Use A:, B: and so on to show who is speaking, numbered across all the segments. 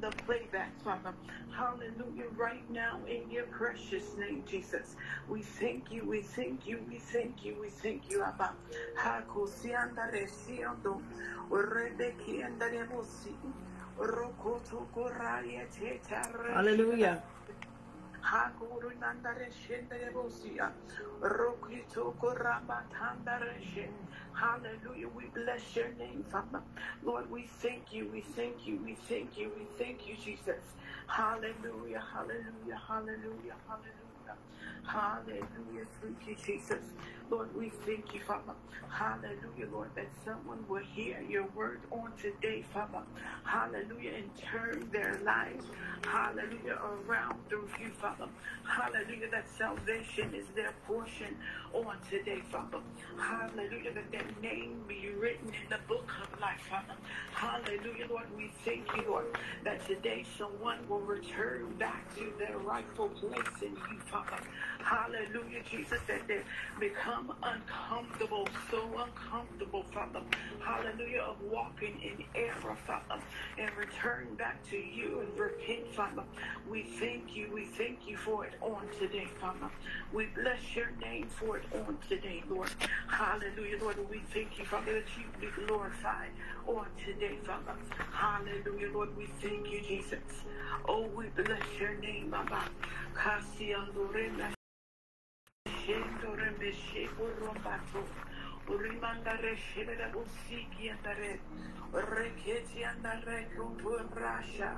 A: the playback, Father. Hallelujah. Right now, in your precious name, Jesus. We thank you, we thank you, we thank you, we thank you, Abba. Hakusianda resiando, rebekianda remosi, rokoto koraye tetare.
B: Hallelujah.
A: Shendere bosia. Rokito koramba tandare shen. Hallelujah. We bless your name, Father. Lord, we thank you. We thank you. We thank you. We thank you, Jesus. Hallelujah. Hallelujah. Hallelujah. Hallelujah. Hallelujah. Thank you, Jesus. Lord, we thank you, Father. Hallelujah, Lord, that someone will hear your word on today, Father. Hallelujah, and turn their lives, hallelujah, around through you, Father. Hallelujah, that salvation is their portion on today, Father. Hallelujah, that their name be written in the book of life, Father. Hallelujah, Lord, we thank you, Lord, that today someone will return back to their rightful place in you, Father. Hallelujah, Jesus, that they become uncomfortable, so uncomfortable, Father. Hallelujah, of walking in error, Father, and return back to you and repent, Father. We thank you, we thank you for it on today, Father. We bless your name for it on today, Lord. Hallelujah, Lord. We thank you, Father, that you be glorified on today, Father. Hallelujah, Lord. We thank you, Jesus. Oh, we bless your name, Baba. Shindore me shekoro mako. Rimandare shivera busiki andare. Reketi andare kumpu rasha.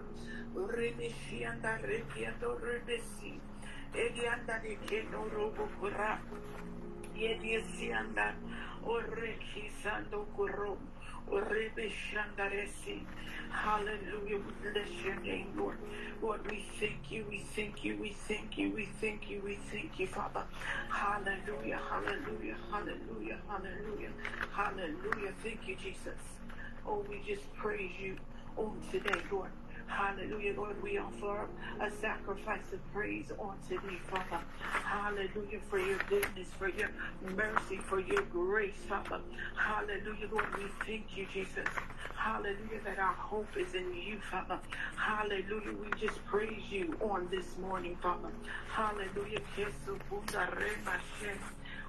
A: Rimishi andare kiando rimisi. Edi andare keno robo kura. Edi si andare. Oreki sando kuromo. Hallelujah. We bless your name, Lord. Lord, we thank you, we thank you, we thank you, we thank you, we thank you, Father. Hallelujah, hallelujah, hallelujah, hallelujah, hallelujah. Thank you, Jesus. Oh, we just praise you on today, Lord. Hallelujah, Lord. We offer a sacrifice of praise unto thee, Father. Hallelujah, for your goodness, for your mercy, for your grace, Father. Hallelujah, Lord. We thank you, Jesus. Hallelujah, that our hope is in you, Father. Hallelujah. We just praise you on this morning, Father. Hallelujah.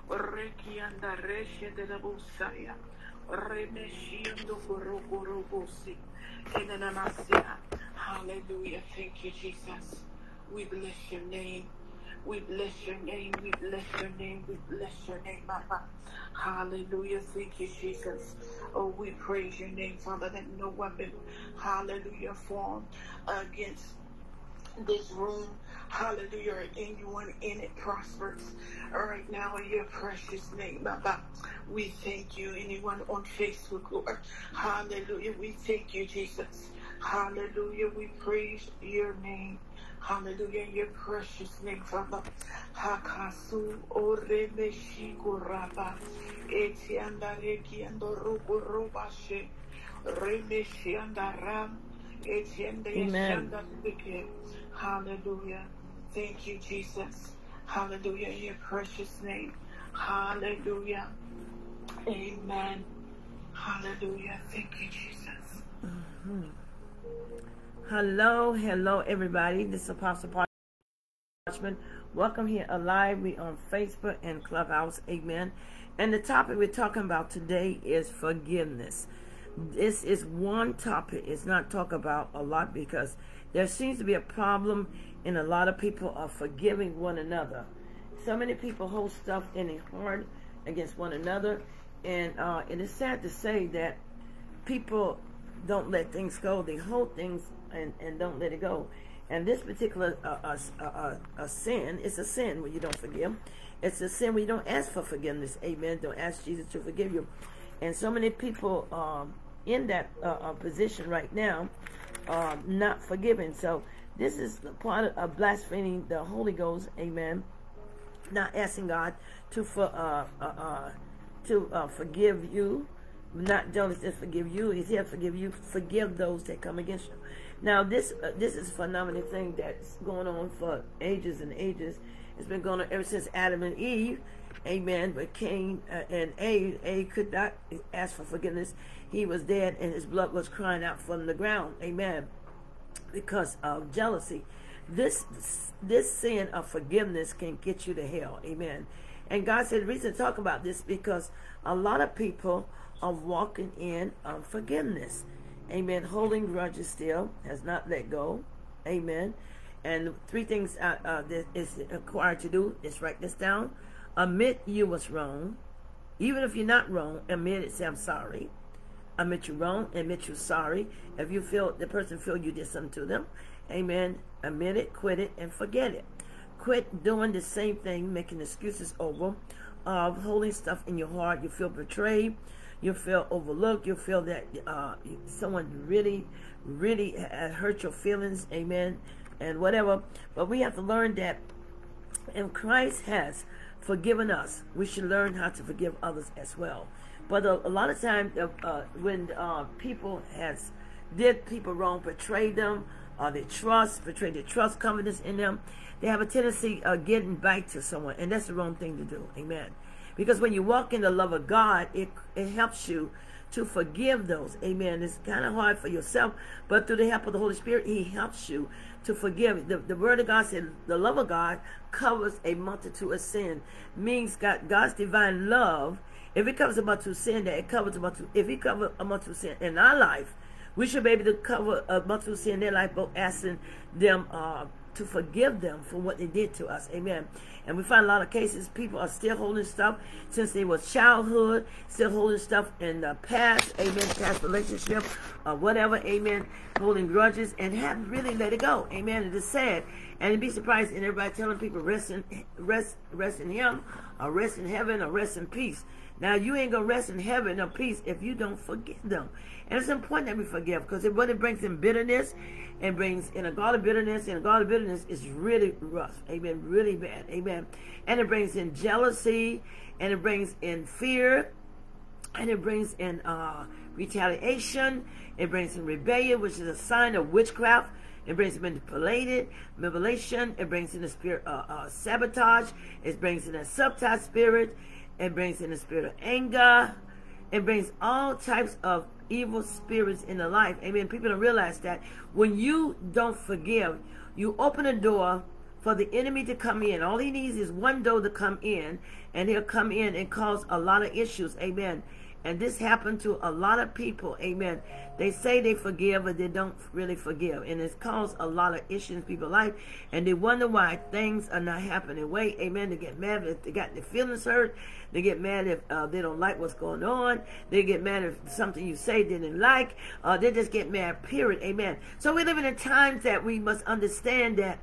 A: Rekianda de la korokorobosi, enanamasia. Hallelujah. Thank you, Jesus. We bless your name. We bless your name. We bless your name. We bless your name, Papa. Hallelujah. Thank you, Jesus. Oh, we praise your name, Father, that no weapon, hallelujah, formed against this room, hallelujah, or anyone in it prospers. Right now, in your precious name, Baba, we thank you. Anyone on Facebook, Lord, hallelujah, we thank you, Jesus. Hallelujah, we praise your name. Hallelujah, in your precious name, Father. Hakasu oreme shikuraba. Etianda rekiando ruku robashe. Reme shiandaram. Etiende
B: Amen.
A: yeshanda rike. Hallelujah. Thank you, Jesus. Hallelujah, in your precious name. Hallelujah. Amen. Hallelujah. Thank you, Jesus. Mm-hmm.
B: Hello, hello, everybody. This is Apostle Parchment. Welcome here alive. We on Facebook and Clubhouse. Amen. And the topic we're talking about today is forgiveness. This is one topic. It's not talked about a lot because there seems to be a problem in a lot of people are forgiving one another. So many people hold stuff in their heart against one another, and uh, it is sad to say that people don't let things go. They hold things and, and don't let it go. And this particular uh, uh, uh, uh, sin is a sin when you don't forgive. It's a sin when you don't ask for forgiveness. Amen. Don't ask Jesus to forgive you. And so many people um, in that uh, uh, position right now, um, not forgiving. So this is the part of, blaspheming the Holy Ghost. Amen. Not asking God to for uh, uh, uh, to uh, forgive you not just to forgive you, he's here to forgive you, forgive those that come against you. Now, this uh, this is a phenomenal thing that's going on for ages and ages. It's been going on ever since Adam and Eve, amen. But Cain uh, and A, A could not ask for forgiveness. He was dead and his blood was crying out from the ground, amen. Because of jealousy. This this sin of forgiveness can get you to hell. Amen. And God said the reason to talk about this because a lot of people are walking in unforgiveness. Amen. Holding grudges still has not let go. Amen. And three things uh, uh, that is required to do is write this down. Admit you was wrong. Even if you're not wrong, admit it. Say, I'm sorry. Admit you're wrong. Admit you're sorry. If you feel the person feel you did something to them, amen. Admit it, quit it, and forget it. Quit doing the same thing, making excuses over, uh, holding stuff in your heart. You feel betrayed. You feel overlooked. You feel that uh, someone really, really hurt your feelings. Amen. And whatever. But we have to learn that if Christ has forgiven us, we should learn how to forgive others as well. But a, a lot of times, uh, uh, when uh, people has did people wrong, betrayed them, or they trust, betrayed their trust, confidence in them, they have a tendency of getting back to someone, and that's the wrong thing to do. Amen. Because when you walk in the love of God, it, it helps you to forgive those. Amen. It's kind of hard for yourself, but through the help of the Holy Spirit, He helps you to forgive. The, the Word of God said the love of God covers a multitude of sin. Means God, God's divine love, if it covers a multitude of sin, that it covers a multitude. If He covers a multitude of sin in our life, we should be able to cover a multitude of sin in their life, but asking them uh, to forgive them for what they did to us. Amen. And we find a lot of cases people are still holding stuff since they was childhood, still holding stuff in the past, amen, past relationship or whatever, amen, holding grudges and haven't really let it go. Amen. It is sad. And be surprised and everybody telling people rest in rest rest in him or rest in heaven or rest in peace. Now you ain't gonna rest in heaven or peace if you don't forgive them. And it's important that we forgive because it, what it brings in bitterness and brings in a God of bitterness, and a God of bitterness is really rough. Amen. Really bad. Amen. And it brings in jealousy, and it brings in fear, and it brings in uh, retaliation. It brings in rebellion, which is a sign of witchcraft. It brings manipulated, manipulation. It brings in the spirit of uh, uh, sabotage. It brings in a subtle spirit. It brings in the spirit of anger. It brings all types of evil spirits in the life. Amen. People don't realize that when you don't forgive, you open a door for the enemy to come in. All he needs is one door to come in, and he'll come in and cause a lot of issues. Amen. And this happened to a lot of people. Amen. They say they forgive, but they don't really forgive. And it's caused a lot of issues in people's life. And they wonder why things are not happening. Wait, amen. They get mad if they got their feelings hurt. They get mad if uh, they don't like what's going on. They get mad if something you say they didn't like. Uh, they just get mad, period. Amen. So we live in a times that we must understand that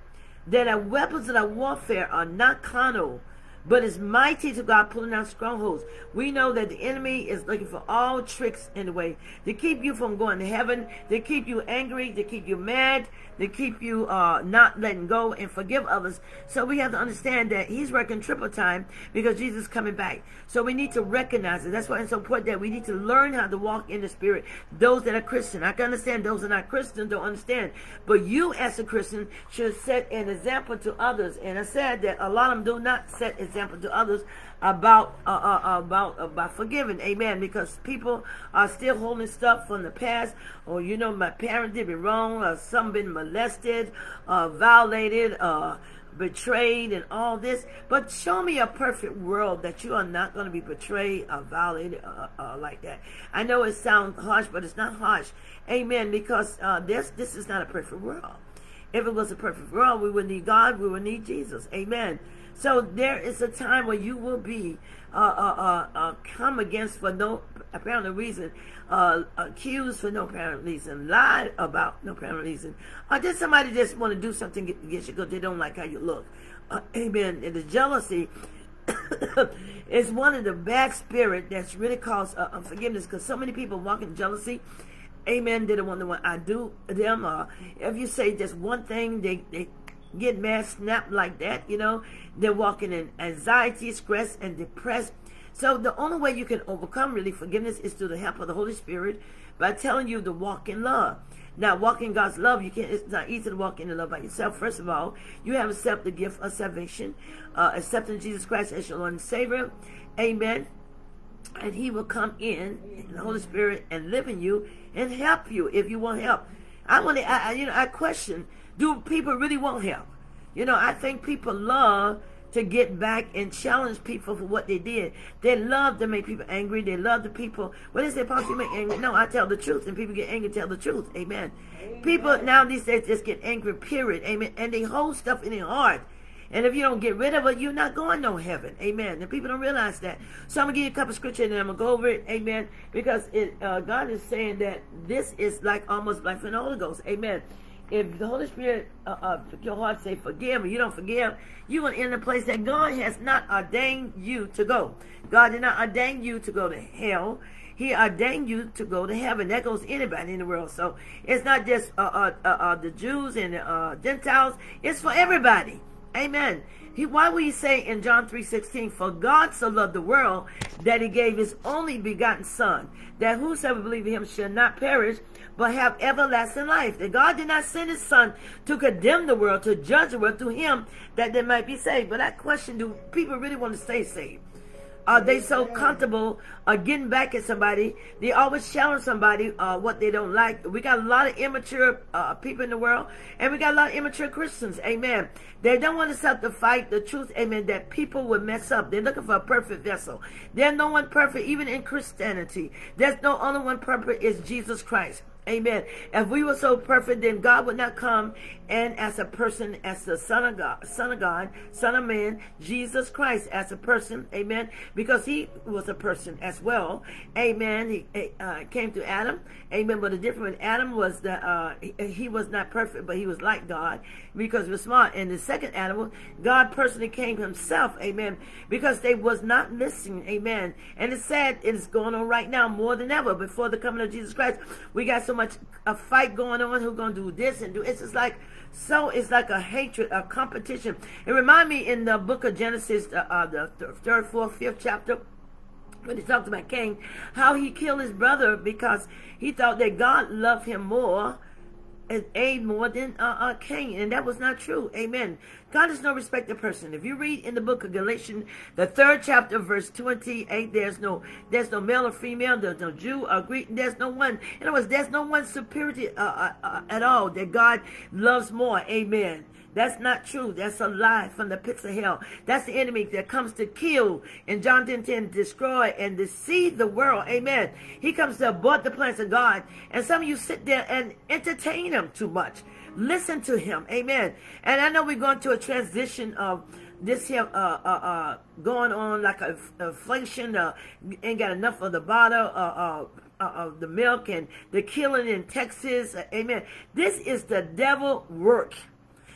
B: that our weapons of our warfare are not carnal, but it's mighty to God pulling down strongholds. We know that the enemy is looking for all tricks in the way to keep you from going to heaven, to keep you angry, to keep you mad, to keep you uh, not letting go and forgive others. So we have to understand that he's working triple time because Jesus is coming back. So we need to recognize it. That's why it's so important that we need to learn how to walk in the spirit. Those that are Christian, I can understand those that are not Christian don't understand. But you as a Christian should set an example to others. And I said that a lot of them do not set example to others about uh, uh, about about forgiving. Amen. Because people are still holding stuff from the past. Or you know my parents did me wrong or some been molested uh, violated uh, betrayed and all this. But show me a perfect world that you are not going to be betrayed or violated uh, uh, like that. I know it sounds harsh but it's not harsh. Amen. Because uh, this this is not a perfect world. If it was a perfect world we would need god we would need jesus. Amen so there is a time where you will be uh, uh, uh, uh come against for no apparent reason, uh, accused for no apparent reason, lied about no apparent reason, or did somebody just want to do something against you because they don't like how you look? Uh, amen. And the jealousy is one of the bad spirit that's really caused unforgiveness because so many people walk in jealousy amen don't want to I do them uh, if you say just one thing they, they get mad, snap like that, you know. They're walking in anxiety, stress, and depressed. So the only way you can overcome really forgiveness is through the help of the Holy Spirit by telling you to walk in love. Now, walk in God's love, you can't. It's not easy to walk in love by yourself. First of all, you have accepted the gift of salvation, uh, accepting Jesus Christ as your Lord and Savior. Amen. And He will come in, the Holy Spirit, and live in you and help you if you want help. I want to, I, you know, I question, do people really want help? You know, I think people love to get back and challenge people for what they did. They love to make people angry. They love the people. What is it, Pastor? make angry? No, I tell the truth, and people get angry. Tell the truth. Amen. Amen. People now these days just get angry. Period. Amen. And they hold stuff in their heart. And if you don't get rid of it, you're not going no heaven. Amen. And people don't realize that. So I'm gonna give you a couple of scripture and then I'm gonna go over it. Amen. Because it, uh, God is saying that this is like almost like the Holy Ghost. Amen if the Holy Spirit, uh, uh, your heart say forgive, and you don't forgive, you're end in a place that God has not ordained you to go. God did not ordain you to go to hell. He ordained you to go to heaven. That goes anybody in the world. So it's not just uh, uh, uh, uh the Jews and the Gentiles. It's for everybody. Amen. He, why would he say in John 3.16, For God so loved the world that he gave his only begotten son, that whosoever believe in him shall not perish, but have everlasting life. That God did not send his son to condemn the world, to judge the world, to him that they might be saved. But that question, do people really want to stay saved? Are they so comfortable uh, getting back at somebody? They always challenge somebody uh, what they don't like. We got a lot of immature uh, people in the world, and we got a lot of immature Christians. Amen. They don't want to stop the fight, the truth, amen, that people will mess up. They're looking for a perfect vessel. There's no one perfect, even in Christianity. There's no only one perfect is Jesus Christ. Amen. If we were so perfect, then God would not come and as a person, as the Son of God, Son of God, Son of Man, Jesus Christ as a person. Amen. Because he was a person as well. Amen. He uh, came to Adam. Amen. But the difference with Adam was that uh, he, was not perfect, but he was like God because he was smart. And the second animal, God personally came himself. Amen. Because they was not listening. Amen. And it's sad. It is going on right now more than ever. Before the coming of Jesus Christ, we got so much a fight going on. Who's going to do this and do it's just like so it's like a hatred, a competition. It remind me in the book of Genesis, uh, uh, the third, fourth, fifth chapter, when he talked about Cain, how he killed his brother because he thought that God loved him more and aid more than uh, uh, Cain, and that was not true. Amen. God is no respecter person. If you read in the book of Galatians, the third chapter, verse 28, there's no there's no male or female, there's no Jew or Greek, there's no one. In other words, there's no one superiority uh, uh, uh at all that God loves more. Amen. That's not true. That's a lie from the pits of hell. That's the enemy that comes to kill and John 10, 10 destroy and deceive the world. Amen. He comes to abort the plans of God. And some of you sit there and entertain him too much. Listen to him. Amen. And I know we're going to a transition of this here uh, uh, uh, going on like a, inflation, uh, ain't got enough of the bottle, uh, uh, uh, of the milk and the killing in Texas. Amen. This is the devil work.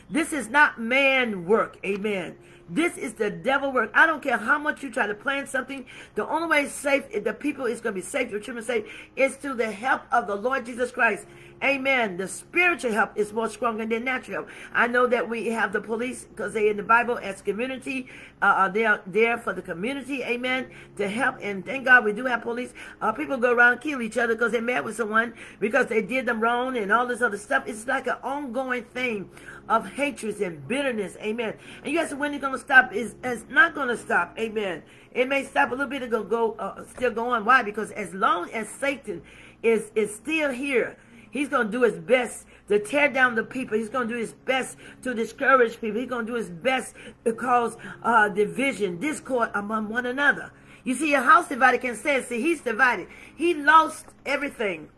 B: This is not man work. Amen. This is the devil work. I don't care how much you try to plan something. The only way safe, the people is going to be safe, your children safe, is through the help of the Lord Jesus Christ. Amen. The spiritual help is more stronger than natural help. I know that we have the police because they in the Bible as community. Uh, uh, they are there for the community. Amen. To help. And thank God we do have police. Uh, people go around kill each other because they met with someone because they did them wrong and all this other stuff. It's like an ongoing thing of hatred and bitterness. Amen. And you ask when it's going to stop. Is it's not going to stop. Amen. It may stop a little bit. It'll go, uh, still go on. Why? Because as long as Satan is, is still here, He's going to do his best to tear down the people. He's going to do his best to discourage people. He's going to do his best to cause uh, division, discord among one another. You see, a house divided can stand. See, he's divided. He lost everything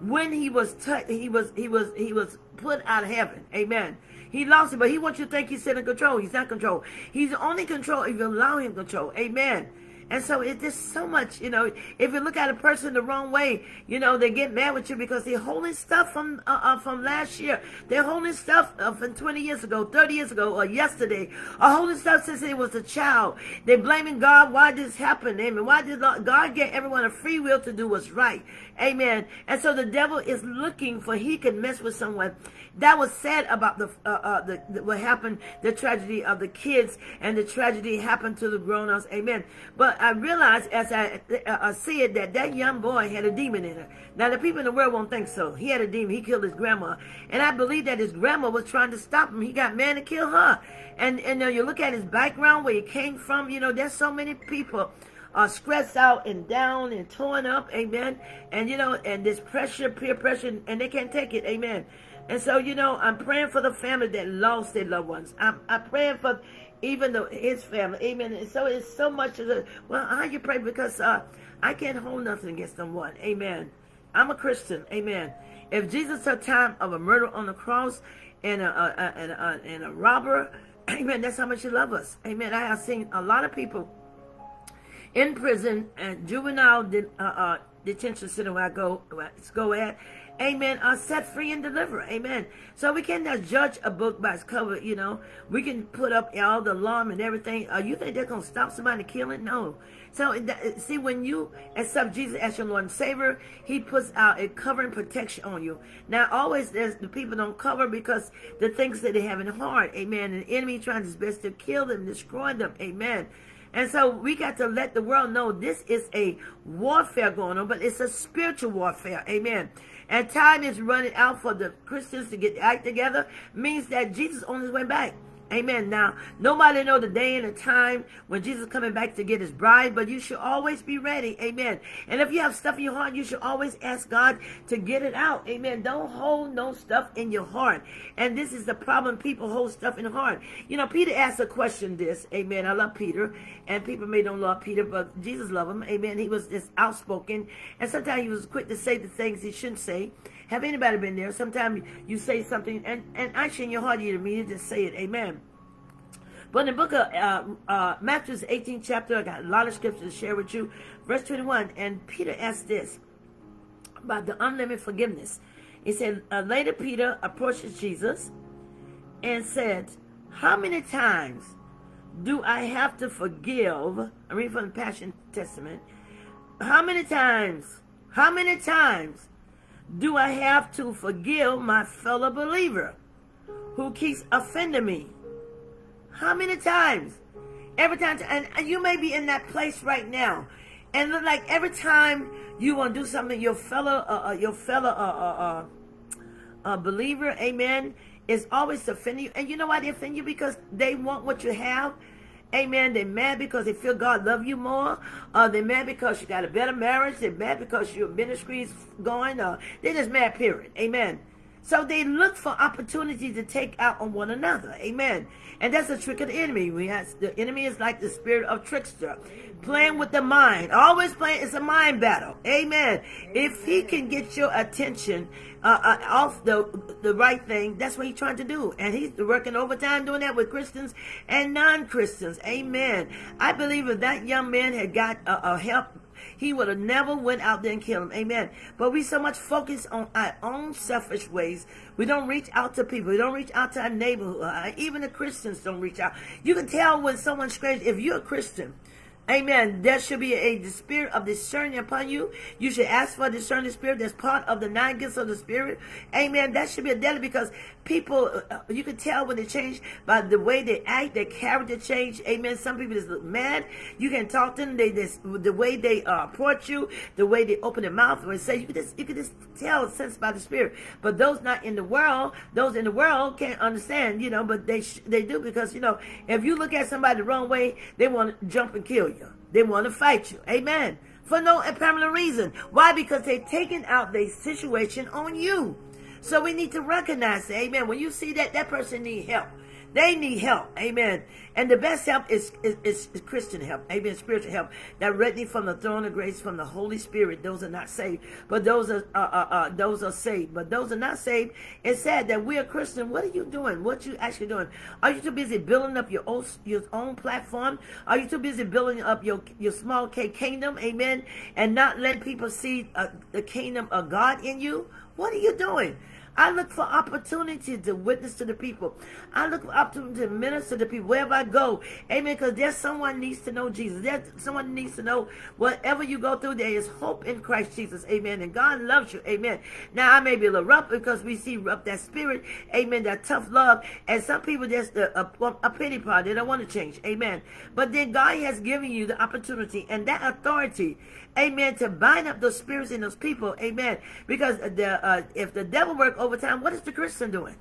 B: when he was he was he was he was put out of heaven. Amen. He lost it, but he wants you to think he's in control. He's not control. He's only control if you allow him control. Amen. And so it's just so much, you know, if you look at a person the wrong way, you know, they get mad with you because they're holding stuff from uh, uh, from last year. They're holding stuff uh, from 20 years ago, 30 years ago, or yesterday, or holding stuff since they was a child. They're blaming God. Why did this happened? Amen. Why did God get everyone a free will to do what's right? Amen. And so the devil is looking for he can mess with someone that was said about the, uh, uh, the, what happened, the tragedy of the kids and the tragedy happened to the grown-ups. Amen. But I realized as I, uh, I see it that that young boy had a demon in him. Now the people in the world won't think so. He had a demon. He killed his grandma. And I believe that his grandma was trying to stop him. He got mad to kill her. And, and you, know, you look at his background, where he came from, you know, there's so many people are stressed out and down and torn up, amen. And you know, and this pressure, peer pressure, and they can't take it, amen. And so, you know, I'm praying for the family that lost their loved ones. I'm, I'm praying for even the, his family, amen. And so it's so much of a, well, how you pray? Because uh, I can't hold nothing against someone, amen. I'm a Christian, amen. If Jesus took time of a murder on the cross and a, a, a, and a, and a robber, amen, that's how much he love us, amen. I have seen a lot of people in prison and juvenile de, uh, uh, detention center where I go, where I go at, amen, are set free and delivered, amen. So we cannot judge a book by its cover, you know. We can put up all the alarm and everything. Uh, you think they're going to stop somebody killing? No. So, see, when you accept Jesus as your Lord and Savior, He puts out a covering protection on you. Now, always there's the people don't cover because the things that they have in heart, amen. And the enemy trying his best to kill them, destroy them, amen. And so we got to let the world know this is a warfare going on, but it's a spiritual warfare. Amen. And time is running out for the Christians to get act together means that Jesus on his way back. Amen. Now, nobody know the day and the time when Jesus coming back to get his bride, but you should always be ready. Amen. And if you have stuff in your heart, you should always ask God to get it out. Amen. Don't hold no stuff in your heart. And this is the problem. People hold stuff in the heart. You know, Peter asked a question this. Amen. I love Peter. And people may don't love Peter, but Jesus loved him. Amen. He was just outspoken. And sometimes he was quick to say the things he shouldn't say. Have anybody been there? Sometimes you say something, and, and actually in your heart you immediately just say it. Amen. But in the book of uh, uh, Matthew 18 chapter, I got a lot of scriptures to share with you. Verse 21, and Peter asked this about the unlimited forgiveness. He said, uh, later Peter approaches Jesus and said, how many times do I have to forgive? I read from the Passion Testament. How many times, how many times do I have to forgive my fellow believer who keeps offending me? How many times? Every time, and you may be in that place right now, and look like every time you want to do something, your fellow, uh, uh, your fellow, uh, uh, uh, believer, amen, is always offending you. And you know why they offend you? Because they want what you have. Amen. They're mad because they feel God love you more. Uh, they're mad because you got a better marriage. They're mad because your ministry is going. Uh, they're just mad, period. Amen. So they look for opportunities to take out on one another. Amen. And that's a trick of the enemy. We have, the enemy is like the spirit of trickster. Playing with the mind. Always playing. It's a mind battle. Amen. If he can get your attention uh, uh, off the the right thing, that's what he's trying to do. And he's working overtime doing that with Christians and non-Christians. Amen. I believe if that young man had got uh help he would have never went out there and killed him. Amen. But we so much focus on our own selfish ways. We don't reach out to people. We don't reach out to our neighborhood. Even the Christians don't reach out. You can tell when someone's crazy. If you're a Christian, Amen. There should be a, spirit of discerning upon you. You should ask for a discerning spirit. That's part of the nine gifts of the spirit. Amen. That should be a daily because people, uh, you can tell when they change by the way they act, their character change. Amen. Some people just look mad. You can talk to them. They just, the way they uh, approach you, the way they open their mouth or say, you can just, you can just tell sense by the spirit. But those not in the world, those in the world can't understand, you know, but they, they do because, you know, if you look at somebody the wrong way, they want to jump and kill you. They want to fight you. Amen. For no apparent reason. Why? Because they've taken out their situation on you. So we need to recognize, amen, when you see that that person need help, they need help. Amen. And the best help is, is, is, is Christian help. Amen. Spiritual help. Directly from the throne of grace from the Holy Spirit. Those are not saved. But those are uh, uh, uh, those are saved. But those are not saved. It's sad that we're Christian. What are you doing? What you actually doing? Are you too busy building up your own, your own platform? Are you too busy building up your, your small K kingdom? Amen. And not letting people see uh, the kingdom of God in you? What are you doing? I look for opportunity to witness to the people. I look for opportunity to minister to the people wherever I go. Amen. Because there's someone needs to know Jesus. There's someone needs to know whatever you go through, there is hope in Christ Jesus. Amen. And God loves you. Amen. Now I may be a little rough because we see rough that spirit. Amen. That tough love. And some people just a, a, a pity. They don't want to change. Amen. But then God has given you the opportunity and that authority amen, to bind up those spirits in those people, amen. Because the uh, if the devil work overtime, what is the Christian doing?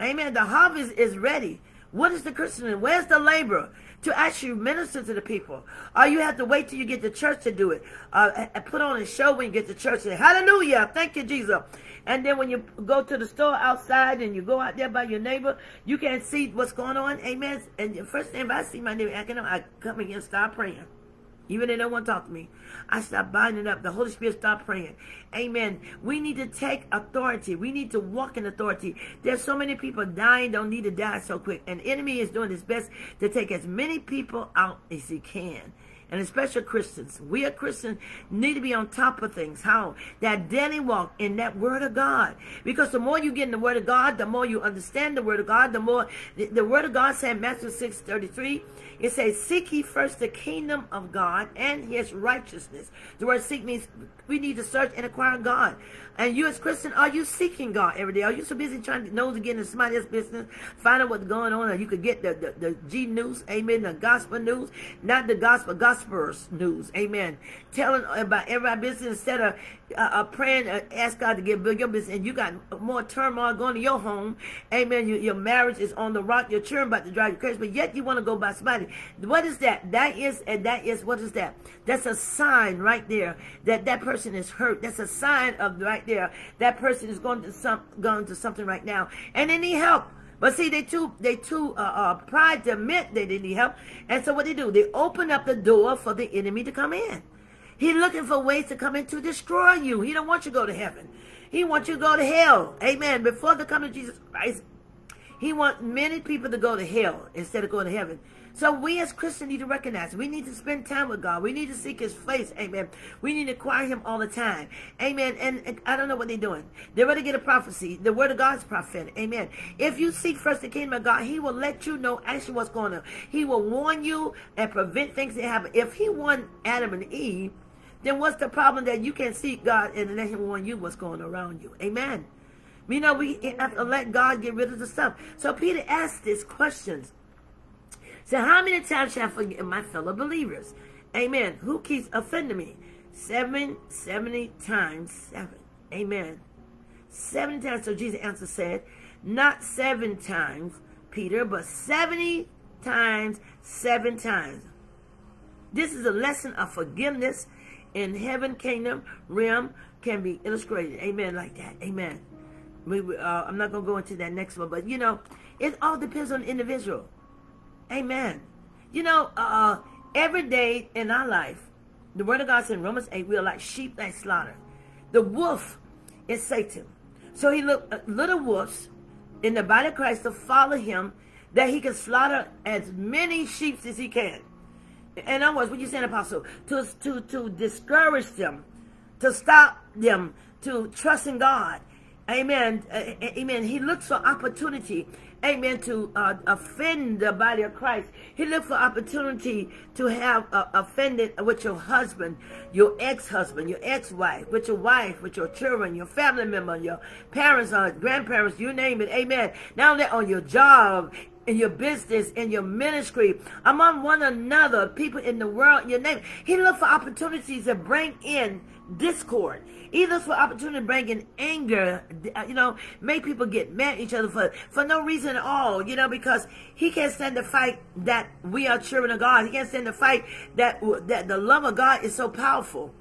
B: Amen. The harvest is ready. What is the Christian? doing? Where's the labor to actually minister to the people? Or you have to wait till you get to church to do it. Uh, put on a show when you get to church. Say, Hallelujah. Thank you, Jesus. And then when you go to the store outside and you go out there by your neighbor, you can't see what's going on. Amen. And the first thing I see my neighbor acting up, I come in and start praying. Even if they don't want to talk to me, I stop binding up. The Holy Spirit stop praying. Amen. We need to take authority. We need to walk in authority. There's so many people dying, don't need to die so quick. And enemy is doing his best to take as many people out as he can and especially Christians. We are Christians need to be on top of things. How? That daily walk in that Word of God. Because the more you get in the Word of God, the more you understand the Word of God, the more the, the Word of God said Matthew 6 33, it says, Seek ye first the kingdom of God and his righteousness. The word seek means we need to search and acquire God. And you as Christian, are you seeking God every day? Are you so busy trying to to get into somebody else's business, find out what's going on, or you could get the, the, the G news, amen, the gospel news, not the gospel, gospelers news, amen. Telling about every business instead of uh, uh, praying, uh, ask God to get big your business, and you got more turmoil going to your home, amen. You, your marriage is on the rock, your children about to drive you crazy, but yet you want to go by somebody. What is that? That is, and that is, what is that? That's a sign right there that that person is hurt. That's a sign of right there. That person is going to some going to something right now, and they need help. But see, they too they too uh, uh, pride to admit they didn't need help, and so what they do? They open up the door for the enemy to come in. He's looking for ways to come in to destroy you. He don't want you to go to heaven. He wants you to go to hell. Amen. Before the coming of Jesus Christ, he wants many people to go to hell instead of going to heaven. So we as Christians need to recognize we need to spend time with God. We need to seek his face. Amen. We need to acquire him all the time. Amen. And, and I don't know what they're doing. They're ready to get a prophecy. The word of God is prophetic. Amen. If you seek first the kingdom of God, he will let you know actually what's going on. He will warn you and prevent things that happen. If he warned Adam and Eve, then what's the problem that you can't seek God and let him warn you what's going around you? Amen. You know, we have to let God get rid of the stuff. So Peter asked these questions. So how many times shall I forgive my fellow believers? Amen. Who keeps offending me? Seven, seventy times seven. Amen. Seven times. So Jesus answered said, not seven times, Peter, but seventy times, seven times. This is a lesson of forgiveness in heaven kingdom realm can be illustrated. Amen. Like that. Amen. We, uh, I'm not going to go into that next one, but you know, it all depends on the individual. Amen. You know, uh, every day in our life, the word of God says in Romans 8, we are like sheep that slaughter. The wolf is Satan. So he looked uh, little wolves in the body of Christ to follow him that he can slaughter as many sheep as he can. In other words, what you saying, Apostle? To, to, to discourage them, to stop them, to trust in God. Amen. Uh, amen. He looks for opportunity amen, to uh, offend the body of Christ. He looked for opportunity to have uh, offended with your husband, your ex-husband, your ex-wife, with your wife, with your children, your family member, your parents or uh, grandparents, you name it, amen. Not only on your job, in your business, in your ministry, among one another, people in the world, your name. He looked for opportunities to bring in discord. Either for opportunity to bring in anger, uh, you know, make people get mad at each other for, for no reason at all, you know, because he can't stand the fight that we are children of God. He can't stand the fight that, that the love of God is so powerful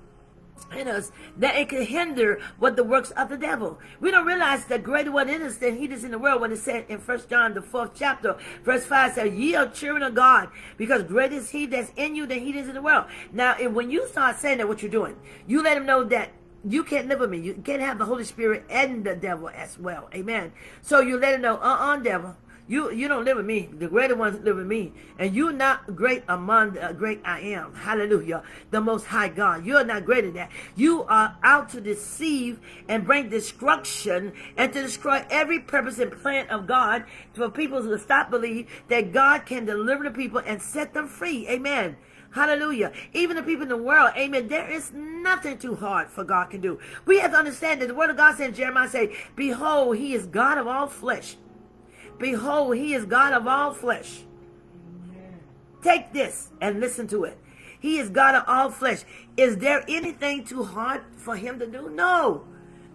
B: in us that it can hinder what the works of the devil. We don't realize that greater one in us than he is in the world when it said in First John the fourth chapter, verse 5 says, Ye are children of God, because greater is he that's in you than he is in the world. Now, if, when you start saying that what you're doing, you let him know that you can't live with me. You can't have the Holy Spirit and the devil as well. Amen. So you let him know, uh-uh, devil. You you don't live with me. The greater ones live with me. And you're not great among the great I am. Hallelujah. The most high God. You're not greater than that. You are out to deceive and bring destruction and to destroy every purpose and plan of God for people to stop believe that God can deliver the people and set them free. Amen. Hallelujah. Even the people in the world, amen, there is nothing too hard for God can do. We have to understand that the word of God said, Jeremiah say, Behold, he is God of all flesh. Behold, he is God of all flesh. Take this and listen to it. He is God of all flesh. Is there anything too hard for him to do? No.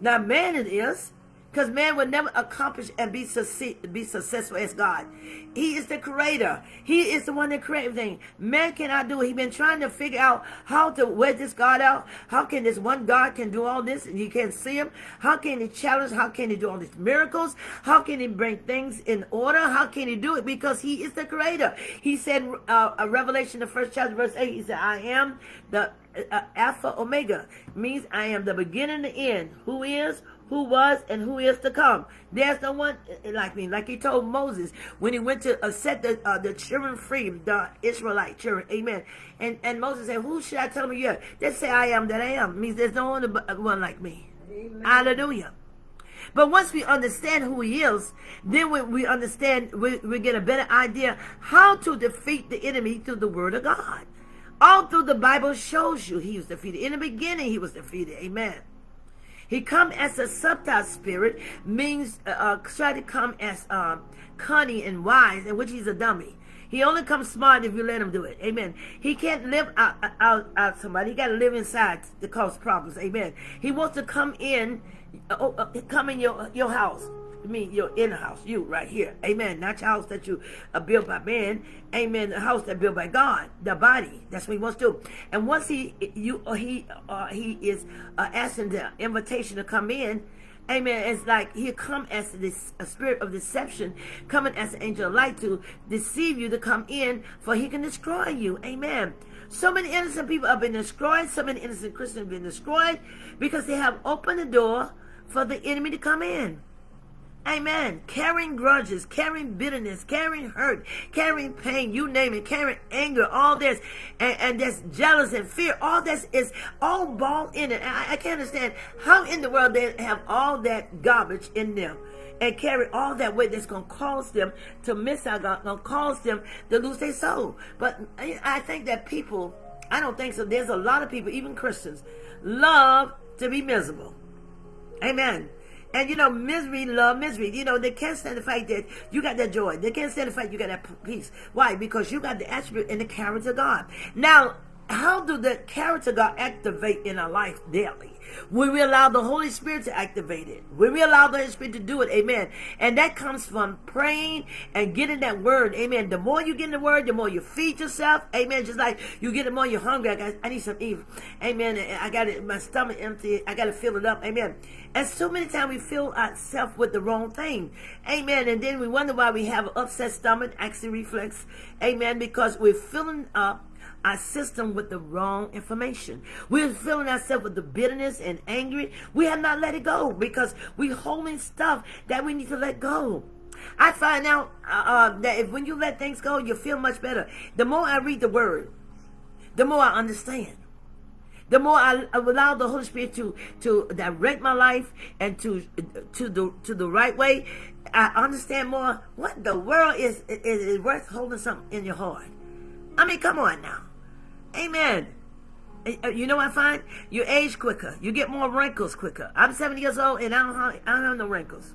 B: Now, man it is. Because man will never accomplish and be, succeed, be successful as God. He is the creator. He is the one that created everything. Man cannot do it. He's been trying to figure out how to wear this God out. How can this one God can do all this and you can't see him? How can he challenge? How can he do all these miracles? How can he bring things in order? How can he do it? Because he is the creator. He said, uh, Revelation, the first chapter, verse 8, he said, I am the uh, Alpha Omega. Means I am the beginning and the end. Who is? Who was and who is to come. There's no one like me. Like he told Moses when he went to uh, set the uh, the children free, the Israelite children. Amen. And and Moses said, "Who should I tell them you?" They say, "I am that I am." It means there's no one, one like me. Amen. Hallelujah. But once we understand who he is, then we, we understand, we, we get a better idea how to defeat the enemy through the word of God. All through the Bible shows you he was defeated. In the beginning, he was defeated. Amen. He come as a subtle spirit, means uh, uh, try to come as uh, cunning and wise, in which he's a dummy. He only comes smart if you let him do it. Amen. He can't live out, out, out somebody. He got to live inside to cause problems. Amen. He wants to come in, uh, oh, uh, come in your, your house. I mean, your inner house, you right here. Amen. Not your house that you uh, built by man. Amen. The house that built by God, the body. That's what he wants to do. And once he, you, or uh, he, uh, he is uh, asking the invitation to come in. Amen. It's like he'll come as this a spirit of deception, coming as an angel of light to deceive you to come in, for he can destroy you. Amen. So many innocent people have been destroyed. So many innocent Christians have been destroyed because they have opened the door for the enemy to come in. Amen. Carrying grudges, carrying bitterness, carrying hurt, carrying pain, you name it, carrying anger, all this, and, and this jealous and fear, all this is all ball in it. I, I can't understand how in the world they have all that garbage in them and carry all that weight that's going to cause them to miss out, going to cause them to lose their soul. But I think that people, I don't think so. There's a lot of people, even Christians, love to be miserable. Amen. And you know, misery, love misery. You know, they can't stand the fact that you got that joy. They can't stand the fact you got that peace. Why? Because you got the attribute and the character of God. Now, how do the character God activate in our life daily? When we allow the Holy Spirit to activate it. When we allow the Holy Spirit to do it. Amen. And that comes from praying and getting that word. Amen. The more you get in the word, the more you feed yourself. Amen. Just like you get the more you're hungry. I, got, I need some Eve. Amen. I got it. My stomach empty. I got to fill it up. Amen. And so many times we fill ourselves with the wrong thing. Amen. And then we wonder why we have an upset stomach, acid reflux. Amen. Because we're filling up our system with the wrong information. We're filling ourselves with the bitterness and angry. We have not let it go because we're holding stuff that we need to let go. I find out uh, uh, that if when you let things go, you feel much better. The more I read the word, the more I understand. The more I allow the Holy Spirit to to direct my life and to to the to the right way, I understand more what the world is is, is worth holding something in your heart. I mean, come on now. Amen. Eh, eh, you know what I find? You age quicker. You get more wrinkles quicker. I'm 70 years old and I don't have, I don't have no wrinkles.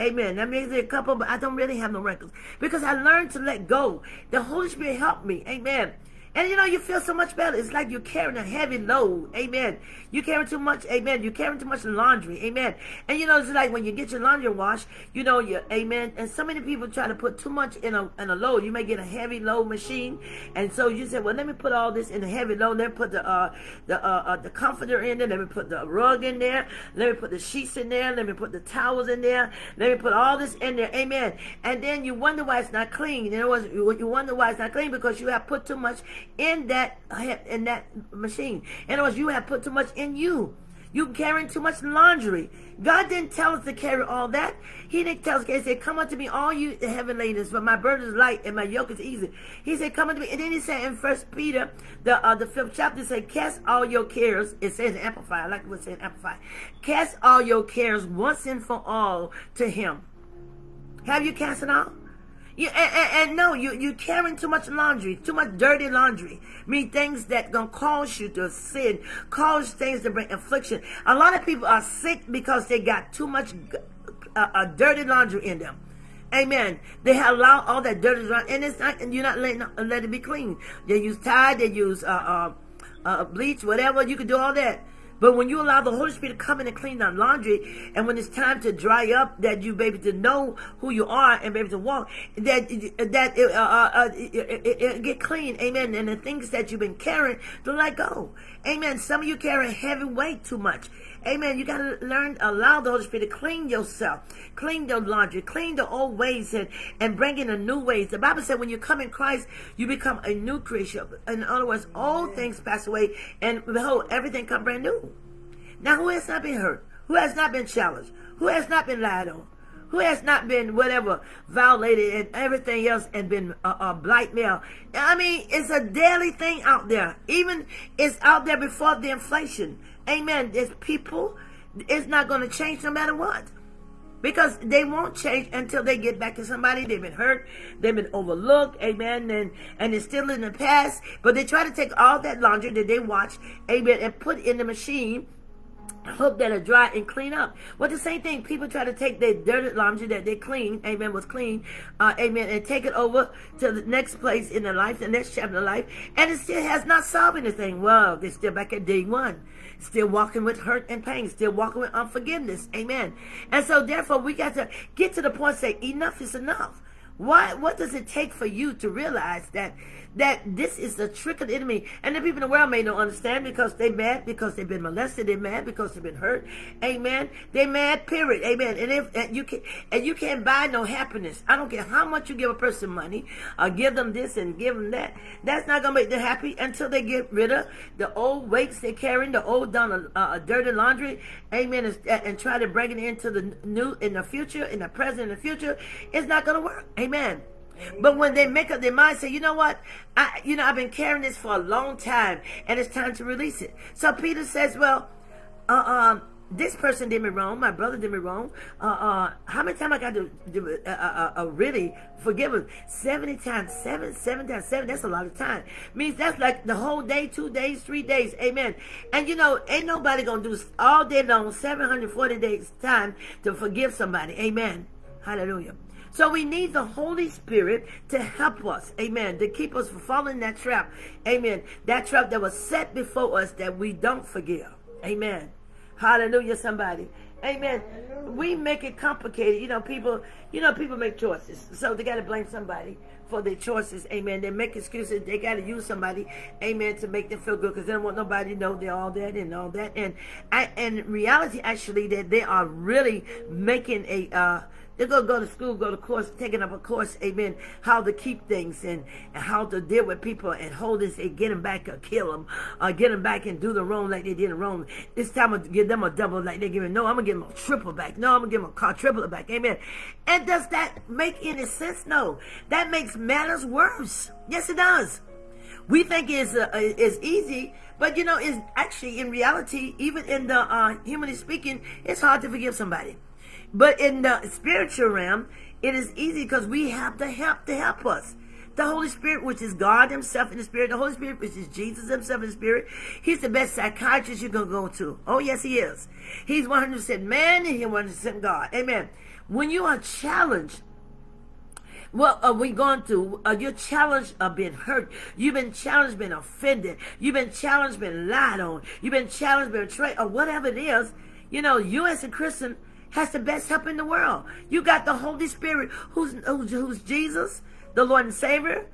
B: Amen. That means a couple, but I don't really have no wrinkles. Because I learned to let go. The Holy Spirit helped me. Amen. And you know, you feel so much better. It's like you're carrying a heavy load. Amen. You carry too much. Amen. You're carrying too much laundry. Amen. And you know, it's like when you get your laundry washed, you know, you amen. And so many people try to put too much in a in a load. You may get a heavy load machine. And so you say, well, let me put all this in a heavy load. Let me put the uh the uh, uh the comforter in there. Let me put the rug in there. Let me put the sheets in there. Let me put the towels in there. Let me put all this in there. Amen. And then you wonder why it's not clean. You know, you wonder why it's not clean because you have put too much in that in that machine. In other words, you have put too much in you. You carrying too much laundry. God didn't tell us to carry all that. He didn't tell us, he said, come unto me, all you heavy laden, for my burden is light and my yoke is easy. He said, come unto me. And then he said in First Peter, the uh, the fifth chapter, said, cast all your cares. It says amplify. I like what it says amplify. Cast all your cares once and for all to him. Have you cast it all? You, and, and, and, no, you, you're carrying too much laundry, too much dirty laundry. Mean, things that going to cause you to sin, cause things to bring affliction. A lot of people are sick because they got too much uh, uh, dirty laundry in them. Amen. They allowed all that dirty laundry, and it's not, and you're not letting let it be clean. They use Tide, they use uh, uh, uh, bleach, whatever. You can do all that. But when you allow the Holy Spirit to come in and clean that laundry, and when it's time to dry up, that you be able to know who you are and be able to walk, that that uh, uh, uh, get clean, amen. And the things that you've been carrying, to let go, amen. Some of you carry heavy weight too much. Amen. You got to learn, allow the Holy Spirit to clean yourself, clean your laundry, clean the old ways and, and bring in the new ways. The Bible said when you come in Christ, you become a new creation. In other words, all things pass away and behold, everything come brand new. Now, who has not been hurt? Who has not been challenged? Who has not been lied on? Who has not been whatever violated and everything else and been a, a blackmail? I mean, it's a daily thing out there. Even it's out there before the inflation. Amen. There's people, it's not going to change no matter what. Because they won't change until they get back to somebody. They've been hurt. They've been overlooked. Amen. And, and it's still in the past. But they try to take all that laundry that they watch, amen, and put in the machine hope that it dry and clean up. Well, the same thing. People try to take their dirty laundry that they clean, amen, was clean, uh, amen, and take it over to the next place in their life, the next chapter of life, and it still has not solved anything. Well, they're still back at day one. Still walking with hurt and pain. Still walking with unforgiveness. Amen. And so, therefore, we got to get to the point say, enough is enough. Why, what does it take for you to realize that that this is the trick of the enemy. And the people in the world may not understand because they mad because they've been molested. They mad because they've been hurt. Amen. They mad. Period. Amen. And if and you can and you can't buy no happiness. I don't care how much you give a person money or give them this and give them that. That's not gonna make them happy until they get rid of the old weights they're carrying, the old done uh, uh dirty laundry. Amen. And, uh, and try to bring it into the new in the future, in the present, in the future. It's not gonna work. Amen. But when they make up their mind, say, you know what? I, you know, I've been carrying this for a long time, and it's time to release it. So Peter says, well, uh, um, this person did me wrong. My brother did me wrong. Uh, uh, how many times I got to uh, uh, uh, uh, really forgive him? 70 times seven, seven times seven. That's a lot of time. Means that's like the whole day, two days, three days. Amen. And you know, ain't nobody going to do all day long, 740 days time to forgive somebody. Amen. Hallelujah. So we need the Holy Spirit to help us, amen, to keep us from falling that trap, amen, that trap that was set before us that we don't forgive, amen. Hallelujah, somebody. Amen. We make it complicated. You know, people, you know, people make choices. So they got to blame somebody for their choices. Amen. They make excuses. They got to use somebody. Amen. To make them feel good because they don't want nobody to know they're all that and all that. And I, and reality, actually, that they are really making a, uh, they're going to go to school, go to course, taking up a course, amen, how to keep things and, and how to deal with people and hold this and get them back or kill them or get them back and do the wrong like they did the wrong. This time to give them a double like they're giving. No, I'm going to give them a triple back. No, I'm going to give them a quadruple back. Amen. And does that make any sense? No. That makes matters worse. Yes, it does. We think it's, uh, it's easy, but you know, it's actually in reality, even in the uh, humanly speaking, it's hard to forgive somebody. But in the spiritual realm, it is easy because we have the help to help us. The Holy Spirit, which is God himself in the spirit, the Holy Spirit, which is Jesus himself in the spirit, he's the best psychiatrist you can go to. Oh, yes, he is. He's 100% man and he's 100% God. Amen. When you are challenged, what are we going through? Uh, you're challenged of being hurt. You've been challenged, been offended. You've been challenged, been lied on. You've been challenged, being betrayed, or whatever it is. You know, you as a Christian, has the best help in the world. You got the Holy Spirit, who's, who's, who's Jesus, the Lord and Savior,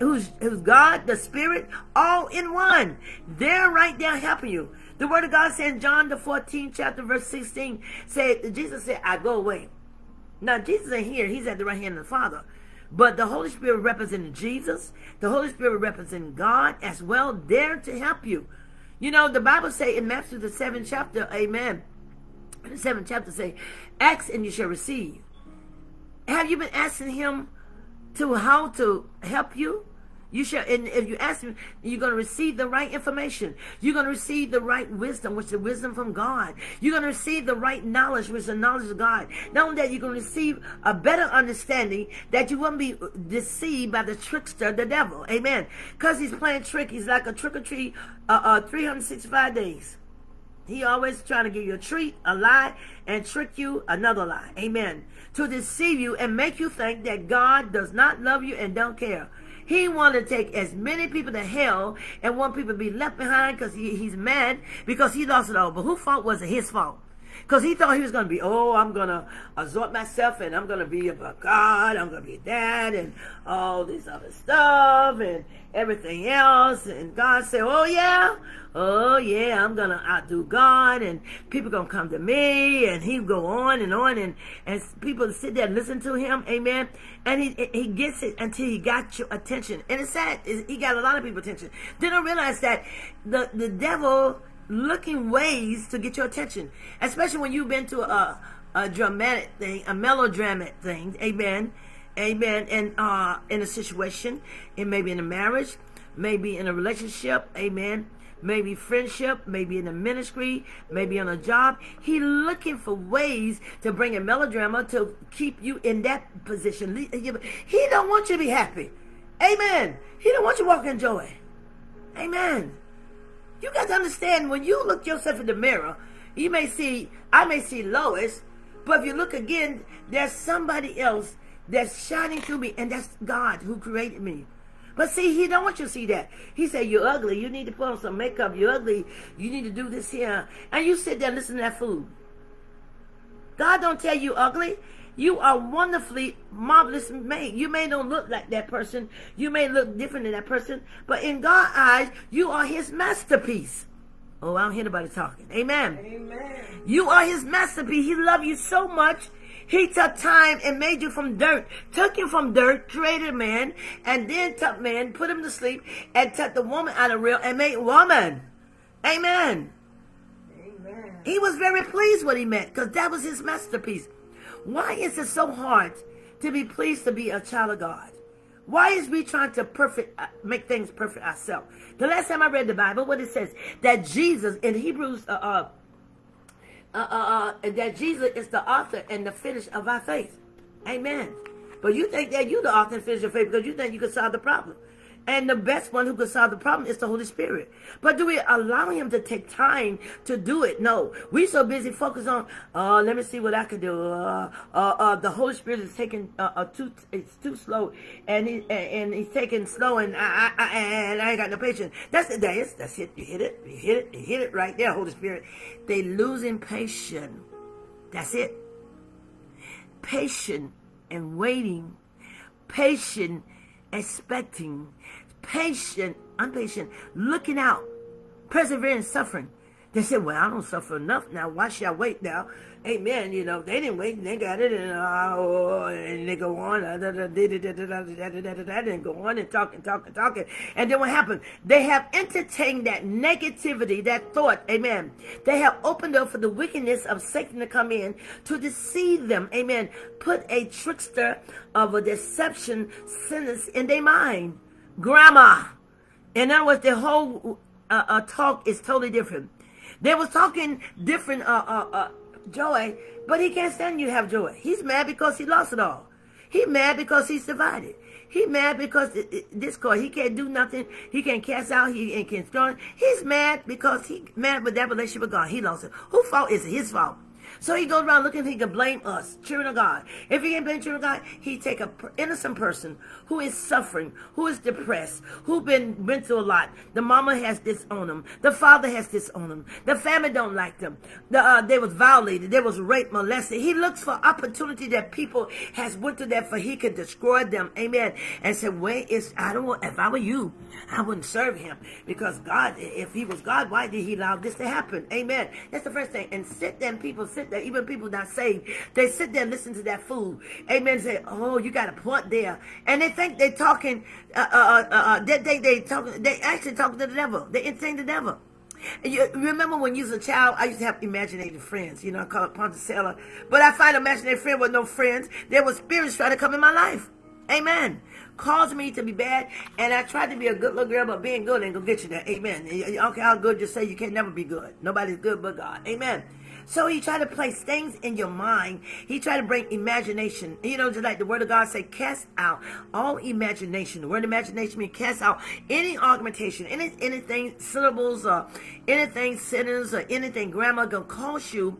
B: who's, who's God, the Spirit, all in one. They're right there helping you. The Word of God says John the 14th chapter, verse 16, said, Jesus said, I go away. Now, Jesus ain't here. He's at the right hand of the Father. But the Holy Spirit representing Jesus, the Holy Spirit representing God as well, there to help you. You know, the Bible say in Matthew the 7th chapter, amen, the seventh chapter say, ask and you shall receive. Have you been asking him to how to help you? You shall, and if you ask him, you're going to receive the right information. You're going to receive the right wisdom, which is the wisdom from God. You're going to receive the right knowledge, which is the knowledge of God. Not only that, you're going to receive a better understanding that you won't be deceived by the trickster, the devil. Amen. Because he's playing trick. He's like a trick-or-treat uh, uh, 365 days. He always trying to give you a treat, a lie, and trick you, another lie. Amen. To deceive you and make you think that God does not love you and don't care. He want to take as many people to hell and want people to be left behind because he, he's mad because he lost it all. But who fault was it? His fault. Because he thought he was going to be, oh, I'm going to exhort myself and I'm going to be about God. I'm going to be that and all this other stuff and everything else. And God said, oh, yeah, oh, yeah, I'm going to outdo God and people going to come to me. And he go on and on and, and people sit there and listen to him. Amen. And he, he gets it until he got your attention. And it's sad. He got a lot of people's attention. Didn't realize that the, the devil looking ways to get your attention, especially when you've been to a, a dramatic thing, a melodramatic thing. Amen. Amen. And uh, in a situation, it may be in a marriage, maybe in a relationship. Amen. Maybe friendship, maybe in a ministry, maybe on a job. He looking for ways to bring a melodrama to keep you in that position. He don't want you to be happy. Amen. He don't want you to walk in joy. Amen. You got to understand when you look yourself in the mirror, you may see, I may see Lois, but if you look again, there's somebody else that's shining through me, and that's God who created me. But see, he don't want you to see that. He said, you're ugly. You need to put on some makeup. You're ugly. You need to do this here. And you sit there and listen to that food. God don't tell you ugly. You are wonderfully, marvelous made. You may not look like that person. You may look different than that person. But in God's eyes, you are his masterpiece. Oh, I don't hear nobody talking. Amen. Amen. You are his masterpiece. He loved you so much. He took time and made you from dirt, took you from dirt, created man, and then took man, put him to sleep, and took the woman out of real and made woman. Amen. Amen. He was very pleased what he meant because that was his masterpiece. Why is it so hard to be pleased to be a child of God? Why is we trying to perfect uh, make things perfect ourselves? The last time I read the Bible, what it says that Jesus in Hebrews, uh, uh, uh, uh, uh that Jesus is the author and the finish of our faith. Amen. But you think that you the author and finish of faith because you think you can solve the problem. And the best one who can solve the problem is the Holy Spirit. But do we allow him to take time to do it? No. We so busy focused on, uh, let me see what I can do. Uh, uh, uh the Holy Spirit is taking, uh, uh, too, it's too slow. And he, and he's taking slow and I, I, and I ain't got no patience. That's it. That's, that's it. You hit it. You hit it. You hit it right there, Holy Spirit. They losing patience. That's it. Patient and waiting. Patient expecting, patient, impatient, looking out, persevering, suffering. They said, well, I don't suffer enough now. Why should I wait now? Amen. You know, they didn't wait they got it and, uh, and they go on and go on and talk and talk and talk. And then what happened? They have entertained that negativity, that thought. Amen. They have opened up for the wickedness of Satan to come in to deceive them. Amen. Put a trickster of a deception sentence in their mind. Grammar. In other words, the whole uh, uh, talk is totally different. They was talking different uh, uh, uh, joy, but he can't stand you have joy. He's mad because he lost it all. He mad because he's divided. He mad because this court, he can't do nothing. He can't cast out. He can't strong. He's mad because he mad with that relationship with God. He lost it. Whose fault is it? His fault. So he goes around looking, he can blame us, children of God. If he can't blame children of God, he take a innocent person who is suffering, who is depressed, who been been through a lot. The mama has disowned him. The father has disowned him. The family don't like them. The, uh, they was violated. They was raped, molested. He looks for opportunity that people has went to that for he could destroy them. Amen. And said, where is, I don't want, if I were you, I wouldn't serve him because God, if he was God, why did he allow this to happen? Amen. That's the first thing. And sit and people sit there, even people not saved, they sit there and listen to that fool. Amen. Say, oh, you got a point there. And they think they're talking, uh, uh, uh, uh, they, they, they talking, they actually talking to the devil. They entertain the devil. You remember when you was a child, I used to have imaginary friends. You know, I call it Ponticello. But I find imaginary friend with no friends. There was spirits trying to come in my life. Amen. Caused me to be bad, and I tried to be a good little girl, but being good ain't gonna get you there. Amen. Okay I don't care how good you say, you can't never be good. Nobody's good but God. Amen. So he tried to place things in your mind. He tried to bring imagination. You know, just like the word of God say, cast out all imagination. The word imagination means cast out any augmentation, any anything syllables or anything sentences or anything grammar gonna cause you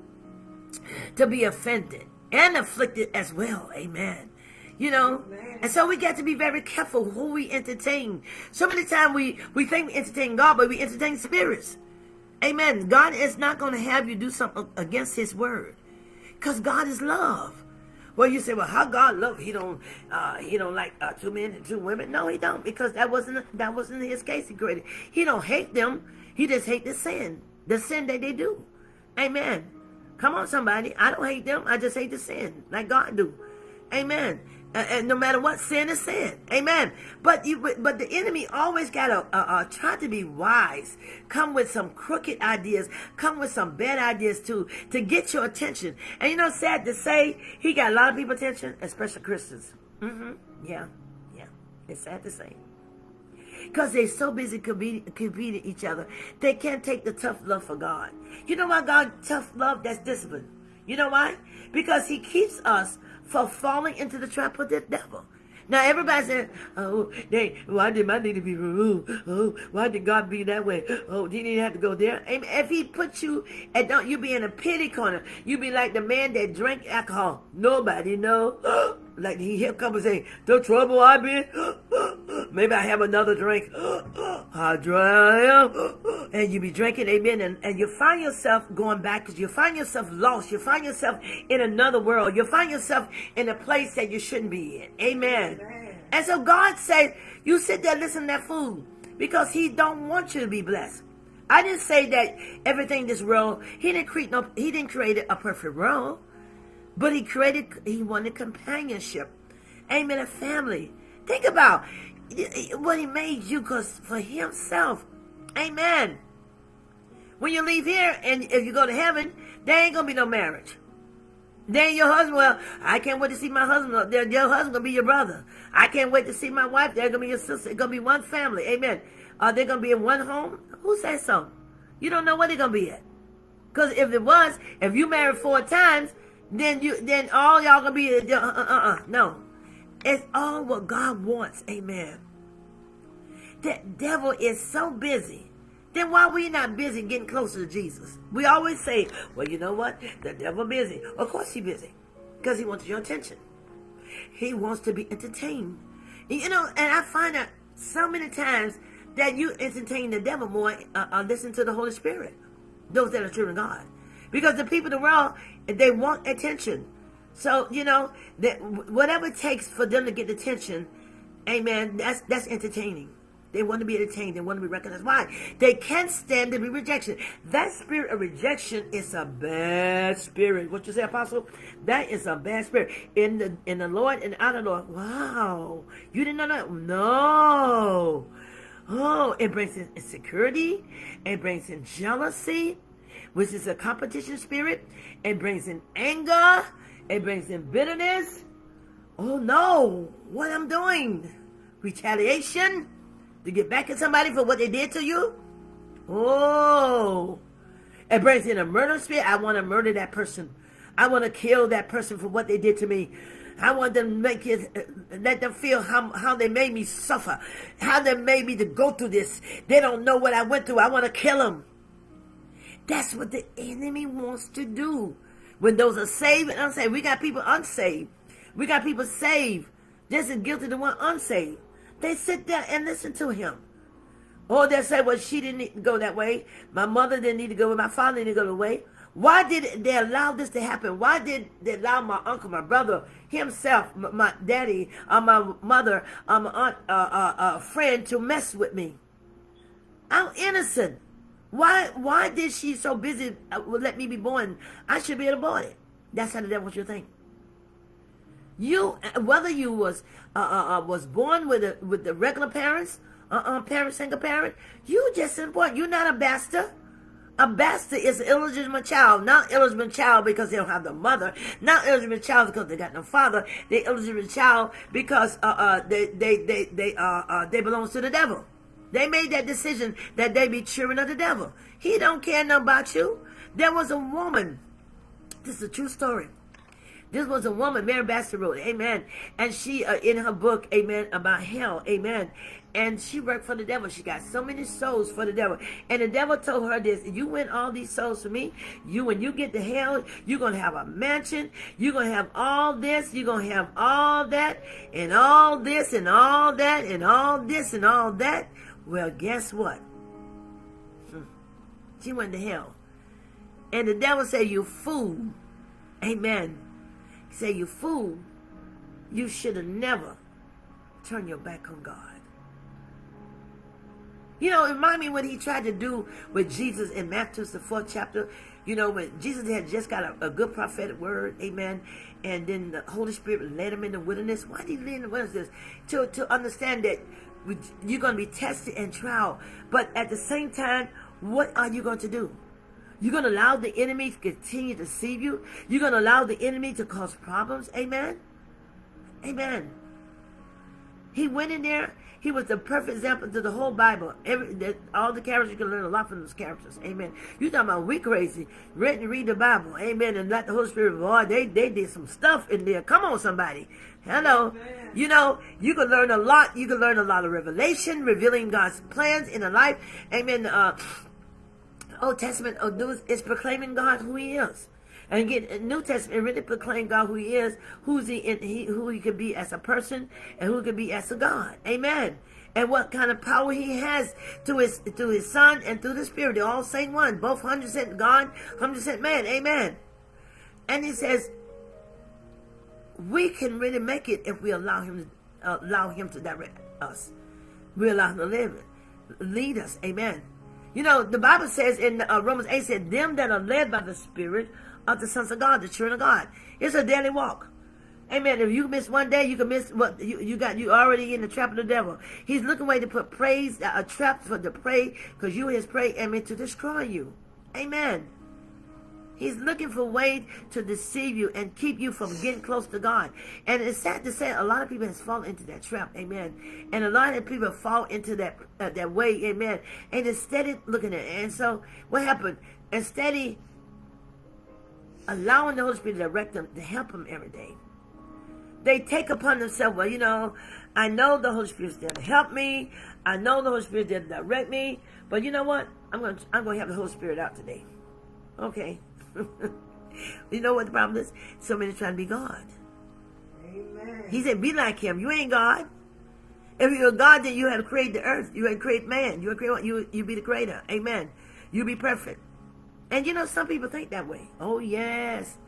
B: to be offended and afflicted as well. Amen. You know, and so we got to be very careful who we entertain. So many times we we think we entertain God, but we entertain spirits. Amen. God is not going to have you do something against His word, because God is love. Well, you say, well, how God love? He don't, uh, he don't like uh, two men and two women. No, he don't, because that wasn't that wasn't his case. He created. He don't hate them. He just hate the sin, the sin that they do. Amen. Come on, somebody. I don't hate them. I just hate the sin, like God do. Amen. And, no matter what, sin is sin. Amen. But you, but the enemy always got to uh try to be wise. Come with some crooked ideas. Come with some bad ideas too to get your attention. And you know, sad to say, he got a lot of people attention, especially Christians. Mm-hmm. Yeah, yeah. It's sad to say. Because they're so busy competing, competing each other. They can't take the tough love for God. You know why God tough love? That's discipline. You know why? Because he keeps us for falling into the trap of the devil. Now everybody said, "Oh, they, why did my need to be removed? Oh, why did God be that way? Oh, he have to go there?" And if He put you, and don't you be in a pity corner, you be like the man that drank alcohol. Nobody know. like he he'll come and say, "The trouble I've been. Maybe I have another drink. How dry I am." And you be drinking, amen, and, and you find yourself going backwards. You find yourself lost. You find yourself in another world. You find yourself in a place that you shouldn't be in. Amen. And so God said, you sit there listening to that food because he don't want you to be blessed. I didn't say that everything this world, he didn't create no, he didn't create a perfect world, but he created, he wanted companionship. Amen. A family. Think about what he made you because for himself. Amen. When you leave here and if you go to heaven, there ain't going to be no marriage. Then your husband, well, I can't wait to see my husband. Your husband gonna be your brother. I can't wait to see my wife. They're gonna be your sister. It's gonna be one family. Amen. Are they gonna be in one home? Who says so? You don't know where they're gonna be at. Because if it was, if you married four times, then you, then all y'all gonna be, uh, uh, uh, uh, no. It's all what God wants. Amen. That devil is so busy then why we not busy getting closer to Jesus? We always say, well, you know what? The devil busy. Of course he's busy. Because he wants your attention. He wants to be entertained. You know, and I find out so many times that you entertain the devil more uh, uh, listen to the Holy Spirit. Those that are children of God. Because the people in the world, they want attention. So, you know, that whatever it takes for them to get attention, amen, that's that's entertaining. They want to be entertained. They want to be recognized. Why? They can't stand to be rejection. That spirit of rejection is a bad spirit. What you say, Apostle? That is a bad spirit. In the in the Lord and out of the Lord. Wow. You didn't know that? No. Oh, it brings in insecurity. It brings in jealousy, which is a competition spirit. It brings in anger. It brings in bitterness. Oh no, what I'm doing? Retaliation to get back at somebody for what they did to you? Oh. It brings in a murder spirit. I want to murder that person. I want to kill that person for what they did to me. I want them to make it, uh, let them feel how, how they made me suffer, how they made me to go through this. They don't know what I went through. I want to kill them. That's what the enemy wants to do. When those are saved and unsaved, we got people unsaved. We got people saved just as guilty the one unsaved. They sit there and listen to him. Or they say, well, she didn't go that way. My mother didn't need to go, my father didn't go the way. Why did they allow this to happen? Why did they allow my uncle, my brother, himself, my, daddy, uh, my mother, uh, my aunt, uh, uh, uh, friend to mess with me? I'm innocent. Why Why did she so busy uh, let me be born? I should be aborted. That's how the devil should think. You, whether you was uh, uh, uh, was born with a, with the regular parents, uh, uh parent, single parent, you just important. You're not a bastard. A bastard is an illegitimate child, not illegitimate child because they don't have the mother, not illegitimate child because they got no father. They illegitimate child because uh, uh, they they they they uh, uh, they belong to the devil. They made that decision that they be cheering of the devil. He don't care nothing about you. There was a woman. This is a true story. This was a woman, Mary Baxter wrote, amen. And she, uh, in her book, amen, about hell, amen. And she worked for the devil. She got so many souls for the devil. And the devil told her this, you win all these souls for me, you, when you get to hell, you're going to have a mansion. You're going to have all this. You're going to have all that and all this and all that and all this and all that. Well, guess what? Hmm. She went to hell. And the devil said, you fool. Amen. He said, you fool. You should have never turned your back on God. You know, remind me what he tried to do with Jesus in Matthew, the fourth chapter. You know, when Jesus had just got a, a good prophetic word, amen, and then the Holy Spirit led him in the wilderness. Why did he lead in the wilderness? To, to understand that you're going to be tested and trial. But at the same time, what are you going to do? You're going to allow the enemy to continue to deceive you. You're going to allow the enemy to cause problems. Amen? Amen. He went in there. He was the perfect example to the whole Bible. Every All the characters, you can learn a lot from those characters. Amen. You talking about we crazy. Read and read the Bible. Amen. And let the Holy Spirit, boy, they, they did some stuff in there. Come on, somebody. Hello. You know, you can learn a lot. You can learn a lot of revelation, revealing God's plans in a life. Amen. Uh, Old Testament is proclaiming God who He is. And again, New Testament really proclaim God who He is, who's he, in, he who He could be as a person, and who could be as a God. Amen. And what kind of power He has to His to His Son and through the Spirit. They're all same one, both hundred percent God, hundred percent man. Amen. And He says we can really make it if we allow Him to allow Him to direct us. We allow Him to live, lead us. Amen. You know, the Bible says in uh, Romans 8 said, them that are led by the Spirit are the sons of God, the children of God. It's a daily walk. Amen. If you miss one day, you can miss what you, you got. You already in the trap of the devil. He's looking way to put praise, uh, a trap for the prey, because you his prey, amen, to destroy you. Amen. He's looking for ways to deceive you and keep you from getting close to God. And it's sad to say a lot of people has fallen into that trap. Amen. And a lot of people fall into that uh, that way. Amen. And instead of looking at it. And so what happened? Instead of allowing the Holy Spirit to direct them, to help them every day, they take upon themselves, well, you know, I know the Holy Spirit's there to help me. I know the Holy Spirit's there to direct me. But you know what? I'm going to, I'm going to have the Holy Spirit out today. Okay. you know what the problem is? So many trying to be God. Amen. He said, be like him. You ain't God. If you're God, then you have to create the earth. You have to create man. You have to create you you be the creator. Amen. You be perfect. And you know, some people think that way. Oh yes.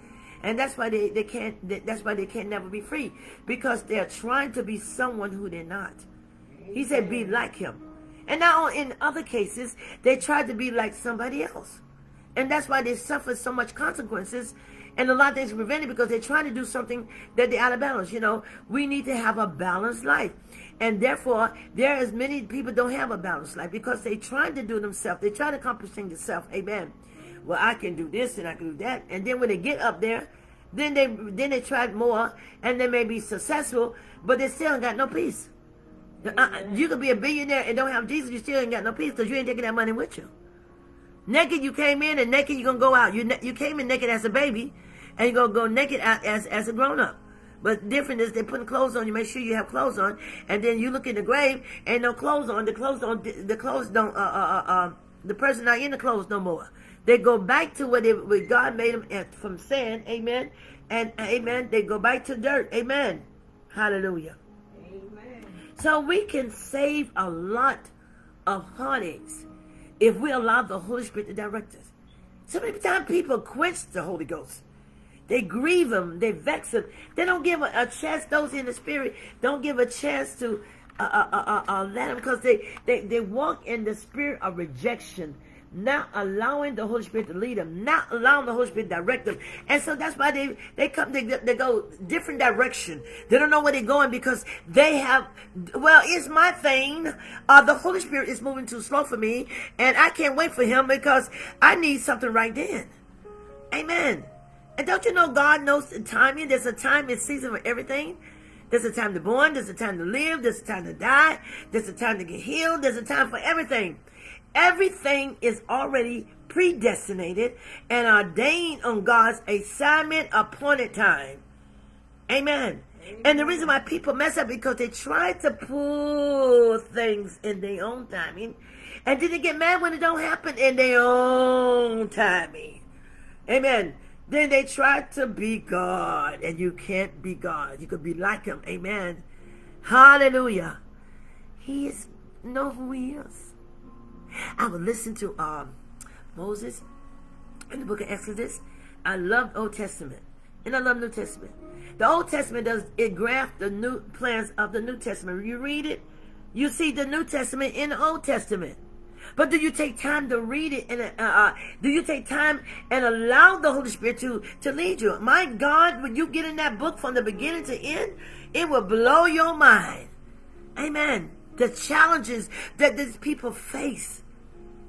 B: And that's why they, they can't that's why they can't never be free. Because they're trying to be someone who they're not. He said, be like him. And now in other cases, they try to be like somebody else. And that's why they suffer so much consequences. And a lot of things are prevented because they're trying to do something that they're out of balance. You know, we need to have a balanced life. And therefore, there is many people don't have a balanced life because they trying to do themselves. They try to accomplish things themselves. Amen. Well, I can do this and I can do that. And then when they get up there, then they then they try more and they may be successful, but they still ain't got no peace. Uh, you could be a billionaire and don't have Jesus, you still ain't got no peace because you ain't taking that money with you. Naked you came in and naked you're going to go out. You, you came in naked as a baby and you're going to go naked as, as a grown-up. But different is they're putting clothes on. You make sure you have clothes on. And then you look in the grave, ain't no clothes on. The clothes on, the clothes don't, uh, uh, uh, uh, the person not in the clothes no more. They go back to what, they, what God made them from sand. Amen. And amen. They go back to dirt. Amen. Hallelujah. Amen. So we can save a lot of heartaches if we allow the Holy Spirit to direct us. So many times people quench the Holy Ghost. They grieve him. They vex him. They don't give a, a chance, those in the spirit, don't give a chance to uh, uh, uh, uh, let them because they, they, they walk in the spirit of rejection not allowing the Holy Spirit to lead them, not allowing the Holy Spirit to direct them. And so that's why they, they come, they, they go different direction. They don't know where they're going because they have, well, it's my thing. Uh, the Holy Spirit is moving too slow for me and I can't wait for him because I need something right then. Amen. And don't you know God knows the timing? There's a time and season for everything. There's a time to born. There's a time to live. There's a time to die. There's a time to get healed. There's a time for everything. Everything is already predestinated and ordained on God's assignment appointed time. Amen. And the reason why people mess up because they try to pull things in their own timing. And then they get mad when it don't happen in their own timing. Amen. Then they try to be God. And you can't be God. You could be like him. Amen. Hallelujah. He is know who he is. I would listen to um, Moses in the book of Exodus. I love Old Testament. And I love New Testament. The Old Testament does it graft the new plans of the New Testament. You read it, you see the New Testament in the Old Testament. But do you take time to read it and uh, uh, do you take time and allow the Holy Spirit to to lead you? My God, when you get in that book from the beginning to end, it will blow your mind. Amen. The challenges that these people face.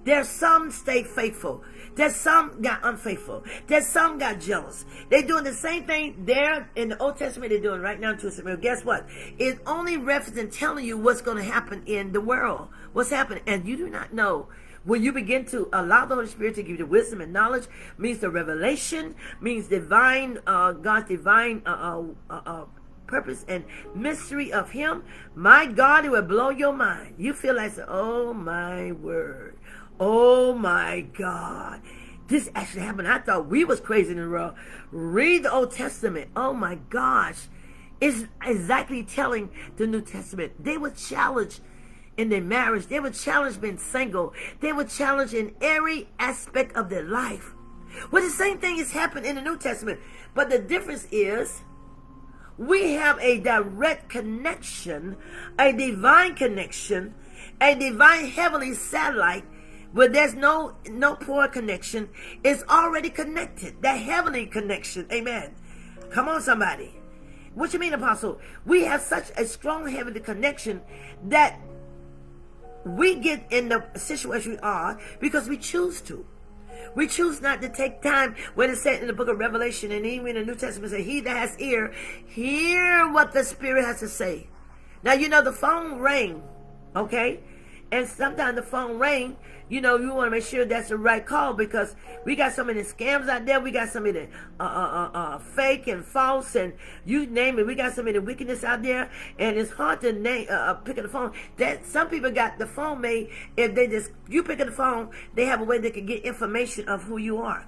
B: There's some stay faithful. There's some got unfaithful. There's some got jealous. They're doing the same thing there in the Old Testament they're doing right now to Testament. Guess what? It's only referencing telling you what's going to happen in the world. What's happening. And you do not know when you begin to allow the Holy Spirit to give you the wisdom and knowledge, means the revelation, means divine, uh, God's divine uh, uh, uh, purpose and mystery of Him. My God, it will blow your mind. You feel like, oh my word. Oh my God. This actually happened. I thought we was crazy in the world. Read the Old Testament. Oh my gosh. It's exactly telling the New Testament. They were challenged in their marriage. They were challenged being single. They were challenged in every aspect of their life. Well, the same thing has happened in the New Testament. But the difference is we have a direct connection, a divine connection, a divine heavenly satellite where there's no no poor connection. It's already connected. That heavenly connection. Amen. Come on somebody. What you mean apostle? We have such a strong heavenly connection that we get in the situation we are because we choose to. We choose not to take time when it's said in the book of Revelation and even in the New Testament say, he that has ear, hear what the Spirit has to say. Now, you know, the phone rang, okay? And sometimes the phone ring you know, you want to make sure that's the right call because we got so many scams out there. We got so many uh, uh, uh, uh, fake and false and you name it. We got so many wickedness out there, and it's hard to name uh, uh pick up the phone. That some people got the phone made. If they just you pick up the phone, they have a way they can get information of who you are.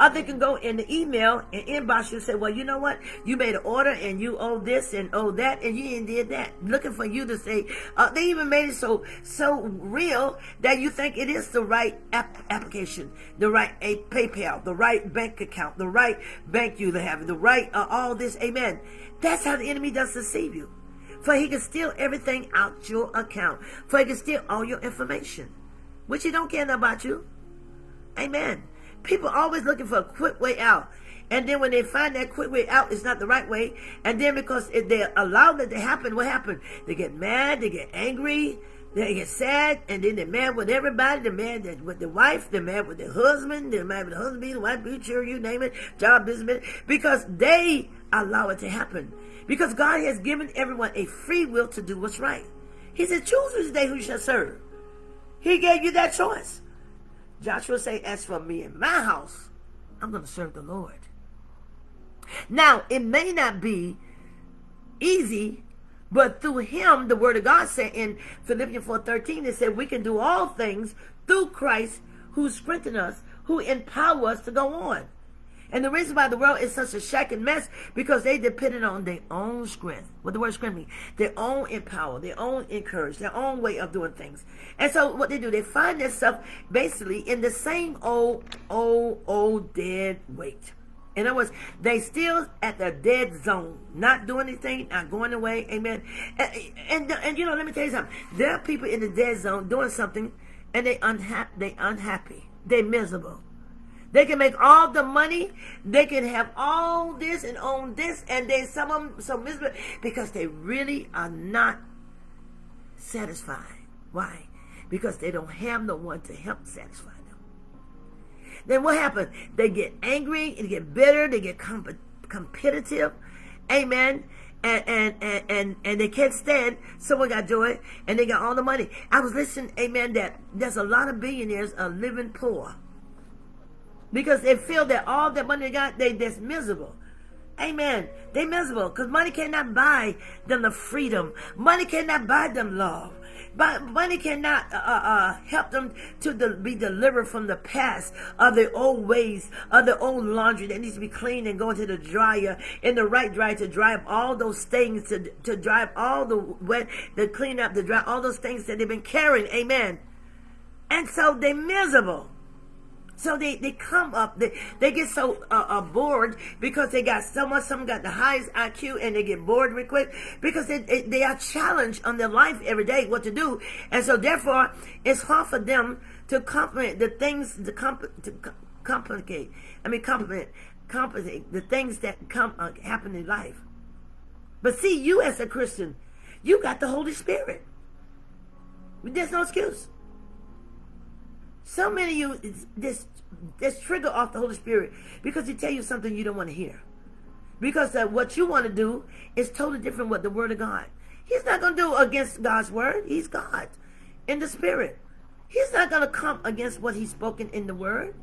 B: Or they can go in the email and inbox you and say, well, you know what? You made an order and you owe this and owe that and you didn't did that. Looking for you to say, uh, they even made it so so real that you think it is the right app application, the right a PayPal, the right bank account, the right bank you have, the right uh, all this. Amen. That's how the enemy does deceive you. For he can steal everything out your account. For he can steal all your information. Which he don't care about you. Amen. People always looking for a quick way out. And then when they find that quick way out, it's not the right way. And then because if they allow that to happen, what happened? They get mad, they get angry, they get sad, and then they're mad with everybody. They're mad with the wife, they're mad with the husband, they're mad with the husband, the wife, future, you name it, job, business, because they allow it to happen. Because God has given everyone a free will to do what's right. He said, choose this day who you shall serve. He gave you that choice. Joshua say, as for me and my house, I'm going to serve the Lord. Now, it may not be easy, but through him, the word of God said in Philippians 4.13, it said we can do all things through Christ who strengthen us, who empower us to go on. And the reason why the world is such a shaking mess because they depended on their own strength. What the word strength means? Their own empower, their own encourage, their own way of doing things. And so what they do, they find themselves basically in the same old, old, old dead weight. In other words, they still at the dead zone, not doing anything, not going away. Amen. And, and, and you know, let me tell you something. There are people in the dead zone doing something, and they unhappy. They unhappy. They miserable. They can make all the money. They can have all this and own this. And they some of them so miserable because they really are not satisfied. Why? Because they don't have no one to help satisfy them. Then what happens? They get angry, they get bitter, they get comp competitive. Amen. And, and, and, and, and they can't stand someone got joy and they got all the money. I was listening, amen, that there's a lot of billionaires are living poor because they feel that all that money they got, they just miserable. Amen. They miserable because money cannot buy them the freedom. Money cannot buy them love. But money cannot uh, uh, uh help them to de- be delivered from the past of their old ways, of their old laundry that needs to be cleaned and go into the dryer, in the right dryer to dry up all those things, to, to dry up all the wet, to clean up, to dry all those things that they've been carrying. Amen. And so they're miserable. So they, they come up, they, they get so uh, uh, bored because they got so much, some got the highest IQ and they get bored real quick because they, they, they are challenged on their life every day what to do. And so therefore, it's hard for them to complicate the things, to, comp- to complicate, I mean, complicate, complicate the things that come uh, happen in life. But see, you as a Christian, you got the Holy Spirit. There's no excuse. So many of you this this trigger off the Holy Spirit because he tell you something you don't want to hear. Because uh, what you want to do is totally different what the word of God. He's not going to do against God's word. He's God in the spirit. He's not going to come against what he's spoken in the word.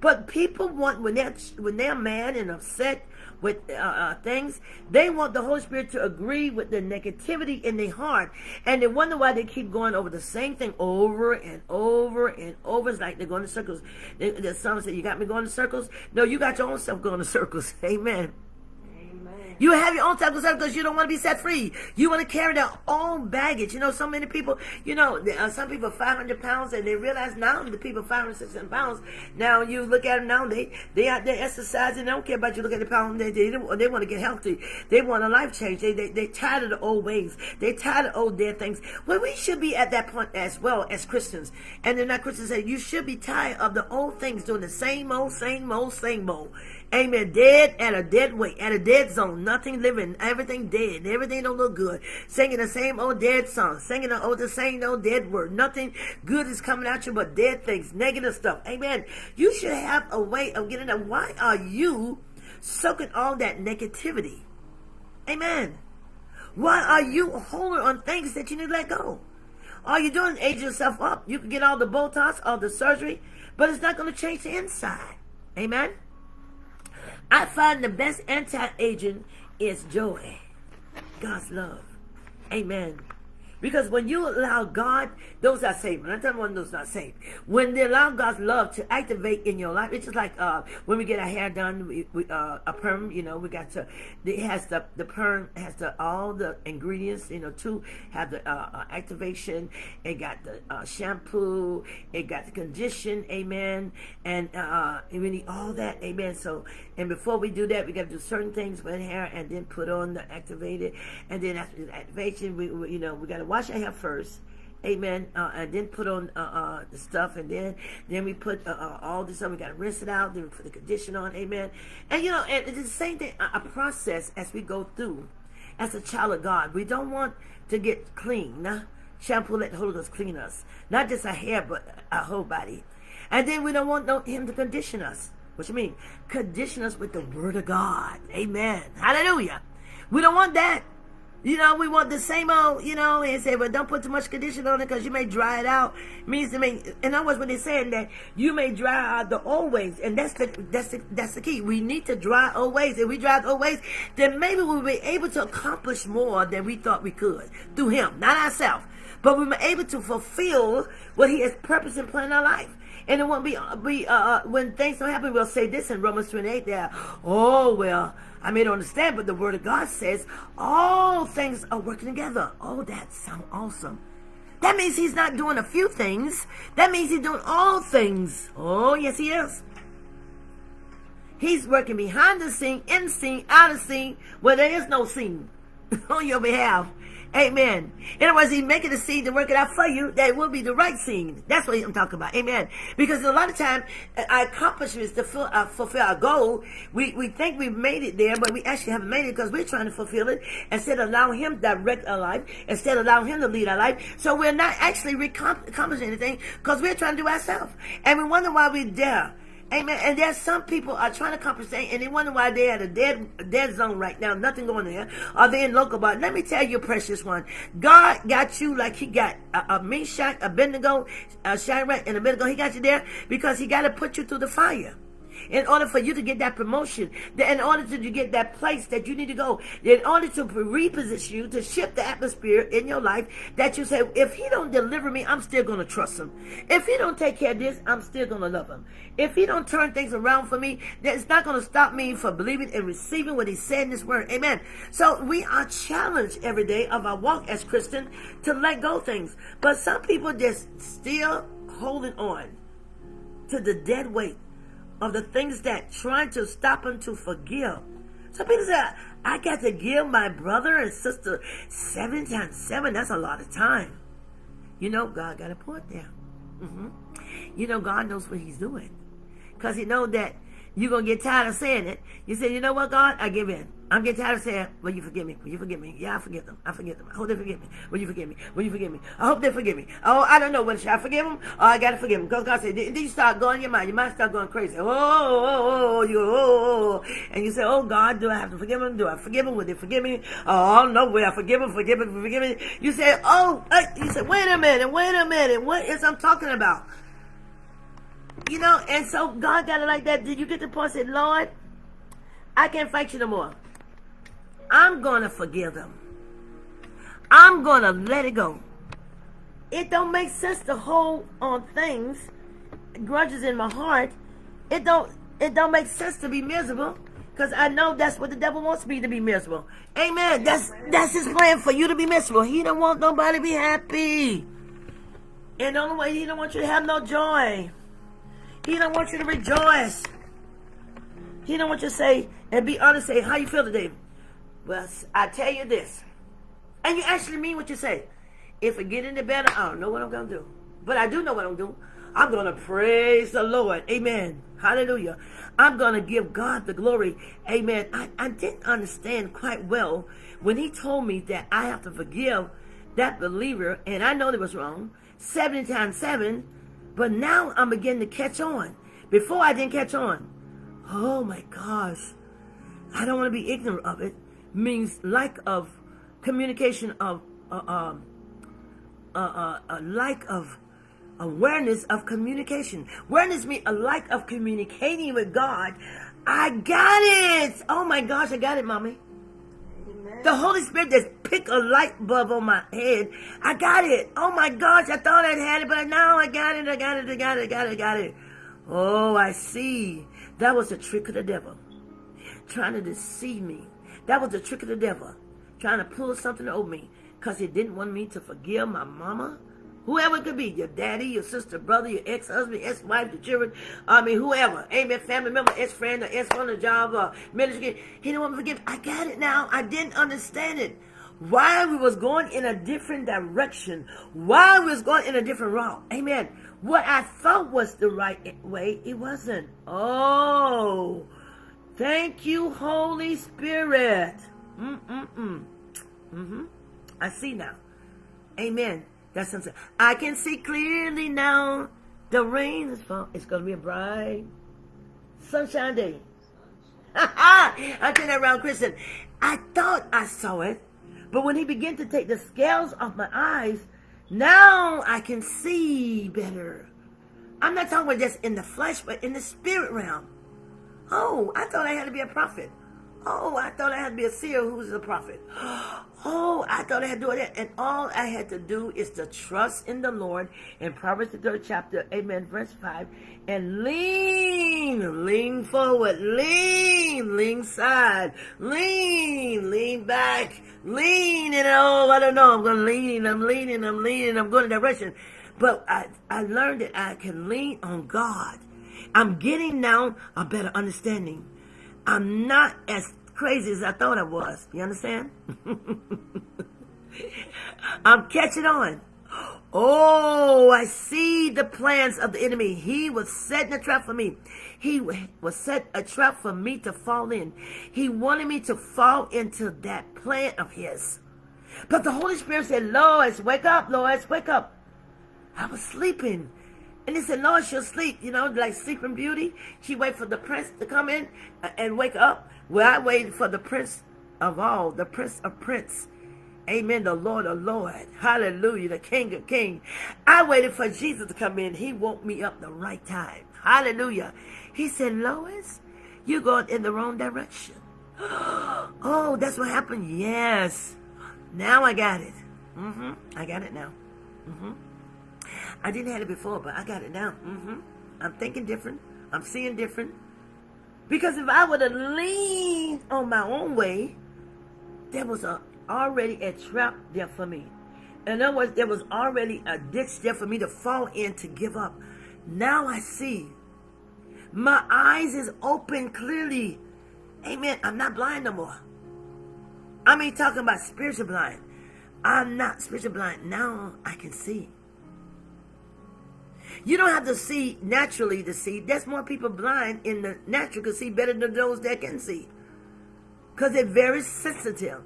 B: But people want when they're when they're mad and upset with uh, uh, things, they want the Holy Spirit to agree with the negativity in their heart, and they wonder why they keep going over the same thing over and over and over. It's like they're going in circles. The some said, "You got me going in circles." No, you got your own self going in circles. Amen. You have your own type of stuff because you don't want to be set free. You want to carry their own baggage. You know, so many people, you know, uh, some people 500 pounds and they realize now the people 500, 600 pounds. Now you look at them now, they, they out there exercising. They don't care about you look at the pound. They, they, they want to get healthy. They want a life change. They, they, they tired of the old ways. They tired of old dead things. Well, we should be at that point as well as Christians. And they're not Christians say you should be tired of the old things doing the same old, same old, same old. Amen. Dead at a dead weight, at a dead zone. Nothing living, everything dead. Everything don't look good. Singing the same old dead song. Singing the old, the same old dead word. Nothing good is coming at you but dead things, negative stuff. Amen. You should have a way of getting that. Why are you soaking all that negativity? Amen. Why are you holding on things that you need to let go? All you're doing is age yourself up. You can get all the Botox, all the surgery, but it's not going to change the inside. Amen. I find the best anti-aging is joy. God's love. Amen. Because when you allow God, those are saved. I'm talking about those not saved. When they allow God's love to activate in your life, it's just like uh, when we get our hair done, we, we, uh, a perm, you know, we got to, it has the, the perm has the, all the ingredients, you know, to have the uh, uh, activation. It got the uh, shampoo. It got the condition, amen. And uh, we need all that, amen. So, and before we do that, we got to do certain things with hair and then put on the activated. And then after the activation, we, we you know, we got to wash our hair first amen. Uh, and then put on uh, uh, the stuff and then then we put uh, uh, all this stuff we got to rinse it out then we put the condition on amen. And you know and it's the same thing a process as we go through as a child of god. We don't want to get clean nah? shampoo let the holy ghost clean us. Not just our hair but our whole body. And then we don't want no, him to condition us. What you mean? Condition us with the word of god. Amen. Hallelujah. We don't want that you know, we want the same old, you know, and say, but don't put too much condition on it because you may dry it out. Means to me, in other words, when they're saying that you may dry out the old ways, and that's the that's the that's the key. We need to dry old ways. If we dry old ways, then maybe we'll be able to accomplish more than we thought we could through Him, not ourselves, but we are able to fulfill what He has purpose and plan in our life. And it won't be, be uh, uh, when things don't happen, we'll say this in Romans 28 there. Oh, well, I may not understand, but the word of God says all things are working together. Oh, that sounds awesome. That means he's not doing a few things. That means he's doing all things. Oh, yes, he is. He's working behind the scene, in the scene, out of scene, where there is no scene on your behalf. Amen. In other words, he's making the seed to work it out for you. That will be the right seed. That's what I'm talking about. Amen. Because a lot of time, uh, our accomplishments to fill, uh, fulfill our goal, we, we think we've made it there, but we actually haven't made it because we're trying to fulfill it instead of allowing him direct our life, instead of allowing him to lead our life. So we're not actually accomplishing anything because we're trying to do ourselves. And we wonder why we're there. Amen. And there's some people are trying to compensate and they wonder why they're at a dead dead zone right now. Nothing going there. Are they in local but let me tell you, precious one. God got you like he got uh, uh, a, a Meshach, Abednego, a Shadrach, and Abednego. He got you there because he got to put you through the fire. In order for you to get that promotion, in order to get that place that you need to go, in order to reposition you, to shift the atmosphere in your life, that you say, if he don't deliver me, I'm still going to trust him. If he don't take care of this, I'm still going to love him. If he don't turn things around for me, then it's not going to stop me from believing and receiving what he said in his word. Amen. So we are challenged every day of our walk as Christian to let go things. But some people just still holding on to the dead weight of the things that trying to stop him to forgive. Some people say, I got to give my brother and sister seven times seven. That's a lot of time. You know, God got a point there. Mm-hmm. You know, God knows what he's doing. Because he know that you're going to get tired of saying it. You say, you know what, God? I give in. I'm getting tired of saying, will you forgive me? Will you forgive me? Yeah, I forgive them. I forgive them. I hope they forgive me. Will you forgive me? Will you forgive me? I hope they forgive me. Oh, I don't know. Whether should I forgive them? Oh, I got to forgive them. Because God said, then you start going in your mind. Your mind start going crazy. Oh, oh, oh, oh, you, oh, oh, oh. And you say, oh, God, do I have to forgive them? Do I forgive them? Will they forgive me? Oh, no, will I forgive them? Forgive them? Forgive me? You say, oh, uh, you say, wait a minute, wait a minute. What is I'm talking about? You know, and so God got it like that. Did you get the point? Said, Lord, I can't fight you no more. I'm going to forgive them. I'm going to let it go. It don't make sense to hold on things, grudges in my heart. It don't it don't make sense to be miserable because I know that's what the devil wants me to be miserable. Amen. That's that's his plan for you to be miserable. He don't want nobody to be happy. And the only way he don't want you to have no joy. He don't want you to rejoice. He don't want you to say and be honest. Say how you feel today. Well, I tell you this, and you actually mean what you say. If it get any better, I don't know what I'm gonna do, but I do know what I'm doing. I'm gonna praise the Lord. Amen. Hallelujah. I'm gonna give God the glory. Amen. I, I didn't understand quite well when he told me that I have to forgive that believer, and I know it was wrong, 70 times 7, but now I'm beginning to catch on. Before I didn't catch on. Oh my gosh. I don't want to be ignorant of it. Means lack of communication of, uh, um, uh, uh, a lack of awareness of communication. Awareness means a lack of communicating with God. I got it. Oh my gosh, I got it, mommy. The Holy Spirit just pick a light bulb on my head. I got it. Oh my gosh, I thought I had it, but now I got it. I got it. I got it. I got it. I got it. Oh, I see. That was a trick of the devil. Trying to deceive me. That was the trick of the devil. Trying to pull something over me. Because he didn't want me to forgive my mama Whoever it could be, your daddy, your sister, brother, your ex-husband, ex-wife, the children, I mean, whoever. Amen. Family member, ex-friend, or ex-on the job, or ministry. He didn't want to forgive. I got it now. I didn't understand it. Why we was going in a different direction. Why we was going in a different route. Amen. What I thought was the right way, it wasn't. Oh, thank you, Holy Spirit. Mm-mm-mm. Mm-hmm. I see now. Amen. That's something. I can see clearly now. The rain is falling. It's going to be a bright sunshine day. I that around Christian. I thought I saw it, but when he began to take the scales off my eyes, now I can see better. I'm not talking about just in the flesh, but in the spirit realm. Oh, I thought I had to be a prophet. Oh, I thought I had to be a seer who's a prophet. Oh, I thought I had to do that. And all I had to do is to trust in the Lord in Proverbs the third chapter, amen, verse 5, and lean, lean forward, lean, lean side, lean, lean back, lean, and oh, I don't know, I'm going to lean, I'm leaning, I'm leaning, I'm going in direction. But I, I learned that I can lean on God. I'm getting now a better understanding. I'm not as crazy as I thought I was. You understand? I'm catching on. Oh, I see the plans of the enemy. He was setting a trap for me. He was set a trap for me to fall in. He wanted me to fall into that plan of his. But the Holy Spirit said, Lois, wake up, Lois, wake up. I was sleeping. And he said, Lois, she'll sleep, you know, like Sleeping Beauty. She wait for the prince to come in and wake up. Well, I waited for the prince of all, the prince of prince. Amen. The Lord, the Lord. Hallelujah. The King of Kings. I waited for Jesus to come in. He woke me up the right time. Hallelujah. He said, Lois, you're going in the wrong direction. Oh, that's what happened? Yes. Now I got it. Mm-hmm. I got it now. Mm-hmm. I didn't have it before, but I got it now. Mm-hmm. I'm thinking different. I'm seeing different. Because if I would have leaned on my own way, there was a, already a trap there for me. In other words, there was already a ditch there for me to fall in to give up. Now I see. My eyes is open clearly. Amen. I'm not blind no more. I mean, talking about spiritual blind. I'm not spiritual blind. Now I can see. You don't have to see naturally to see. That's more people blind in the natural can see better than those that can see. Because they're very sensitive.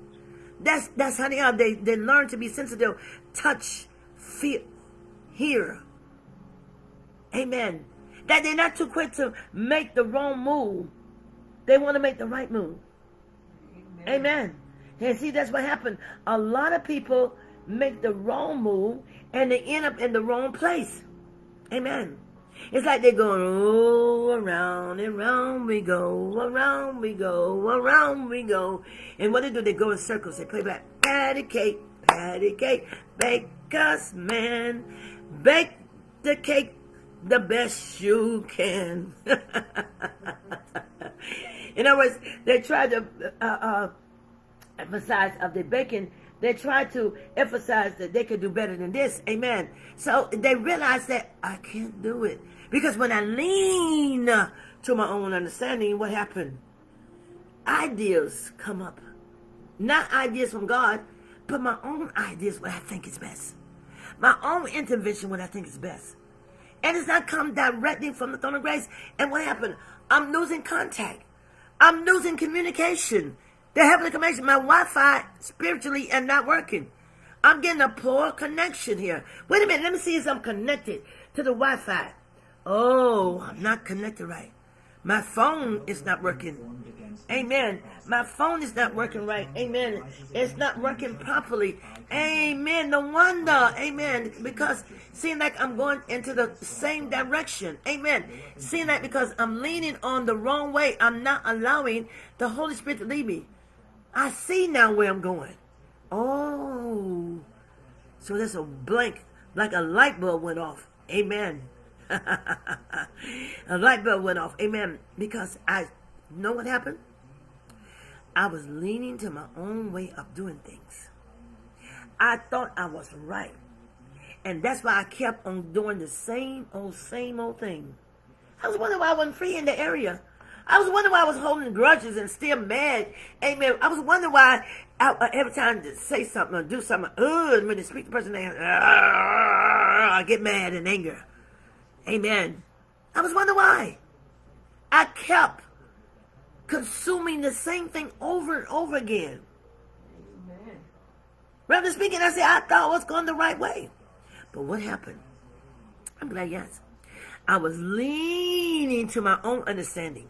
B: That's that's how they are. They, they learn to be sensitive. Touch, feel, hear. Amen. That they're not too quick to make the wrong move. They want to make the right move. Amen. Amen. And see, that's what happened. A lot of people make the wrong move and they end up in the wrong place. Amen. It's like they're going, oh, around and round we go, around we go, around we go. And what they do, they go in circles. They play back, patty cake, patty cake, bake us, man. Bake the cake the best you can. in other words, they try to uh, uh, emphasize of the baking they try to emphasize that they could do better than this. Amen. So they realize that I can't do it. Because when I lean to my own understanding, what happened? Ideas come up. Not ideas from God, but my own ideas, what I think is best. My own intervention, what I think is best. And it's not come directly from the throne of grace. And what happened? I'm losing contact. I'm losing communication. The heavenly connection, my Wi-Fi spiritually and not working. I'm getting a poor connection here. Wait a minute, let me see if I'm connected to the Wi-Fi. Oh, I'm not connected right. My phone is not working. Amen. My phone is not working right. Amen. It's not working properly. Amen. No wonder. Amen. Because seeing like I'm going into the same direction. Amen. Seeing that because I'm leaning on the wrong way. I'm not allowing the Holy Spirit to lead me. I see now where I'm going. Oh. So there's a blank, like a light bulb went off. Amen. a light bulb went off. Amen. Because I know what happened? I was leaning to my own way of doing things. I thought I was right. And that's why I kept on doing the same old, same old thing. I was wondering why I wasn't free in the area. I was wondering why I was holding grudges and still mad. Amen. I was wondering why I, uh, every time to say something or do something, uh, when they speak to the person, they, I get mad and anger. Amen. I was wondering why. I kept consuming the same thing over and over again. Amen. Rather speaking, I said, I thought I was going the right way. But what happened? I'm glad yes. I was leaning to my own understanding.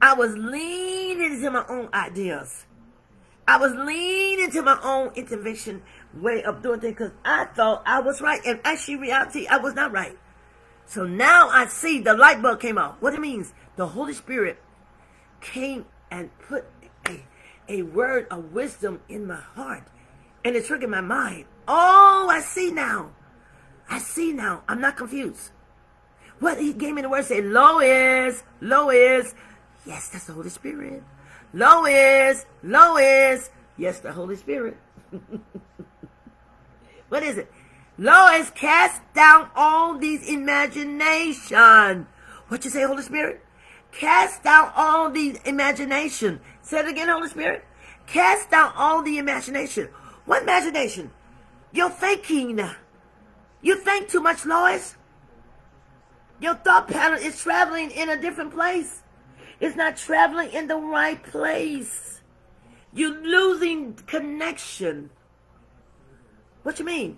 B: I was leaning into my own ideas. I was leaning to my own intervention way of doing things because I thought I was right. And actually, reality, I was not right. So now I see the light bulb came out. What it means, the Holy Spirit came and put a, a word of wisdom in my heart. And it triggered my mind. Oh, I see now. I see now. I'm not confused. What he gave me the word say, Lois, Lois, Yes, that's the Holy Spirit. Lois, Lois. Yes, the Holy Spirit. what is it? Lois, cast down all these imagination. What you say, Holy Spirit? Cast down all these imagination. Say it again, Holy Spirit. Cast down all the imagination. What imagination? You're thinking. You think too much, Lois. Your thought pattern is traveling in a different place. It's not traveling in the right place. You're losing connection. What you mean?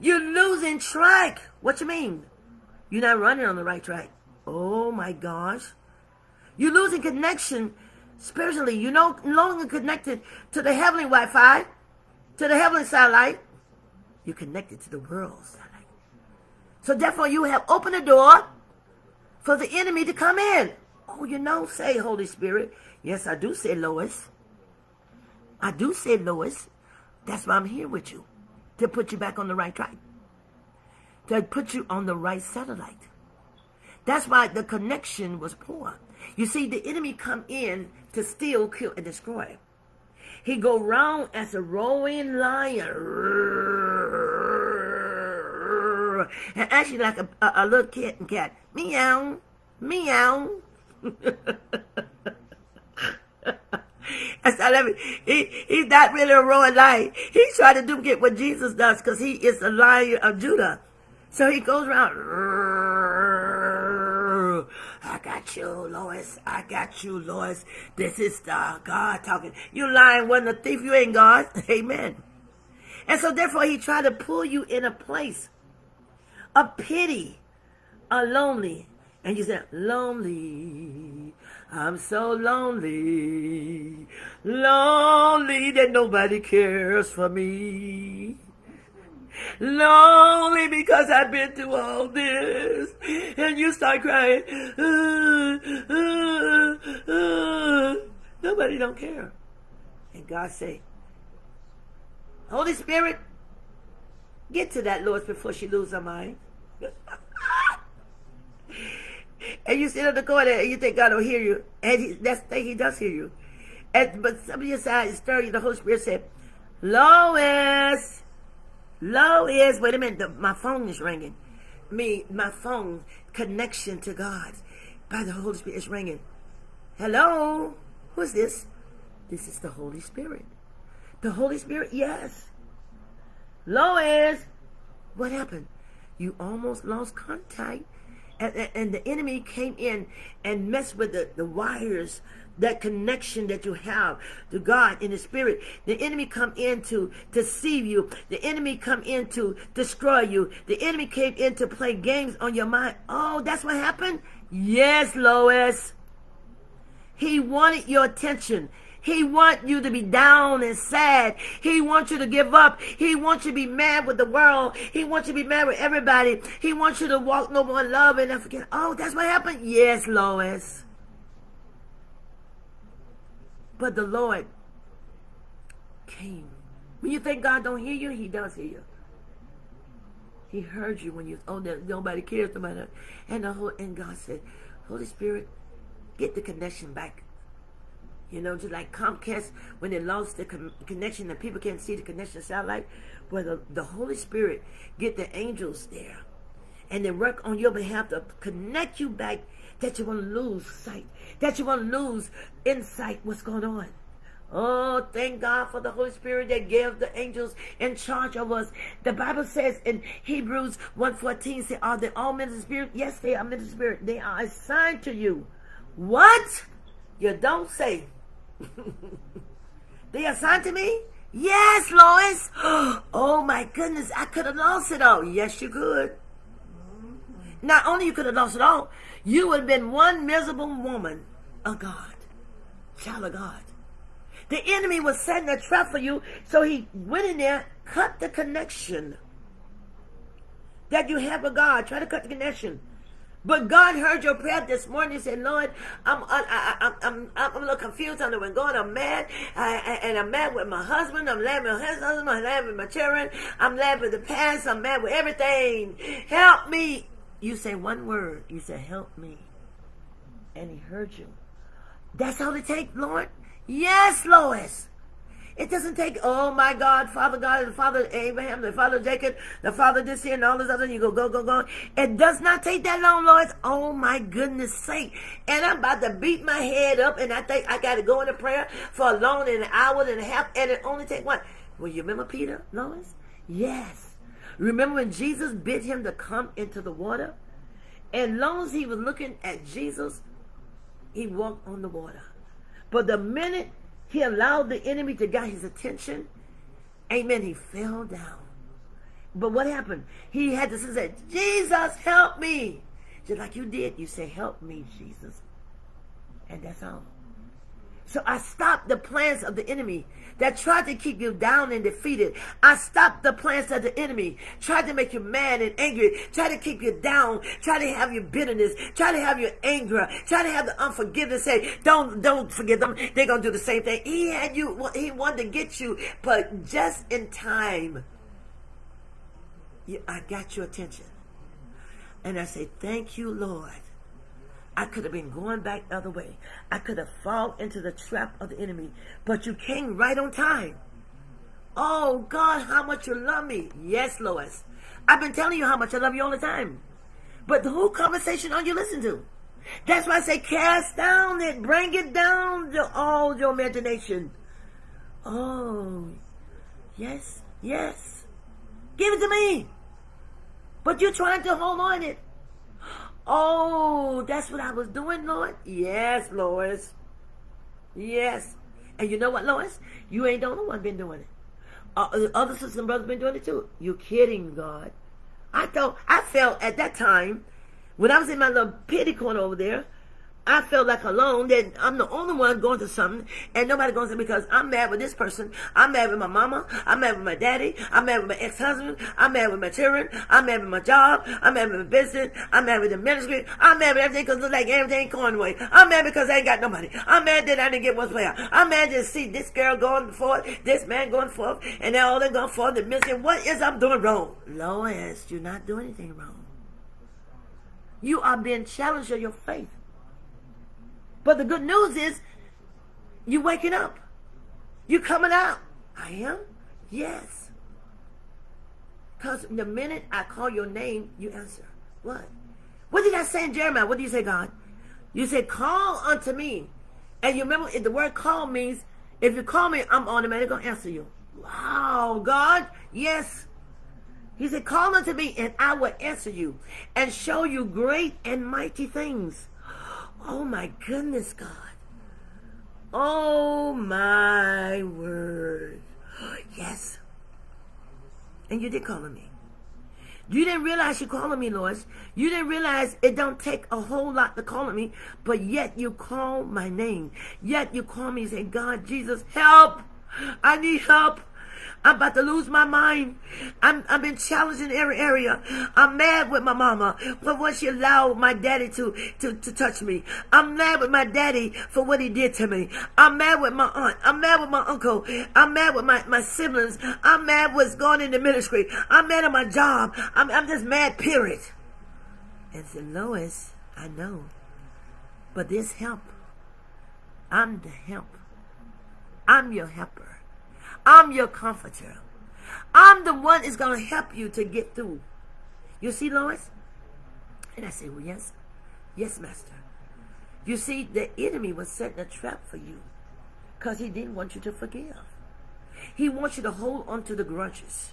B: You're losing track. What you mean? You're not running on the right track. Oh my gosh. You're losing connection spiritually. You're no longer connected to the heavenly Wi-Fi. to the heavenly satellite, you're connected to the world satellite. So therefore, you have opened the door for the enemy to come in. Oh, you know, say Holy Spirit. Yes, I do say Lois. I do say Lois. That's why I'm here with you. To put you back on the right track. To put you on the right satellite. That's why the connection was poor. You see, the enemy come in to steal, kill, and destroy. He go round as a roaring lion. And actually like a, a, a little kitten cat. Meow. Meow. I said, he, he's not really a roaring lion. He's trying to duplicate what Jesus does because he is the lion of Judah. So he goes around. I got you, Lois. I got you, Lois. This is the God talking. You lying wasn't a thief. You ain't God. Amen. And so therefore he tried to pull you in a place of pity, a lonely. And you said, lonely. I'm so lonely. Lonely that nobody cares for me. Lonely because I've been through all this. And you start crying. Uh, uh, uh. Nobody don't care. And God say, Holy Spirit, get to that Lord before she lose her mind. And you sit on the corner and you think God will hear you. And he, that's the thing, he does hear you. And, but some of your side stir you. The Holy Spirit said, Lois, Lois, wait a minute, the, my phone is ringing. Me, my phone connection to God by the Holy Spirit is ringing. Hello, who's this? This is the Holy Spirit. The Holy Spirit, yes. Lois, what happened? You almost lost contact and, and, the enemy came in and messed with the, the wires that connection that you have to God in the spirit. The enemy come in to deceive you. The enemy come in to destroy you. The enemy came in to play games on your mind. Oh, that's what happened? Yes, Lois. He wanted your attention. He wants you to be down and sad. He wants you to give up. He wants you to be mad with the world. He wants you to be mad with everybody. He wants you to walk no more love and forget. Oh, that's what happened? Yes, Lois. But the Lord came. When you think God don't hear you, he does hear you. He heard you when you oh nobody cares about it. And the whole and God said, Holy Spirit, get the connection back you know, just like Comcast, when they lost the connection and people can't see the connection satellite, where the, the Holy Spirit get the angels there and they work on your behalf to connect you back that you want to lose sight, that you want to lose insight what's going on. Oh, thank God for the Holy Spirit that gave the angels in charge of us. The Bible says in Hebrews 1.14, say, are they all men of the Spirit? Yes, they are men of the Spirit. They are assigned to you. What? You don't say. they assigned to me? Yes, Lois. Oh my goodness, I could have lost it all. Yes, you could. Not only you could have lost it all, you would have been one miserable woman of God, child of God. The enemy was setting a trap for you, so he went in there, cut the connection that you have with God. Try to cut the connection. But God heard your prayer this morning. Said, Lord, I'm, I, I, I'm, I'm, I'm a little confused. I know what's going I'm mad. I, I, and I'm mad with my husband. I'm mad with his husband. I'm mad with my children. I'm mad with the past. I'm mad with everything. Help me. You say one word. You say, help me. And he heard you. That's all it takes, Lord. Yes, Lois. It doesn't take, oh my God, Father God, the Father Abraham, the Father Jacob, the Father this here and all this other. You go, go, go, go. It does not take that long, Lord. Oh my goodness sake. And I'm about to beat my head up and I think I got to go into prayer for a long an hour and a half and it only take one. Well, you remember Peter, Lois? Yes. Remember when Jesus bid him to come into the water? And long as he was looking at Jesus, he walked on the water. But the minute he allowed the enemy to get his attention. Amen. He fell down. But what happened? He had to say, Jesus, help me. Just like you did. You say, help me, Jesus. And that's all. So I stopped the plans of the enemy that tried to keep you down and defeated. I stopped the plans of the enemy, tried to make you mad and angry, tried to keep you down, tried to have your bitterness, tried to have your anger, tried to have the unforgiveness. Say, don't, don't forgive them. They're going to do the same thing. He had you, he wanted to get you, but just in time, I got your attention. And I say, thank you, Lord. I could have been going back the other way. I could have fallen into the trap of the enemy. But you came right on time. Oh, God, how much you love me. Yes, Lois. I've been telling you how much I love you all the time. But the whole conversation are you listen to? That's why I say cast down it. Bring it down to all your imagination. Oh, yes, yes. Give it to me. But you're trying to hold on it. Oh, that's what I was doing, Lord? Yes, Lois. Yes. And you know what, Lois? You ain't the only one been doing it. Uh, other sisters and brothers been doing it too. You're kidding, God. I thought, I felt at that time, when I was in my little pity corner over there, I felt like alone that I'm the only one going through something and nobody going through because I'm mad with this person. I'm mad with my mama. I'm mad with my daddy. I'm mad with my ex-husband. I'm mad with my children. I'm mad with my job. I'm mad with my business. I'm mad with the ministry. I'm mad with everything because it looks like everything going away. I'm mad because I ain't got no money. I'm mad that I didn't get what's fair. I'm mad to see this girl going forth, this man going forth, and they're all they're going forth. The ministry. What is I'm doing wrong? Lois, you're not doing anything wrong. You are being challenged on your faith. But the good news is you're waking up. You're coming out. I am? Yes. Because the minute I call your name, you answer. What? What did I say in Jeremiah? What did you say, God? You said, call unto me. And you remember, the word call means, if you call me, I'm automatically going to answer you. Wow, God. Yes. He said, call unto me and I will answer you and show you great and mighty things Oh my goodness, God. Oh my word. Yes. And you did call on me. You didn't realize you calling me, Lois. You didn't realize it don't take a whole lot to call on me, but yet you call my name. Yet you call me and say, God, Jesus, help. I need help. I'm about to lose my mind. I'm, I've been challenged in every area. I'm mad with my mama for what she allowed my daddy to, to, to touch me. I'm mad with my daddy for what he did to me. I'm mad with my aunt. I'm mad with my uncle. I'm mad with my, my siblings. I'm mad what's going in the ministry. I'm mad at my job. I'm, I'm just mad, period. And said, Lois, I know. But this help. I'm the help. I'm your helper. I'm your comforter. I'm the one that's going to help you to get through. You see, Lois? And I said, well, yes. Yes, Master. You see, the enemy was setting a trap for you because he didn't want you to forgive. He wants you to hold on to the grudges.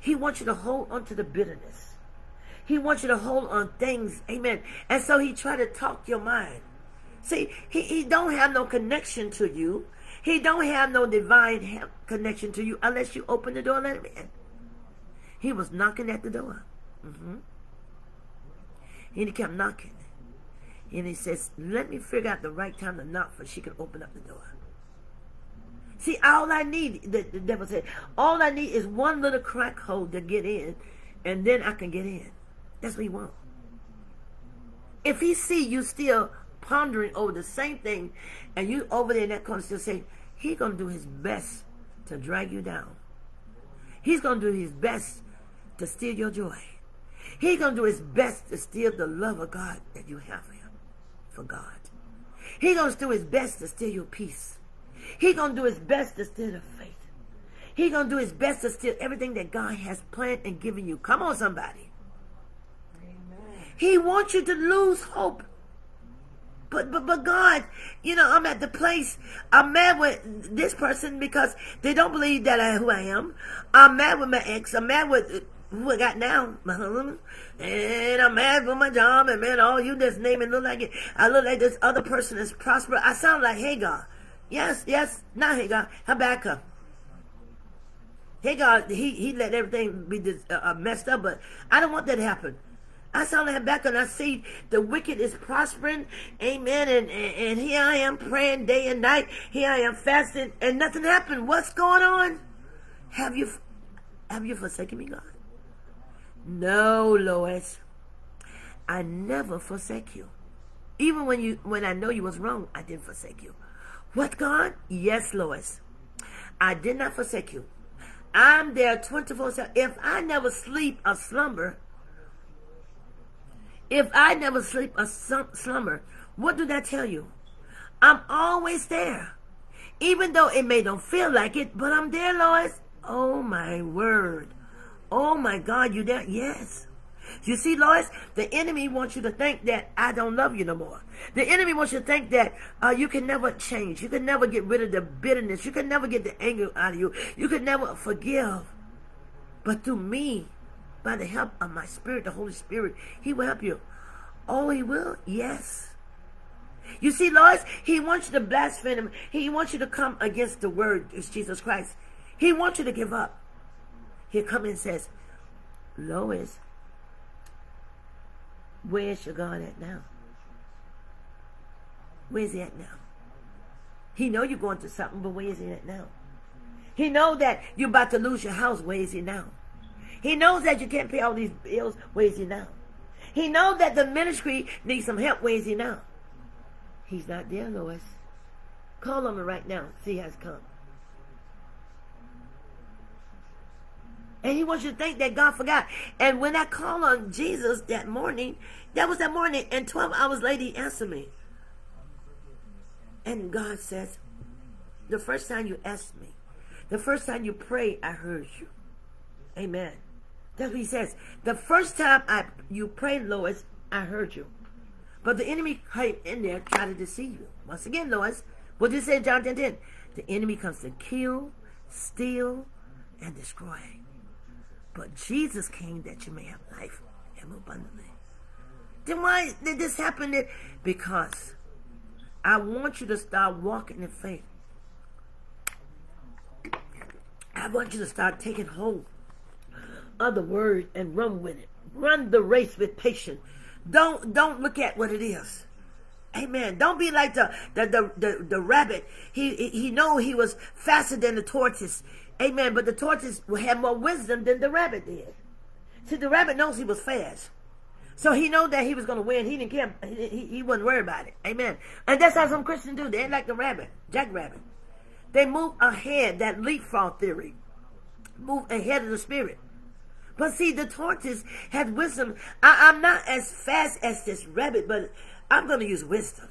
B: He wants you to hold on to the bitterness. He wants you to hold on things. Amen. And so he tried to talk your mind. See, he, he don't have no connection to you. He don't have no divine connection to you unless you open the door and let him in. He was knocking at the door. Mm-hmm. And he kept knocking. And he says, let me figure out the right time to knock for she can open up the door. See, all I need, the, the devil said, all I need is one little crack hole to get in, and then I can get in. That's what he wants. If he see you still pondering over the same thing, and you over there in that corner still saying, he's going to do his best to drag you down. He's going to do his best to steal your joy. He's going to do his best to steal the love of God that you have for him, for God. He's going to do his best to steal your peace. He's going to do his best to steal the faith. He's going to do his best to steal everything that God has planned and given you. Come on, somebody. Amen. He wants you to lose hope. But, but, but God, you know, I'm at the place, I'm mad with this person because they don't believe that I, who I am. I'm mad with my ex. I'm mad with who I got now, my husband. And I'm mad with my job. And man, all you just name it look like it. I look like this other person is prosperous. I sound like Hagar. Yes, yes, not Hagar. Habakkuk. Hagar, he, he let everything be uh, uh, messed up, but I don't want that to happen. I saw back and I see the wicked is prospering. Amen. And, and, and here I am praying day and night. Here I am fasting and nothing happened. What's going on? Have you, have you forsaken me, God? No, Lois. I never forsake you. Even when you when I know you was wrong, I didn't forsake you. What God? Yes, Lois. I did not forsake you. I'm there 24 7. If I never sleep or slumber, if I never sleep a slumber, what do that tell you? I'm always there. Even though it may don't feel like it, but I'm there, Lois. Oh my word. Oh my God, you there? Yes. You see, Lois, the enemy wants you to think that I don't love you no more. The enemy wants you to think that uh, you can never change. You can never get rid of the bitterness. You can never get the anger out of you. You can never forgive. But through me, by the help of my spirit, the Holy Spirit, he will help you. Oh, he will? Yes. You see, Lois, he wants you to blaspheme him. He wants you to come against the word, is Jesus Christ. He wants you to give up. He come and says, Lois, Where's your God at now? Where's he at now? He know you're going through something, but where is he at now? He know that you're about to lose your house. Where is he now? He knows that you can't pay all these bills. Where is he now? He knows that the ministry needs some help. Where is he now? He's not there, Lois. Call on him right now. See has come. And he wants you to think that God forgot. And when I called on Jesus that morning, that was that morning, and 12 hours later, he answered me. And God says, the first time you asked me, the first time you prayed, I heard you. Amen. That's what he says. The first time I you prayed, Lois, I heard you. But the enemy came in there trying to deceive you. Once again, Lois, what did it say in John 10, 10? The enemy comes to kill, steal, and destroy. But Jesus came that you may have life and abundantly. Then why did this happen? Because I want you to start walking in faith. I want you to start taking hold of the word and run with it. Run the race with patience. Don't don't look at what it is. Amen. Don't be like the the the, the, the rabbit. He, he he know he was faster than the tortoise. Amen. But the tortoise had more wisdom than the rabbit did. See, the rabbit knows he was fast. So he know that he was going to win. He didn't care. He, he, he wasn't worried about it. Amen. And that's how some Christians do. They ain't like the rabbit, jackrabbit. They move ahead, that leapfrog theory. Move ahead of the spirit. But see, the tortoise had wisdom. I, I'm not as fast as this rabbit, but I'm going to use wisdom.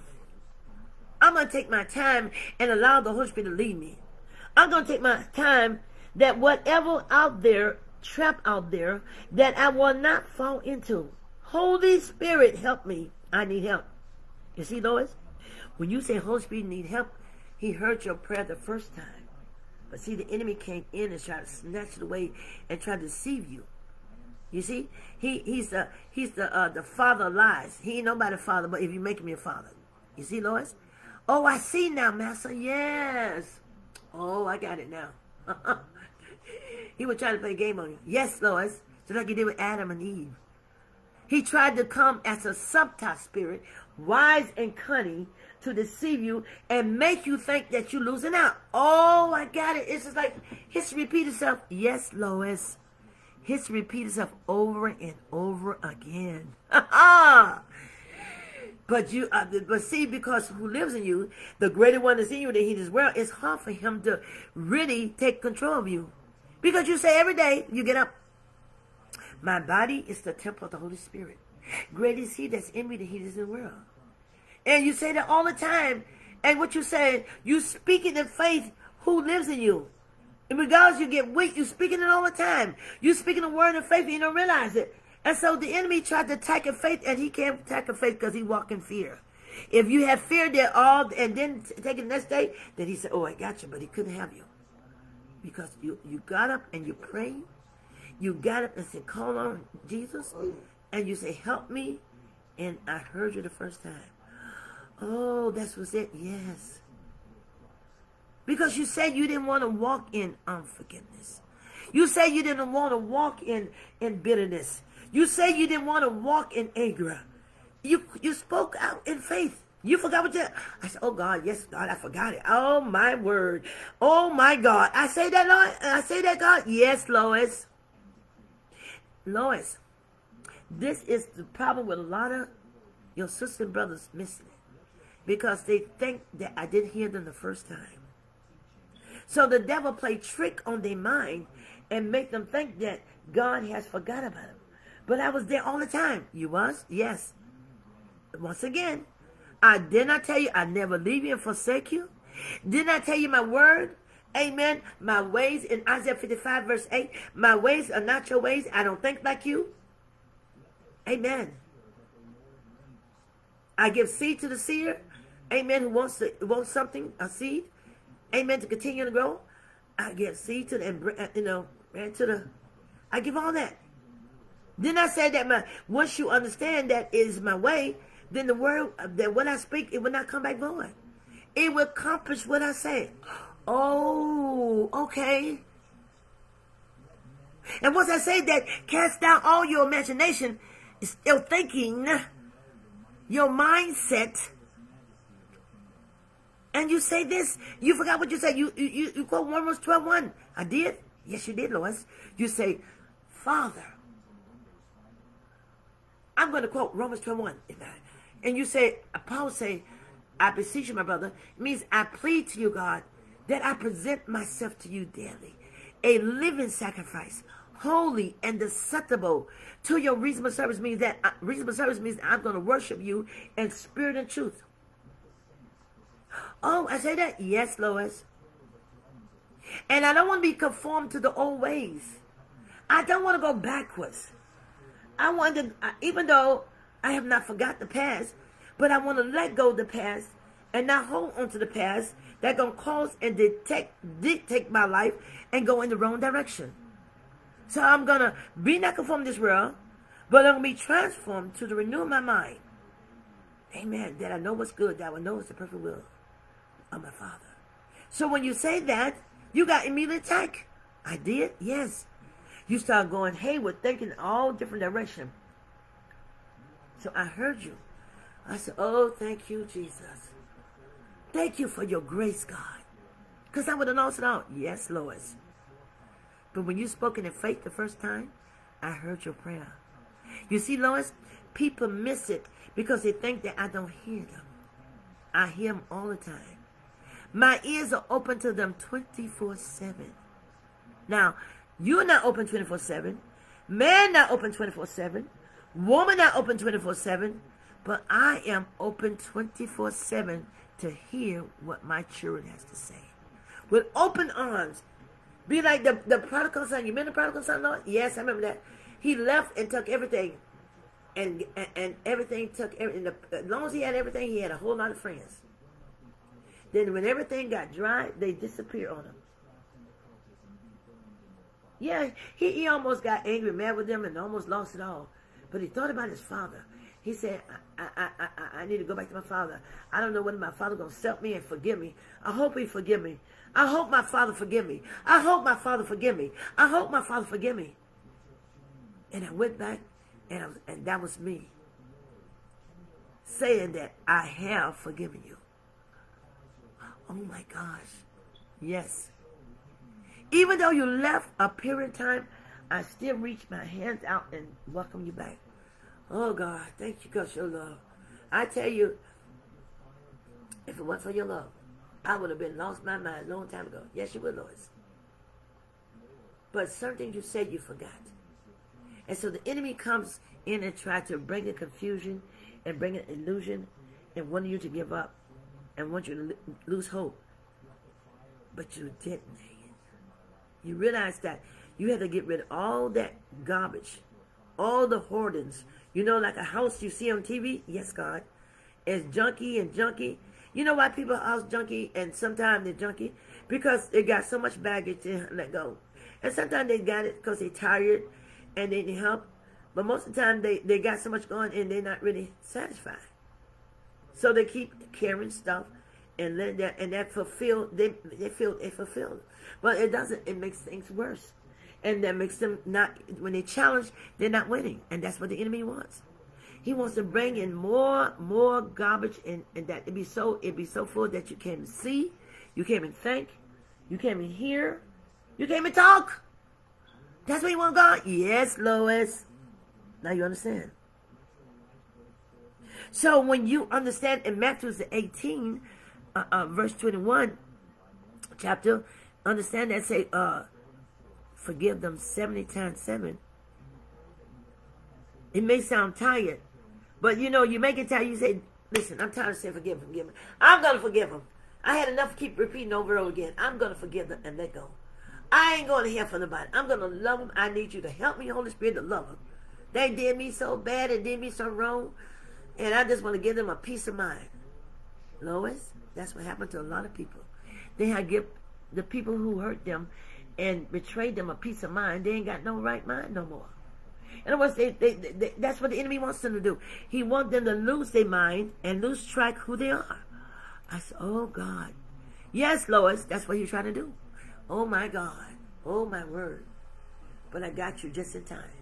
B: I'm going to take my time and allow the Holy Spirit to lead me. I'm going to take my time that whatever out there, trap out there, that I will not fall into. Holy Spirit, help me. I need help. You see, Lois? When you say Holy Spirit need help, he heard your prayer the first time. But see, the enemy came in and tried to snatch it away and tried to deceive you. You see, he he's the he's the uh, the father of lies. He ain't nobody father, but if you make me a father, you see, Lois. Oh, I see now, Master. Yes. Oh, I got it now. he was trying to play a game on you. Yes, Lois. Just like he did with Adam and Eve. He tried to come as a subtle spirit, wise and cunning, to deceive you and make you think that you're losing out. Oh, I got it. It's just like history repeat itself. Yes, Lois. History repeat itself over and over again. But you, uh, but see, because who lives in you, the greater one is in you than he is well, it's hard for him to really take control of you. Because you say every day, you get up, my body is the temple of the Holy Spirit. Great is he that's in me than he is in the world. And you say that all the time. And what you say, you speaking in faith, who lives in you? Regardless you get weak, you speaking it all the time. You speaking the word of faith, and you don't realize it. And so the enemy tried to attack a faith, and he can't attack a faith because he walk in fear. If you have fear there all, and then take it the next day, then he said, oh, I got you, but he couldn't have you. Because you, you got up and you prayed. You got up and said, call on Jesus. And you say, help me. And I heard you the first time. Oh, that's was it. Yes. Because you said you didn't want to walk in unforgiveness. You said you didn't want to walk in, in bitterness. You said you didn't want to walk in anger. You you spoke out in faith. You forgot what you. I said, "Oh God, yes, God, I forgot it. Oh my word, oh my God." I say that, Lord. I say that, God. Yes, Lois. Lois, this is the problem with a lot of your sisters and brothers missing it because they think that I didn't hear them the first time. So the devil play trick on their mind and make them think that God has forgot about them. But I was there all the time. You was? Yes. Once again, I did not tell you I never leave you and forsake you. Did not tell you my word? Amen. My ways in Isaiah 55 verse 8. My ways are not your ways. I don't think like you. Amen. I give seed to the seer. Amen. Who wants to wants something, a seed. Amen. To continue to grow. I give seed to the, and uh, you know, and to the, I give all that. Then I say that my once you understand that is my way, then the word uh, that when I speak, it will not come back void. It will accomplish what I say. Oh, okay. And once I say that, cast down all your imagination, still thinking, your mindset, and you say this, you forgot what you said. You you, you quote Romans 12 1. I did? Yes, you did, Lois. You say, Father. I'm going to quote Romans 12 1. And you say, Paul say, I beseech you, my brother. It means I plead to you, God, that I present myself to you daily, a living sacrifice, holy and acceptable to your reasonable service. Means that uh, reasonable service means I'm going to worship you in spirit and truth. Oh, I say that? Yes, Lois. And I don't want to be conformed to the old ways. I don't want to go backwards. I want to, even though I have not forgot the past, but I want to let go of the past and not hold on to the past that going to cause and detect, dictate my life and go in the wrong direction. So I'm going to be not conformed to this world, but I'm going to be transformed to the renewal of my mind. Amen. That I know what's good, that I know it's the perfect will of my Father. So when you say that, you got immediate attack. I did, yes. You start going hayward, thinking all different direction. So I heard you. I said, oh, thank you, Jesus. Thank you for your grace, God. Because I would have lost it out. Yes, Lois. But when you spoken in faith the first time, I heard your prayer. You see, Lois, people miss it because they think that I don't hear them. I hear them all the time. My ears are open to them 24-7. Now, you're not open 24-7. Man not open 24-7. Woman not open 24-7. But I am open 24-7 to hear what my children has to say. With open arms. Be like the, the prodigal son. You remember the prodigal son, Lord? Yes, I remember that. He left and took everything. And, and, and everything took, everything. As long as he had everything, he had a whole lot of friends. Then when everything got dry, they disappeared on him. Yeah, he, he almost got angry, mad with them, and almost lost it all. But he thought about his father. He said, I, I, I, I need to go back to my father. I don't know whether my father going to accept me and forgive me. I hope he forgive me. I hope my father forgive me. I hope my father forgive me. I hope my father forgive me. And I went back, and, I and that was me saying that I have forgiven you. Oh my gosh. Yes. Even though you left a period of time, I still reach my hands out and welcome you back. Oh God, thank you because your love. I tell you, if it wasn't for your love, I would have been lost my mind a long time ago. Yes, you would, Lois. But certain things you said you forgot. And so the enemy comes in and tries to bring a confusion and bring an illusion and want you to give up and want you to lose hope. But you didn't. You realize that you had to get rid of all that garbage, all the hoardings. You know, like a house you see on TV? Yes, God. It's junky and junky. You know why people are house junky and sometimes they're junky? Because they got so much baggage to let go. And sometimes they got it because they're tired and they need help. But most of the time they, they got so much going and they're not really satisfied. So they keep carrying stuff and then that and that fulfill they they feel it fulfilled. But it doesn't, it makes things worse. And that makes them not, when they challenge, they're not winning. And that's what the enemy wants. He wants to bring in more, more garbage and, and that it be so, it be so full that you can't even see, you can't even think, you can't even hear, you can't even talk. That's what you want God? Yes, Lois. Now you understand. So when you understand in Matthew 18, uh, uh, verse 21, chapter, understand that say, uh, forgive them 70 times 7. It may sound tired, but you know, you make it tired, you say, listen, I'm tired of saying forgive forgive them. I'm going to forgive them. I had enough to keep repeating over and over again. I'm going to forgive them and let go. I ain't going to hear from nobody. I'm going to love them. I need you to help me, Holy Spirit, to love them. They did me so bad and did me so wrong. And I just want to give them a peace of mind. Lois, that's what happened to a lot of people. They had give the people who hurt them and betrayed them a peace of mind. They ain't got no right mind no more. In other words, they, they, they, that's what the enemy wants them to do. He wants them to lose their mind and lose track who they are. I said, oh God. Yes, Lois, that's what he's trying to do. Oh my God. Oh my word. But I got you just in time.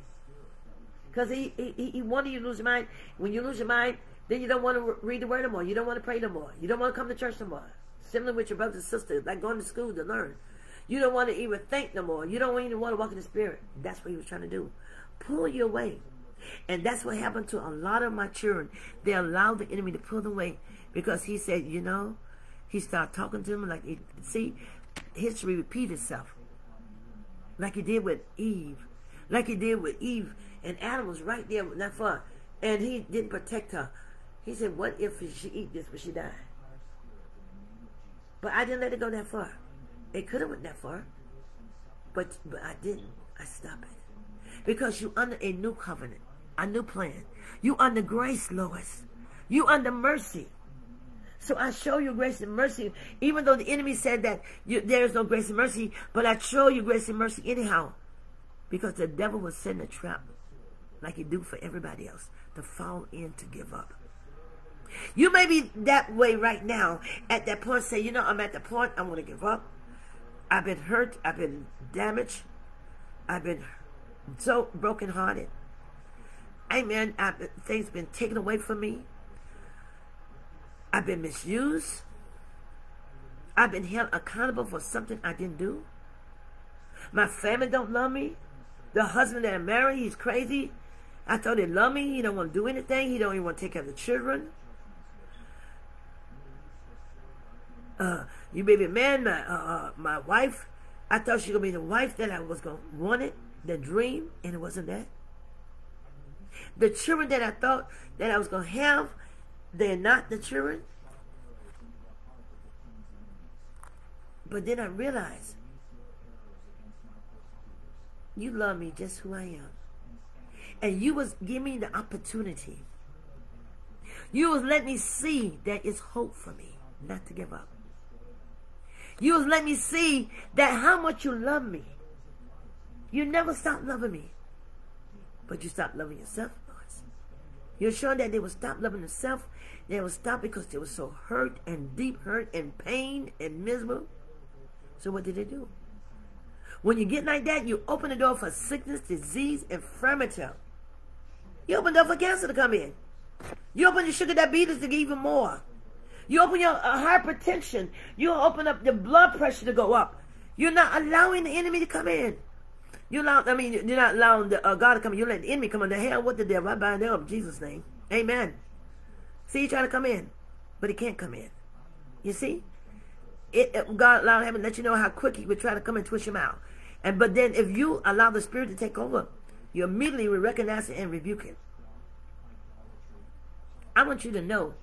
B: Because he, he, he wanted you to lose your mind. When you lose your mind, then you don't want to read the word no more. You don't want to pray no more. You don't want to come to church no more. Similar with your brothers and sisters, like going to school to learn. You don't want to even think no more. You don't even want to walk in the spirit. That's what he was trying to do. Pull you away. And that's what happened to a lot of my children. They allowed the enemy to pull them away because he said, you know, he started talking to them like, see, history repeat itself. Like he did with Eve. Like he did with Eve. And Adam was right there, not far. And he didn't protect her. He said, what if she eat this but she die? But I didn't let it go that far. It could have went that far. But but I didn't. I stopped it. Because you under a new covenant, a new plan. You under grace, Lois. You under mercy. So I show you grace and mercy, even though the enemy said that you, there is no grace and mercy, but I show you grace and mercy anyhow. Because the devil was setting a trap, like you do for everybody else, to fall in to give up. You may be that way right now, at that point, say, you know, I'm at the point, I want to give up. I've been hurt, I've been damaged, I've been so brokenhearted. Amen. I've been, things been taken away from me. I've been misused. I've been held accountable for something I didn't do. My family don't love me. The husband that I married, he's crazy. I thought he loved me. He don't want to do anything. He don't even want to take care of the children. Uh, you baby man, my uh, uh, my wife. I thought she was gonna be the wife that I was gonna want it, the dream, and it wasn't that. The children that I thought that I was gonna have, they're not the children. But then I realized you love me just who I am. And you was giving me the opportunity. You was letting me see that it's hope for me not to give up. You was letting me see that how much you love me. You never stop loving me. But you stopped loving yourself. You're showing that they will stop loving themselves they will stop because they were so hurt and deep hurt and pain and miserable. So what did they do? When you get like that, you open the door for sickness, disease, infirmity. You open the door for cancer to come in. You open your sugar diabetes to get even more. You open your uh, hypertension. You open up your blood pressure to go up. You're not allowing the enemy to come in. You allow, I mean, you're not allowing the, uh, God to come in. You let the enemy come in. The hell with the devil. I bind them in Jesus' name. Amen. See, he's trying to come in, but he can't come in. You see? It, it, God allowed to let you know how quick he would try to come and twist him out. And but then if you allow the spirit to take over, you immediately will recognize it and rebuke it. I want you to know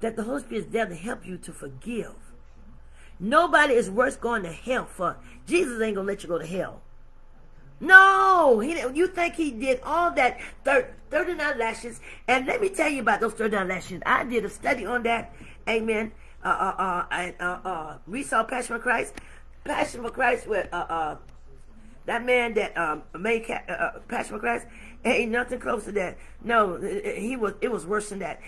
B: that the Holy Spirit is there to help you to forgive. Nobody is worth going to hell for. Jesus ain't gonna let you go to hell. No, he you think he did all that 39 lashes. And let me tell you about those 39 lashes. I did a study on that. Amen. Uh, uh, uh, and, uh, uh, we saw Passion for Christ. Passion for Christ with, uh, uh, that man that, um, made uh, uh, Passion for Ain't nothing close to that. No, he was. It was worse than that.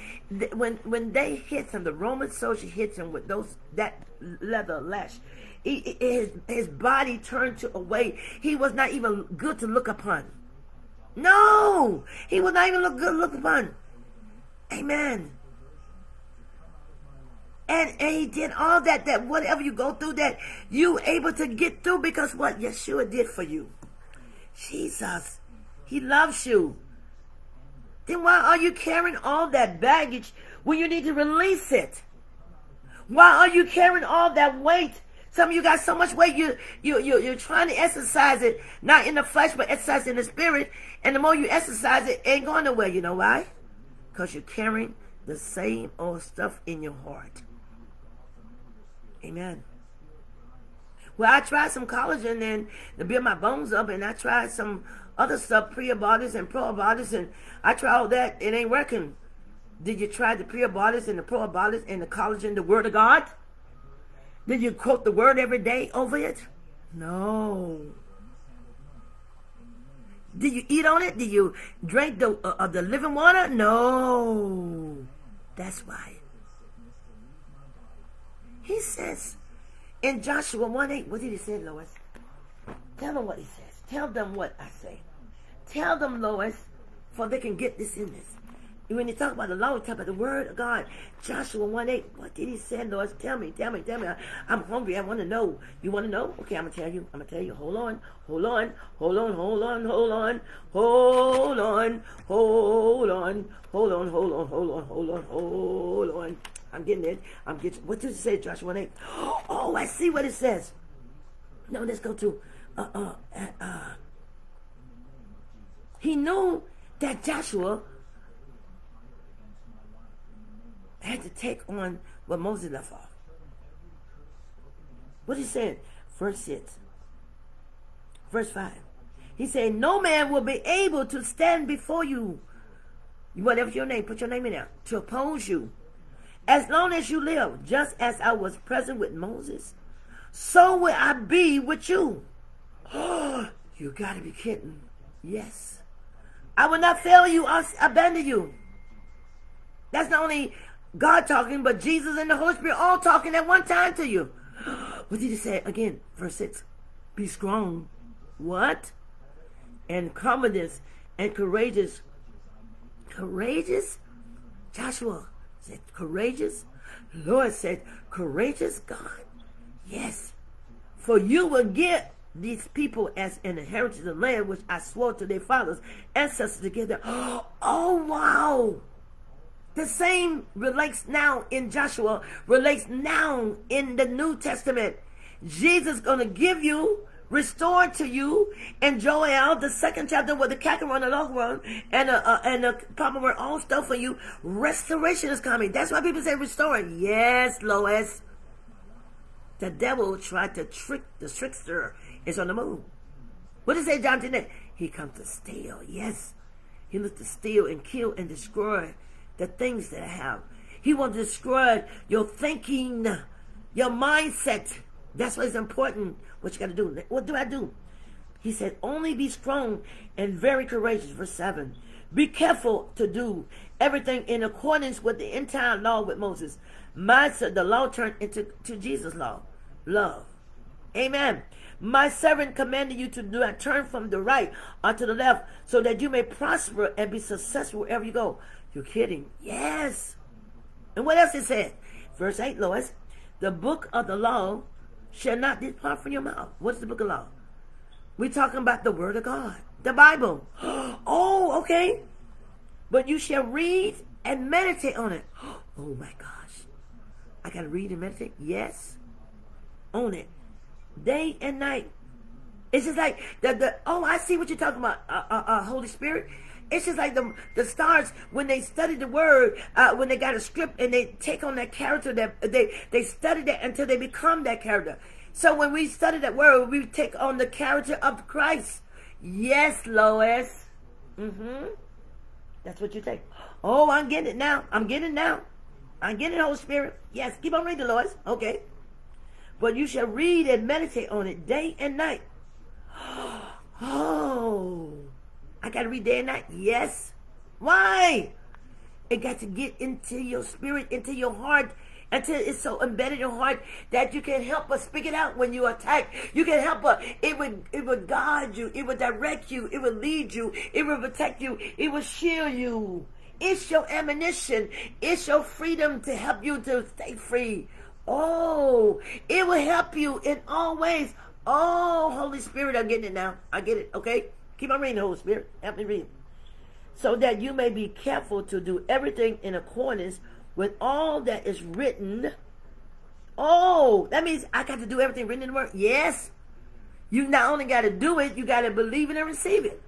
B: When when they hit him, the Roman soldier hit him with those that leather lash. He, his his body turned to away. He was not even good to look upon. No, he was not even look good to look upon. Amen. And, and he did all that, that whatever you go through, that you able to get through because what Yeshua did for you. Jesus, he loves you. Then why are you carrying all that baggage when you need to release it? Why are you carrying all that weight? Some of you got so much weight, you, you, you, you're trying to exercise it, not in the flesh, but exercise in the spirit. And the more you exercise it, it ain't going nowhere. You know why? Because you're carrying the same old stuff in your heart. Amen. Well, I tried some collagen and to build my bones up, and I tried some other stuff, prebiotics and probiotics, and I tried all that. It ain't working. Did you try the prebiotics and the probiotics and the collagen, the Word of God? Did you quote the Word every day over it? No. Did you eat on it? Did you drink the uh, the living water? No. That's why. He says in Joshua 1 8, what did he say, Lois? Tell them what he says. Tell them what I say. Tell them, Lois, for they can get this in this. When you talk about the law, talk about the word of God. Joshua 1 8. What did he say, Lois? Tell me, tell me, tell me. I'm hungry. I want to know. You want to know? Okay, I'm going to tell you. I'm going to tell you. Hold on, hold on, hold on, hold on, hold on, hold on, hold on, hold on, hold on, hold on, hold on, hold on. I'm getting it. I'm getting. What does it say, Joshua 1 8? Oh, I see what it says. No, let's go to. Uh, uh, uh, uh. He knew that Joshua had to take on what Moses left off. What he said, verse 6. Verse 5. He said, No man will be able to stand before you. Whatever your name, put your name in there. To oppose you. As long as you live, just as I was present with Moses, so will I be with you. Oh, you gotta be kidding. Yes. I will not fail you or abandon you. That's not only God talking, but Jesus and the Holy Spirit all talking at one time to you. What did he say? Again, verse 6. Be strong. What? And commonness and courageous. Courageous? Joshua said, courageous? Lord said, courageous God? Yes. For you will get these people as an inheritance of the land which I swore to their fathers, ancestors together. Oh, wow. The same relates now in Joshua, relates now in the New Testament. Jesus going to give you, restore to you, in Joel, the second chapter with the cankerworm, the long run, and a, uh, and the palmerworm, all stuff for you. Restoration is coming. That's why people say restore. Yes, Lois. The devil tried to trick the trickster is on the move. What does say, John 10? He comes to steal. Yes. He looks to steal and kill and destroy the things that I have. He will destroy your thinking, your mindset. That's what's important. What you got to do. What do I do? He said, only be strong and very courageous. Verse 7. Be careful to do everything in accordance with the entire law with Moses. My, the law turned into to Jesus' law. Love. Amen. My servant commanded you to do not turn from the right or to the left so that you may prosper and be successful wherever you go. You're kidding. Yes. And what else it said? Verse 8, Lois. The book of the law shall not depart from your mouth. What's the book of law? We're talking about the word of God. The Bible. Oh, okay. But you shall read and meditate on it. Oh my gosh. I got to read and meditate? Yes. On it. Day and night. It's just like the, the oh, I see what you're talking about, uh, uh, uh, Holy Spirit. It's just like the the stars when they study the word, uh, when they got a script and they take on that character that they they study that until they become that character. So when we study that word, we take on the character of Christ. Yes, Lois. Mm-hmm. That's what you take. Oh, I'm getting it now. I'm getting it now. I'm getting it, Holy Spirit. Yes, keep on reading, Lois. Okay. But you shall read and meditate on it day and night. Oh. I got to read day and night. Yes. Why? It got to get into your spirit, into your heart, until it's so embedded in your heart that you can help but speak it out when you attack. You can help but it would it would guide you, it would direct you, it would lead you, it would protect you, it would shield you. It's your ammunition. It's your freedom to help you to stay free. Oh, it will help you in all ways. Oh, Holy Spirit, I'm getting it now. I get it. Okay? Keep on reading, Holy Spirit. Help me read. So that you may be careful to do everything in accordance with all that is written. Oh, that means I got to do everything written in the Word. Yes. You not only got to do it, you got to believe it and receive it.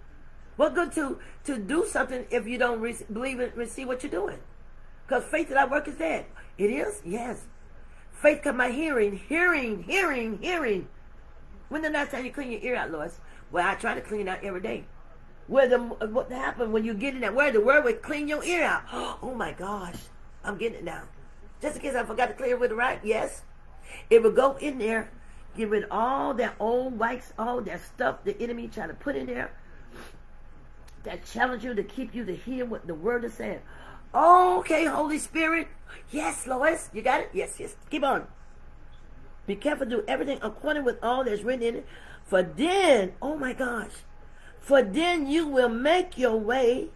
B: What good to to do something if you don't believe and receive what you're doing? Because faith that I work is dead. It is, yes. Faith come by hearing, hearing, hearing, hearing. When the last time you clean your ear out, Lois? Well, I try to clean it out every day. Where the what happened when you get in that word? The word would clean your ear out. Oh my gosh, I'm getting it now. Just in case I forgot to clear it with the right, yes. It would go in there, rid of all that old wax, all that stuff the enemy trying to put in there that challenge you to keep you to hear what the word is saying. Okay, Holy Spirit. Yes, Lois. You got it? Yes, yes. Keep on. Be careful do everything according with all that's written in it. For then, oh my gosh, for then you will make your way,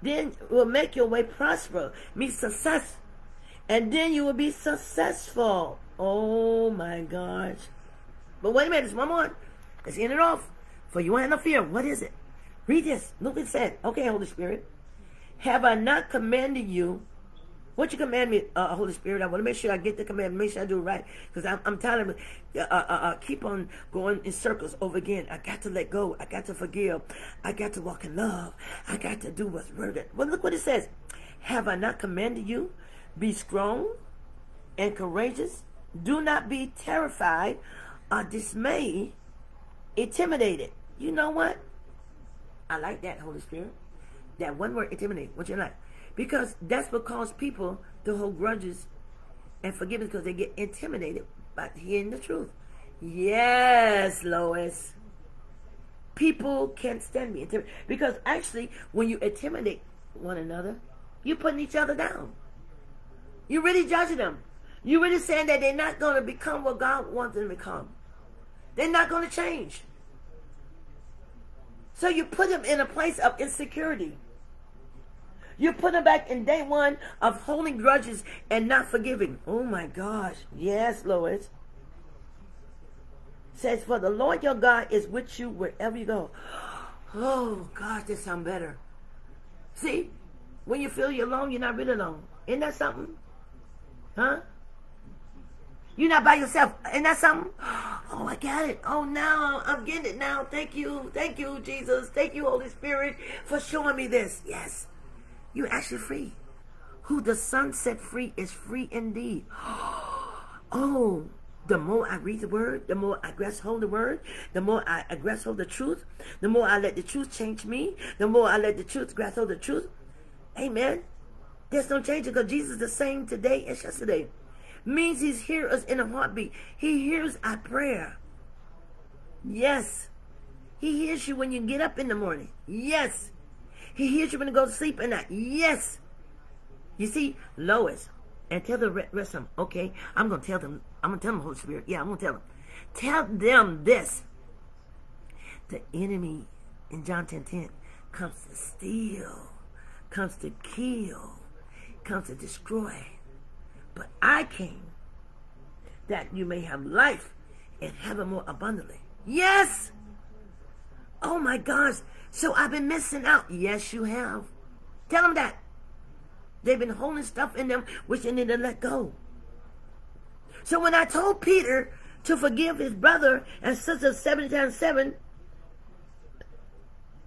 B: then will make your way prosper, meet success, and then you will be successful. Oh my gosh. But wait a minute, one more. Let's end it off. For you ain't no fear. What is it? Read this. Look what said. Okay, Holy Spirit. Have I not commanded you? What you command me, uh, Holy Spirit? I want to make sure I get the command. Make sure I do it right. Because I'm, I'm tired of uh, uh, uh, keep on going in circles over again. I got to let go. I got to forgive. I got to walk in love. I got to do what's worded. Well, look what it says. Have I not commanded you? Be strong and courageous. Do not be terrified or dismayed, intimidated. You know what? I like that, Holy Spirit. That one word, intimidate. What you like? Because that's what caused people to hold grudges and forgiveness because they get intimidated by hearing the truth. Yes, Lois. People can't stand me. Because actually, when you intimidate one another, you're putting each other down. You're really judging them. You're really saying that they're not going to become what God wants them to become. They're not going to change. So you put them in a place of insecurity. You put them back in day one of holding grudges and not forgiving. Oh my gosh. Yes, Lois. Says, for the Lord your God is with you wherever you go. Oh, God, this sounds better. See, when you feel you're alone, you're not really alone. Isn't that something? Huh? You're not by yourself. Isn't that something? Oh, I got it. Oh, now I'm getting it now. Thank you. Thank you, Jesus. Thank you, Holy Spirit, for showing me this. Yes. You're actually free. Who the Son set free is free indeed. Oh, the more I read the word, the more I grasp hold the word, the more I grasp hold the truth, the more I let the truth change me, the more I let the truth grasp hold the truth. Amen. There's no change because Jesus is the same today as yesterday means he's hears us in a heartbeat. He hears our prayer. Yes. He hears you when you get up in the morning. Yes. He hears you when you go to sleep at night. Yes. You see, Lois, and tell the rest of them, okay, I'm going to tell them, I'm going to tell them, Holy Spirit. Yeah, I'm going to tell them. Tell them this. The enemy in John 10, 10 comes to steal, comes to kill, comes to destroy. But I came that you may have life and have it more abundantly. Yes! Oh my gosh. So I've been missing out. Yes, you have. Tell them that. They've been holding stuff in them which they need to let go. So when I told Peter to forgive his brother and sister 70 times 7,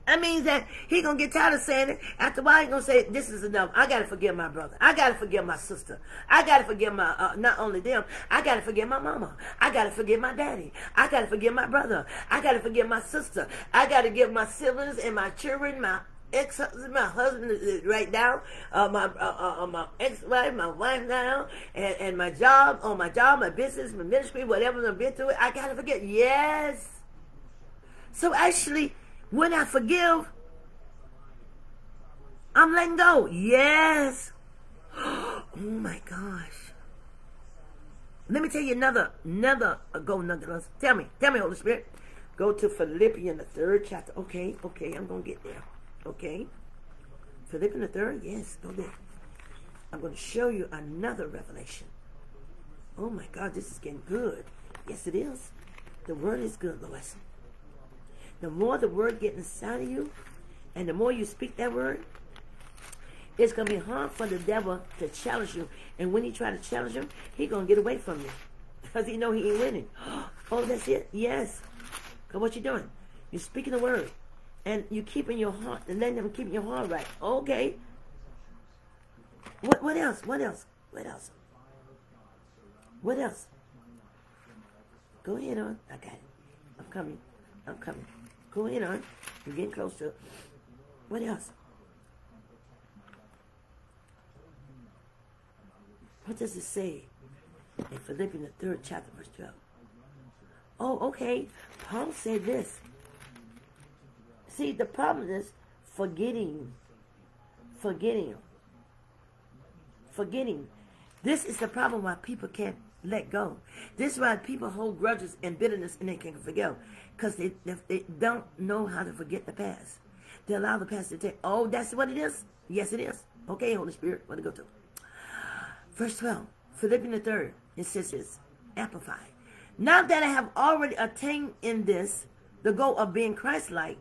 B: that means that he gonna get tired of saying it. After a while, he gonna say, "This is enough. I gotta forgive my brother. I gotta forgive my sister. I gotta forgive my uh, not only them. I gotta forgive my mama. I gotta forgive my daddy. I gotta forgive my brother. I gotta forgive my sister. I gotta give my siblings and my children, my ex-husband, my husband right now, uh, my uh, uh, my ex-wife, my wife now, and, and my job, on my job, my business, my ministry, whatever I've been through it. I gotta forget. Yes. So actually when I forgive, I'm letting go. Yes. Oh my gosh. Let me tell you another, another uh, go nugget. Tell me, tell me, Holy Spirit. Go to Philippians, the third chapter. Okay, okay, I'm going to get there. Okay. Philippians, the third? Yes, go there. I'm going to show you another revelation. Oh my God, this is getting good. Yes, it is. The word is good, Lois. The more the word gets inside of you, and the more you speak that word, it's going to be hard for the devil to challenge you. And when he try to challenge you, he going to get away from you. Because he know he ain't winning. Oh, that's it? Yes. Because what you doing? You're speaking the word. And you keeping your heart, and letting them keep your heart right. Okay. What, what else? What else? What else? What else? Go ahead on. I got it. I'm coming. I'm coming. Go ahead on. You're getting close to it. What else? What does it say in Philippians the third chapter, verse 12? Oh, okay. Paul said this. See, the problem is forgetting. Forgetting. Forgetting. This is the problem why people can't let go. This is why people hold grudges and bitterness and they can't forget. Because they, they, they don't know how to forget the past. They allow the past to take, oh, that's what it is? Yes, it is. Okay, Holy Spirit, what to go to? Verse 12, Philippians the third, it says this, amplified. Now that I have already attained in this, the goal of being Christ-like,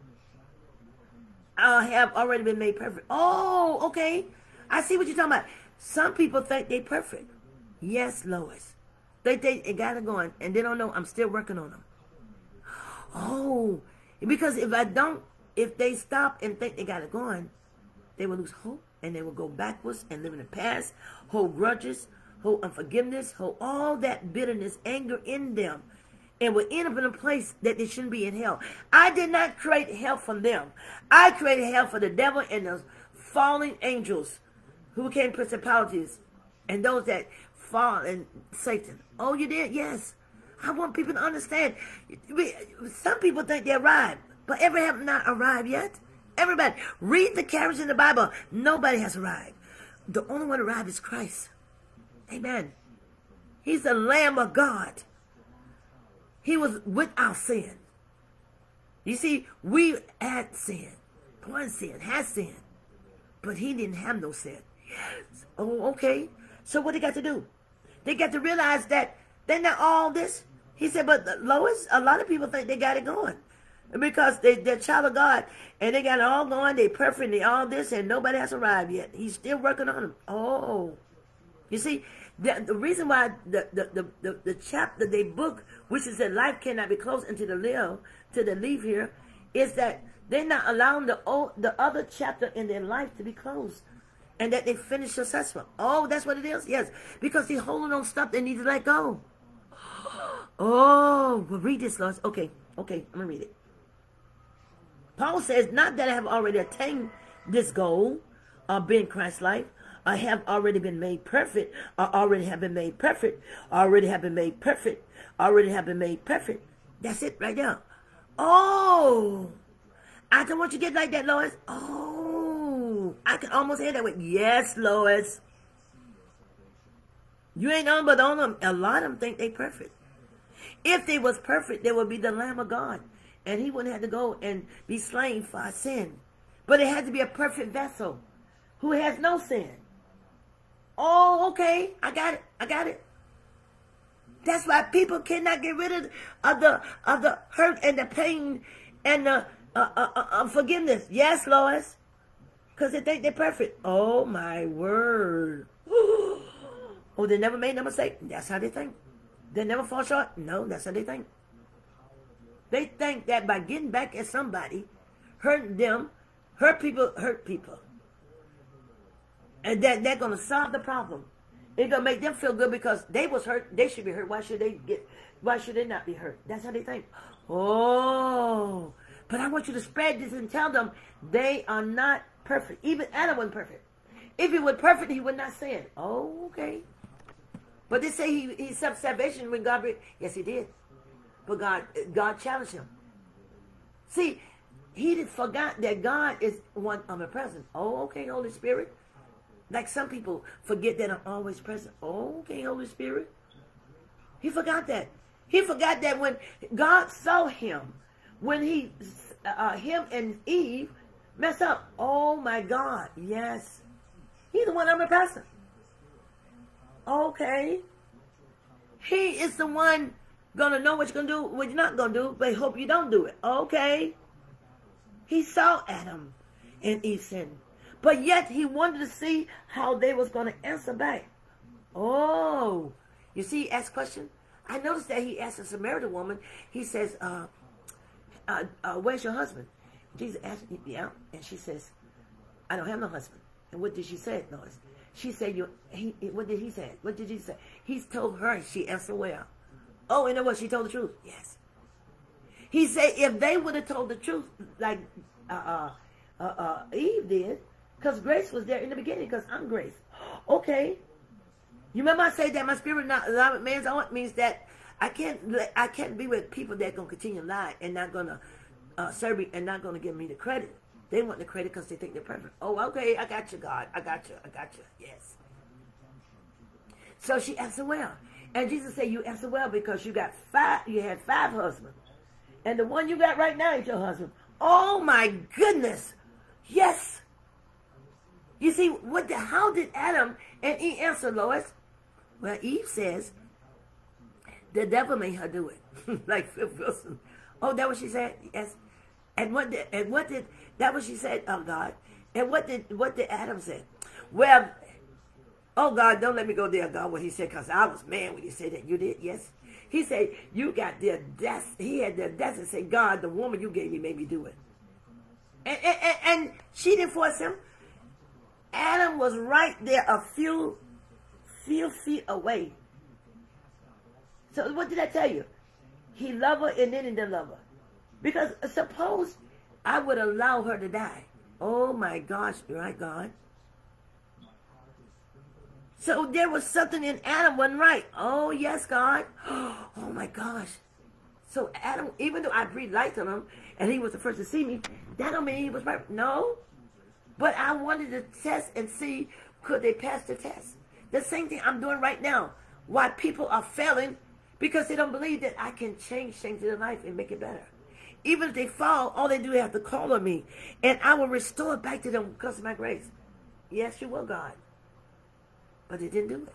B: I have already been made perfect. Oh, okay. I see what you're talking about. Some people think they're perfect. Yes, Lois. They think they got it going, and they don't know I'm still working on them. Oh, because if I don't, if they stop and think they got it going, they will lose hope and they will go backwards and live in the past, hold grudges, hold unforgiveness, hold all that bitterness, anger in them, and will end up in a place that they shouldn't be in hell. I did not create hell for them. I created hell for the devil and the fallen angels who became principalities and those that fall in Satan. Oh, you did? Yes. I want people to understand. Some people think they arrived, but have not arrived yet. Everybody, read the characters in the Bible. Nobody has arrived. The only one arrived is Christ. Amen. He's the Lamb of God. He was without sin. You see, we had sin. Born sin, has sin. But he didn't have no sin. Yes. Oh, okay. So what they got to do? They got to realize that they're not all this. He said, but the Lois, a lot of people think they got it going because they, they're child of God and they got it all going. They perfect, they all this, and nobody has arrived yet. He's still working on them. Oh, you see, the, the reason why the, the, the, the, the chapter, the book, which is that life cannot be closed until the live, to the leave here, is that they're not allowing the old, the other chapter in their life to be closed. And that they finish successful. Oh, that's what it is? Yes. Because they're holding on stuff they need to let go. Oh, well, read this, Lord. Okay, okay, I'm going to read it. Paul says, not that I have already attained this goal of being Christ-like. I have already been made perfect. I already have been made perfect. I already have been made perfect. I already have been made perfect. That's it right now. Oh, I don't want you to get like that, Lois. Oh, I can almost hear that with, yes, Lois. You ain't on but on them. A lot of them think they perfect. If they was perfect, they would be the Lamb of God and he wouldn't have to go and be slain for our sin. But it had to be a perfect vessel who has no sin. Oh, okay. I got it. I got it. That's why people cannot get rid of, of the of the hurt and the pain and the uh, uh, uh, uh forgiveness. Yes, Lois. Because they think they're perfect. Oh, my word. oh, they never made no mistake. That's how they think. They never fall short. No, that's how they think. They think that by getting back at somebody, hurting them, hurt people, hurt people. And that they're going to solve the problem. It's going to make them feel good because they was hurt. They should be hurt. Why should they get, why should they not be hurt? That's how they think. Oh, but I want you to spread this and tell them they are not perfect. Even Adam wasn't perfect. If he was perfect, he would not sin. Oh, okay. But they say he, he accepted salvation when God, yes, he did. But God, God challenged him. See, he forgot that God is one omnipresent. Oh, okay, Holy Spirit. Like some people forget that I'm always present. Oh, okay, Holy Spirit. He forgot that. He forgot that when God saw him, when he, uh, him and Eve mess up. Oh my God, yes. He's the one omnipresent. Okay. He is the one gonna know what you're gonna do, what you're not gonna do, but hope you don't do it. Okay. He saw Adam and Eve sin. But yet he wanted to see how they was gonna answer back. Oh. You see, he asked question. I noticed that he asked a Samaritan woman, he says, uh, uh, uh, where's your husband? Jesus asked, yeah. And she says, I don't have no husband. And what did she say, Lois? She said, "You." He, what did he say? What did he say? He's told her. She answered well. Oh, you know what? She told the truth. Yes. He said, if they would have told the truth, like uh, uh, uh, uh Eve did, because Grace was there in the beginning, because I'm Grace. Okay. You remember I said that my spirit not aligned with man's own means that I can't I can't be with people that gonna continue to lie and not gonna uh, serve me and not gonna give me the credit. They want the credit because they think they're perfect. Oh, okay, I got you, God. I got you. I got you. Yes. So she answered well. And Jesus said, you answered well because you got five, you had five husbands. And the one you got right now is your husband. Oh my goodness. Yes. You see, what the, how did Adam and Eve answer, Lois? Well, Eve says, the devil made her do it. like Flip Wilson. Oh, that what she said? Yes. And what did, and what did, that what she said, oh God. And what did, what did Adam say? Well, oh God, don't let me go there, God, what he said, because I was mad when he said that. You did? Yes. He said, you got the death. He had the death and said, God, the woman you gave me made me do it. And, and, and she didn't force him. Adam was right there a few, few feet away. So what did I tell you? He loved her and then he didn't love her. Because suppose I would allow her to die. Oh my gosh, right, God? So there was something in Adam wasn't right. Oh, yes, God. Oh my gosh. So Adam, even though I breathed life on him and he was the first to see me, that don't mean he was right. No. But I wanted to test and see could they pass the test. The same thing I'm doing right now. Why people are failing because they don't believe that I can change things in their life and make it better. Even if they fall, all they do is have to call on me. And I will restore it back to them because of my grace. Yes, you will, God. But they didn't do it.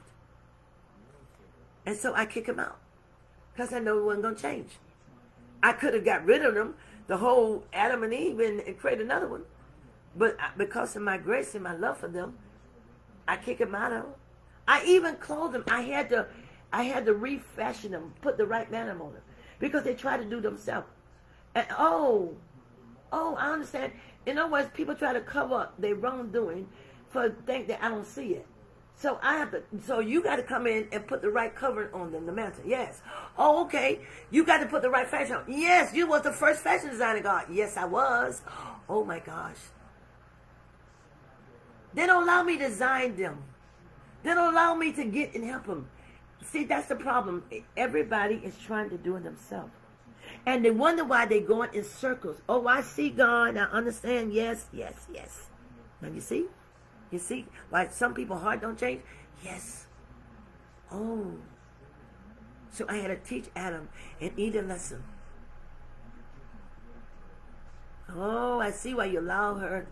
B: And so I kick them out. Because I know it wasn't going to change. I could have got rid of them, the whole Adam and Eve, and, and create another one. But because of my grace and my love for them, I kick them out of them. I even clothed them. I had to, I had to refashion them, put the right manner on them, because they tried to do themselves. And oh, oh, I understand. In other words, people try to cover up their wrongdoing for think that I don't see it. So I have to. So you got to come in and put the right covering on them, the mantle. Yes. Oh, okay. You got to put the right fashion on. Yes, you was the first fashion designer, God. Yes, I was. Oh my gosh. They don't allow me to design them. They don't allow me to get and help them. See, that's the problem. Everybody is trying to do it themselves. And they wonder why they're going in circles. Oh, I see God. I understand. Yes, yes, yes. Now you see? You see? Why some people heart don't change? Yes. Oh. So I had to teach Adam and a lesson. Oh, I see why you allow her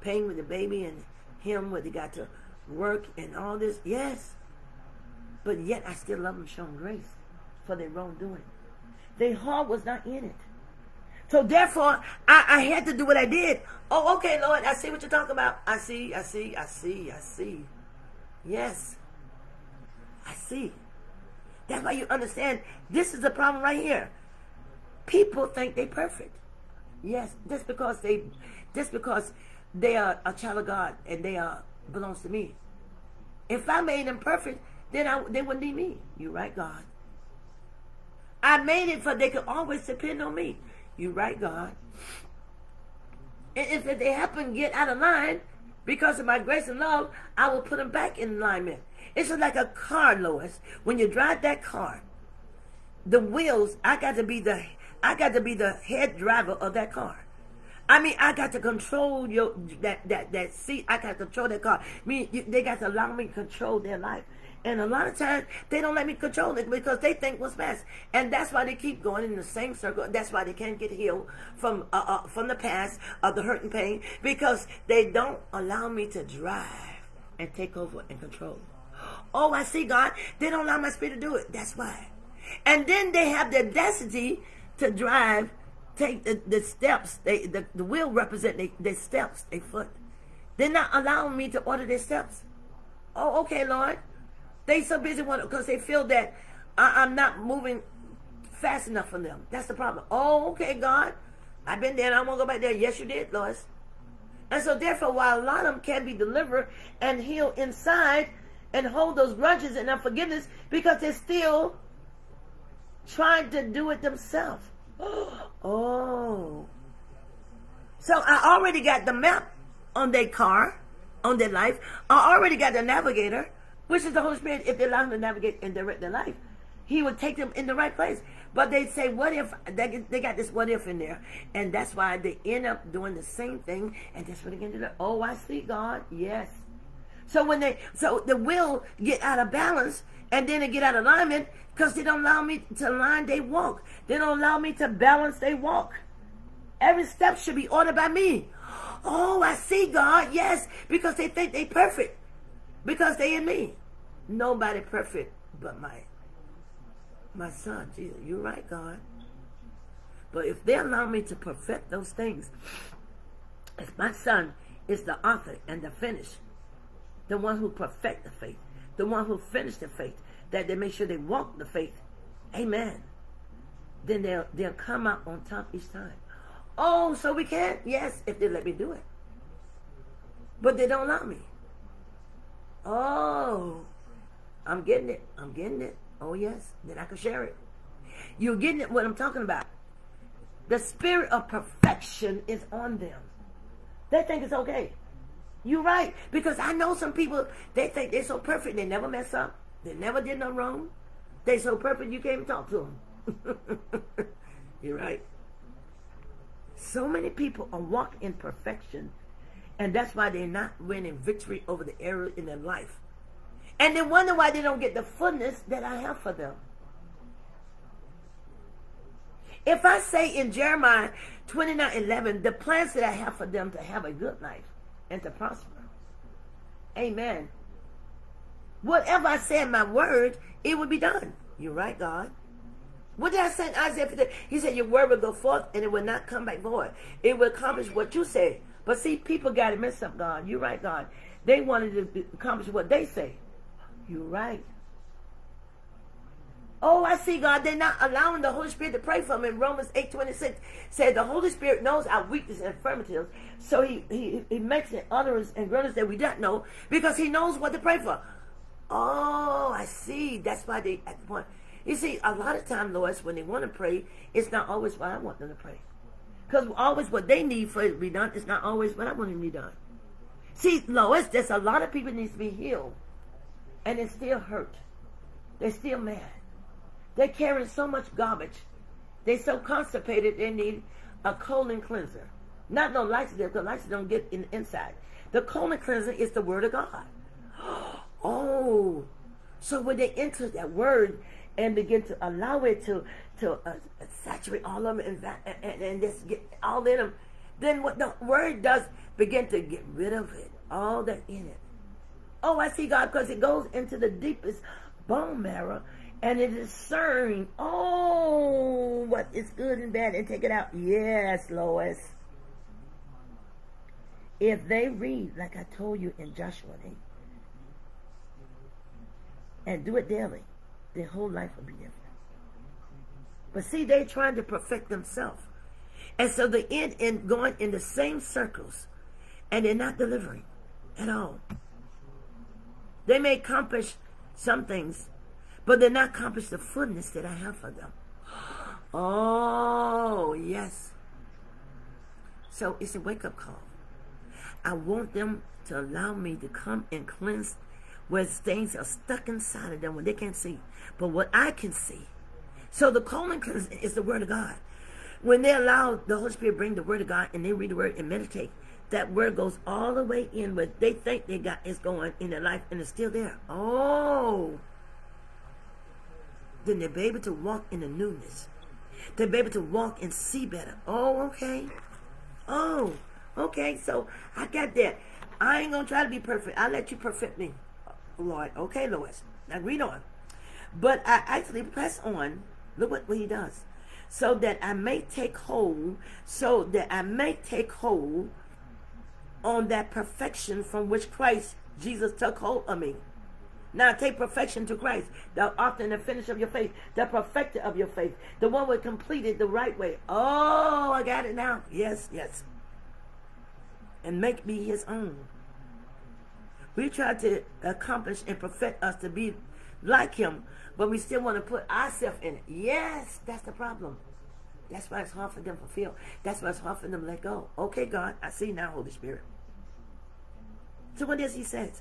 B: pain with the baby and him where they got to work and all this. Yes. But yet I still love them, showing grace for their wrongdoing. Their heart was not in it. So therefore, I, I had to do what I did. Oh, okay, Lord, I see what you're talking about. I see, I see, I see, I see. Yes. I see. That's why you understand this is the problem right here. People think they're perfect. Yes, just because they just because they are a child of God and they are belongs to me. If I made them perfect, then I, they wouldn't need me. You're right, God. I made it for they could always depend on me. You right, God. And if they happen to get out of line, because of my grace and love, I will put them back in alignment. It's like a car, Lois. When you drive that car, the wheels, I got to be the I got to be the head driver of that car. I mean, I got to control your that that that seat. I got to control that car. I mean, you, they got to allow me to control their life. And a lot of times they don't let me control it because they think what's best, and that's why they keep going in the same circle. That's why they can't get healed from uh, uh, from the past of the hurt and pain because they don't allow me to drive and take over and control. Oh, I see God. They don't allow my spirit to do it. That's why. And then they have the audacity to drive, take the, the steps. They the, the wheel represent their steps, their foot. They're not allowing me to order their steps. Oh, okay, Lord. They so busy because they feel that I, I'm not moving fast enough for them. That's the problem. Oh, okay, God. I've been there and I won't go back there. Yes, you did, Lois. And so therefore, while a lot of them can be delivered and healed inside and hold those grudges and unforgiveness because they're still trying to do it themselves. Oh. So I already got the map on their car, on their life. I already got the navigator which is the Holy Spirit, if they allow him to navigate and direct their life, he would take them in the right place. But they say, what if, they, they got this what if in there. And that's why they end up doing the same thing. And that's what again, like, oh, I see God. Yes. So when they, so the will get out of balance and then they get out of alignment because they don't allow me to line they walk. They don't allow me to balance they walk. Every step should be ordered by me. Oh, I see God. Yes. Because they think they perfect. Because they in me. Nobody perfect but my my son, Jesus. You're right, God. But if they allow me to perfect those things, if my son is the author and the finish, the one who perfect the faith, the one who finish the faith, that they make sure they walk the faith, amen, then they'll, they'll come out on top each time. Oh, so we can? Yes, if they let me do it. But they don't allow me. Oh, I'm getting it. I'm getting it. Oh, yes. Then I can share it. You're getting it, what I'm talking about. The spirit of perfection is on them. They think it's okay. You're right. Because I know some people, they think they're so perfect, they never mess up. They never did no wrong. They so perfect you can't even talk to them. You're right. So many people are walking in perfection, and that's why they're not winning victory over the error in their life. And they wonder why they don't get the fullness that I have for them. If I say in Jeremiah 29, 11, the plans that I have for them to have a good life and to prosper. Amen. Whatever I say in my word, it will be done. You're right, God. What did I say in Isaiah 50? He said, your word will go forth and it will not come back void. It will accomplish what you say. But see, people got to mess up, God. You're right, God. They wanted to accomplish what they say. You're right. Oh, I see, God. They're not allowing the Holy Spirit to pray for them. In Romans 8, 26 said the Holy Spirit knows our weakness and infirmities. So he, he, he makes it utterance and groanings that we don't know because he knows what to pray for. Oh, I see. That's why they at the point. You see, a lot of time, Lois, when they want to pray, it's not always what I want them to pray. Because always what they need for it to be done is not always what I want to be done. See, Lois, there's a lot of people needs to be healed and they still hurt. They're still mad. They're carrying so much garbage. They're so constipated they need a colon cleanser. Not no laxative, because laxative don't get in the inside. The colon cleanser is the word of God. Oh, so when they enter that word and begin to allow it to to uh, saturate all of them and, and, and just get all in them, then what the word does begin to get rid of it, all that in it. Oh, I see God because it goes into the deepest bone marrow and it is discerning, oh, what is good and bad and take it out. Yes, Lois. If they read, like I told you in Joshua 8, and do it daily, their whole life will be different. But see, they're trying to perfect themselves. And so they end in going in the same circles, and they're not delivering at all. They may accomplish some things, but they're not accomplish the fullness that I have for them. Oh, yes. So it's a wake-up call. I want them to allow me to come and cleanse where things are stuck inside of them when they can't see. But what I can see. So the colon cleanse is the word of God. When they allow the Holy Spirit bring the word of God and they read the word and meditate, that word goes all the way in where they think they got is going in their life and it's still there. Oh. Then they'll be able to walk in the newness. They'll be able to walk and see better. Oh, okay. Oh, okay. So I got that. I ain't gonna try to be perfect. I'll let you perfect me, Lord. Okay, Lois. Now read on. But I actually press on. Look what, what he does so that I may take hold, so that I may take hold on that perfection from which Christ Jesus took hold of me. Now take perfection to Christ, the and the finisher of your faith, the perfecter of your faith, the one who completed the right way. Oh, I got it now. Yes, yes. And make me his own. We try to accomplish and perfect us to be like him, but we still want to put ourselves in it. Yes, that's the problem. That's why it's hard for them to feel. That's why it's hard for them to let go. Okay, God, I see now, Holy Spirit. So what does he say?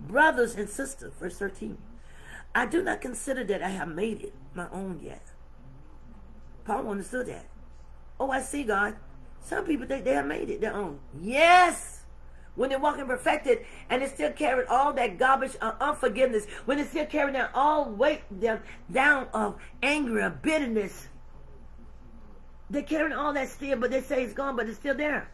B: Brothers and sisters, verse 13. I do not consider that I have made it my own yet. Paul understood that. Oh, I see, God. Some people think they have made it their own. Yes! when they're walking perfected and they're still carrying all that garbage of unforgiveness, when they're still carrying that all weight down, of anger, bitterness. They're carrying all that still, but they say it's gone, but it's still there.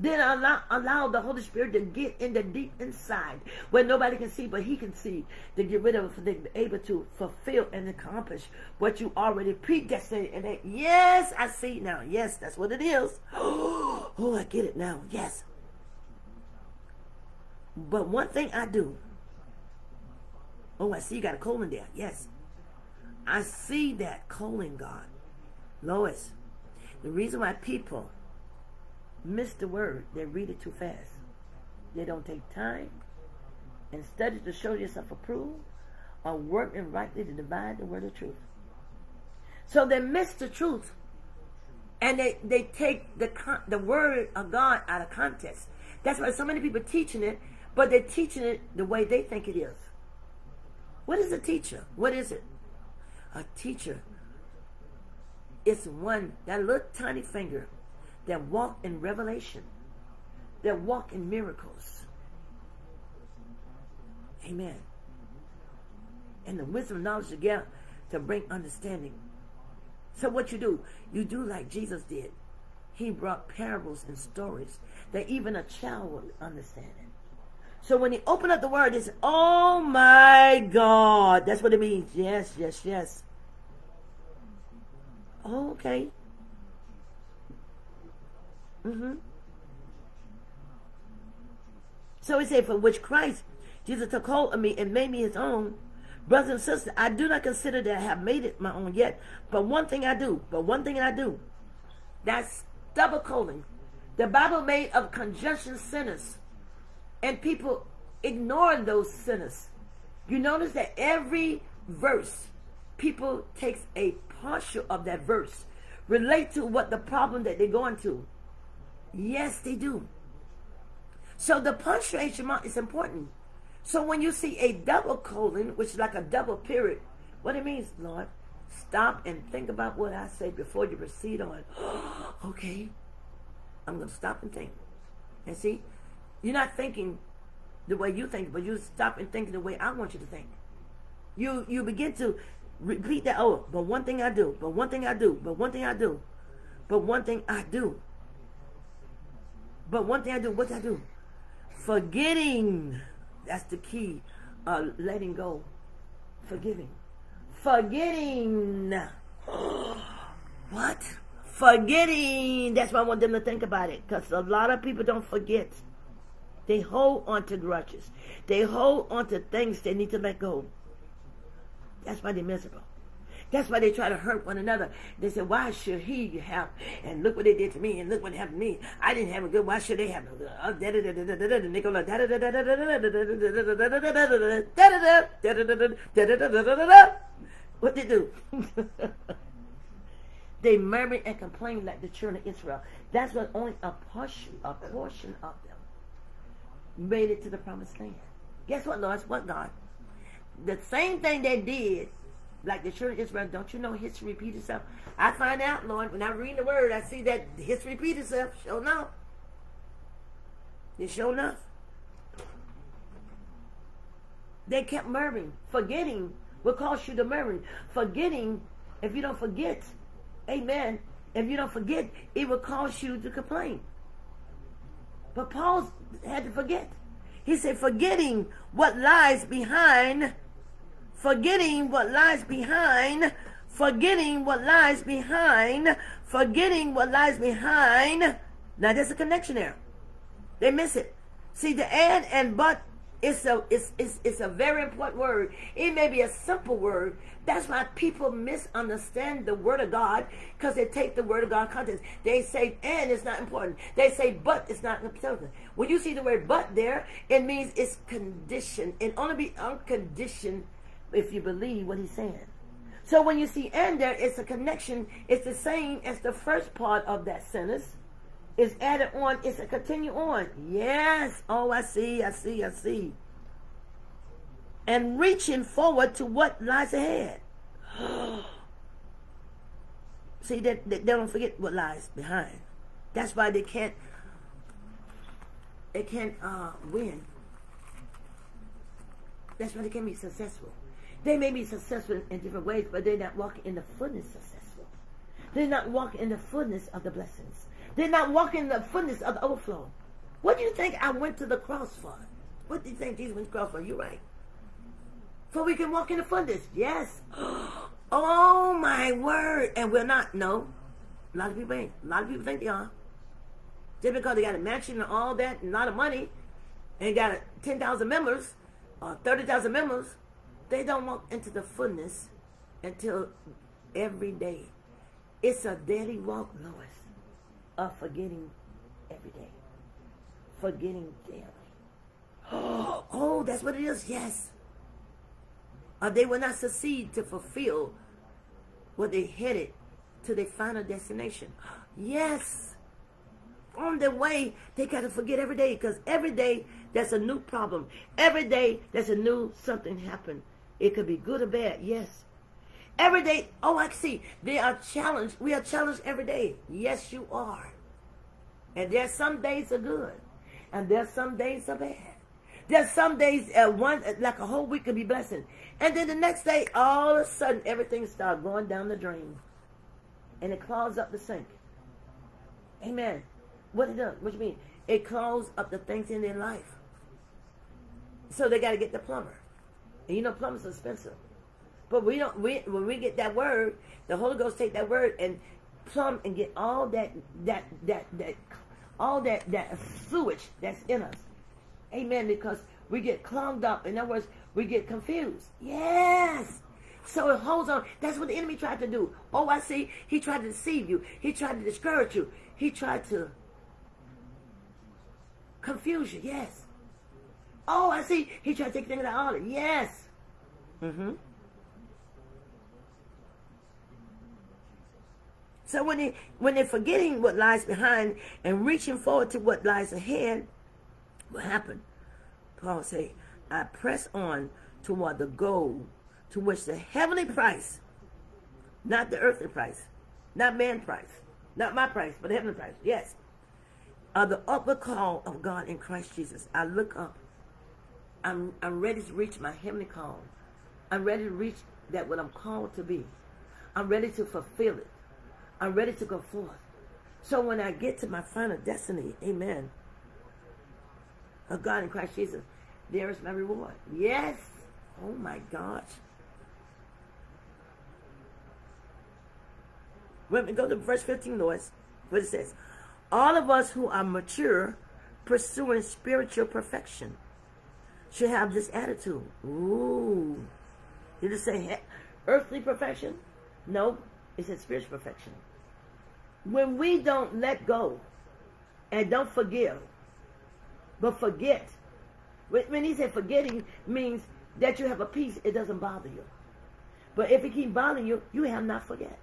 B: Then allow, allow the Holy Spirit to get in the deep inside where nobody can see, but He can see to get rid of be able to fulfill and accomplish what you already predestined. And they, yes, I see now. Yes, that's what it is. Oh, I get it now. Yes. But one thing I do. Oh, I see you got a colon there. Yes. I see that colon, God. Lois, the reason why people miss the word, they read it too fast. They don't take time and study to show yourself approved or work and rightly to divide the word of truth. So they miss the truth and they, they take the, the word of God out of context. That's why so many people teaching it but they're teaching it the way they think it is. What is a teacher? What is it? A teacher is one, that little tiny finger that walk in revelation, that walk in miracles. Amen. And the wisdom and knowledge together to bring understanding. So what you do, you do like Jesus did. He brought parables and stories that even a child would understand it. So when he opened up the word, it's, oh my God. That's what it means. Yes, yes, yes. Okay. Mm-hmm. So he said, for which Christ, Jesus took hold of me and made me his own. Brothers and sisters, I do not consider that I have made it my own yet. But one thing I do, but one thing I do, that's double colon. The Bible made of conjunction sinners and people ignore those sinners. You notice that every verse, people takes a partial of that verse, relate to what the problem that they're going to. Yes, they do. So the punctuation mark is important. So when you see a double colon, which is like a double period, what it means, Lord, stop and think about what I say before you proceed on. okay, I'm going to stop and think. And see, you're not thinking the way you think, but you stop and think the way I want you to think. You you begin to repeat that. Oh, but one thing I do, but one thing I do, but one thing I do, but one thing I do. But one thing I do, what do I do? Forgetting. That's the key. Uh, letting go. Forgiving. Forgetting. what? Forgetting. That's why I want them to think about it. Because a lot of people don't forget. They hold on to grudges. They hold on to things they need to let go. That's why they're miserable. That's why they try to hurt one another. They say, why should he have? And look what they did to me, and look what happened to me. I didn't have a good, why should they have? a What they do? they murmur and complain like the children of Israel. That's what only a portion, a portion of them made it to the promised land. Guess what, Lord? What God? The same thing they did like the children of Israel, don't you know history repeats itself? I find out, Lord, when I read the word, I see that history repeats itself. Sure enough. It sure enough. They kept murmuring. Forgetting will cause you to murmur. Forgetting, if you don't forget, amen, if you don't forget, it will cause you to complain. But Paul had to forget. He said, forgetting what lies behind forgetting what lies behind, forgetting what lies behind, forgetting what lies behind. Now there's a connection there. They miss it. See, the and and but it's a it's, it's, it's a very important word. It may be a simple word. That's why people misunderstand the word of God because they take the word of God context. They say and it's not important. They say but it's not important. When you see the word but there, it means it's conditioned. It only be unconditioned if you believe what he's saying. So when you see and there, it's a connection. It's the same as the first part of that sentence. It's added on. It's a continue on. Yes. Oh, I see. I see. I see. And reaching forward to what lies ahead. see, they, they, they don't forget what lies behind. That's why they can't. They can't uh, win. That's why they can't be successful. They may be successful in different ways, but they're not walking in the fullness successful. They're not walking in the fullness of the blessings. They're not walking in the fullness of the overflow. What do you think I went to the cross for? What do you think Jesus went to the cross for? You're right. For we can walk in the fullness. Yes. Oh my word. And we're not. No. A lot of people ain't. A lot of people think they are. Just because they got a mansion and all that and a lot of money and got 10,000 members or 30,000 members they don't walk into the fullness until every day. It's a daily walk, Lois, of forgetting every day. Forgetting daily. Oh, that's what it is. Yes. Or they will not succeed to fulfill what they headed to their final destination. Yes. On their way, they got to forget every day because every day there's a new problem. Every day there's a new something happen. It could be good or bad, yes. Every day, oh, I see. They are challenged. We are challenged every day. Yes, you are. And there's some days are good. And there's some days are bad. There's some days, uh, one like a whole week could be blessing. And then the next day, all of a sudden, everything starts going down the drain. And it clogs up the sink. Amen. What it does? What you mean? It clogs up the things in their life. So they got to get the plumber. And you know plumbing's expensive. But we don't we when we get that word, the Holy Ghost take that word and plumb and get all that that that that all that that sewage that's in us. Amen. Because we get clogged up. In other words, we get confused. Yes. So it holds on. That's what the enemy tried to do. Oh, I see. He tried to deceive you. He tried to discourage you. He tried to confuse you. Yes. Oh, I see. He tried to take things out of order. Yes. Mm-hmm. So when they when they're forgetting what lies behind and reaching forward to what lies ahead, what happened? Paul say, I press on toward the goal to which the heavenly price, not the earthly price, not man price, not my price, but the heavenly price, yes, of the upward call of God in Christ Jesus. I look up I'm, I'm ready to reach my heavenly call. I'm ready to reach that what I'm called to be. I'm ready to fulfill it. I'm ready to go forth. So when I get to my final destiny, amen, of God in Christ Jesus, there is my reward. Yes. Oh my gosh. Let me go to verse 15, Lord. What it says. All of us who are mature, pursuing spiritual perfection should have this attitude. Ooh. Did it say earthly perfection? No, it said spiritual perfection. When we don't let go and don't forgive, but forget, when he said forgetting means that you have a peace, it doesn't bother you. But if it keeps bothering you, you have not forget.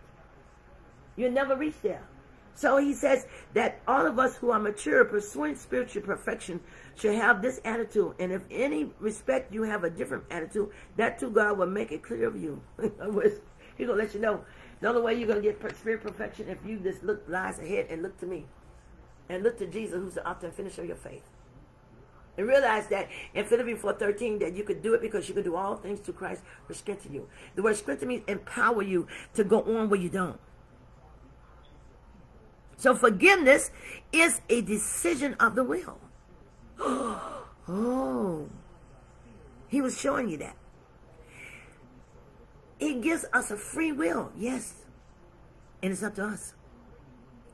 B: You'll never reach there. So he says that all of us who are mature, pursuing spiritual perfection, should have this attitude. And if any respect you have a different attitude, that too God will make it clear of you. He's going to let you know. The only way you're going to get spirit perfection if you just look lies ahead and look to me. And look to Jesus, who's the author and finisher of your faith. And realize that in Philippians 4.13 that you could do it because you can do all things through Christ who strengthen you. The word strengthen means empower you to go on where you don't. So forgiveness is a decision of the will. oh, he was showing you that. It gives us a free will, yes. And it's up to us.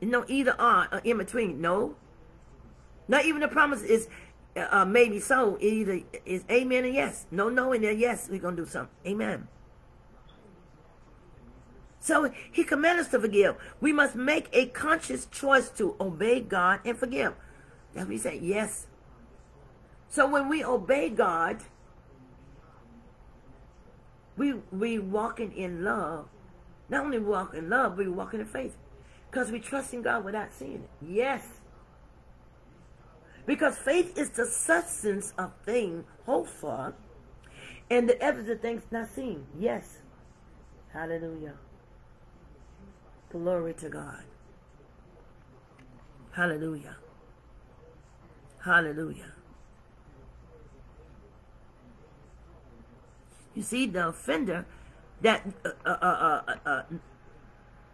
B: You no either or, or in between. No. Not even the promise is uh, uh maybe so. It either is amen and yes. No, no, and then yes, we're going to do something. Amen. So he commands us to forgive. We must make a conscious choice to obey God and forgive. That's what he said, yes. So when we obey God, we we walking in love. Not only walk in love, we walking in faith. Because we trust in God without seeing it. Yes. Because faith is the substance of things hoped for and the evidence of things not seen. Yes. Hallelujah. Glory to God. Hallelujah. Hallelujah. You see, the offender that uh, uh, uh, uh, uh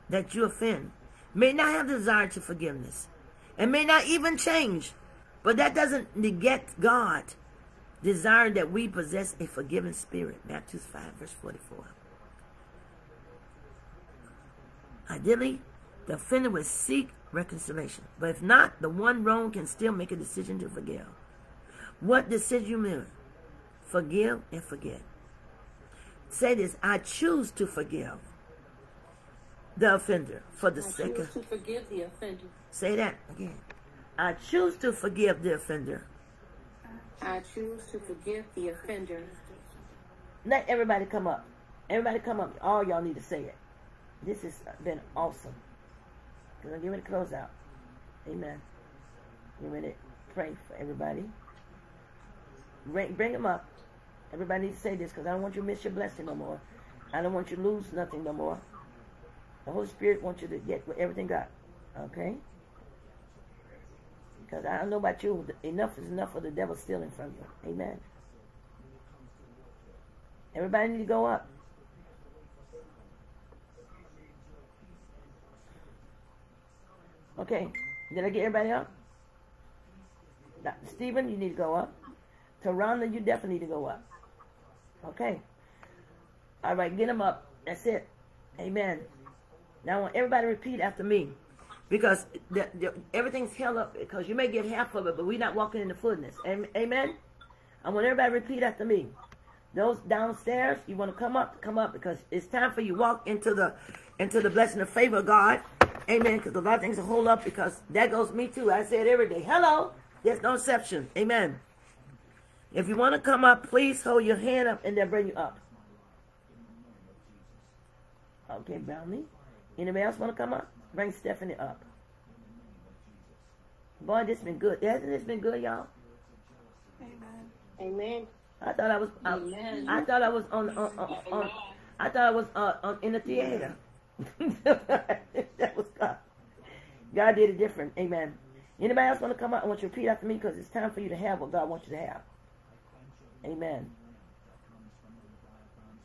B: that you offend may not have desire to forgiveness and may not even change, but that doesn't negate God desire that we possess a forgiving spirit. Matthew 5, verse 44. Ideally, the offender would seek reconciliation. But if not, the one wrong can still make a decision to forgive. What decision you make? Forgive and forget. Say this, I choose to forgive the offender for the I sake
C: of... to forgive the offender.
B: Say that again. I choose to forgive the offender.
C: I choose to forgive the offender.
B: Let everybody come up. Everybody come up. All y'all need to say it. This has been awesome. Because I'm getting to close out. Amen. Get ready to pray for everybody. Bring, bring them up. Everybody needs to say this because I don't want you to miss your blessing no more. I don't want you to lose nothing no more. The Holy Spirit wants you to get everything got. Okay? Because I don't know about you. Enough is enough for the devil stealing from you. Amen. Everybody need to go up. Okay. Did I get everybody up? Stephen, you need to go up. Tarana, you definitely need to go up. Okay. All right, get them up. That's it. Amen. Now I want everybody repeat after me. Because the, the, everything's held up because you may get half of it, but we're not walking in the fullness. Amen? I want everybody to repeat after me. Those downstairs, you want to come up, come up because it's time for you to walk into the into the blessing of favor of God. Amen. Because a lot of things will hold up because that goes me too. I say it every day. Hello. There's no exception. Amen. If you want to come up, please hold your hand up and they'll bring you up. Okay, Brownie. Anybody else want to come up? Bring Stephanie up. Boy, this been good. Hasn't this been good, y'all?
C: Amen. Amen.
B: I thought I was. I, Amen. I thought I was on. on, on, on I thought I was uh, on, in the theater. that was God. God did it different. Amen. Anybody else want to come up? I want you to repeat after me because it's time for you to have what God wants you to have. Amen.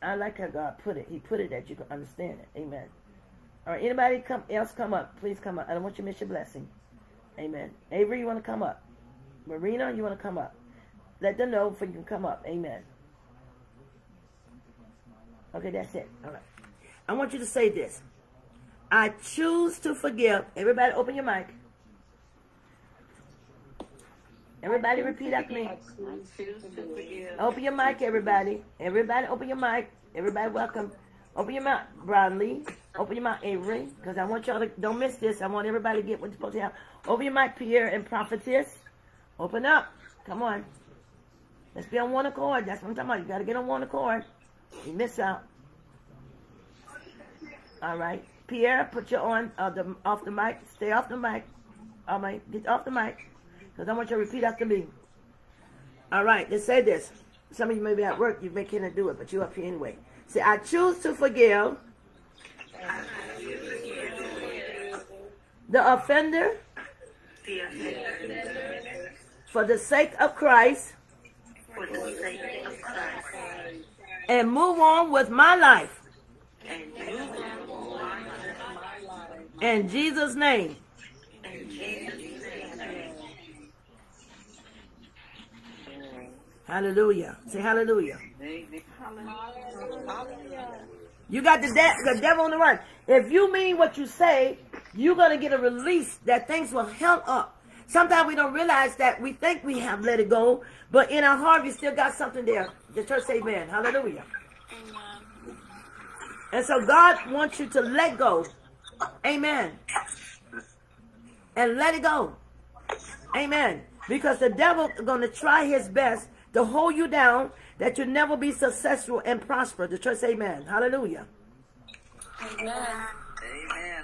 B: I like how God put it. He put it that you can understand it. Amen. All right, anybody come else come up? Please come up. I don't want you to miss your blessing. Amen. Avery, you want to come up? Marina, you want to come up? Let them know if you can come up. Amen. Okay, that's it. All right. I want you to say this. I choose to forgive. Everybody open your mic. Everybody repeat after me. Open your mic, everybody. Everybody open your mic. Everybody welcome. Open your mouth, Bradley. Open your mouth, Avery. Because I want y'all to, don't miss this. I want everybody to get what you're supposed to have. Open your mic, Pierre and Prophetess. Open up. Come on. Let's be on one accord. That's what I'm talking about. You got to get on one accord. You miss out. All right. Pierre, put you on uh, the off the mic. Stay off the mic. All right, get off the mic, because I want you to repeat after me. All right, let's say this. Some of you may be at work, you may can't do it, but you're up here anyway. Say, I choose to forgive the offender for the sake of Christ and move on with my life. In Jesus' name. Hallelujah. Say hallelujah. You got the, de- the devil on the run. If you mean what you say, you're going to get a release that things will held up. Sometimes we don't realize that we think we have let it go, but in our heart, we still got something there. The church say amen. Hallelujah. And so God wants you to let go. Amen. And let it go. Amen. Because the devil is going to try his best to hold you down that you'll never be successful and prosper. The church amen. Hallelujah.
C: Amen.
D: Amen.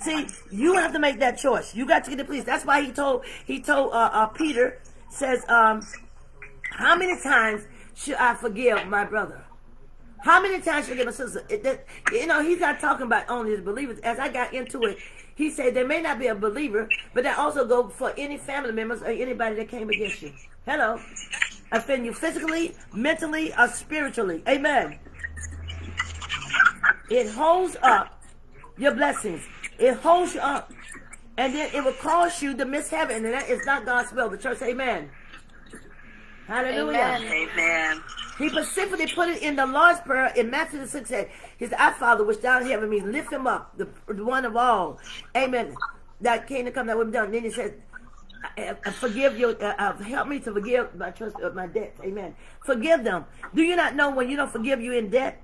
B: See, you have to make that choice. You got to get the police. That's why he told he told uh, uh, Peter says, um, how many times should I forgive my brother? How many times I forgive my sister? It, that, you know, he's not talking about only the believers. As I got into it, he said there may not be a believer, but that also go for any family members or anybody that came against you. Hello. Offend you physically, mentally, or spiritually. Amen. It holds up your blessings. It holds you up. And then it will cause you to miss heaven. And that is not God's will. The church, amen. Hallelujah.
C: Amen.
D: Amen.
B: He specifically put it in the Lord's Prayer in Matthew the 6th. said, He said, Our Father which down in heaven means lift him up, the, the one of all. Amen. That came to come, that would be done. Then he said, "I- I forgive you, uh, uh, help me to forgive my trust of my debt. Amen. Forgive them. Do you not know when you don't forgive, you in debt?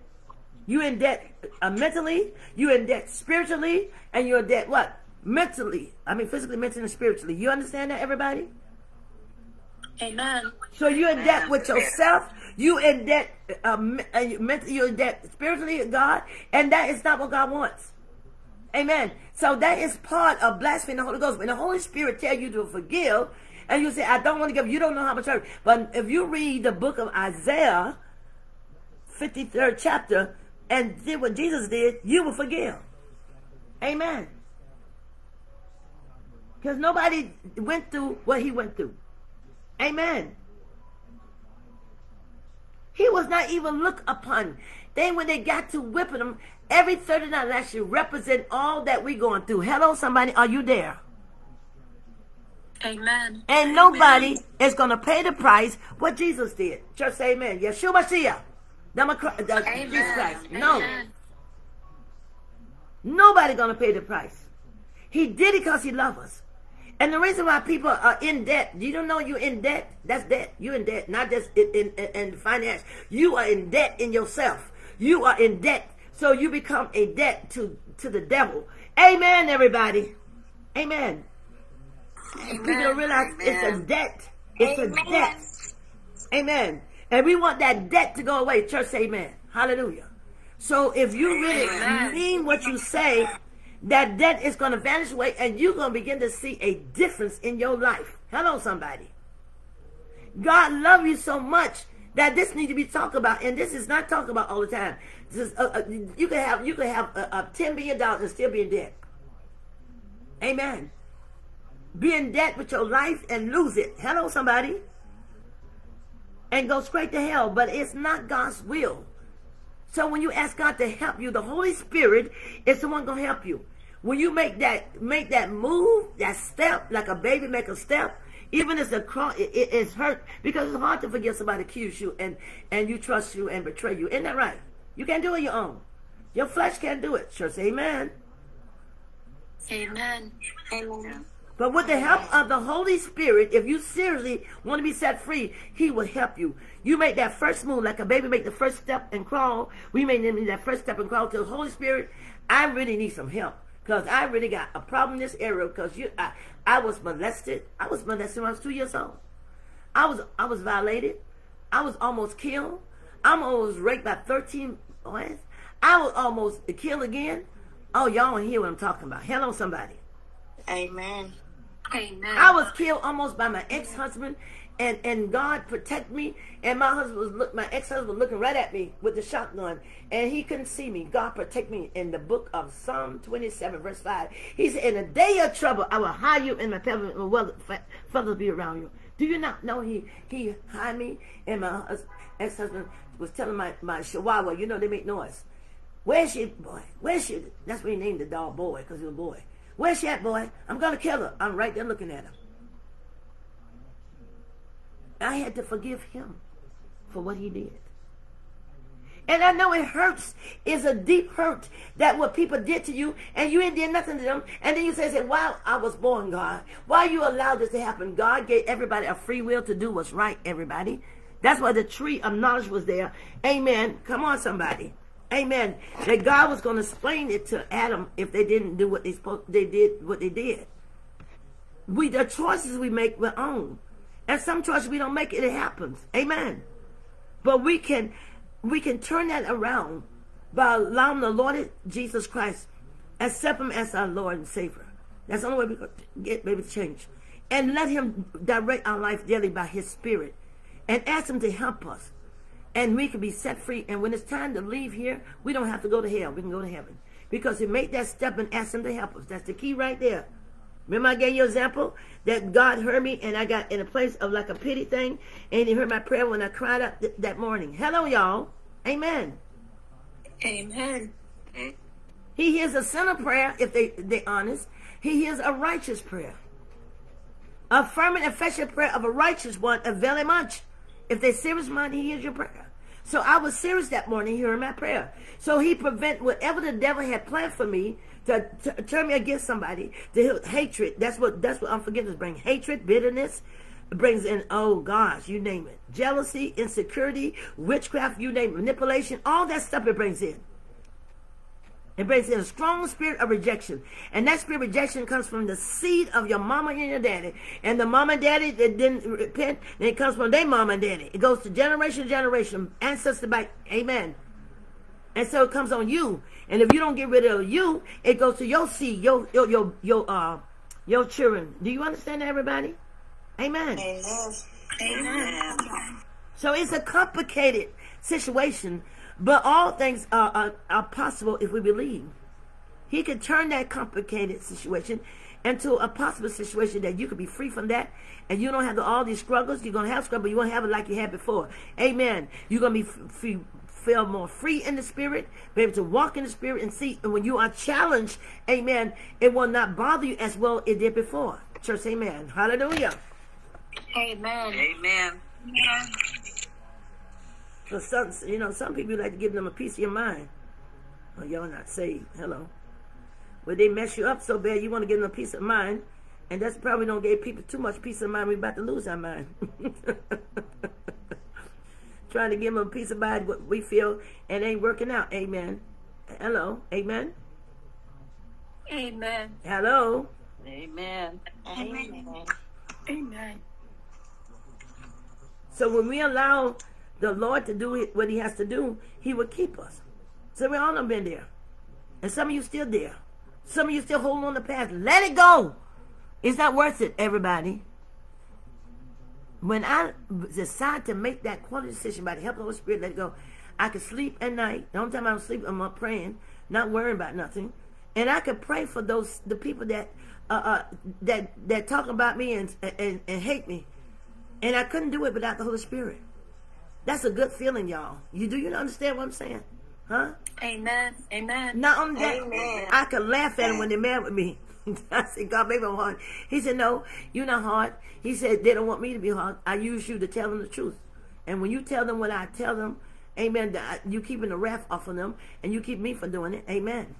B: You in debt uh, mentally, you in debt spiritually, and you're in debt what? Mentally. I mean physically, mentally, and spiritually. You understand that, everybody?
C: Amen.
B: So you're in debt with yourself. You in debt, um, you- mentally, you're in debt spiritually, with God, and that is not what God wants. Amen. So that is part of blaspheming the Holy Ghost. When the Holy Spirit tell you to forgive, and you say, "I don't want to give," you don't know how much. hurt. But if you read the book of Isaiah, fifty-third chapter, and did what Jesus did, you will forgive. Amen. Because nobody went through what he went through. Amen. He was not even looked upon. Then when they got to whipping him, every 39 lashes represent all that we're going through. Hello, somebody, are you there?
C: Amen.
B: And nobody is going to pay the price what Jesus did. Just say amen. Yeshua Mashiach. Democrat, uh, Jesus Christ. No.
C: Amen.
B: Nobody gonna pay the price. He did it because he loves us. And the reason why people are in debt, you don't know you're in debt. That's debt. You're in debt, not just in, in, in, in finance. You are in debt in yourself. You are in debt. So you become a debt to, to the devil. Amen, everybody. Amen. And People don't realize it's a debt. It's a debt. Amen. And we want that debt to go away. Church, amen. Hallelujah. So if you really
C: Amen.
B: mean what you say, that debt is going to vanish away and you're going to begin to see a difference in your life. Hello, somebody. God love you so much that this needs to be talked about, and this is not talked about all the time. Is, uh, uh, you can have you can have uh, uh, ten billion dollars and still be in debt. Amen. Be in debt with your life and lose it. Hello, somebody. And go straight to hell, but it's not God's will. So when you ask God to help you, the Holy Spirit is the one gonna help you. When you make that make that move, that step, like a baby make a step, even if the cross it, it- it's hurt because it's hard to forgive somebody accuse you and and you trust you and betray you. Isn't that right? You can't do it your own. Your flesh can't do it. Sure, say amen.
C: Amen. Amen.
B: But with the help of the Holy Spirit, if you seriously want to be set free, He will help you. You make that first move, like a baby make the first step and crawl. We make that first step and crawl to the Holy Spirit. I really need some help because I really got a problem in this area. Because you, I, I was molested. I was molested when I was two years old. I was, I was violated. I was almost killed. I'm almost raped by 13 boys. I was almost killed again. Oh, y'all don't hear what I'm talking about. Hello, somebody.
C: Amen.
A: Amen.
B: I was killed almost by my ex-husband, and and God protect me. And my husband was look, my ex-husband was looking right at me with the shotgun, and he couldn't see me. God protect me. In the book of Psalm 27, verse 5, He said, "In a day of trouble, I will hide you, and my feathers will feathers be around you." Do you not know He He hide me? And my hus- ex-husband was telling my my Chihuahua, you know they make noise. Where's she, boy? Where's she? That's what he named the dog boy, because he was a boy. Where's she at, boy? I'm gonna kill her. I'm right there looking at her. I had to forgive him for what he did. And I know it hurts. It's a deep hurt that what people did to you and you ain't did nothing to them. And then you say, say wow, I was born, God. Why you allowed this to happen? God gave everybody a free will to do what's right, everybody. That's why the tree of knowledge was there. Amen. Come on, somebody. Amen. That God was going to explain it to Adam if they didn't do what they spoke, they did what they did. We the choices we make we own. And some choices we don't make it, it happens. Amen. But we can we can turn that around by allowing the Lord Jesus Christ accept him as our Lord and Savior. That's the only way we can get maybe change. And let him direct our life daily by his spirit. And ask him to help us. And we can be set free. And when it's time to leave here, we don't have to go to hell. We can go to heaven. Because he made that step and ask him to help us. That's the key right there. Remember I gave you an example that God heard me and I got in a place of like a pity thing and he heard my prayer when I cried out th that morning. Hello, y'all. Amen.
C: Amen.
B: He hears a sinner prayer if they, they honest. He hears a righteous prayer. A firm and effectual prayer of a righteous one avail much. If they serious mind, he hears your prayer. So I was serious that morning hearing my prayer. So he prevent whatever the devil had planned for me to, to turn me against somebody, to hatred. That's what that's what unforgiveness brings. Hatred, bitterness, brings in, oh gosh, you name it. Jealousy, insecurity, witchcraft, you name it, manipulation, all that stuff it brings in. It brings in a strong spirit of rejection. And that spirit of rejection comes from the seed of your mama and your daddy. And the mama and daddy that didn't repent, then it comes from their mama and daddy. It goes to generation to generation, ancestor by, amen. And so it comes on you. And if you don't get rid of you, it goes to your seed, your your your your uh your children. Do you understand that, everybody? Amen.
C: Amen. Amen.
B: So it's a complicated situation, but all things are, are, are possible if we believe. He can turn that complicated situation into a possible situation that you could be free from that and you don't have the, all these struggles. You're going to have struggle, but you won't have it like you had before. Amen. You're going to be free, feel more free in the spirit, be able to walk in the spirit and see. And when you are challenged, amen, it will not bother you as well it did before. Church, amen. Hallelujah.
C: Amen.
D: Amen.
B: So some, you know, some people like to give them a piece of your mind. Well, y'all not saved. Hello. Well, they mess you up so bad, you want to give them a piece of mind. And that's probably don't give people too much peace of mind. We're about to lose our mind. Trying to give them a piece of mind what we feel and ain't working out. Amen. Hello. Amen.
C: Amen.
B: Hello.
D: Amen.
C: Amen.
A: Amen.
B: So when we allow the Lord to do what he has to do, he will keep us. So we all have been there. And some of you still there. Some of you still holding on the past. Let it go. It's not worth it, everybody. When I decide to make that quality decision by the help of the Holy Spirit, let it go. I can sleep at night. The only time I'm sleeping, I'm not praying, not worrying about nothing. And I could pray for those the people that uh, uh, that that talk about me and, and and hate me. And I couldn't do it without the Holy Spirit. That's a good feeling, y'all. You do you understand what I'm saying? Huh?
C: Amen. Amen.
B: Not only that,
C: Amen.
B: I could laugh at them when they're mad with me. I said, God, maybe I'm hard. He said, no, you're not hard. He said, they don't want me to be hard. I use you to tell them the truth. And when you tell them what I tell them, amen, you keeping the wrath off of them, and you keep me from doing it, amen.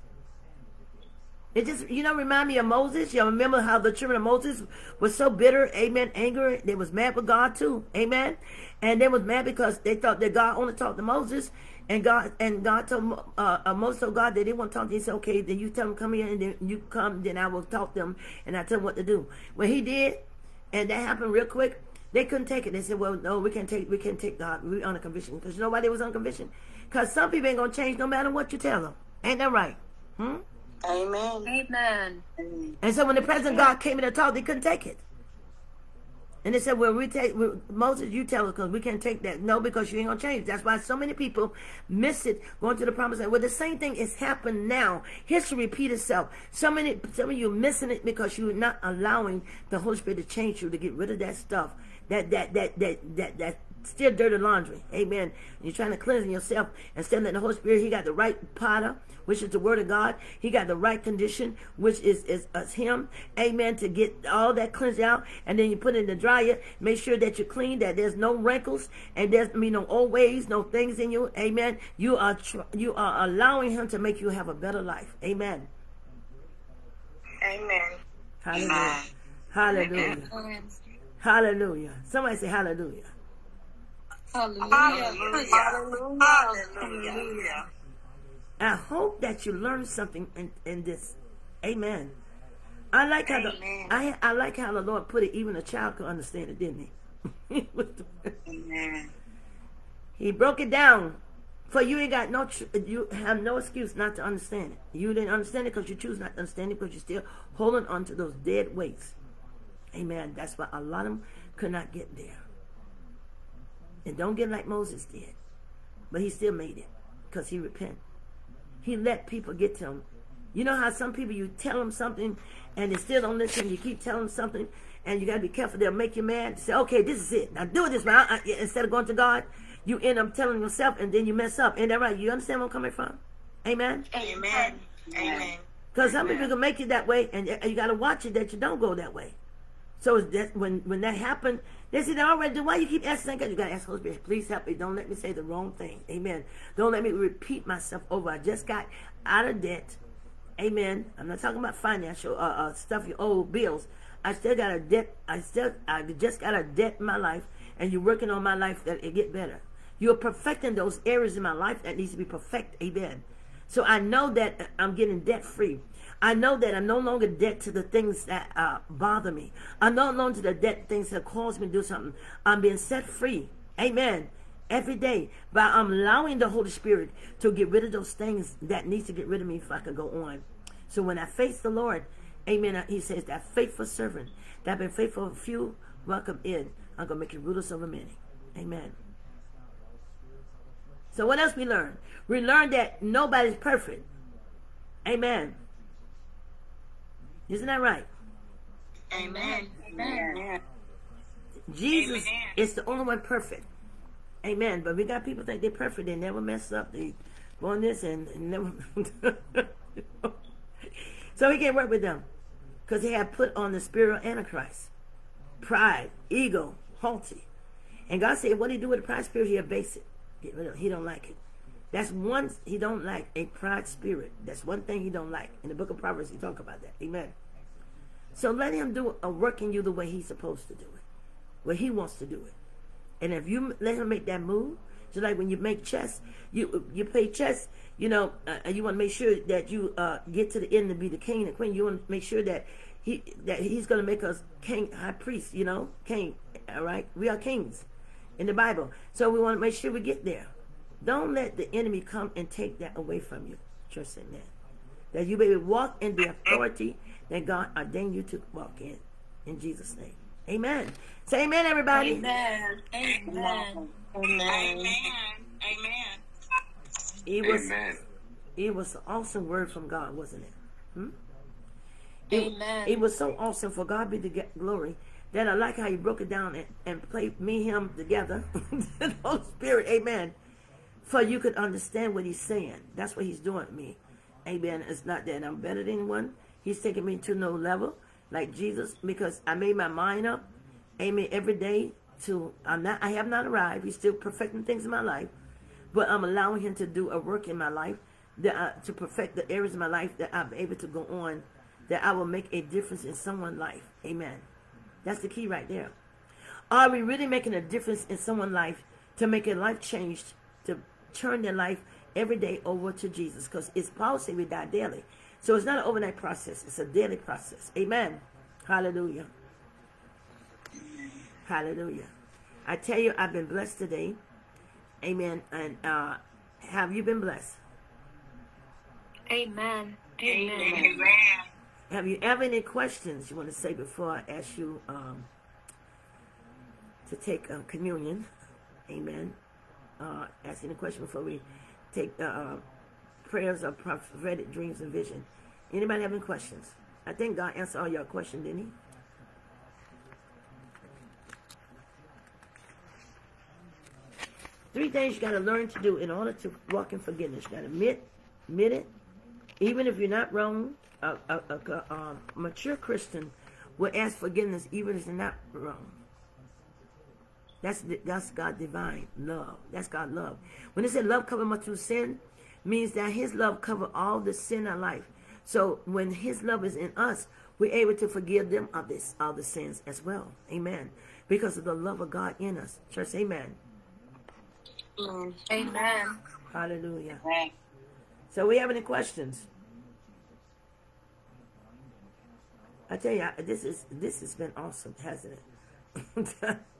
B: It just, you know, remind me of Moses. You remember how the children of Moses was so bitter, amen, angry. They was mad with God too, amen. And they was mad because they thought that God only talked to Moses, and God and God told uh, uh, Moses told God they didn't want to talk to him. He said, okay, then you tell them come here, and then you come, then I will talk to them, and I tell them what to do. When he did, and that happened real quick, they couldn't take it. They said, well, no, we can't take, we can't take God. We on a conviction because nobody was on conviction. Because some people ain't gonna change no matter what you tell them. Ain't that right? Hmm.
C: Amen.
D: Amen.
B: And so when the presence of God came in to talk, they couldn't take it. And they said, well, we take, well, Moses, you tell us because we can't take that. No, because you ain't going to change. That's why so many people miss it going to the promised land. Well, the same thing is happened now. History repeat itself. So many, some of you missing it because you're not allowing the Holy Spirit to change you, to get rid of that stuff, that, that, that, that, that, that still dirty laundry. Amen. You're trying to cleanse yourself instead of the Holy Spirit. He got the right potter, which is the word of God. He got the right condition, which is, is, is him. Amen. To get all that cleansed out. And then you put it in the dryer. Make sure that you're clean, that there's no wrinkles and there's I mean no old ways, no things in you. Amen. You are you are allowing him to make you have a better life. Amen.
C: Amen.
B: Hallelujah. Hallelujah. Hallelujah. Somebody say hallelujah.
D: Hallelujah.
C: Hallelujah.
B: I hope that you learned something in, in this. Amen. I like how the I I like how the Lord put it. Even a child could understand it, didn't he?
C: Amen.
B: he broke it down. For you ain't got no, you have no excuse not to understand it. You didn't understand it because you choose not to understand it because you're still holding on to those dead weights. Amen. That's why a lot of them could not get there. And don't get like Moses did. But he still made it because he repented. He let people get to him. You know how some people, you tell them something and they still don't listen. You keep telling them something and you got to be careful. They'll make you mad. Say, okay, this is it. Now do it this way. I- I- Instead of going to God, you end up telling yourself and then you mess up. Ain't that right? You understand where I'm coming from? Amen?
C: Amen. Amen.
B: Because some people can make it that way, and you got to watch it that you don't go that way. So that when when that happened, they said, already, why you keep asking that? You got to ask Holy Spirit, please help me. Don't let me say the wrong thing. Amen. Don't let me repeat myself over. I just got out of debt. Amen. I'm not talking about financial uh, uh, stuff, your old bills. I still got a debt. I still, I just got a debt in my life, and you're working on my life that it get better. You're perfecting those areas in my life that needs to be perfect. Amen. So I know that I'm getting debt free. I know that I'm no longer debt to the things that uh, bother me. I'm no longer the debt things that cause me to do something. I'm being set free. Amen. Every day. But I'm allowing the Holy Spirit to get rid of those things that needs to get rid of me if I can go on. So when I face the Lord, amen, he says that faithful servant that been faithful a few, welcome in. I'm going to make you rulers over many. Amen. So what else we learn? We learned that nobody's perfect. Amen. Isn't that right?
C: Amen. Amen.
B: Jesus
C: Amen.
B: is the only one perfect. Amen. But we got people think they're perfect. They never mess up. They go on this and, and never. so he can't work with them because they have put on the spirit of Antichrist, pride, ego, haughty. And God said, what do you do with the pride spirit? He abase it. Get rid of it. He don't like it. That's one he don't like a pride spirit. That's one thing he don't like. In the book of Proverbs, he talk about that. Amen. So let him do a work in you the way he's supposed to do it, where he wants to do it. And if you let him make that move, just like when you make chess, you you play chess, you know, uh, and you want to make sure that you uh, get to the end to be the king and queen. You want to make sure that he that he's going to make us king, high priest. You know, king. All right, we are kings in the Bible, so we want to make sure we get there. Don't let the enemy come and take that away from you. Trust in that. That you may walk in the authority that God ordained you to walk in. In Jesus' name. Amen. Say amen, everybody.
D: Amen. Amen.
C: Amen. Amen.
B: It was
E: Amen.
B: it was an awesome word from God, wasn't it? Hmm? It,
D: Amen.
B: it was so awesome for God be the g- glory that I like how you broke it down and, and played me him together. the Holy Spirit, amen. For you could understand what he's saying. That's what he's doing to me. Amen. It's not that I'm better than anyone. He's taking me to no level like Jesus because I made my mind up. Amen. Every day to I'm not I have not arrived. He's still perfecting things in my life. But I'm allowing him to do a work in my life that I, to perfect the areas of my life that I'm able to go on, that I will make a difference in someone's life. Amen. That's the key right there. Are we really making a difference in someone's life to make a life change, to turn their life every day over to Jesus? Because it's Paul said we die daily. So it's not an overnight process. It's a daily process. Amen. Hallelujah. Hallelujah. I tell you, I've been blessed today. Amen. And uh, have you been blessed?
D: Amen. Amen.
B: Have you ever any questions you want to say before I ask you um, to take uh, communion? Amen. Uh, ask any question before we take uh, prayers of prophetic dreams and vision. Anybody have any questions? I think God answered all your questions, didn't he? Three things you got to learn to do in order to walk in forgiveness. You got to admit, admit it. Even if you're not wrong, a, a, a, a mature Christian will ask forgiveness even if they're not wrong. That's that's God divine love. That's God love. When it said love cover much through sin, means that His love cover all the sin of life. So when His love is in us, we're able to forgive them of this all the sins as well. Amen. Because of the love of God in us. Church, amen.
D: Amen.
B: Hallelujah. So we have any questions? I tell you, this is this has been awesome, hasn't it?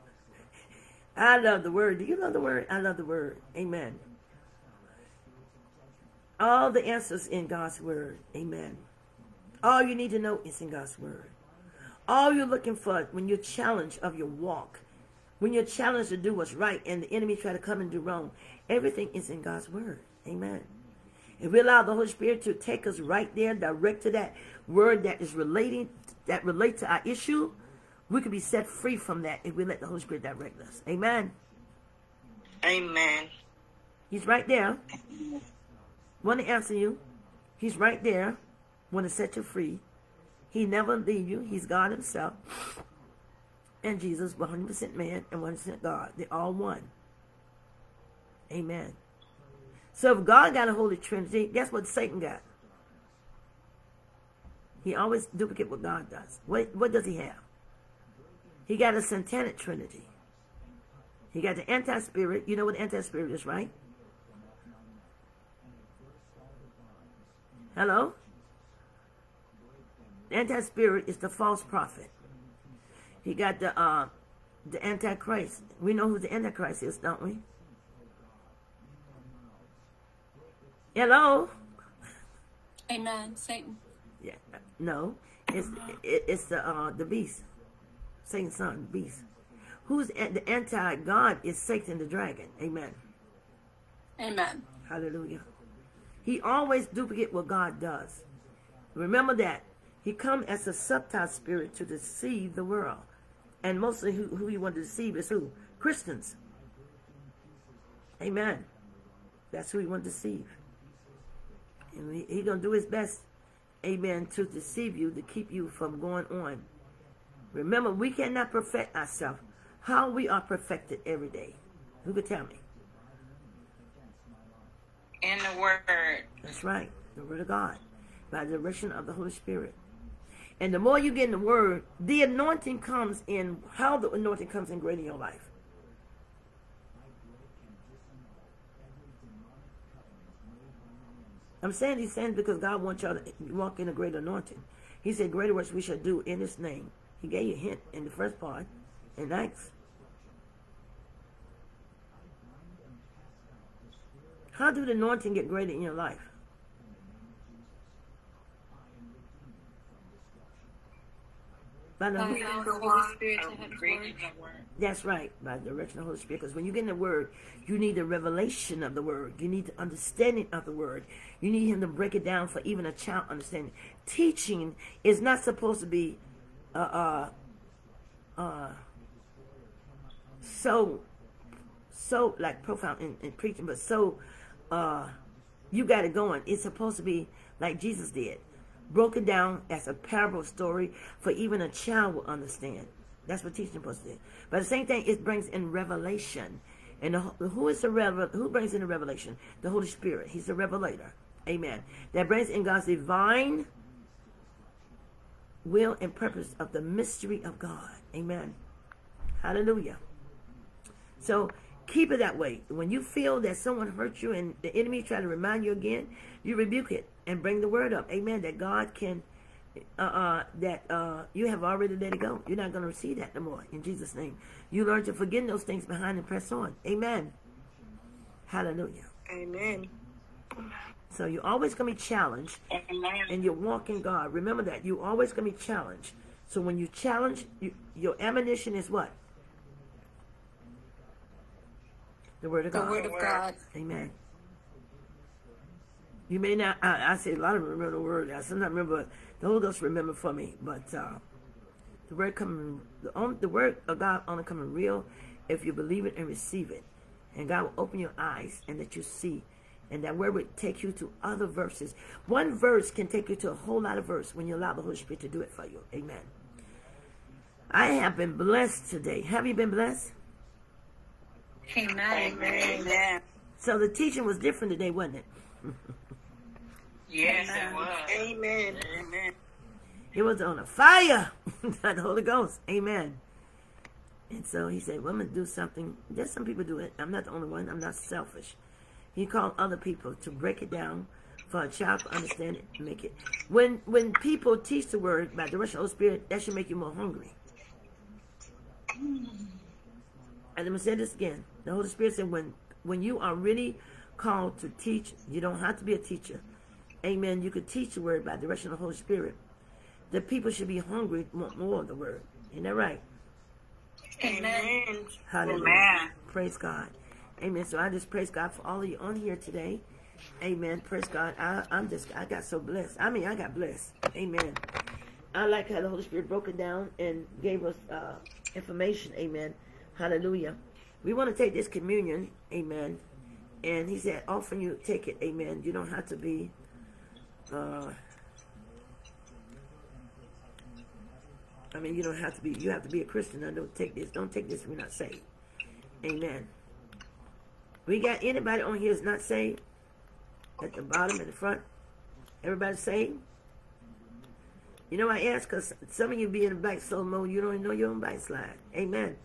B: I love the word. Do you love the word? I love the word. Amen. All the answers in God's word. Amen. All you need to know is in God's word. All you're looking for when you're challenged of your walk when you're challenged to do what's right and the enemy try to come and do wrong, everything is in God's word. Amen. If we allow the Holy Spirit to take us right there, direct to that word that is relating, that relate to our issue, we can be set free from that if we let the Holy Spirit direct us. Amen.
E: Amen.
B: He's right there. Want to answer you. He's right there. Want to set you free. He never leave you. He's God himself and Jesus 100% man and 100% God. They're all one. Amen. So if God got a Holy Trinity, guess what Satan got? He always duplicate what God does. What, what does he have? He got a satanic trinity. He got the anti-spirit. You know what anti-spirit is, right? Hello? Anti-spirit is the false prophet. He got the uh, the Antichrist. We know who the Antichrist is, don't we? Hello.
D: Amen. Satan.
B: Yeah. No. It's it, it's the uh, the beast. Satan's son, the beast. Who's the anti-God is Satan the dragon. Amen.
D: Amen.
B: Hallelujah. He always duplicate what God does. Remember that. He come as a subtle spirit to deceive the world. And mostly who, who you want to deceive is who? Christians. Amen. That's who you want to deceive. And he, he going to do his best, amen, to deceive you, to keep you from going on. Remember, we cannot perfect ourselves. How we are perfected every day. Who could tell me?
E: In the Word.
B: That's right. The Word of God. By the direction of the Holy Spirit. And the more you get in the word, the anointing comes in, how the anointing comes in great in your life. I'm saying these things because God wants y'all to walk in a great anointing. He said, greater works we shall do in his name. He gave you a hint in the first part And Acts. How do the anointing get greater in your life?
D: By the Holy Spirit to have word.
B: That's right, by the direction of the Holy Spirit. Because when you get in the Word, you need the revelation of the Word. You need the understanding of the Word. You need Him to break it down for even a child understanding. Teaching is not supposed to be uh, uh, uh, so, so like profound in, in preaching, but so uh, you got it going. It's supposed to be like Jesus did broken down as a parable story for even a child will understand. That's what teaching supposed to do. But the same thing, it brings in revelation. And the, who is the who brings in the revelation? The Holy Spirit. He's the revelator. Amen. That brings in God's divine will and purpose of the mystery of God. Amen. Hallelujah. So keep it that way. When you feel that someone hurt you and the enemy try to remind you again, you rebuke it and bring the word up. Amen. That God can, uh, uh, that uh, you have already let it go. You're not going to receive that no more. In Jesus' name. You learn to forget those things behind and press on. Amen. Hallelujah.
E: Amen.
B: So you're always going to be challenged
E: Amen.
B: and you're walking God. Remember that. You're always going to be challenged. So when you challenge, you, your ammunition is what? The Word of
D: The
B: God.
D: word of God.
B: Amen. You may not, I, I say a lot of them remember the Word. I sometimes remember, the Holy Ghost remember for me. But uh, the Word coming, the, on, the Word of God only coming real if you believe it and receive it. And God will open your eyes and that you see. And that word would take you to other verses. One verse can take you to a whole lot of verse when you allow the Holy Spirit to do it for you. Amen. I have been blessed today. Have you been blessed?
D: Amen.
E: Amen.
B: So the teaching was different today, wasn't it?
E: Yes,
D: Amen.
E: it was.
C: Amen.
E: Amen.
B: It was on a fire by the Holy Ghost. Amen. And so he said, well, I'm going to do something. There's some people do it. I'm not the only one. I'm not selfish. He called other people to break it down for a child to understand it and make it. When when people teach the word by the direction of the Holy Spirit, that should make you more hungry. And I'm to say this again. The Holy Spirit said when, when you are really called to teach, you don't have to be a teacher. Amen. You could teach the word by the direction of the Holy Spirit. The people should be hungry, want more of the word. Isn't that right?
D: Amen.
B: Hallelujah.
E: Amen.
B: Praise God. Amen. So I just praise God for all of you on here today. Amen. Praise God. I, I'm just, I got so blessed. I mean, I got blessed. Amen. I like how the Holy Spirit broke it down and gave us uh, information. Amen. Hallelujah. We want to take this communion. Amen. And he said, often you take it. Amen. You don't have to be. Uh, I mean, you don't have to be. You have to be a Christian. I don't take this. Don't take this if you're not saved. Amen. We got anybody on here that's not saved? At the bottom and the front? Everybody saved? You know, I ask because some of you be in the backslide mode. You don't even know you're on backslide. Amen.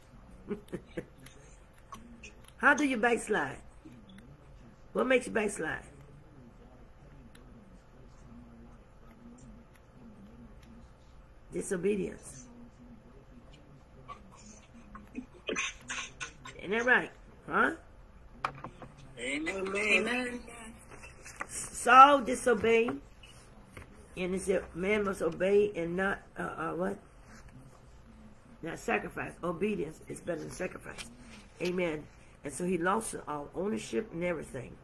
B: How do you backslide? What makes you backslide? Disobedience. Ain't that right? Huh?
E: Amen.
D: Amen.
B: Saul disobeyed, and it said man must obey and not uh, uh, what? Not sacrifice. Obedience is better than sacrifice. Amen. And so he lost all ownership and everything.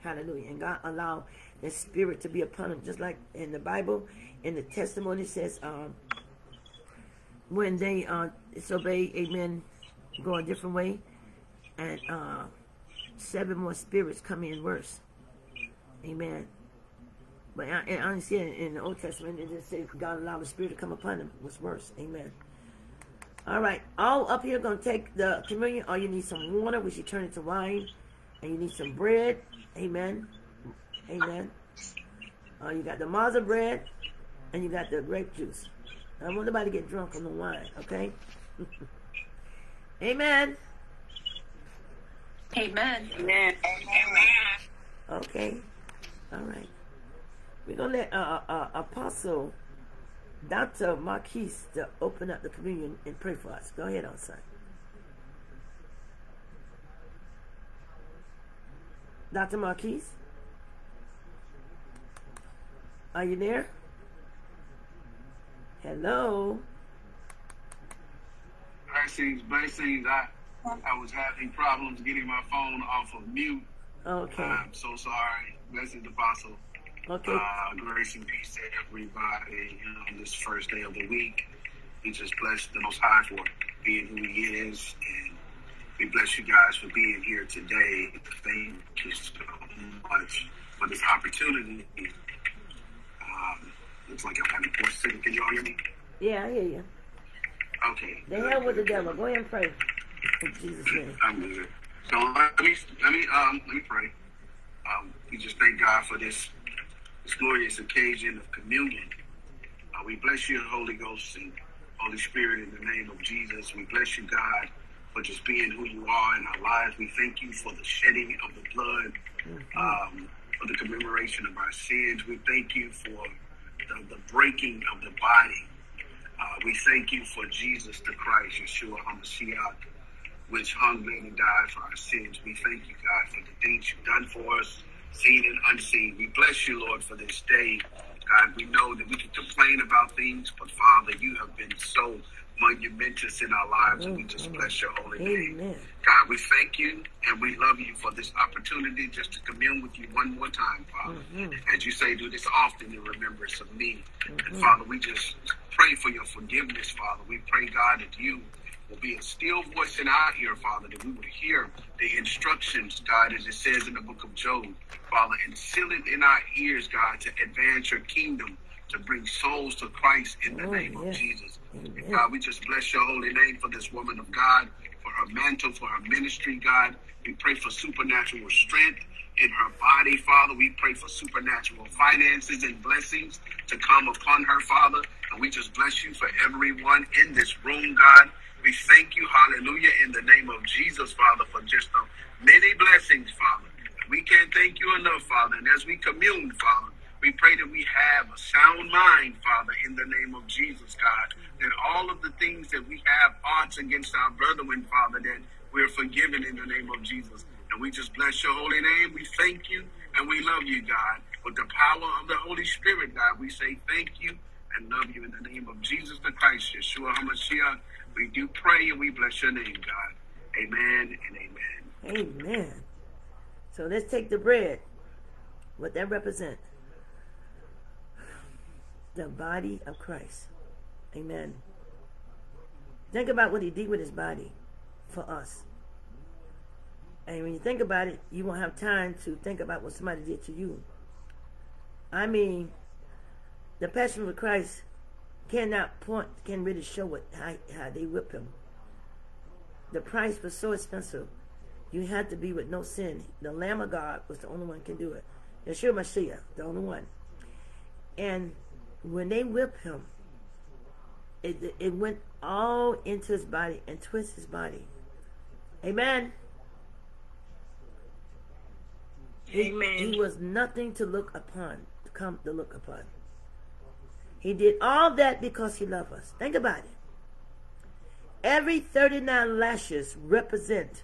B: Hallelujah. And God allowed the spirit to be upon him, just like in the Bible, in the testimony says, um, when they uh, disobey, amen, go a different way, and uh, seven more spirits come in worse. Amen. But I, and see in the Old Testament, it just says God allowed the Spirit to come upon them. was worse. Amen. All right. All up here going to take the communion. Or you need some water, which you turn into wine. And you need some bread. Amen. Amen. Uh, you got the matzah bread. And you got the grape juice. I don't want nobody to get drunk on the wine. Okay? Amen.
D: Amen.
E: Amen. Amen.
B: Okay. All right. We're going to let uh, uh, Apostle Dr. Marquise to open up the communion and pray for us. Go ahead, on son. Dr. Marquise? Are you there? Hello?
F: Blessings, blessings. I I was having problems getting my phone off of mute.
B: Okay.
F: I'm so sorry. Blessings, Apostle.
B: Okay.
F: Uh, grace and peace to everybody on this first day of the week. We just bless the Most High for being who He is, and we bless you guys for being here today. Thank you so much for this opportunity. Um, looks like I'm having signal. Can you all hear me?
B: Yeah, I hear you.
F: Okay.
B: The hell with the devil. Go ahead and pray. In Jesus' name.
F: I'm good. So let me let me um let me pray. Um, we just thank God for this this glorious occasion of communion. Uh, we bless you, Holy Ghost and Holy Spirit, in the name of Jesus. We bless you, God, for just being who you are in our lives. We thank you for the shedding of the blood, um, for the commemoration of our sins. We thank you for the, the breaking of the body. Uh, we thank you for Jesus the Christ, Yeshua HaMashiach, which hung, bled, and died for our sins. We thank you, God, for the things you've done for us. seen and unseen. We bless you, Lord, for this day. God, we know that we can complain about things, but Father, you have been so monumentous in our lives, and we just mm-hmm. bless your holy name.
B: Amen.
F: God, we thank you and we love you for this opportunity just to commune with you one more time, Father. Mm-hmm. As you say, do this often in remembrance of me. And mm-hmm. Father, we just pray for your forgiveness, Father. We pray, God, that you will be a still voice in our ear, Father, that we would hear the instructions, God, as it says in the book of Job, Father, and seal it in our ears, God, to advance your kingdom, to bring souls to Christ in the
B: Oh,
F: name
B: yes.
F: of Jesus. And God, we just bless your holy name for this woman of God, for her mantle, for her ministry, God. We pray for supernatural strength in her body, Father. We pray for supernatural finances and blessings to come upon her, Father. And we just bless you for everyone in this room, God. We thank you, hallelujah, in the name of Jesus, Father, for just the many blessings, Father. We can't thank you enough, Father. And as we commune, Father, we pray that we have a sound mind, Father, in the name of Jesus, God. That all of the things that we have odds against our brethren, Father, that we're forgiven in the name of Jesus. And we just bless your holy name. We thank you and we love you, God. With the power of the Holy Spirit, God, we say thank you and love you in the name of Jesus the Christ, Yeshua HaMashiach. We do pray and we bless your name, God. Amen and amen.
B: Amen. So let's take the bread. What that represent? The body of Christ. Amen. Think about what he did with his body for us. And when you think about it, you won't have time to think about what somebody did to you. I mean, the Passion of Christ cannot point, can really show what how, how they whip him. The price was so expensive. You had to be with no sin. The Lamb of God was the only one can do it. Yeshua Mashiach, the only one. And when they whipped him, it, it went all into his body and twisted his body. Amen. He-
E: Amen.
B: He was nothing to look upon, to come to look upon. He did all that because he loved us. Think about it. Every 39 lashes represent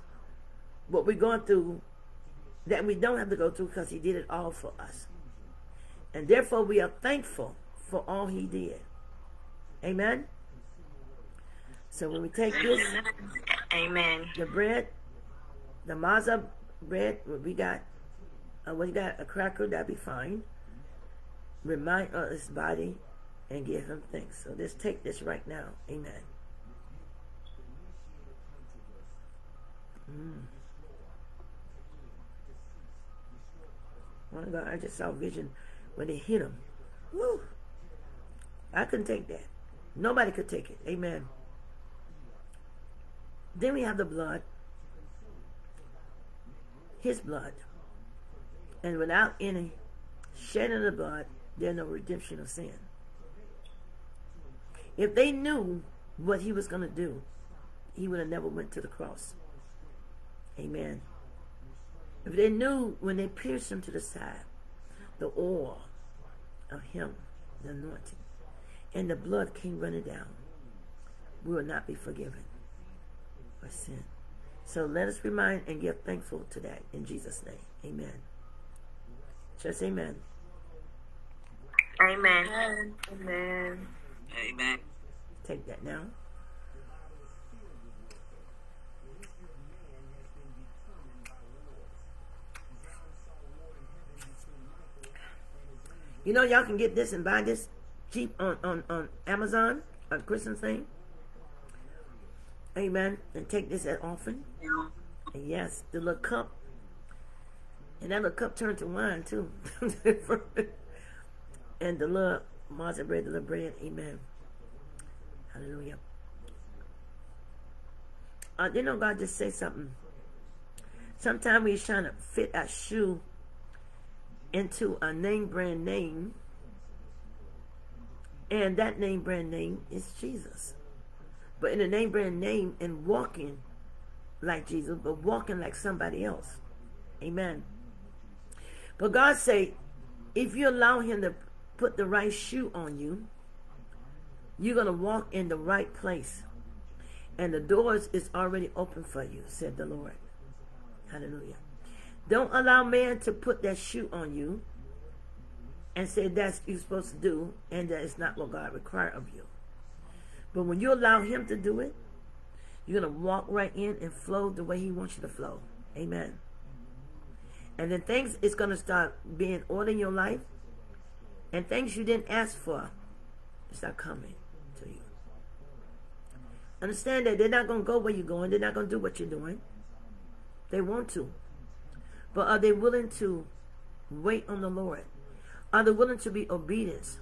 B: what we're going through that we don't have to go through because he did it all for us. And therefore we are thankful for all he did. Amen. So when we take this,
E: Amen.
B: the bread, the matzah bread, what we got, uh, we got a cracker, that'd be fine. Remind us his body and give him thanks. So let's take this right now. Amen. Mm. My God, I just saw vision when they hit him. Woo! I couldn't take that. Nobody could take it. Amen. Then we have the blood, his blood. And without any shedding of the blood, there's no redemption of sin. If they knew what he was going to do, he would have never went to the cross. Amen. If they knew when they pierced him to the side, the oil of him, the anointing, and the blood came running down, we will not be forgiven for sin. So let us remind and give thankful to that in Jesus' name. Amen. Just amen.
E: Amen. Amen.
G: Amen.
B: Take that now. You know, y'all can get this and buy this cheap on, on, on Amazon, a Christmas thing. Amen. And take this at often. And yes, the little cup. And that little cup turned to wine too. and the little bread, the bread. Amen. Hallelujah. Uh, you know, God just say something. Sometimes we're trying to fit our shoe into a name brand name. And that name brand name is Jesus. But in the name brand name and walking like Jesus, but walking like somebody else. Amen. But God say, if you allow him to put the right shoe on you, you're going to walk in the right place. And the doors is already open for you, said the Lord. Hallelujah. Don't allow man to put that shoe on you and say that's you're supposed to do and that it's not what God requires of you. But when you allow him to do it, you're going to walk right in and flow the way he wants you to flow. Amen. And then things is going to start being ordered in your life. And things you didn't ask for start coming to you. Understand that they're not going to go where you're going. They're not going to do what you're doing. They want to. But are they willing to wait on the Lord? Are they willing to be obedient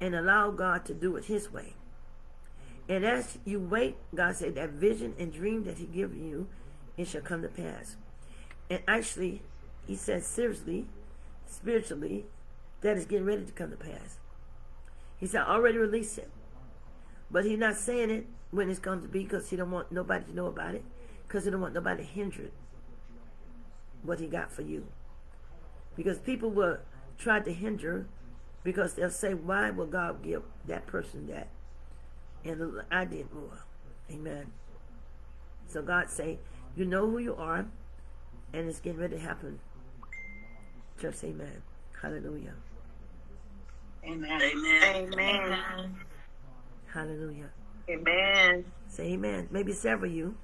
B: and allow God to do it his way? And as you wait, God said that vision and dream that he given you, it shall come to pass. And actually, he said seriously, spiritually, that is getting ready to come to pass. He said, I already released it. But he's not saying it when it's going to be because he don't want nobody to know about it. Because he don't want nobody to hinder what he got for you. Because people will try to hinder because they'll say, why will God give that person that? And I did more. Amen. So God say, you know who you are, and it's getting ready to happen. Just amen. Hallelujah.
E: Amen. Amen.
D: Amen.
B: Hallelujah.
E: Amen.
B: Say amen. Maybe several you.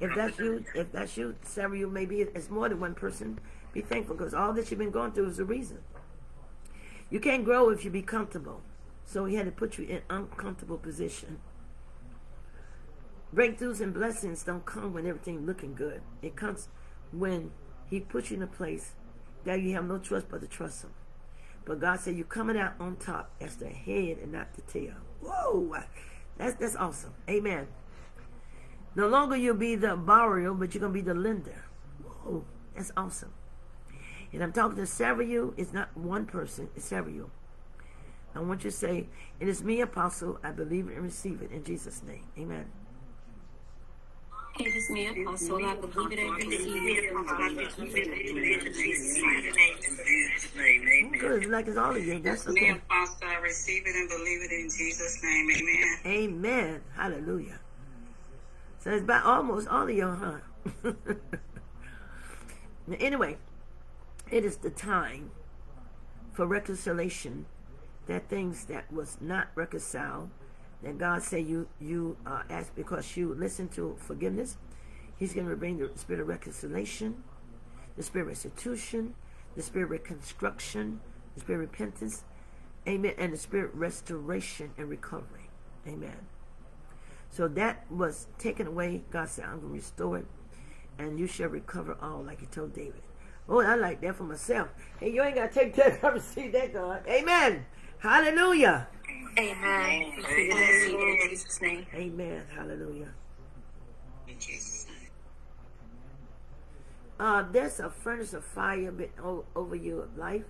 B: If that's you, if that's you, several you, maybe it's more than one person. Be thankful because all that you've been going through is a reason. You can't grow if you be comfortable. So he had to put you in uncomfortable position. Breakthroughs and blessings don't come when everything looking good. It comes when he puts you in a place that you have no trust but to trust him. But God said you're coming out on top as the head and not the tail. Whoa! That's that's awesome. Amen. No longer you'll be the borrower, but you're going to be the lender. Whoa, that's awesome. And I'm talking to several you. It's not one person, it's several you. I want you to say, It is me, Apostle. I believe it and receive it in Jesus' name. Amen.
D: It is me, Apostle. I believe it and receive it.
B: Good. Like it's all of you. That's okay.
E: Me, Apostle, I receive it and believe it in Jesus' name. Amen.
B: Amen. Hallelujah. So it's about almost all of you, huh? anyway, it is the time for reconciliation. That things that was not reconciled, that God said you you uh, asked because you listened to forgiveness. He's going to bring the spirit of reconciliation, the spirit of restitution, the spirit of reconstruction, the spirit of repentance, amen, and the spirit of restoration and recovery, amen. So that was taken away. God said, I'm going to restore it, and you shall recover all, like he told David. Oh, I like that for myself. Hey, you ain't got to take that. I receive that, God. Amen. Hallelujah.
D: Amen. In Jesus' name.
B: Amen. Hallelujah.
E: In Jesus' name.
B: Uh, there's a furnace of fire been o- over your life,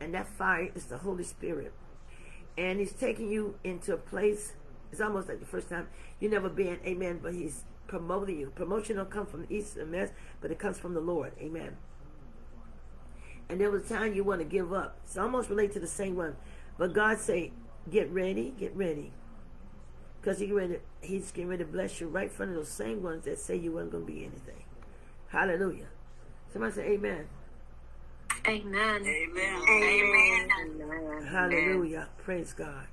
B: and that fire is the Holy Spirit. And He's taking you into a place, it's almost like the first time you never been, amen, but He's promoting you. Promotion don't come from the east and west, but it comes from the Lord, amen. And there was a time you want to give up. It's almost related to the same one. But God say, get ready, get ready. Because he ready, he's getting ready to bless you right in front of those same ones that say you weren't going to be anything. Hallelujah. Somebody say amen.
D: Amen.
E: Amen. Amen.
B: Hallelujah. Praise God.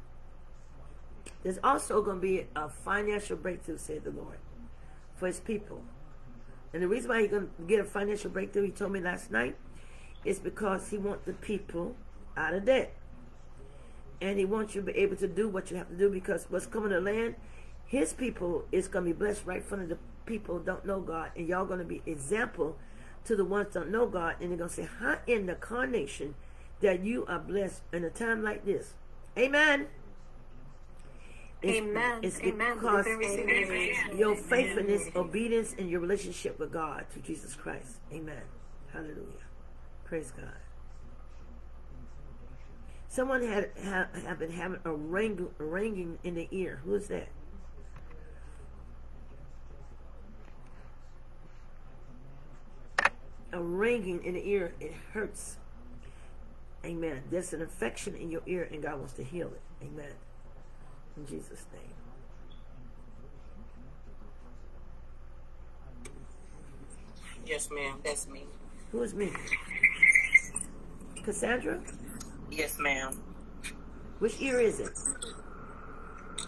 B: There's also going to be a financial breakthrough, said the Lord, for his people. And the reason why he's going to get a financial breakthrough, he told me last night, is because he wants the people out of debt. And he wants you to be able to do what you have to do because what's coming to land, his people is going to be blessed right in front of the people who don't know God. And y'all going to be example to the ones that don't know God. And they're going to say, how in the carnation that you are blessed in a time like this? Amen. It's,
D: Amen.
B: It's
D: Amen.
B: because
D: it.
B: your faithfulness, obedience, and your relationship with God through Jesus Christ. Amen. Hallelujah. Praise God. Someone had, had have been having a, ring, a ringing in the ear. Who is that? A ringing in the ear. It hurts. Amen. There's an infection in your ear, and God wants to heal it. Amen. In Jesus' name.
G: Yes, ma'am. That's me.
B: Who is me? Cassandra?
G: Yes, ma'am.
B: Which ear is it?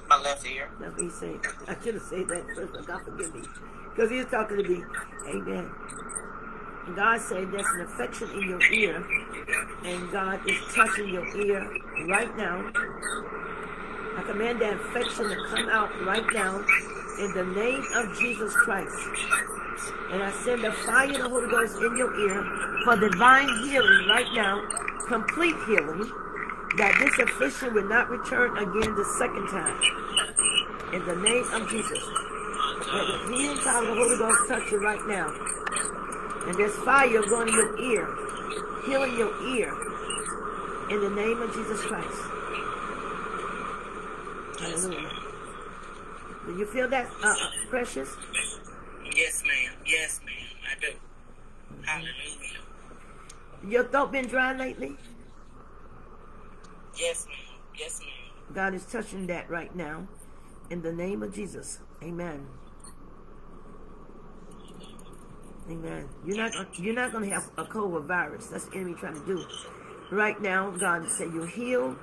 G: My left ear.
B: That's what he's saying. I should have said that first, but God forgive me. Because he was talking to me. Amen. And God said there's an affection in your ear, and God is touching your ear right now. I command that affection to come out right now in the name of Jesus Christ. And I send the fire of the Holy Ghost in your ear for divine healing right now, complete healing, that this affliction will not return again the second time. In the name of Jesus. Let the healing power of the Holy Ghost touch you right now. And there's fire going in your ear, healing your ear. In the name of Jesus Christ. Hallelujah. Do you feel that, uh, uh, precious?
G: Yes, ma'am. Yes, ma'am. I do. Hallelujah.
B: Your throat been dry lately?
G: Yes, ma'am. Yes, ma'am.
B: God is touching that right now. In the name of Jesus. Amen. Amen. You're not you're not gonna have a COVID virus. That's the enemy trying to do. Right now, God said you heal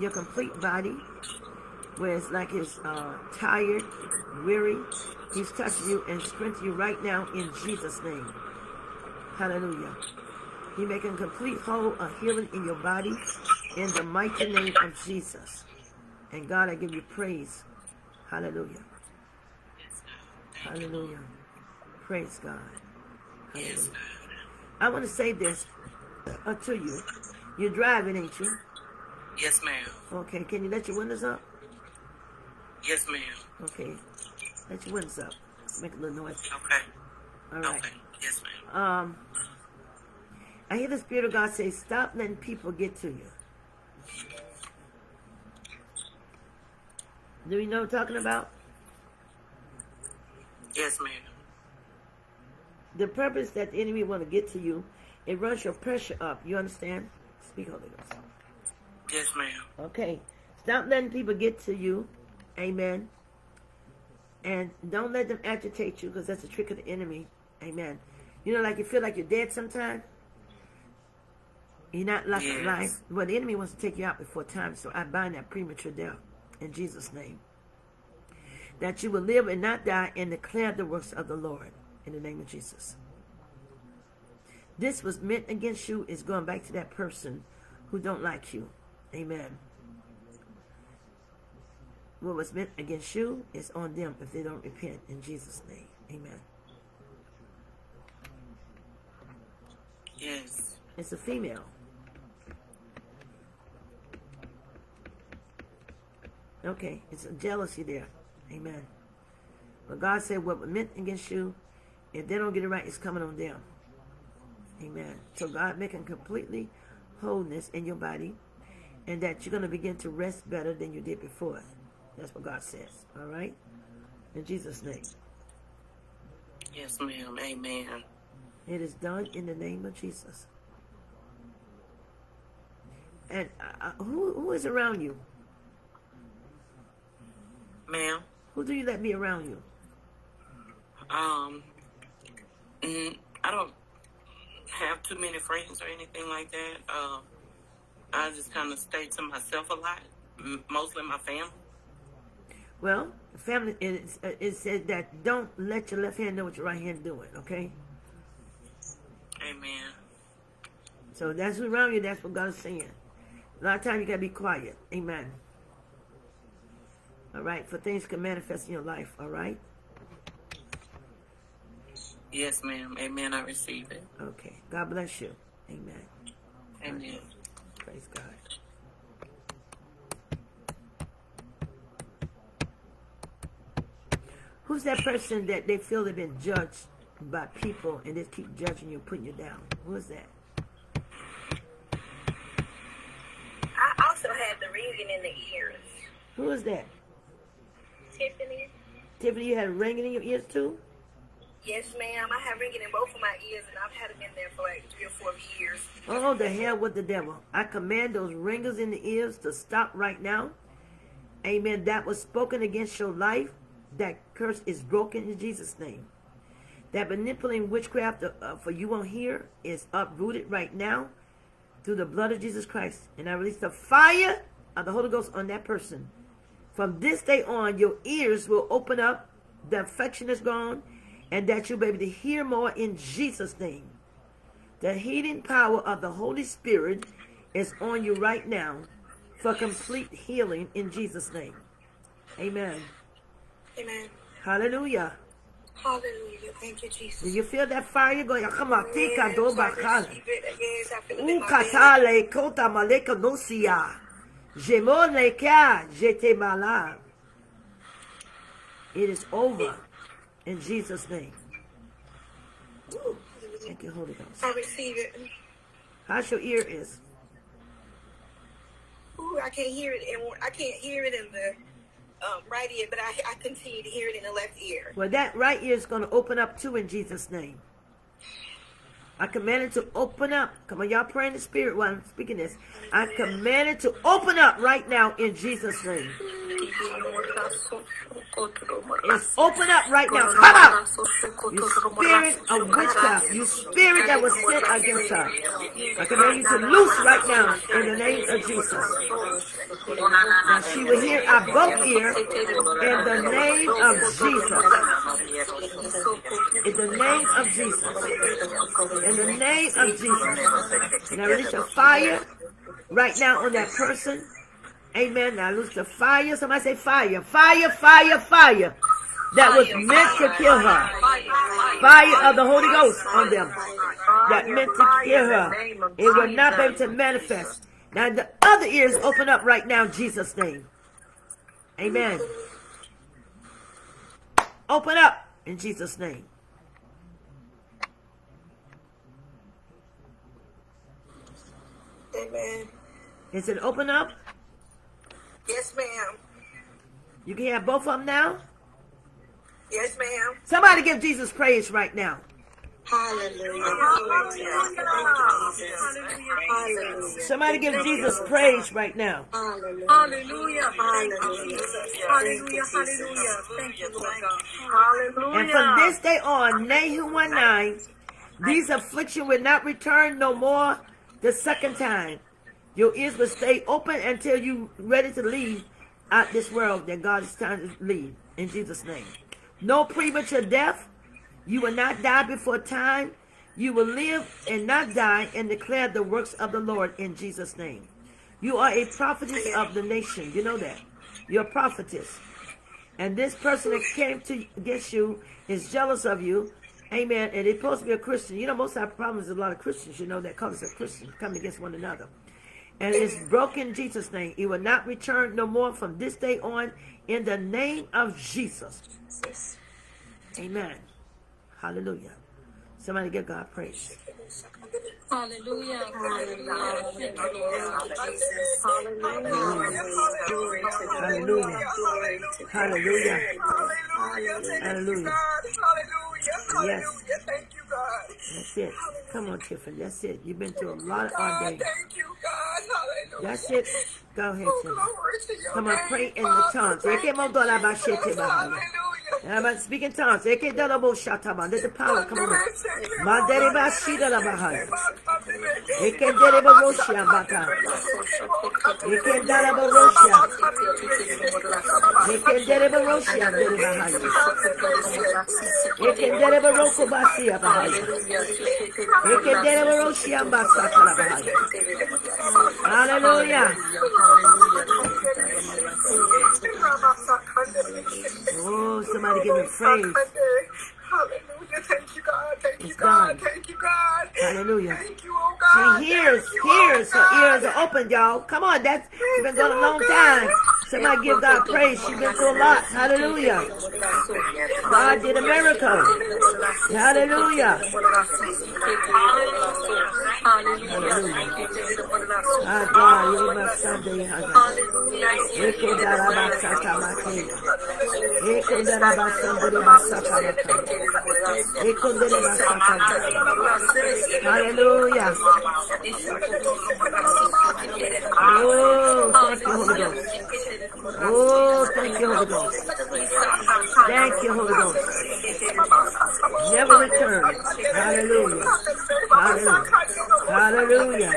B: your complete body, where it's like it's uh, tired, weary. He's touching you and strengthening you right now in Jesus' name. Hallelujah. He making complete whole, a healing in your body in the mighty name of Jesus. And God, I give you praise. Hallelujah. Hallelujah. Praise God. Hallelujah. I want to say this uh, to you. You're driving, ain't you?
G: Yes, ma'am.
B: Okay. Can you let your windows up?
G: Yes, ma'am.
B: Okay. Let your windows up. Make a little noise.
G: Okay.
B: All right.
G: Okay. Yes, ma'am.
B: Um, I hear the Spirit of God say, stop letting people get to you. Do you know what I'm talking about?
G: Yes, ma'am.
B: The purpose that the enemy want to get to you, it runs your pressure up. You understand? Speak Holy Ghost.
G: Yes, ma'am.
B: Okay. Stop letting people get to you. Amen. And don't let them agitate you because that's a trick of the enemy. Amen. You know, like you feel like you're dead sometimes. You're not like
G: Yes.
B: life. Well, the enemy wants to take you out before time, so I bind that premature death in Jesus' name. That you will live and not die and declare the works of the Lord in the name of Jesus. This was meant against you is going back to that person who don't like you. Amen. What was meant against you is on them if they don't repent in Jesus' name. Amen.
G: Yes.
B: It's a female. Okay, it's a jealousy there. Amen. But God said what was meant against you, if they don't get it right, it's coming on them. Amen. So God making completely wholeness in your body and that you're going to begin to rest better than you did before. That's what God says. All right? In Jesus' name.
G: Yes, ma'am. Amen.
B: It is done in the name of Jesus. And uh, who who is around you?
G: Ma'am.
B: Who do you let be around you?
G: Um, mm, I don't have too many friends or anything like that. Um, I just kind of stay to myself a lot, mostly my family.
B: Well, family. It, it said that don't let your left hand know what your right hand is doing. Okay.
G: Amen.
B: So that's around you. That's what God's saying. A lot of times you gotta be quiet. Amen. All right, for things can manifest in your life. All right.
G: Yes, ma'am. Amen. I receive it.
B: Okay. God bless you. Amen.
G: Amen.
B: Praise God. Who's that person that they feel they've been judged by people and they keep judging you, putting you down? Who is that?
H: I also had the ringing in the ears.
B: Who is that?
H: Tiffany?
B: Tiffany, you had a ringing in your ears too?
H: Yes, ma'am. I have ringing in both of my ears, and I've had them in there for like three or four years.
B: Oh, the hell with the devil. I command those ringers in the ears to stop right now. Amen. That was spoken against your life. That curse is broken in Jesus' name. That manipulating witchcraft uh, for you on here is uprooted right now through the blood of Jesus Christ. And I release the fire of the Holy Ghost on that person. From this day on, your ears will open up, the affection is gone, and that you'll be able to hear more in Jesus' name. The healing power of the Holy Spirit is on you right now for complete healing in Jesus' name. Amen.
H: Amen.
B: Hallelujah.
H: Hallelujah. Thank you, Jesus.
B: Do you feel that fire going? Come on, tika do
H: Yes, I receive it. Yes, I feel it in my
B: Ukatale
H: belly.
B: kota maleka nosia. Jemone ka jete malab. It is over in Jesus' name. Woo. Thank you, Holy Ghost.
H: I receive it.
B: How's your ear is?
H: Ooh, I can't hear it, and I can't hear it in the um, right ear, but I, I continue to hear it in the left ear.
B: Well, that right ear is going to open up too in Jesus' name. I command it to open up. Come on, y'all pray in the spirit while I'm speaking this. I command it to open up right now in Jesus' name. It's open up right now. Come out. You spirit of witchcraft. You spirit that was sent against her. I command you to loose right now in the name of Jesus. Now she will hear our both ear in the name of Jesus. In the name of Jesus. In the name of Jesus. And I release a fire right now on that person. Amen. Now loose the fire. Somebody say fire. Fire, fire, fire. That was meant to kill her. Fire of the Holy Ghost on them. That meant to kill her. It will not be able to manifest. Now the other ears open up right now in Jesus' name. Amen. Open up in Jesus' name.
H: Amen.
B: Is it open up?
H: Yes, ma'am.
B: You can have both of them now.
H: Yes, ma'am.
B: Somebody give Jesus praise right now.
H: Hallelujah. Hallelujah. Hallelujah.
B: Somebody give Jesus praise right now.
H: Hallelujah.
A: Hallelujah.
H: Hallelujah.
A: Hallelujah. Hallelujah. Thank you, Lord God.
B: And from this day on, Nahum 1 9, these affliction will not return no more the second time. Your ears will stay open until you're ready to leave out this world that God is trying to leave. In Jesus' name. No premature death. You will not die before time. You will live and not die and declare the works of the Lord in Jesus' name. You are a prophetess of the nation. You know that. You're a prophetess. And this person that came to against you is jealous of you. Amen. And they're supposed to be a Christian. You know, most of our problems is a lot of Christians, you know, that call themselves Christians, coming against one another. And it's broken in Jesus' name. It will not return no more from this day on in the name of Jesus. Amen. Hallelujah. Somebody give God praise.
D: Hallelujah.
C: Hallelujah. Thank you, Lord Jesus. Hallelujah.
B: Hallelujah. Hallelujah.
A: Hallelujah.
B: Hallelujah.
A: Hallelujah.
B: Yes.
A: Thank you, God.
B: That's it. Come on, Tiffany. That's it. You've been through a lot all
A: God,
B: day.
A: thank you, God. Hallelujah.
B: That's it. Go ahead, Tiffany.
A: glory to your
B: Come on, pray in the tongues.
A: Thank
B: Eke
A: you,
B: mo dola ba
A: Jesus.
B: shete bahaya.
A: Hallelujah.
B: I'm about to speak in tongues. Eke dola shata ba. Let the power come on. Mandere ba shida la bahaya. Eke dere ba bata. Eke dara ba. Eke dere ba dere bahaya. Eke dere ba basia bahaya. Eke dere ba roshia basata bahaya. Hallelujah. Oh, somebody give him praise.
A: Hallelujah. Thank you, God. Thank you, God.
B: done.
A: Thank you, God.
B: Hallelujah.
A: Thank you, oh God.
B: She hears,
A: Thank you, oh
B: hears. Her ears are open, y'all. Come on, that's she's been going a long time. Somebody give God praise. She's been through a lot. Hallelujah. God did a miracle. Hallelujah. Ah, God, you're my Sunday. Eke Oh, thank you, Holy Ghost. Oh, thank you, Holy Ghost. Thank you. Never return. Hallelujah. Hallelujah. Hallelujah.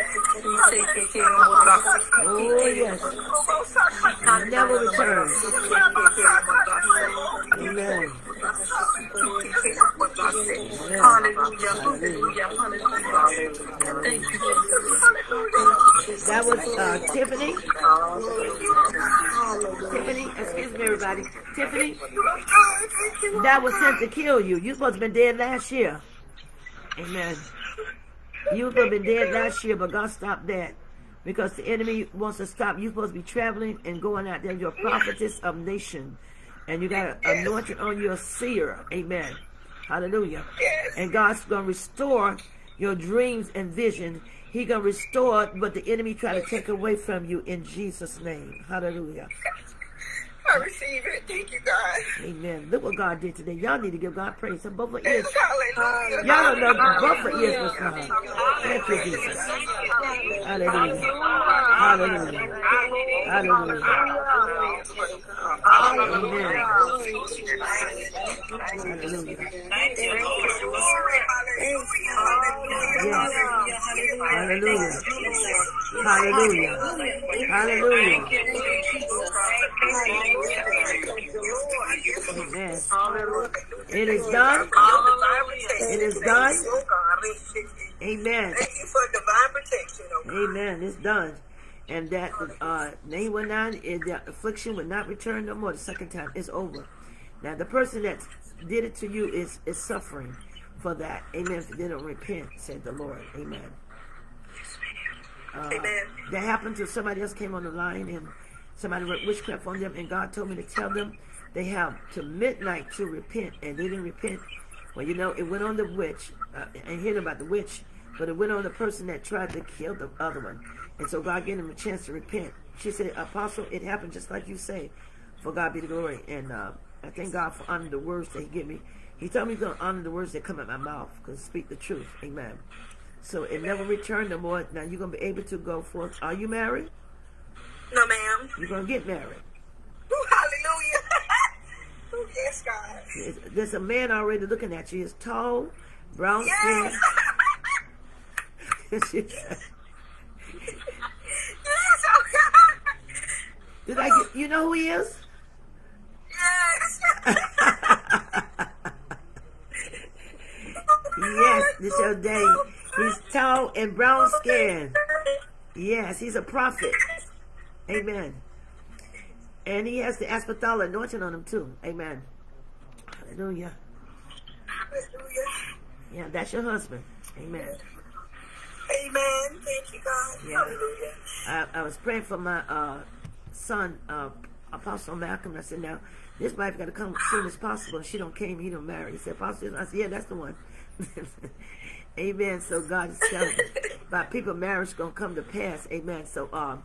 B: Oh, yes. Never return. Amen. That was uh, Tiffany. Tiffany, excuse me, everybody. Tiffany, that was sent to kill you. You supposed to been dead last year. Amen. You were supposed to be dead last year, but God stopped that because the enemy wants to stop. You're supposed to be traveling and going out there. You're a prophetess of nation, and you got an anointing on your seer. Amen. Hallelujah. Yes. And God's going to restore your dreams and vision. He going to restore what the enemy tried to take away from you in Jesus' name. Hallelujah.
H: I receive it. Thank you, God.
B: Amen. Look what God did today. Y'all need to give God praise. Some both of ears.
H: Hallelujah.
B: Y'all don't know both of ears was for her. Thank you, Jesus. Hallelujah. Hallelujah. Hallelujah. Amen. Hallelujah. Hallelujah. Hallelujah. Hallelujah. Amen. It is done. It is done. Amen.
H: Thank you for divine protection. oh
B: Amen. It's done. And that uh, name went down, and the affliction would not return no more. The second time it's over. Now the person that did it to you is is suffering for that. Amen. If they don't repent, said the Lord. Amen. Uh,
H: Amen.
B: That happened to somebody else came on the line and somebody wrote witchcraft on them, and God told me to tell them they have to midnight to repent, and they didn't repent. Well, you know, it went on the witch. Uh, I hearing about the witch, but it went on the person that tried to kill the other one. And so God gave them a chance to repent. She said, Apostle, it happened just like you say. For God be the glory. And uh, I thank God for honoring the words that He gave me. He told me He's going to honor the words that come out my mouth because speak the truth. Amen. So it never returned no more. Now you're going to be able to go forth. Are you married?
H: No, ma'am.
B: You're going to get married.
H: Ooh, hallelujah. Ooh, yes, God.
B: There's- There's a man already looking at you. He's tall, brown
H: Yes.
B: skin.
H: yes, oh God.
B: Did I get, you know who he is?
H: Yes.
B: Yes, this your day. He's tall and brown skin. Yes, he's a prophet. Amen. And he has the aspathala anointing on him too. Amen. Hallelujah.
H: Hallelujah.
B: Yeah, that's your husband. Amen.
H: Amen. Thank you, God.
B: Yeah.
H: Hallelujah.
B: I, I was praying for my uh, son, uh, Apostle Malcolm. I said, now, this wife got to come as soon as possible. She don't came, he don't marry. He said, Apostle, I said, yeah, that's the one. Amen. So God is telling me about people marriage going to come to pass. Amen. So um,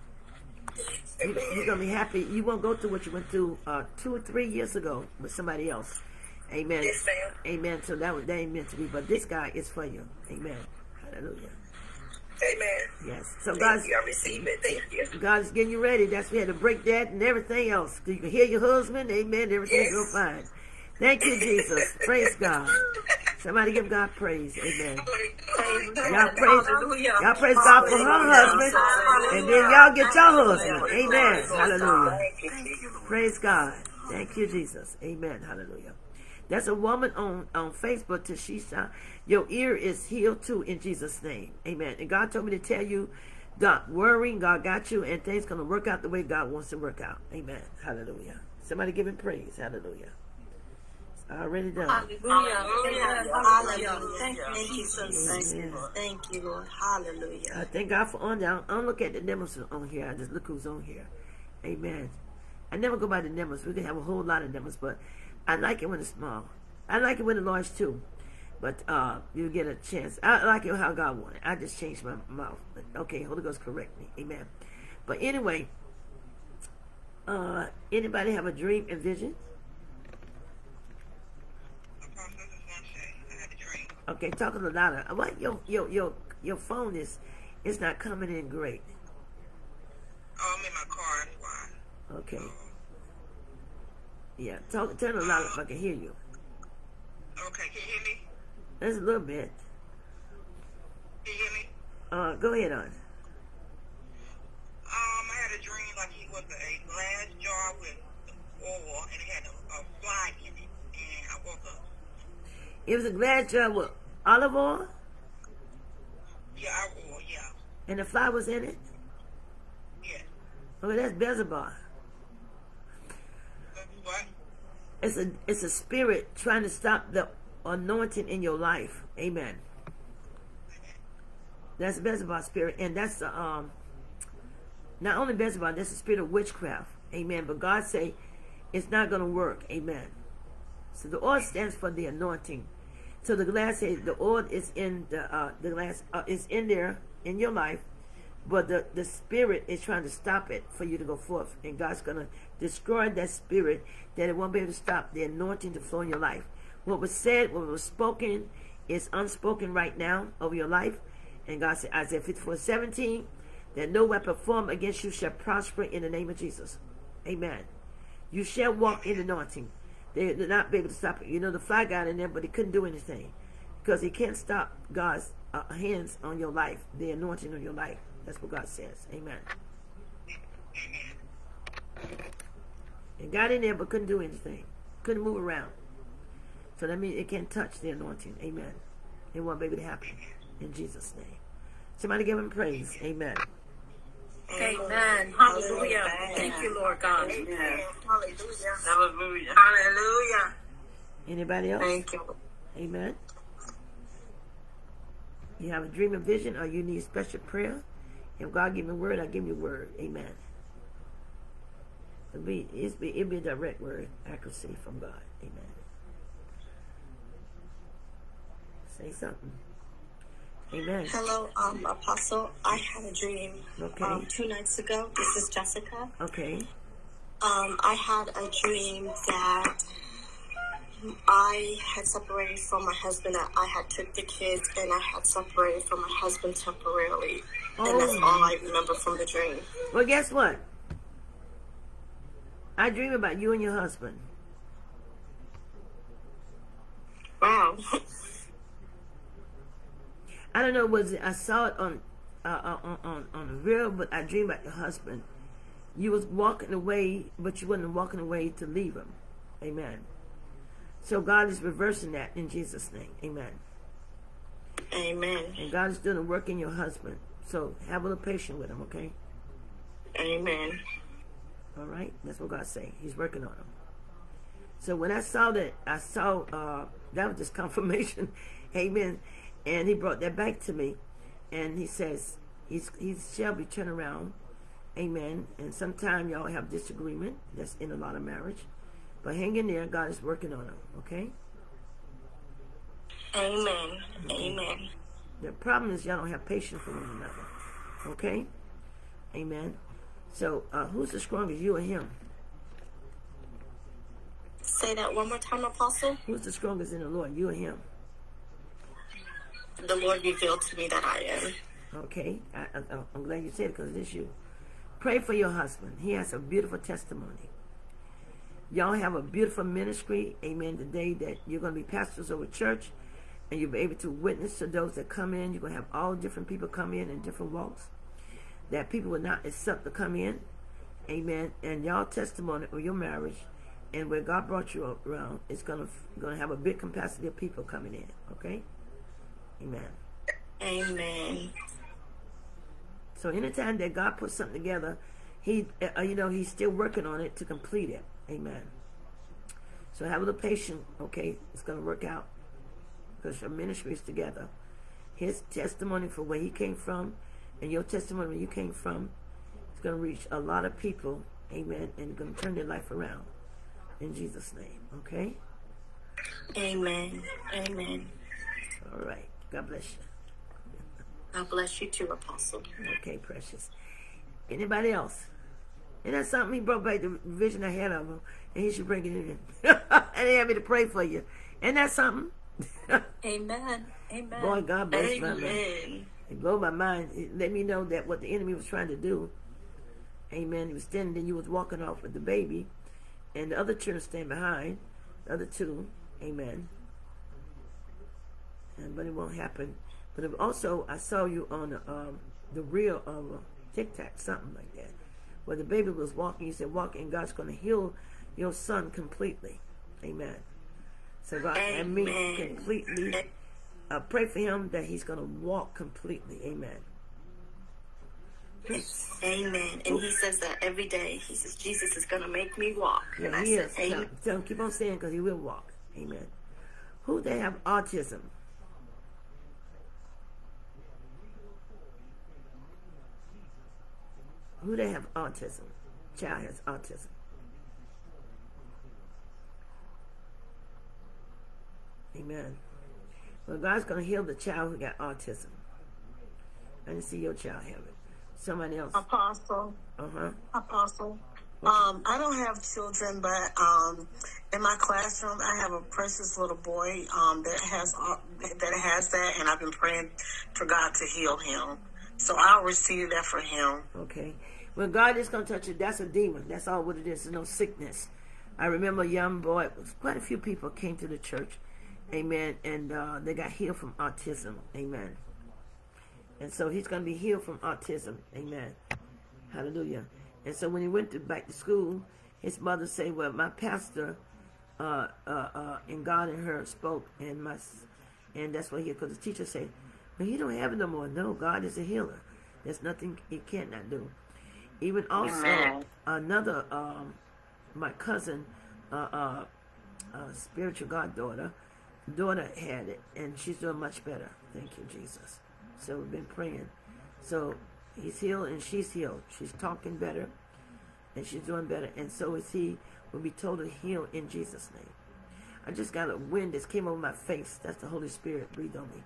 B: you're going to be happy. You won't go through what you went through uh, two or three years ago with somebody else. Amen.
H: Yes.
B: Amen. So that was that ain't meant to be, but this guy is for you. Amen. Hallelujah.
H: Amen.
B: Yes. So
H: Thank
B: God's
H: you. I receive it. Thank you.
B: God is getting you ready. That's we had to break that and everything else. You can hear your husband. Amen. Everything's
H: Yes.
B: go fine. Thank you, Jesus. praise God. Somebody give God praise. Amen. Y'all praise, y'all praise God for her husband, and then y'all get your husband. Amen. Hallelujah. Praise God. Thank you, Jesus. Amen. Hallelujah. That's a woman on, on Facebook, Tashisha. Your ear is healed too in Jesus' name. Amen. And God told me to tell you, don't worry, God got you, and things going to work out the way God wants to work out. Amen. Hallelujah. Somebody give him praise. Hallelujah. It's already done.
I: Hallelujah. Hallelujah. Hallelujah. Thank you, Jesus.
B: Amen.
I: Thank you, Lord. Hallelujah.
B: I thank God for on there. I don't look at the numbers on here. I just look who's on here. Amen. I never go by the numbers. We can have a whole lot of numbers, but I like it when it's small. I like it when it's large too. But uh, you get a chance. I like it how God wanted. I just changed my mouth. But okay, Holy Ghost, correct me. Amen. But anyway, uh, anybody have a dream and vision? Okay, talk a little louder. What your your your your phone is is not coming in great.
E: Oh, I'm in my car. That's why.
B: Okay. Yeah, talk turn it louder if I can hear you.
E: Okay, can you hear me?
B: There's a little bit.
E: Can you hear me?
B: Uh, go ahead on.
E: Um, I had a dream like it was a glass jar with oil and it had a, a fly in it. And I woke up.
B: It was a glass jar with olive oil,
E: Yeah, I oil, yeah.
B: and the fly was in it.
E: Yeah.
B: Oh, that's Beelzebub.
E: What?
B: It's a it's a spirit trying to stop the anointing in your life. Amen. That's Beelzebub spirit, and that's the um. Not only Beelzebub, that's the spirit of witchcraft. Amen. But God say it's not going to work. Amen. So the oil stands for the anointing. So the glass the oil is in the uh, the glass uh, is in there in your life, but the the spirit is trying to stop it for you to go forth, and God's going to destroy that spirit that it won't be able to stop the anointing to flow in your life. What was said, what was spoken, is unspoken right now over your life, and God said Isaiah 54, 17, that no weapon formed against you shall prosper in the name of Jesus. Amen. You shall walk in the anointing. They did not be able to stop it. You know, the fly got in there, but he couldn't do anything because he can't stop God's uh, hands on your life, the anointing on your life. That's what God says. Amen. It got in there, but couldn't do anything. Couldn't move around. So that means it can't touch the anointing. Amen. It won't be able to happen. In Jesus' name. Somebody give him praise. Amen.
I: Amen. Hallelujah. Thank you, Lord God.
E: Hallelujah.
G: Hallelujah.
E: Hallelujah.
B: Anybody else?
C: Thank you.
B: Amen. You have a dream or vision, or you need special prayer. If God give me a word, I give you a word. Amen. It'll be, it's be, it'll be a direct word, accuracy from God. Amen. Say something. Amen.
I: Hello, um, Apostle. I had a dream
B: Okay.
I: um, two nights ago. This is Jessica.
B: Okay.
I: Um, I had a dream that I had separated from my husband. That I had took the kids and I had separated from my husband temporarily, and that's
B: Oh.
I: all I remember from the dream.
B: Well, guess what? I dream about you and your husband.
I: Wow.
B: I don't know was it, I saw it on uh, uh, on on on the reel, but I dreamed about your husband. You was walking away, but you wasn't walking away to leave him. Amen. So God is reversing that in Jesus' name. Amen.
I: Amen.
B: And God is doing a work in your husband. So have a little patience with him, okay?
I: Amen.
B: All right, that's what God say. He's working on him. So when I saw that, I saw uh, that was just confirmation, Amen. And He brought that back to me, and He says He's He shall be turned around, Amen. And sometimes y'all have disagreement. That's in a lot of marriage, but hang in there. God is working on them. Okay.
I: Amen. Amen.
B: The problem is y'all don't have patience for one another. Okay. Amen. So uh, who's the strongest, you or him?
I: Say that one more time, Apostle.
B: Who's the strongest in the Lord, you or him?
I: The Lord revealed to me that I am.
B: Okay, I, I'm glad you said it because it's you. Pray for your husband. He has a beautiful testimony. Y'all have a beautiful ministry, amen, today that you're going to be pastors a church and you'll be able to witness to those that come in. You're going to have all different people come in in different walks that people will not accept to come in, amen. And y'all testimony of your marriage and where God brought you around is going to, going to have a big capacity of people coming in, okay? Amen.
I: Amen.
B: So anytime that God puts something together, He, uh, you know, He's still working on it to complete it. Amen. So have a little patience, okay? It's going to work out because your ministry is together. His testimony for where he came from, and your testimony where you came from, is going to reach a lot of people. Amen. And going to turn their life around in Jesus' name. Okay.
I: Amen. Amen.
B: All right. God bless you.
I: God bless you too, Apostle.
B: Okay, precious. Anybody else? And that's something he brought back the vision I had of him, and he should bring it in. and he had me to pray for you. And that's something.
I: Amen. Amen.
B: Boy, God bless my man.
I: Amen.
B: It blew my mind. It let me know that what the enemy was trying to do. Amen. He was standing there, you was walking off with the baby, and the other children stand behind. The other two. Amen. And, but it won't happen. But if also, I saw you on the, um, the reel of uh, TikTok, something like that, where the baby was walking. You said, "Walk, and God's going to heal your son completely." Amen. So God and me completely. Uh, pray for him that he's going to walk completely. Amen. Yes.
I: Amen. And he says that every day. He says, Jesus is going to make me walk.
B: Yeah,
I: and I
B: he
I: said,
B: is.
I: Amen.
B: Him, keep on saying because he will walk. Amen. Who they have autism? Who they have autism? Child has autism. Amen. Well, God's going to heal the child who got autism. I didn't see your child have it. Somebody else.
J: Apostle.
B: Uh huh.
J: Apostle. Um, I don't have children, but um, in my classroom, I have a precious little boy um, that has uh, that has that, and I've been praying for God to heal him. So I'll receive that for him.
B: Okay. When God is going to touch you, that's a demon. That's all what it is. There's no sickness. I remember a young boy, quite a few people came to the church, amen, and uh, they got healed from autism, amen. And so he's going to be healed from autism, amen. Hallelujah. And so when he went to, back to school, his mother said, well, my pastor uh, uh, uh, and God and her spoke, and my, and that's what he, because the teacher said, well, he don't have it no more. No, God is a healer. There's nothing he cannot do. Even also,
J: Amen.
B: another, um, my cousin, uh, uh, uh, spiritual goddaughter, daughter had it, and she's doing much better. Thank you, Jesus. So we've been praying. So he's healed and she's healed. She's talking better, and she's doing better, and so is he. We'll be told to heal in Jesus' name. I just got a wind that came over my face. That's the Holy Spirit breathed on me.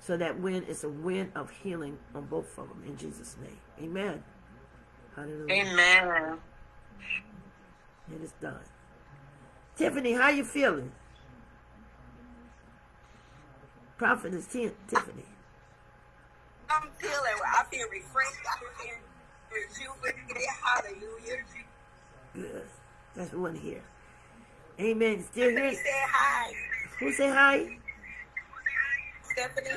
B: So that wind is a wind of healing on both of them in Jesus' name. Amen. Hallelujah.
J: Amen.
B: It is done. Tiffany, how you feeling? Prophet is Tiffany.
E: I'm feeling, I feel refreshed. I feel rejuvenated. Hallelujah.
B: Good. That's one here. Amen. Still here?
E: Who said hi.
B: Who say hi?
E: Stephanie.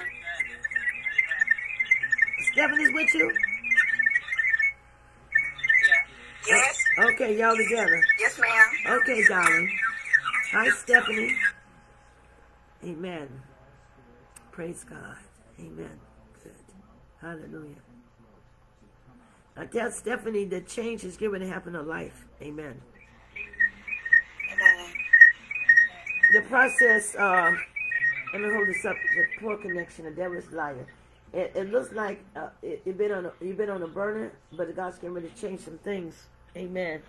B: Stephanie's with you?
E: Yes.
B: Okay, y'all together.
E: Yes, ma'am.
B: Okay, darling. Hi, Stephanie. Amen. Praise God. Amen. Good. Hallelujah. I tell Stephanie that change is going to happen in life. Amen.
E: Amen.
B: The process, uh, let me hold this up. The poor connection, the devil's liar. It, it looks like uh, it, it been on a, you've been on a burner, but God's getting ready to change some things. Amen.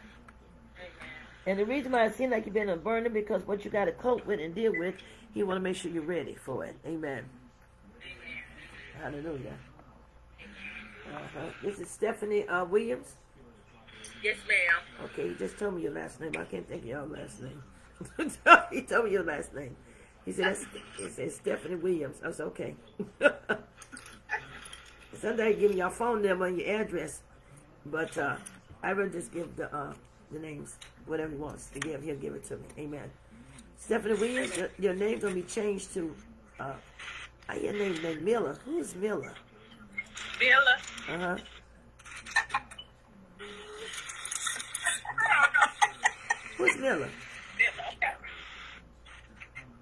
B: And the reason why it seems like you've been on a burner because what you got to cope with and deal with, He want to make sure you're ready for it. Amen. Hallelujah. Uh-huh. This is Stephanie uh, Williams.
E: Yes, ma'am.
B: Okay, you just told me your last name. I can't think of your last name. he told me your last name. He said, he said Stephanie Williams. I was okay. Sometimes give me your phone number and your address, but uh, I will just give the uh, the names, whatever he wants to give. He'll give it to me. Amen. Stephanie Williams, your, your name's gonna be changed to. Uh, I hear your name named Miller. Who is Miller?
E: Miller.
B: Uh huh. Who's Miller?
E: Bella.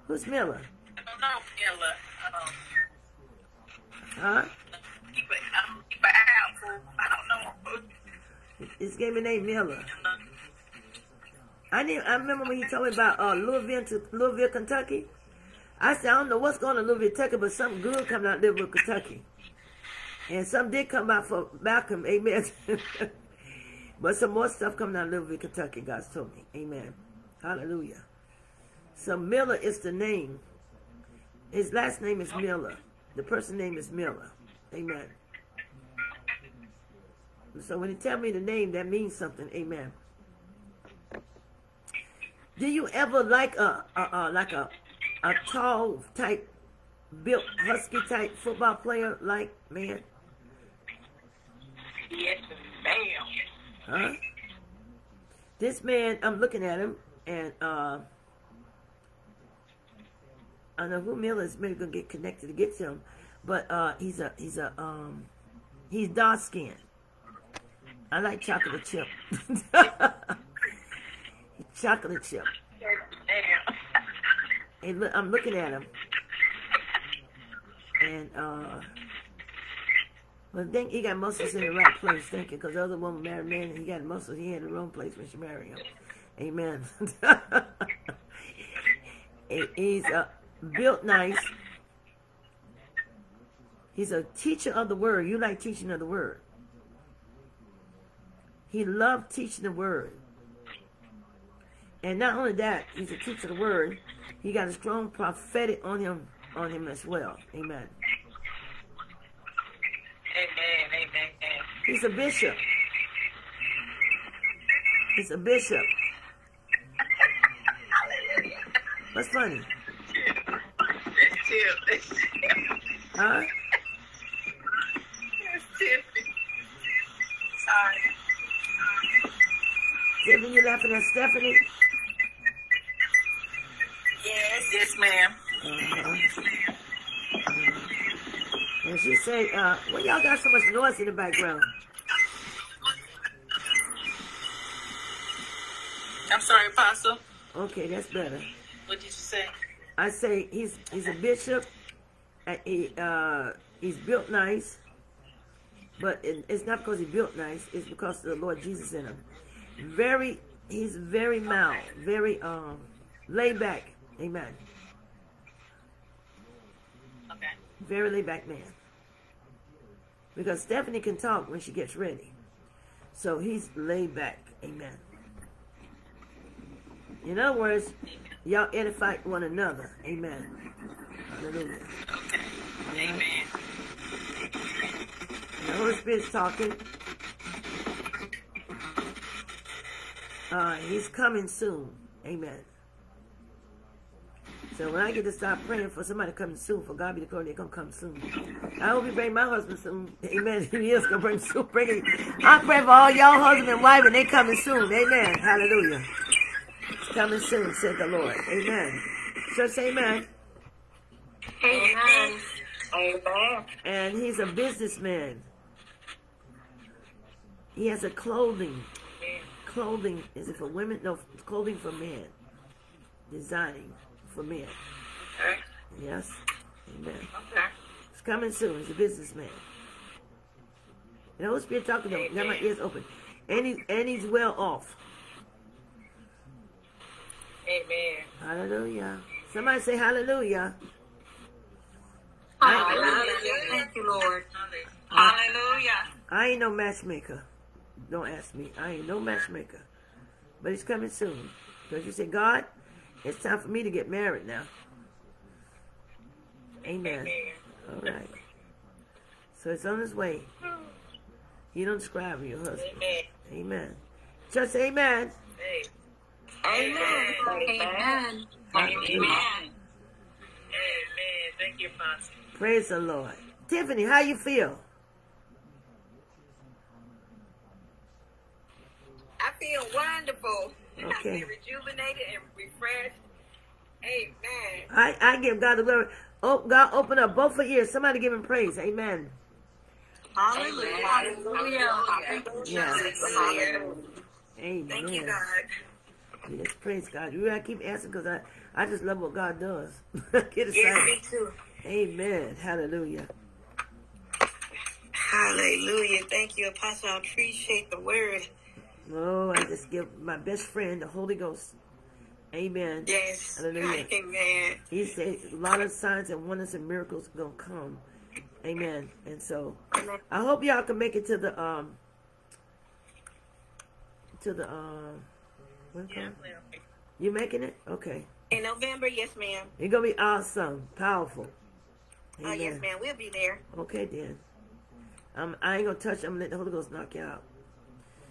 B: Who's Miller?
E: I don't know, Bella. Um,
B: Huh?
E: keep it, um, keep an eye out for. I don't know.
B: His gave me name Miller. I didn't, I remember when he told me about uh, Louisville, to Louisville, Kentucky. I said I don't know what's going on in Louisville, Kentucky, but something good coming out of Louisville, Kentucky. And some did come out for Malcolm, amen. but some more stuff coming out of Louisville, Kentucky, God's told me. Amen. Hallelujah. So Miller is the name. His last name is Miller. The person name is Miller. Amen. So when he tell me the name, that means something. Amen. Do you ever like a, a, a like a a tall type, built husky type football player like man?
E: Yes, ma'am.
B: Huh? This man, I'm looking at him, and uh, I know who Miller is maybe gonna get connected to get to him, but uh, he's a he's a um, he's dark skinned. I like chocolate chip. chocolate chip. Hey, look, I'm looking at him, and uh, well, think he got muscles in the right place. Thank you, because the other woman married man, and he got muscles. He had the wrong place when she married him. Amen. He- He's uh, built nice. He's a teacher of the word. You like teaching of the word. He loved teaching the word. And not only that, he's a teacher of the word. He got a strong prophetic on him on him as well. Amen.
E: Amen. Amen. Amen.
B: He's a bishop. He's a bishop. What's funny?
E: That's Tip. That's Tip.
B: Huh?
E: That's Tiffany. Sorry.
B: Tiffany, you laughing at Stephanie?
E: Yes. Yes, ma'am.
B: Uh-huh. And she say, uh, well, y'all got so much noise in the background.
E: I'm sorry, Apostle.
B: Okay, that's better.
E: What did you say?
B: I say he's he's a bishop. uh, He uh, he's built nice, but it, it's not because he built nice. It's because of the Lord Jesus in him. Very, he's very mild, very um, laid back. Amen.
E: Okay.
B: Very laid back man. Because Stephanie can talk when she gets ready, so he's laid back. Amen. In other words, y'all edify one another. Amen. Hallelujah. Okay.
E: Amen.
B: The Holy Spirit's talking. Uh, he's coming soon. Amen. So when I get to start praying for somebody coming soon, for God be the glory, they're gonna come soon. I hope he bring my husband soon. Amen. He is gonna bring soon. Bring it. I pray for all y'all husband and wife, and they coming soon. Amen. Hallelujah. It's coming soon, said the Lord. Amen. Say amen.
I: Amen.
E: Amen.
B: and he's a businessman. He has a clothing. Clothing is it for women? No, clothing for men. Designing for men.
E: Okay.
B: Yes. Amen.
E: Okay.
B: It's coming soon. He's a businessman. And the Holy Spirit talking to him. Got my ears open. And he and he's well off.
E: Amen.
B: Hallelujah. Somebody say hallelujah.
I: Hallelujah. Thank you, Lord.
E: Hallelujah.
B: I ain't no matchmaker. Don't ask me. I ain't no matchmaker. But he's coming soon. Because you say, God, it's time for me to get married now. Amen.
E: Amen.
B: All right. So it's on his way. He don't describe your husband.
E: Amen.
B: Amen. Just amen.
E: Hey.
I: Amen.
E: Amen.
I: Amen.
E: Amen. Thank you, Apostle.
B: Praise the Lord. Tiffany, how you feel?
H: I feel wonderful. I
B: Okay.
H: feel rejuvenated and refreshed. Amen.
B: I, I give God the glory. Oh, God, open up both of ears. Somebody give him praise. Amen.
I: Hallelujah. Hallelujah.
B: Yeah.
H: Hallelujah.
B: Amen.
H: Thank you, God.
B: Yes, praise God. You gotta keep asking because I, I just love what God does. Get
H: Yes, me too.
B: Amen. Hallelujah.
H: Hallelujah. Thank you, Apostle. I appreciate the word.
B: Oh, I just give my best friend the Holy Ghost. Amen.
H: Yes.
B: Hallelujah.
H: Amen.
B: He said a lot of signs and wonders and miracles are gonna come. Amen. And so I hope y'all can make it to the um to the um it called? You making it? Okay.
H: In November, yes, ma'am.
B: It's gonna be awesome, powerful.
H: Oh, yes, ma'am. We'll be there.
B: Okay then. Um, I ain't gonna touch. I'm gonna let the Holy Ghost knock you out.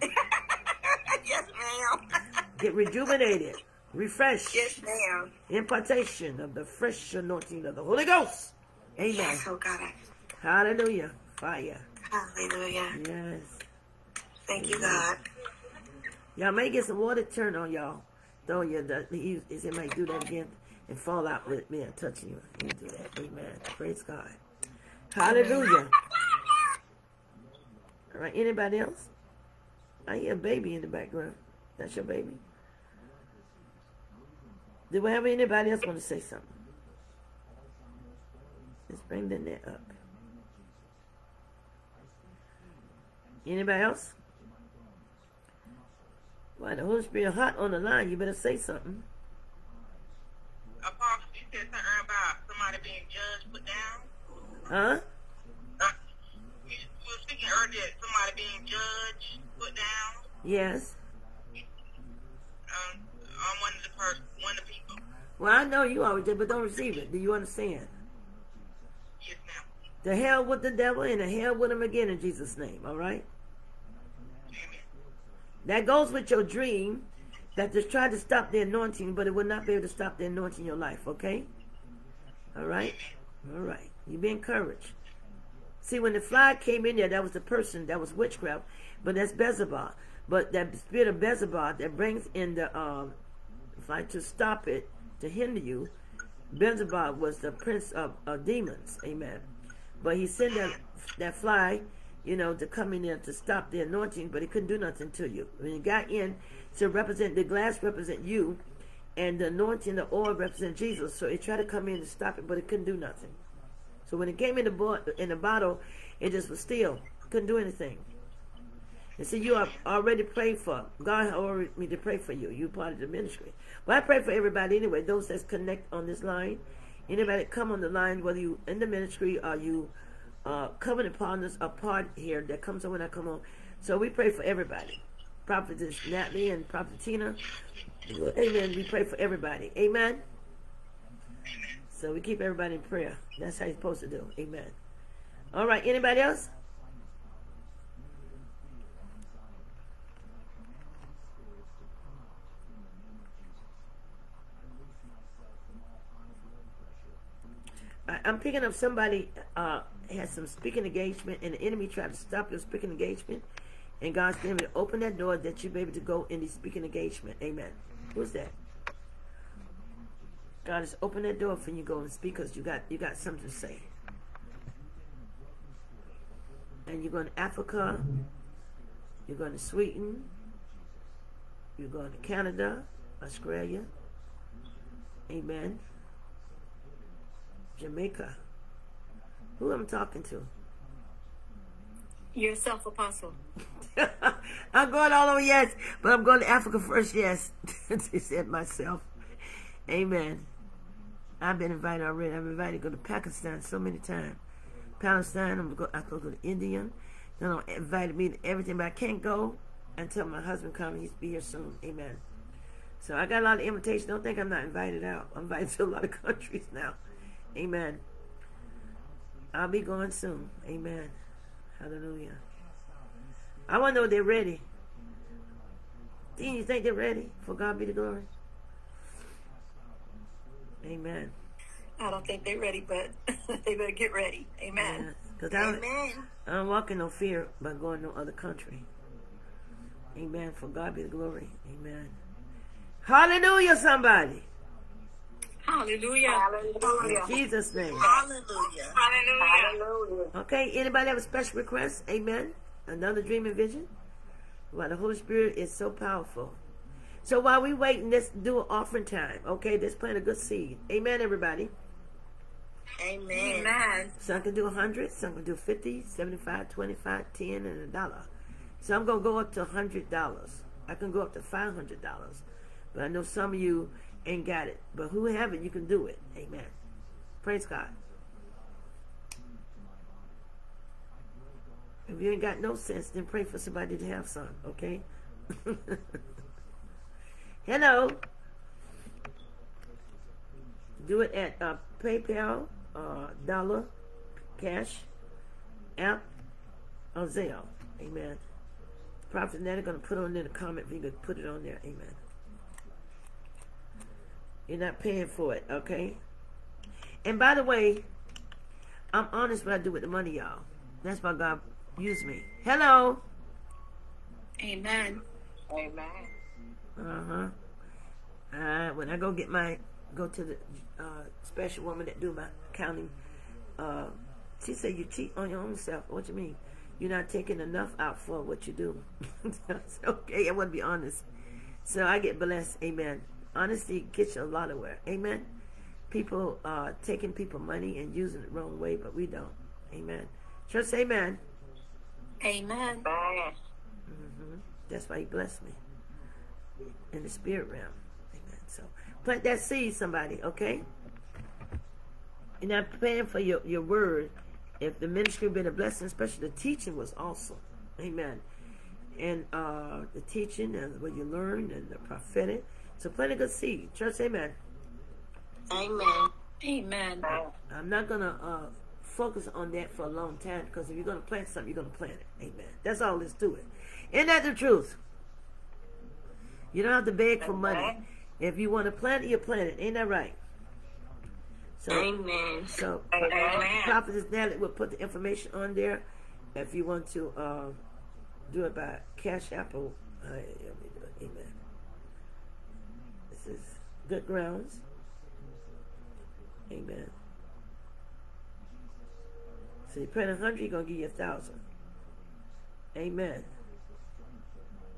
H: ma'am.
B: Get rejuvenated, refreshed,
H: yes, ma'am.
B: impartation of the fresh anointing of the Holy Ghost. Amen.
H: Yes, oh God.
B: Hallelujah. Fire.
H: Hallelujah.
B: Yes.
H: Thank you, God.
B: Y'all may get some water turned on y'all. Though you, he, he might do that again. and fall out with me and touching you. You do that. Amen. Praise God. Hallelujah. All right. Anybody else? I hear a baby in the background. That's your baby. Do we have anybody else want to say something? Let's bring the net up. Anybody else? Why the Holy Spirit hot on the line? You better say something.
E: Apostle, you said something about somebody being judged, put down.
B: Huh?
E: Uh, you were speaking earlier, somebody being judged, put down.
B: Yes.
E: I'm one of the person, one of the people.
B: Well, I know you always did, but don't receive it. Do you understand?
E: Yes, ma'am.
B: The hell with the devil and the hell with him again in Jesus' name, all right?
E: Amen.
B: That goes with your dream that just tried to stop the anointing, but it will not be able to stop the anointing in your life, okay? All right? All right. You be encouraged. See, when the fly came in there, that was the person, that was witchcraft, but that's Beelzebub. But that spirit of Beelzebub that brings in the um, fly to stop it, to hinder you, Beelzebub was the prince of, of demons. Amen. But he sent that, that fly, you know, to come in there to stop the anointing, but he couldn't do nothing to you. When he got in to represent, the glass represent you, and the anointing, the oil represent Jesus. So he tried to come in to stop it, but it couldn't do nothing. So when it came in the, bo- in the bottle, it just was still. Couldn't do anything. And see, you are already prayed for. God ordered me to pray for you. You're part of the ministry. Well, I pray for everybody anyway. Those that connect on this line, anybody that come on the line, whether you in the ministry or you uh, covenant partners are part here that comes on when I come on. So we pray for everybody. Prophetess Natalie and Prophet Tina. Amen. We pray for everybody. Amen. So we keep everybody in prayer. That's how you're supposed to do. Amen. All right. Anybody else? I'm picking up somebody uh, has some speaking engagement, and the enemy tried to stop your speaking engagement. And God's going to open that door that you be able to go in the speaking engagement. Amen. Who's that? God has opened that door for you to go and speak because you got you got something to say. And you're going to Africa. You're going to Sweden. You're going to Canada, Australia. Amen. Jamaica. Who I'm I talking to?
D: Yourself, Apostle.
B: I'm going all over, yes, but I'm going to Africa first, yes. he said myself. Amen. I've been invited already. I've been invited to go to Pakistan so many times. Palestine, I'm going I go to India. Then I'm invited me to everything, but I can't go until my husband comes. He's be here soon. Amen. So I got a lot of invitations. Don't think I'm not invited out. I'm invited to a lot of countries now. Amen. I'll be going soon. Amen. Hallelujah. I want to know if they're ready. Do you think they're ready for God be the glory? Amen.
D: I don't think they're ready, but they better get ready. Amen.
B: Because I, don't- I don't walk in no fear by going to no other country. Amen. For God be the glory. Amen. Hallelujah, somebody.
D: Hallelujah.
B: In Jesus' name.
J: Hallelujah.
H: Hallelujah.
B: Okay, anybody have a special request? Amen. Another dream and vision? Well, the Holy Spirit is so powerful. So while we waiting, let's do an offering time. Okay, let's plant a good seed. Amen, everybody.
J: Amen.
D: Amen.
B: Some can do 100, some can do 50, 75, 25, 10, and a dollar. So I'm going to go up to $100. I can go up to $500. But I know some of you ain't got it. But who have it, you can do it. Amen. Praise God. If you ain't got no sense, then pray for somebody to have some, okay? Hello. Do it at uh, PayPal, uh, dollar, cash, app, or Zelle. Amen. Prophet Netta going to put on there the comment if you could put it on there. Amen. You're not paying for it, okay? And by the way, I'm honest what I do with the money, y'all. That's why God used me. Hello.
D: Amen.
J: Amen.
B: Uh huh. Uh, when I go get my go to the uh, special woman that do my accounting. Uh, she said you cheat on your own self. What you mean? You're not taking enough out for what you do. Okay, I want to be honest. So I get blessed. Amen. Honesty gets you a lot of where. Amen. People uh, taking people money and using it the wrong way, but we don't. Amen. Church, amen.
D: Amen.
B: hmm That's why he blessed me in the spirit realm. Amen. So plant that seed, somebody, okay? And I'm praying for your, your word. If the ministry been a blessing, especially the teaching was awesome. Amen. And uh, the teaching and what you learned and the prophetic. So plant a good seed. Church, amen.
I: Amen.
D: Amen.
B: I'm not going to uh, focus on that for a long time because if you're going to plant something, you're going to plant it. Amen. That's all there's to it. Isn't that the truth? You don't have to beg for money. If you want to plant it, you plant it. Ain't that right? So,
I: Amen.
B: So,
I: Amen.
B: Prophetess Natalie will put the information on there if you want to uh, do it by Cash Apple. Uh, amen. Is good grounds. Amen. So you plant a hundred, you're gonna give you a thousand. Amen.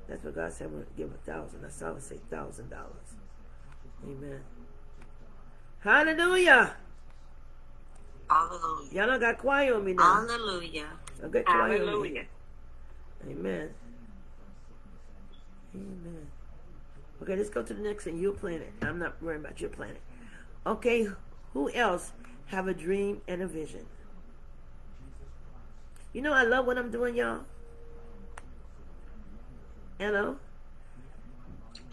B: That's what God said. I'm gonna give a thousand. That's how I say thousand dollars. Amen. Hallelujah.
I: Hallelujah.
B: Y'all don't got quiet on me now.
I: Hallelujah.
B: So get quiet on me.
I: Hallelujah.
B: Amen. Amen. Okay, let's go to the next one. Your planet. I'm not worrying about your planet. Okay, who else have a dream and a vision? You know I love what I'm doing, y'all. Hello?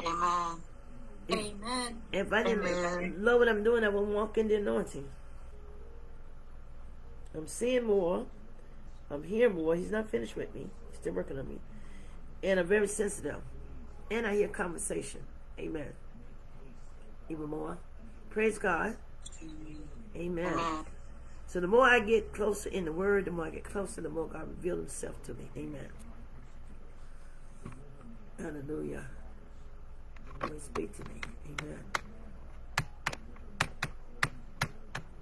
I: Amen.
D: Amen.
B: If I didn't
I: Amen.
B: love what I'm doing, I wouldn't walk in the anointing. I'm seeing more. I'm hearing more. He's not finished with me. He's still working on me. And I'm very sensitive. And I hear conversation. Amen. Even more. Praise God. Amen.
I: Amen.
B: So the more I get closer in the Word, the more I get closer, the more God reveals Himself to me. Amen. Hallelujah. Lord, speak to me. Amen.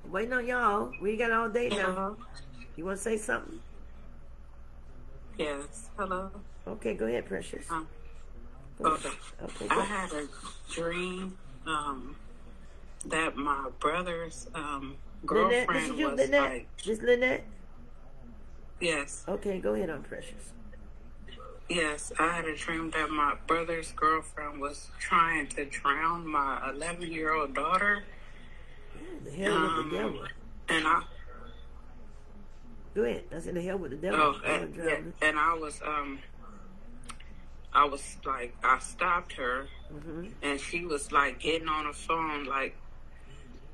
B: Waiting on y'all. We got all day now.
K: Hello.
B: You want to say something?
K: Yes. Hello.
B: Okay, go ahead, Precious.
K: Um,
B: Go
K: okay.
B: Okay,
K: I had a dream um, that my brother's um,
B: Lynette,
K: girlfriend
B: this is you,
K: was
B: Lynette.
K: like,
B: This Lynette?
K: yes,
B: Okay, go ahead on Precious.
K: yes. I had a dream that my brother's girlfriend was trying to drown my 11 year old daughter.
B: The hell with
K: Um,
B: the devil.
K: And I,
B: Go ahead. I said the hell with the devil.
K: oh, and, and I was, um, I was like, I stopped her
B: Mhm.
K: and she was like getting on the phone, like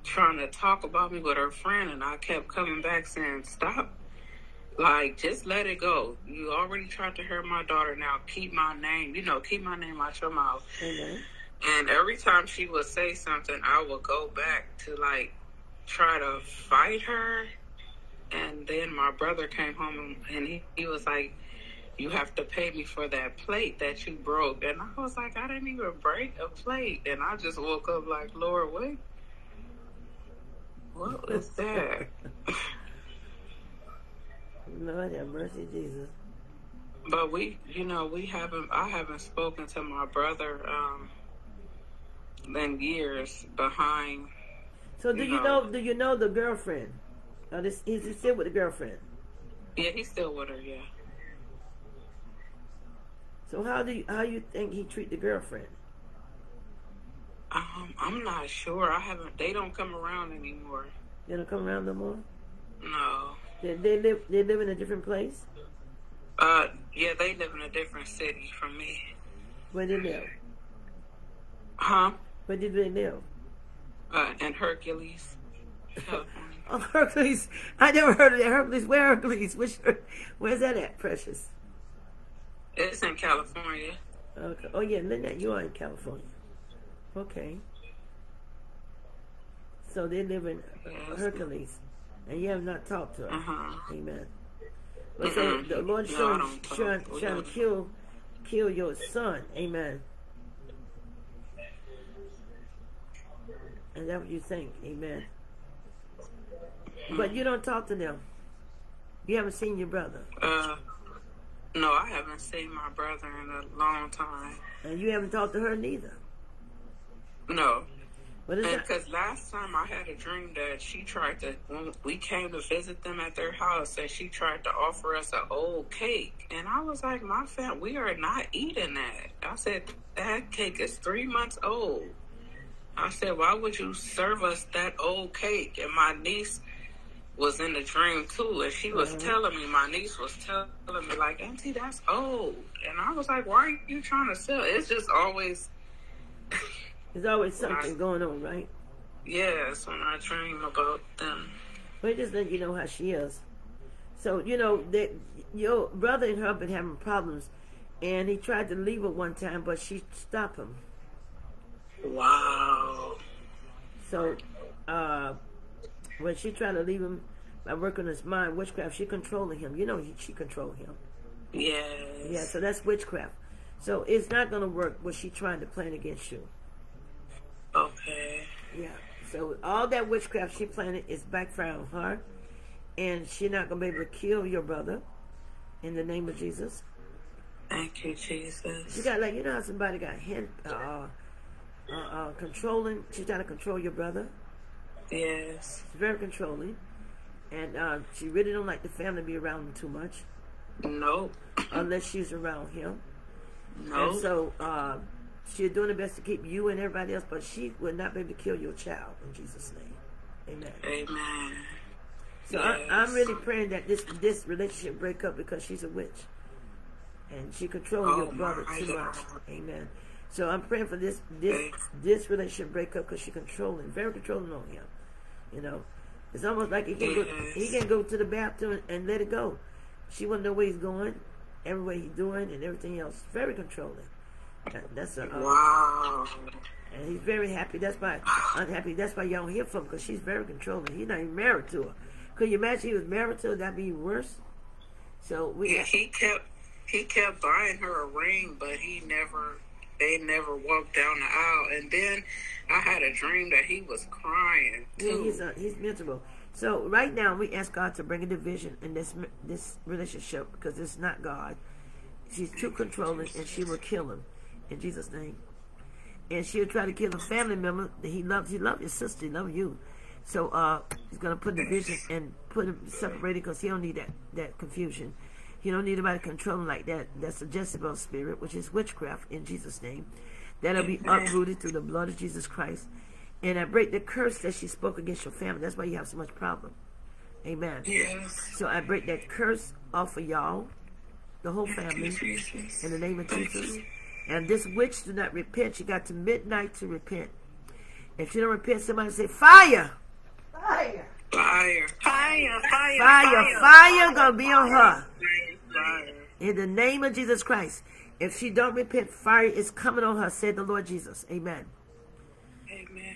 K: trying to talk about me with her friend, and I kept coming back saying, "Stop! Like, just let it go. You already tried to hurt my daughter. Now keep my name. You know, keep my name out your mouth."
B: Amen.
K: And every time she would say something, I would go back to like try to fight her. And then my brother came home and he, he was like, You have to pay me for that plate that you broke. And I was like, I didn't even break a plate. And I just woke up like, Lord, what? What was that?
B: Lord have mercy, Jesus.
K: but we, you know, we haven't, I haven't spoken to my brother um, in years behind.
B: So do you
K: No.
B: know? Do you know the girlfriend? Uh, this is he still with the girlfriend?
K: Yeah, he's still with her, yeah.
B: So how do you how you think he treat the girlfriend?
K: Um, I'm not sure. I haven't. They don't come around anymore.
B: They don't come around no more.
K: No.
B: They, they live they live in a different place.
K: Uh, yeah, they live in a different city from me.
B: Where do they live?
K: Huh?
B: Where did they live?
K: Uh, in Hercules.
B: Oh, Hercules. I never heard of that. Hercules. Where Hercules? Which? Where's that at, Precious?
K: It's in California.
B: Okay. Oh yeah, Lynette, you are in California. Okay. So they live in
K: Yes.
B: Hercules, and you have not talked to her.
K: Uh-huh.
B: Amen. But so
K: Mm-mm.
B: the Lord
K: No, I
B: showing trying, to kill kill your son. Amen. And that's what you think. Amen. But you don't talk to them. You haven't seen your brother.
K: Uh, no, I haven't seen my brother in a long time.
B: And you haven't talked to her neither.
K: No.
B: What is that?
K: Because last time I had a dream that she tried to, when we came to visit them at their house, that she tried to offer us an old cake. And I was like, my fam, we are not eating that. I said, that cake is three months old. I said, why would you serve us that old cake? And my niece was in the dream too, and she was
B: Mhm.
K: telling me, my niece was telling me, like, Auntie, that's old. And I was like, why are you trying to sell? It's just always,
B: There's always something going on, right?
K: yes, when I dream about them.
B: But just let you know how she is. So you know that your brother and her have been having problems, and he tried to leave her one time, but she stopped him.
K: Wow.
B: So uh, when she tried to leave him by working his mind, witchcraft, she controlling him. You know he, she controlled him.
K: Yes.
B: Yeah, so that's witchcraft. So it's not going to work what she trying to plan against you.
K: Okay.
B: Yeah. So all that witchcraft she planted is backfiring on her, and she's not gonna be able to kill your brother. In the name of Jesus,
K: Thank you, Jesus.
B: you got like you know how somebody got hand uh, uh, uh, controlling. She's trying to control your brother.
K: Yes.
B: She's very controlling, and uh, she really don't like the family be around him too much.
K: Nope.
B: Unless she's around him.
K: Nope.
B: And so uh, she's doing her best to keep you and everybody else, but she will not be able to kill your child in Jesus' name. Amen.
K: Amen.
B: So I, I'm really praying that this this relationship break up because she's a witch, and she controlling
K: Oh,
B: your brother too
K: Lord.
B: much. Amen. So I'm praying for this this this relationship break up because she's controlling, very controlling on him. You know, it's almost like he can go he can go to the bathroom and let it go. She wouldn't know where he's going, everywhere he's doing, and everything else. Very controlling. That's a uh,
K: Wow.
B: and he's very happy. That's why unhappy. That's why y'all don't hear from because she's very controlling. He's not even married to her. Could you imagine he was married to her? That'd be worse. So we.
K: Yeah, he kept he kept buying her a ring, but he never they never walked down the aisle. And then I had a dream that he was crying
B: Yeah,
K: too.
B: he's uh, he's miserable. So right now we ask God to bring a division in this this relationship because it's not God. She's too controlling and she will kill him in Jesus' name. And she'll try to kill a family member that he loves. He loves your sister. He loves you. So uh, he's gonna put division and put him separated because he don't need that that confusion. He don't need anybody controlling like that. That's a Jezebel spirit, which is witchcraft in Jesus' name. That'll be uprooted through the blood of Jesus Christ. And I break the curse that she spoke against your family. That's why you have so much problem. Amen.
K: Yes.
B: So I break that curse off of y'all, the whole family, in the name of Jesus. And this witch did not repent. She got to midnight to repent. If she don't repent, somebody say fire.
K: Fire. Fire. Fire. Fire.
B: Fire, fire gonna be on her.
K: Fire.
B: In the name of Jesus Christ. If she don't repent, fire is coming on her, said the Lord Jesus. Amen.
K: Amen.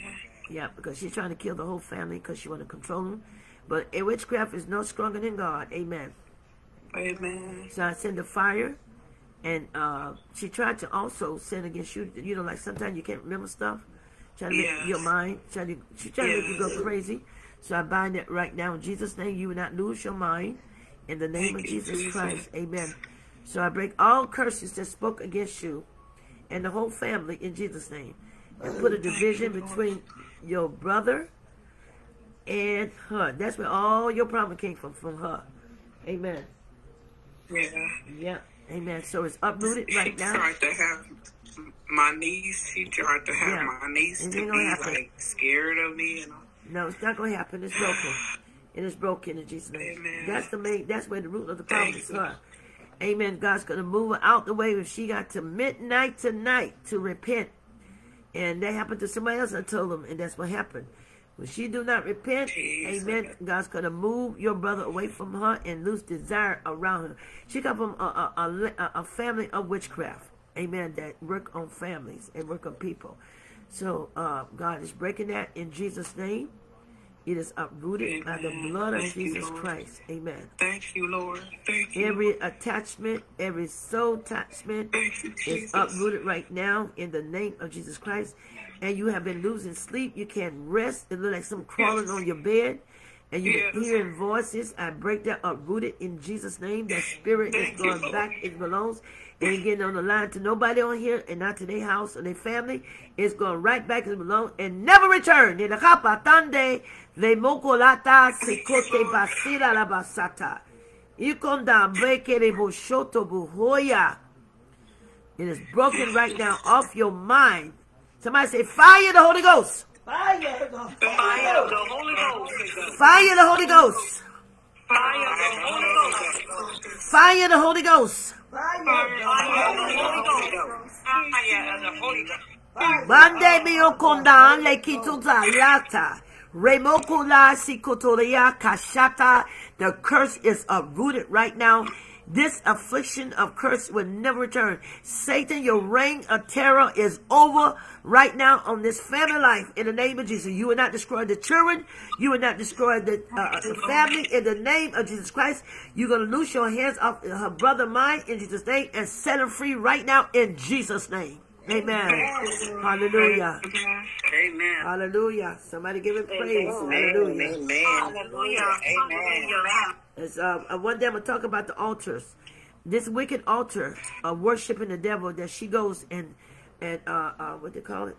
B: Yeah, because she's trying to kill the whole family because she want to control them. But a witchcraft is no stronger than God. Amen.
K: Amen.
B: So I send the fire, and uh, she tried to also sin against you. You know, like sometimes you can't remember stuff. Trying to make your mind. Trying to, she trying to make you go crazy. So I bind it right now in Jesus' name. You will not lose your mind. In the name
K: Thank
B: of Jesus,
K: Jesus.
B: Christ. Amen. So I break all curses that spoke against you and the whole family in Jesus' name. And put a division between your brother and her. That's where all your problem came from, from her. Amen.
K: Yeah.
B: Yeah. Amen. So it's uprooted right now.
K: tried to have my niece. She tried to have
B: Yeah.
K: my niece to be
B: happen.
K: like scared of me and all.
B: No, it's not going to happen. It's broken. And It is broken in Jesus' name.
K: Amen.
B: That's the main. That's where the root of the problem is Amen. God's going to move her out the way if she got to midnight tonight to repent. And that happened to somebody else. I told them, and that's what happened. When she do not repent,
K: Jesus.
B: amen, God's going to move your brother away from her and lose desire around her. She come from a, a, a, a family of witchcraft, amen, that work on families and work on people. So uh, God is breaking that in Jesus' name. It is uprooted by the blood of
K: Thank you,
B: Jesus
K: Lord.
B: Christ. Amen.
K: Thank you, Lord. Thank you.
B: Every attachment, every soul attachment
K: you,
B: is uprooted right now in the name of Jesus Christ. And you have been losing sleep. You can't rest. It looks like some crawling
K: Yes.
B: on your bed. And been
K: Yes.
B: hearing voices. I break that uprooted in Jesus' name. That spirit is
K: Thank you,
B: going
K: Lord.
B: back. It belongs. It ain't getting on the line to nobody on here and not to their house or their family. It's going right back as it belongs and never return. In the kapatande, le mokolata sekote basila la basata. Ikonda bekere boshoto buhoya. It is broken right now off your mind. Somebody say, fire the Holy Ghost.
J: Fire the Holy
E: Fire of the Holy Ghost.
B: Fire the Holy Ghost.
E: Fire of the Holy Ghost.
B: Fire the Holy Ghost.
E: Fire of the Holy Ghost. Fire the Holy Ghost.
B: Mande mio kondan le kituta lata. Remoko la sikotoria kashata. The curse is uprooted right now. This affliction of curse will never return. Satan, your reign of terror is over right now on this family life in the name of Jesus. You will not destroy the children. You will not destroy the, uh, the family in the name of Jesus Christ. You're going to loose your hands off her brother mine in Jesus' name and set him free right now in Jesus' name. Amen. Hallelujah.
E: Amen.
B: Hallelujah. Somebody give it praise. Hallelujah.
E: Hallelujah. Amen.
B: It's, uh, uh, one day I'm going to talk about the altars. This wicked altar of worshiping the devil that she goes and, and uh, uh, what they call it?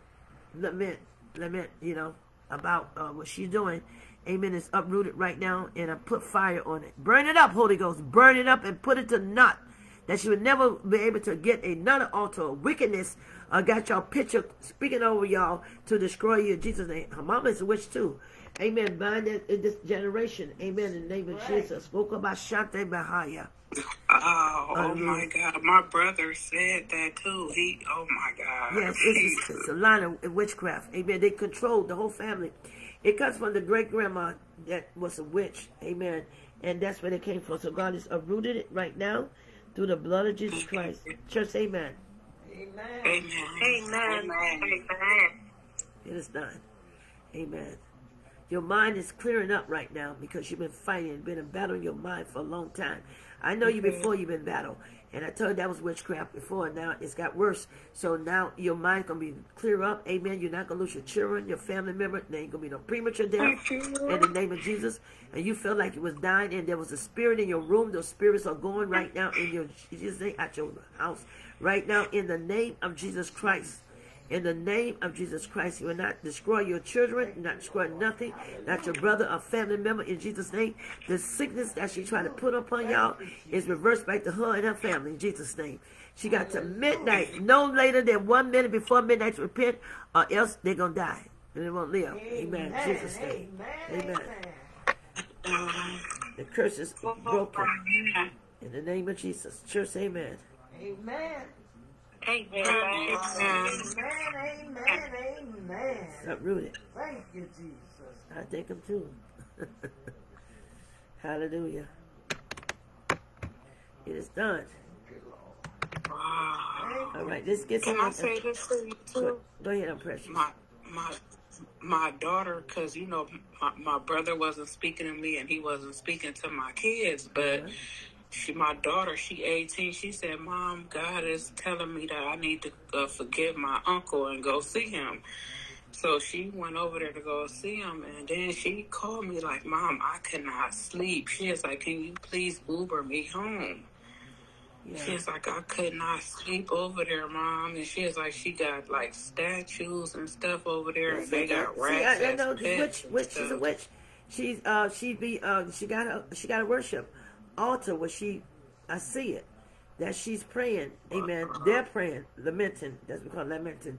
B: Lament. Lament, you know, about uh, what she's doing. Amen. It's uprooted right now and I put fire on it. Burn it up, Holy Ghost. Burn it up and put it to naught. That she would never be able to get another altar of wickedness. Uh, got y'all picture speaking over y'all to destroy you in Jesus' name. Her mama is a witch too. Amen. Bind that in this generation. Amen. In the name of Jesus. Woke up by Shante Bahaya.
K: Oh, oh my um, God. My brother said that too. He, oh my God.
B: Yes, it's, it's a line of witchcraft. Amen. They controlled the whole family. It comes from the great grandma that was a witch. Amen. And that's where it came from. So God has uprooted it right now through the blood of Jesus Christ. Church, amen.
K: Amen.
E: Amen. Amen.
B: It is done. Amen. Your mind is clearing up right now because you've been fighting, been in battle in your mind for a long time. I know you before you've been battle. And I told you that was witchcraft before. Now it's got worse. So now your mind's going to be clear up. Amen. You're not going to lose your children, your family member. There ain't going to be no premature death in the name of Jesus. And you felt like it was dying and there was a spirit in your room. Those spirits are going right now in your Jesus name at your house. Right now in the name of Jesus Christ. In the name of Jesus Christ, you will not destroy your children, not destroy nothing, not your brother or family member. In Jesus' name, the sickness that she tried to put upon y'all is reversed back to her and her family. In Jesus' name, she got to midnight, no later than one minute before midnight to repent, or else they're gonna die and they won't live. Amen. In Jesus' name, Amen. The curse is broken in the name of Jesus. Church, Amen.
J: Amen.
E: Amen.
J: Amen. Amen. Amen.
B: It's uprooted.
J: Thank you, Jesus.
B: I thank him too. Hallelujah. It is done.
K: Wow.
B: All right, let's get
K: Can
B: some.
K: I say this to you
B: Go,
K: too?
B: go ahead, I'm precious.
K: My, my, my daughter, because, you know, my, my brother wasn't speaking to me and he wasn't speaking to my kids, but uh-huh. She, my daughter, she 18, she said, Mom, God is telling me that I need to uh, forgive my uncle and go see him. So she went over there to go see him, and then she called me like, "Mom, I cannot sleep." She is like, "Can you please Uber me home?" She is like, "I could not sleep over there, Mom." And she is like, "She got like statues and stuff over there, and they got
B: See,
K: rats
B: I, I know witch. Witch is a witch. She's uh she be uh she got a she got a worship altar where she I see it that she's praying. Amen. They're praying, lamenting. That's what we call lamenting.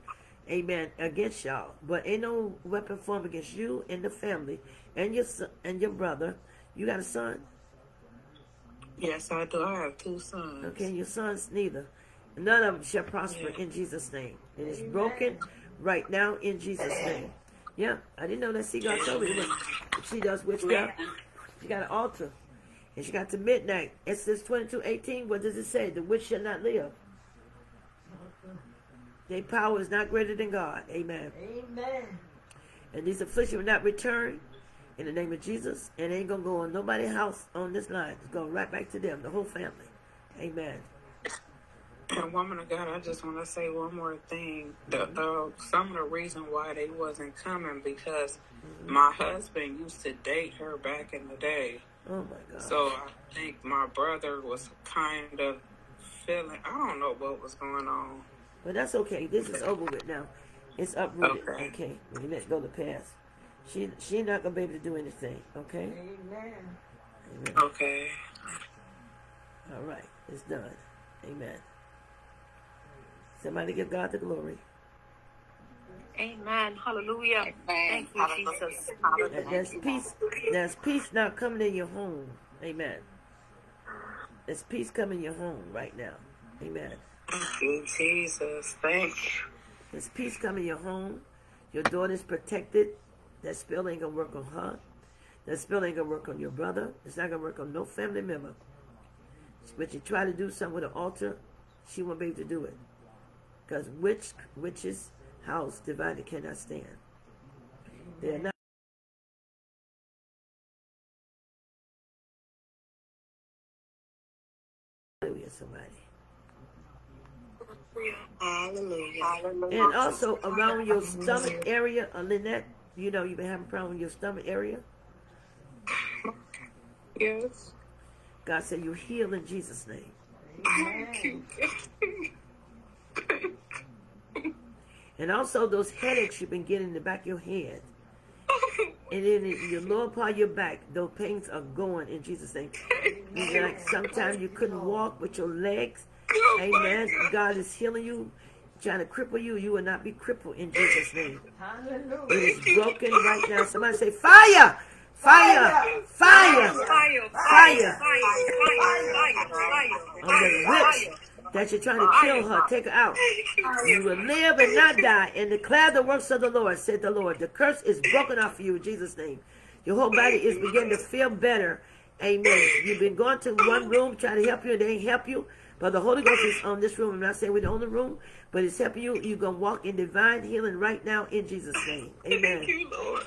B: Amen. Against y'all, but ain't no weapon formed against you and the family and your son, and your brother. You got a son.
K: Yes, I do. I have two sons.
B: Okay, your sons neither. None of them shall prosper in Jesus' name. It is broken right now in Jesus' name. Yeah, I didn't know that. See, God told me when she does witchcraft. She got an altar. And she got to midnight. Exodus 22, 18. What does it say? The witch shall not live. Their power is not greater than God. Amen.
J: Amen.
B: And these afflictions will not return. in the name of Jesus. And ain't going to go on nobody's house on this line. It's going right back to them, the whole family. Amen.
K: And woman of God, I just want to say one more thing. The, the some of the reason why they wasn't coming because mm-hmm. my husband used to date her back in the day.
B: Oh my God.
K: So I think my brother was kind of feeling. I don't know what was going on.
B: But that's okay. This is over with now. It's uprooted.
K: Okay.
B: Okay. We let go the past. She she not gonna be able to do anything. Okay.
J: Amen.
B: Amen.
K: Okay.
B: All right. It's done. Amen. Somebody give God the glory.
H: Amen. Hallelujah. Thank you, Jesus.
B: And There's peace. There's peace now coming in your home. Amen. There's peace coming in your home right now. Amen.
K: Thank you, Jesus. Thank you.
B: There's peace coming in your home. Your daughter's protected. That spell ain't gonna work on her. That spell ain't gonna work on your brother. It's not gonna work on no family member. But you try to do something with an altar, she won't be able to do it. Because witch, witches, house divided cannot stand. They're not. Hallelujah, somebody.
I: Hallelujah.
B: And also around your stomach area, uh, Lynette, you know you've been having a problem with your stomach area.
K: Yes.
B: God said you heal in Jesus' name.
K: Thank you.
B: And also those headaches you've been getting in the back of your head. And then in your lower part of your back, those pains are going in Jesus' name. It's like sometimes you couldn't walk with your legs. Amen. God is healing you, trying to cripple you. You will not be crippled in Jesus' name.
J: Hallelujah.
B: It is broken right now. Somebody say fire! Fire! Fire!
H: Fire,
B: Fire!
H: fire,
B: On the witch that you're trying to kill her, take her out. You will live and not die and declare the works of the Lord, said the Lord. The curse is broken off for you in Jesus' name. Your whole body is beginning to feel better. Amen. You've been going to one room trying to help you and they ain't help you. But the Holy Ghost is on this room. I'm not saying we're on the only room, but it's helping you. You're going to walk in divine healing right now in Jesus' name. Amen.
K: Thank you, Lord.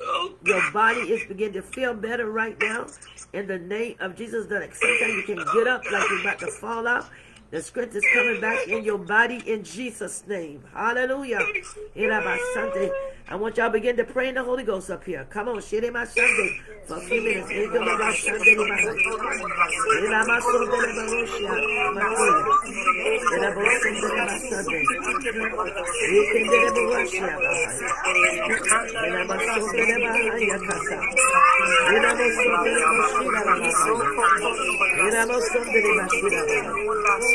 K: Oh,
B: Your body is beginning to feel better right now. In the name of Jesus, that sometimes you can get up like you're about to fall out. The strength is coming back in your body in Jesus' name. Hallelujah. I want y'all begin to pray in the Holy Ghost up here. Come on, my Sunday for a few minutes.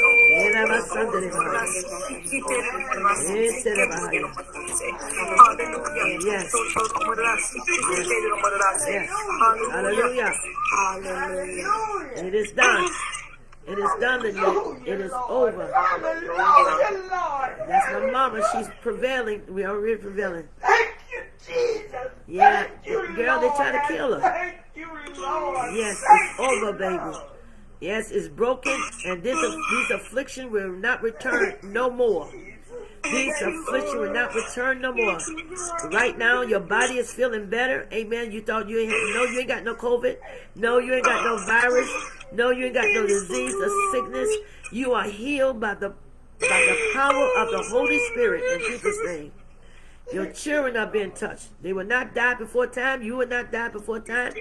B: Irabasante, Irabasante. Iramasonde, Irabarushia, Makuya. Irabosonde, Irabasante. Ikende, Irabarushia, Bahaya. Iramasonde, Irabahaya, Kasa. Irabosonde, Irabashira, Bahaya. Irabosonde, Irabashira, Bahaya. Irabasonde, Irabahaya. Ese, Irabahaya. Yes. Yes. Hallelujah.
I: Hallelujah.
B: It is done. It is done, Lynette. It is over. That's my mama. She's prevailing. We are really prevailing.
J: Thank you, Jesus.
B: Yeah, girl, they try to kill her.
J: Thank you, Lord.
B: Yes, it's over, baby. Yes, it's broken, and this these affliction will not return no more. These affliction will not return no more. Right now, your body is feeling better. Amen. You thought you ain't no, you ain't got no COVID. No, you ain't got no virus. No, you ain't got no disease or sickness. You are healed by the by the power of the Holy Spirit in Jesus' name. Your children are being touched. They will not die before time. You will not die before time.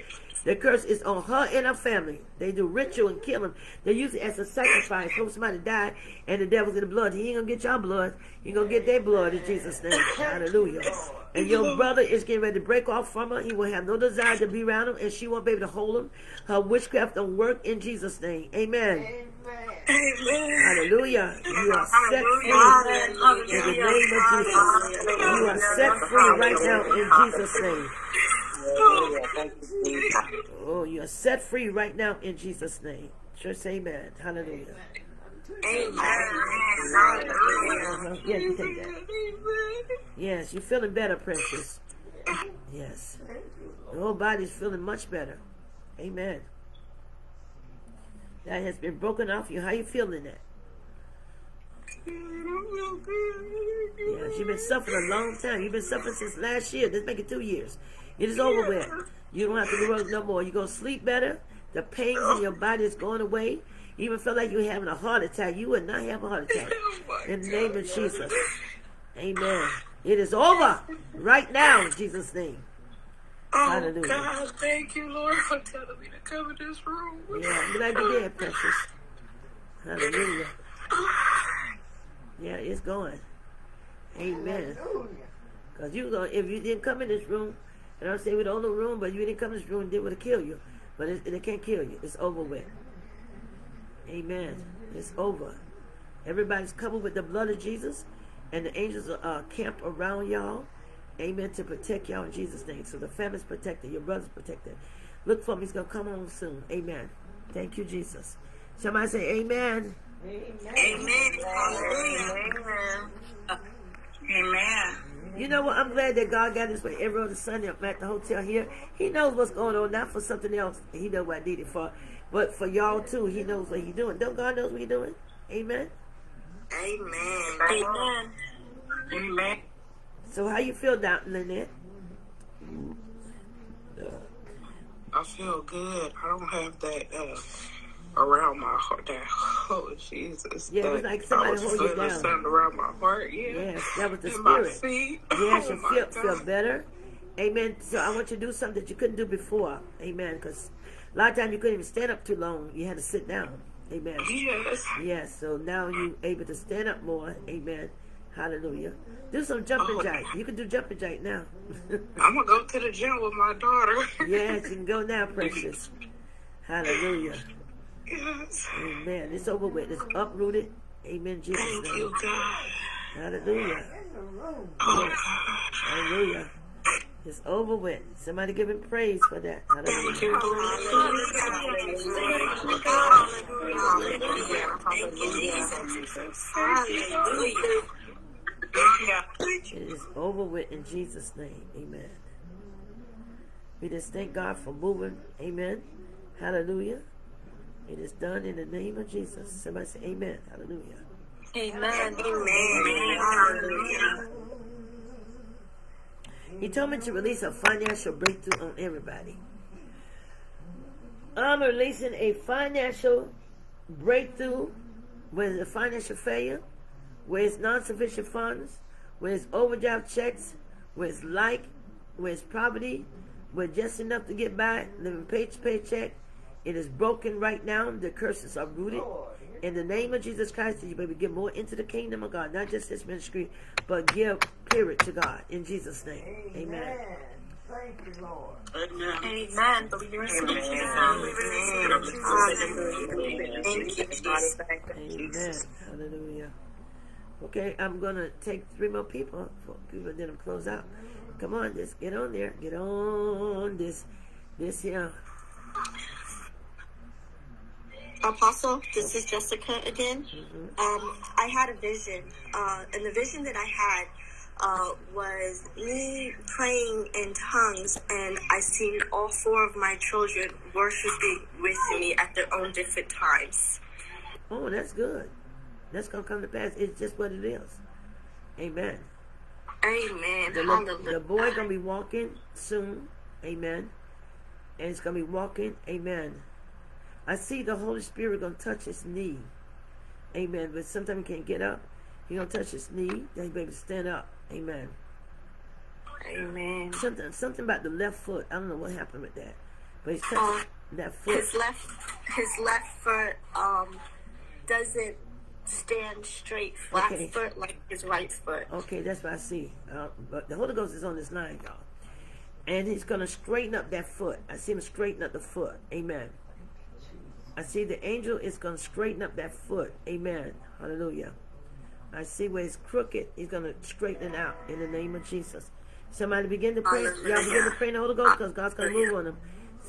B: The curse is on her and her family. They do ritual and kill them. They use it as a sacrifice. Hope somebody die and the devil's in the blood. He ain't gonna get your blood. He gonna get their blood in Jesus' name. Hallelujah. And your brother is getting ready to break off from her. He will have no desire to be around him, and she won't be able to hold him. Her witchcraft don't work in Jesus' name. Amen. Hallelujah. You are set free in the name of Jesus. You are set free right now in Jesus' name. Oh, you are set free right now in Jesus' name. Church, say amen. Hallelujah. Uh-huh. Yeah, take that. Yes, you're feeling better, precious. Yes. Your whole body's feeling much better. Amen. That has been broken off you. How you feeling that? Yes, you've been suffering a long time. You've been suffering since last year. Let's make it two years. It is over with. You don't have to work no more. You're going to sleep better. The pains in your body is going away. You even feel like you're having a heart attack. You would not have a heart attack. Oh, in the name of Jesus. Amen. It is over right now in Jesus' name.
K: Oh
B: Hallelujah.
K: God, thank you, Lord, for telling me to come in this room.
B: Yeah, I'm glad you did, precious. Hallelujah. Yeah, it's going. Amen. Because you go if you didn't come in this room, and I'm saying we don't know room, but you didn't come in this room, they would have killed you. But it, it can't kill you. It's over with. Amen. It's over. Everybody's covered with the blood of Jesus, and the angels are uh, camped around y'all. Amen. To protect y'all in Jesus' name. So the family's protected. Your brother's protected. Look for him. He's going to come on soon. Amen. Thank you, Jesus. Somebody say amen.
J: Amen. Amen. Amen.
B: You know what? I'm glad that God got this way every other Sunday. I'm at the hotel here. He knows what's going on, not for something else. He knows what I need it for, but for y'all too. He knows what He's doing. Don't God knows what He's doing? Amen.
J: Amen. Amen. Amen.
B: So how you feel, Doctor Lynette?
K: I feel good. I don't have that uh, around my heart. That oh Jesus!
B: Yeah, it was like somebody
K: was
B: hold you down.
K: something around my heart. Yeah.
B: Yes, that was the
K: In my
B: spirit.
K: feet.
B: Yes,
K: oh
B: you
K: my
B: feel
K: God.
B: feel better. Amen. So I want you to do something that you couldn't do before. Amen. Because a lot of times you couldn't even stand up too long. You had to sit down. Amen.
K: Yes.
B: Yes. So now you're able to stand up more. Amen. Hallelujah. Do some jumping
K: Oh.
B: jack. You can do jumping jack now.
K: I'm gonna go to the gym with my daughter.
B: yes, you can go now, precious. Hallelujah.
K: Yes.
B: Amen. It's over with. It's uprooted. Amen. Jesus'
K: Thank
B: name.
K: you, God.
B: Hallelujah.
K: Oh,
B: Yes. Hallelujah. It's over with. Somebody give him praise for that. Hallelujah.
K: Thank you,
J: Hallelujah.
B: It is over with in Jesus' name. Amen. We just thank God for moving. Amen. Hallelujah. It is done in the name of Jesus. Somebody say amen. Hallelujah.
J: Amen. Amen. Hallelujah.
B: He told me to release a financial breakthrough on everybody. I'm releasing a financial breakthrough where it's a financial failure, where it's non-sufficient funds, where it's overdraft checks, where it's like, where it's poverty, where just enough to get by, living paycheck to paycheck. It is broken right now. The curses are rooted. In the name of Jesus Christ, that you may get more into the kingdom of God, not just His ministry, but give period to God in Jesus' name. Amen.
J: Amen. Believers in Jesus. Hallelujah. Thank you, Jesus.
B: Amen. Hallelujah. Okay, I'm gonna take three more people for people then I'm close out. Come on, just get on there. Get on this this here.
I: Apostle, this is Jessica again. Um, I had a vision, uh, and the vision that I had uh, was me praying in tongues, and I seen all four of my children worshiping with me at their own different times.
B: Oh, that's good. That's gonna come to pass. It's just what it is. Amen.
I: Amen.
B: The,
I: Hallelujah.
B: the boy gonna be walking soon. Amen. And it's gonna be walking. Amen. I see the Holy Spirit gonna touch his knee. Amen. But sometimes he can't get up. He gonna touch his knee. Then he be able to stand up. Amen.
I: Amen.
B: Something something about the left foot. I don't know what happened with that. But he's touching that foot.
I: His left, his left foot, um, doesn't stand straight, flat
B: Okay.
I: foot like his right foot.
B: Okay, that's what I see. Uh, but the Holy Ghost is on this line, y'all. And he's going to straighten up that foot. I see him straighten up the foot. Amen. I see the angel is going to straighten up that foot. Amen. Hallelujah. I see where it's crooked. He's going to straighten it out in the name of Jesus. Somebody begin to pray. Y'all begin to pray in the Holy Ghost because God's going to move on them.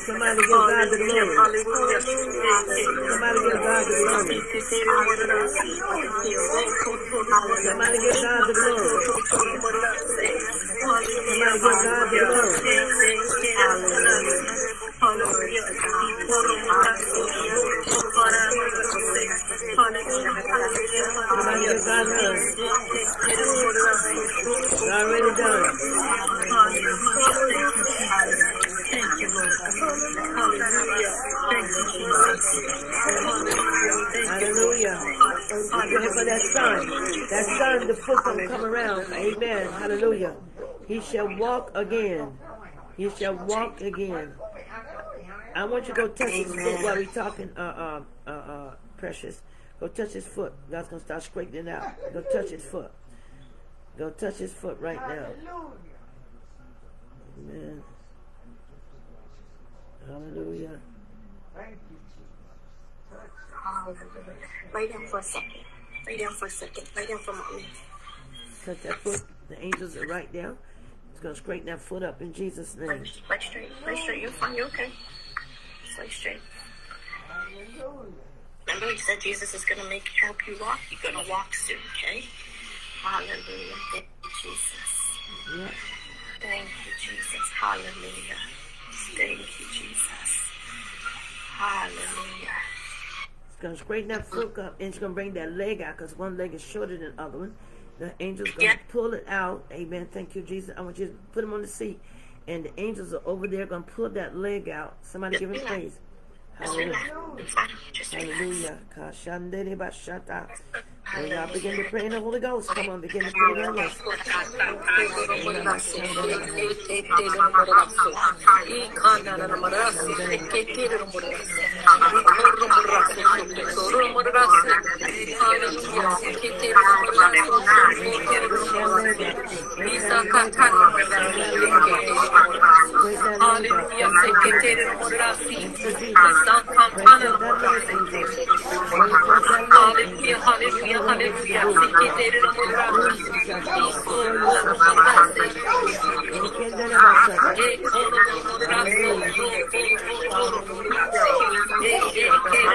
B: Somebody give God the glory. Somebody give God the glory. Somebody give God the glory. Somebody give God the glory. Somebody give God the glory. It's already done.
C: Thank you, Lord. Hallelujah. Thank you, Jesus.
B: Hallelujah. We're praying for that son. That son, the foot gonna come around. Amen. Hallelujah. He shall walk again. He shall walk again. I want you to go touch his foot while we're talking, uh, uh, uh, uh, precious. Go touch his foot. God's gonna start straightening it out. Go touch his foot. Go touch his foot right now. Amen. Hallelujah. Thank you, Jesus.
I: Hallelujah. Lay down for a second. Lay down for a second. Lay down for a moment.
B: Touch that foot. The angels are right there. It's gonna straighten that foot up in Jesus' name.
I: Lay, lay straight. Lay straight. You're fine. You're okay. Just lay straight. Remember, he said Jesus is going to make help you walk. You're going to walk soon, okay? Hallelujah. Thank you, Jesus.
B: Yeah.
I: Thank you, Jesus. Hallelujah. Thank you, Jesus. Hallelujah.
B: It's gonna straighten that foot up and it's gonna bring that leg out because one leg is shorter than the other one. The angel's gonna
I: Yeah.
B: pull it out. Amen. Thank you, Jesus. I want you to put him on the seat. And the angels are over there gonna pull that leg out. Somebody give him praise.
I: Just
B: Hallelujah. Hallelujah. Kashandere bashata. When y'all begin to pray in the Holy Ghost, come on, begin to pray in the Holy Ghost.
C: Hallelujah,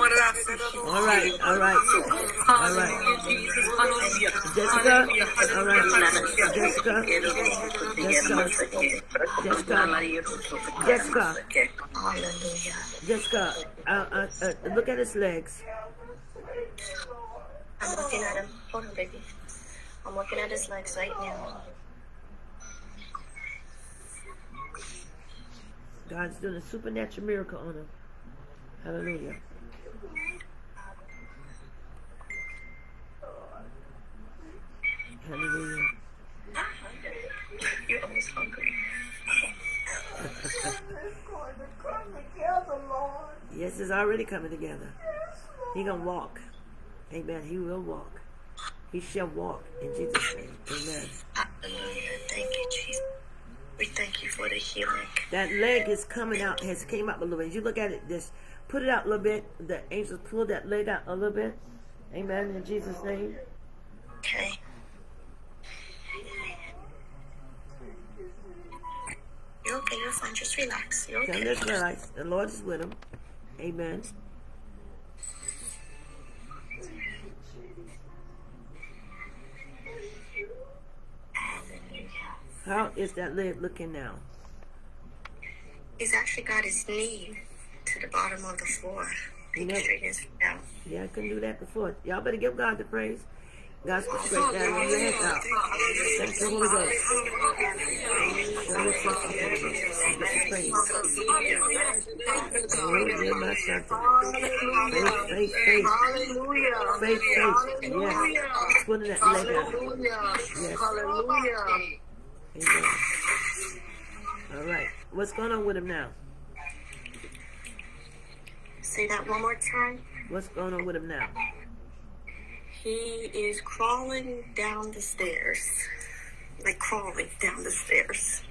B: All right, all right, all right. Jessica, all right. Jessica, Jessica, Jessica,
I: Hallelujah.
B: Jessica, uh, uh, uh, look at his legs.
I: I'm looking at him. Hold on, baby. I'm looking at his legs right now.
B: God's doing a supernatural miracle on him. Hallelujah. Hallelujah.
I: You're always hungry.
B: Yes, it's already coming together. He gonna walk. Amen. He will walk. He shall walk in Jesus' name. Amen.
I: Hallelujah. Thank you, Jesus. We thank you for the healing.
B: That leg is coming out, has came out a little bit. As you look at it, just put it out a little bit. The angels pull that leg out a little bit. Amen. In Jesus' name.
I: Okay. You're okay. You're fine. Just relax. You're okay.
B: just realize the Lord is with him. Amen. How is that leg looking now?
I: He's actually got his knee to the bottom of the floor.
B: You know-
I: can straighten his out.
B: Yeah, I couldn't do that before. Y'all better give God the praise. God's going to straight down your leg out. Thank you, Holy Ghost. Show yourself up, Holy Ghost. Give us praise. Oh, yeah, my Santa. Faith, faith, faith.
J: Hallelujah.
B: Faith, faith. Yes. Putting that leg out.
J: Hallelujah.
B: Yes.
J: Hallelujah.
B: Amen. All right. What's going on with him now?
I: Say that one more time.
B: What's going on with him now?
I: He is crawling down the stairs. Like crawling down the stairs.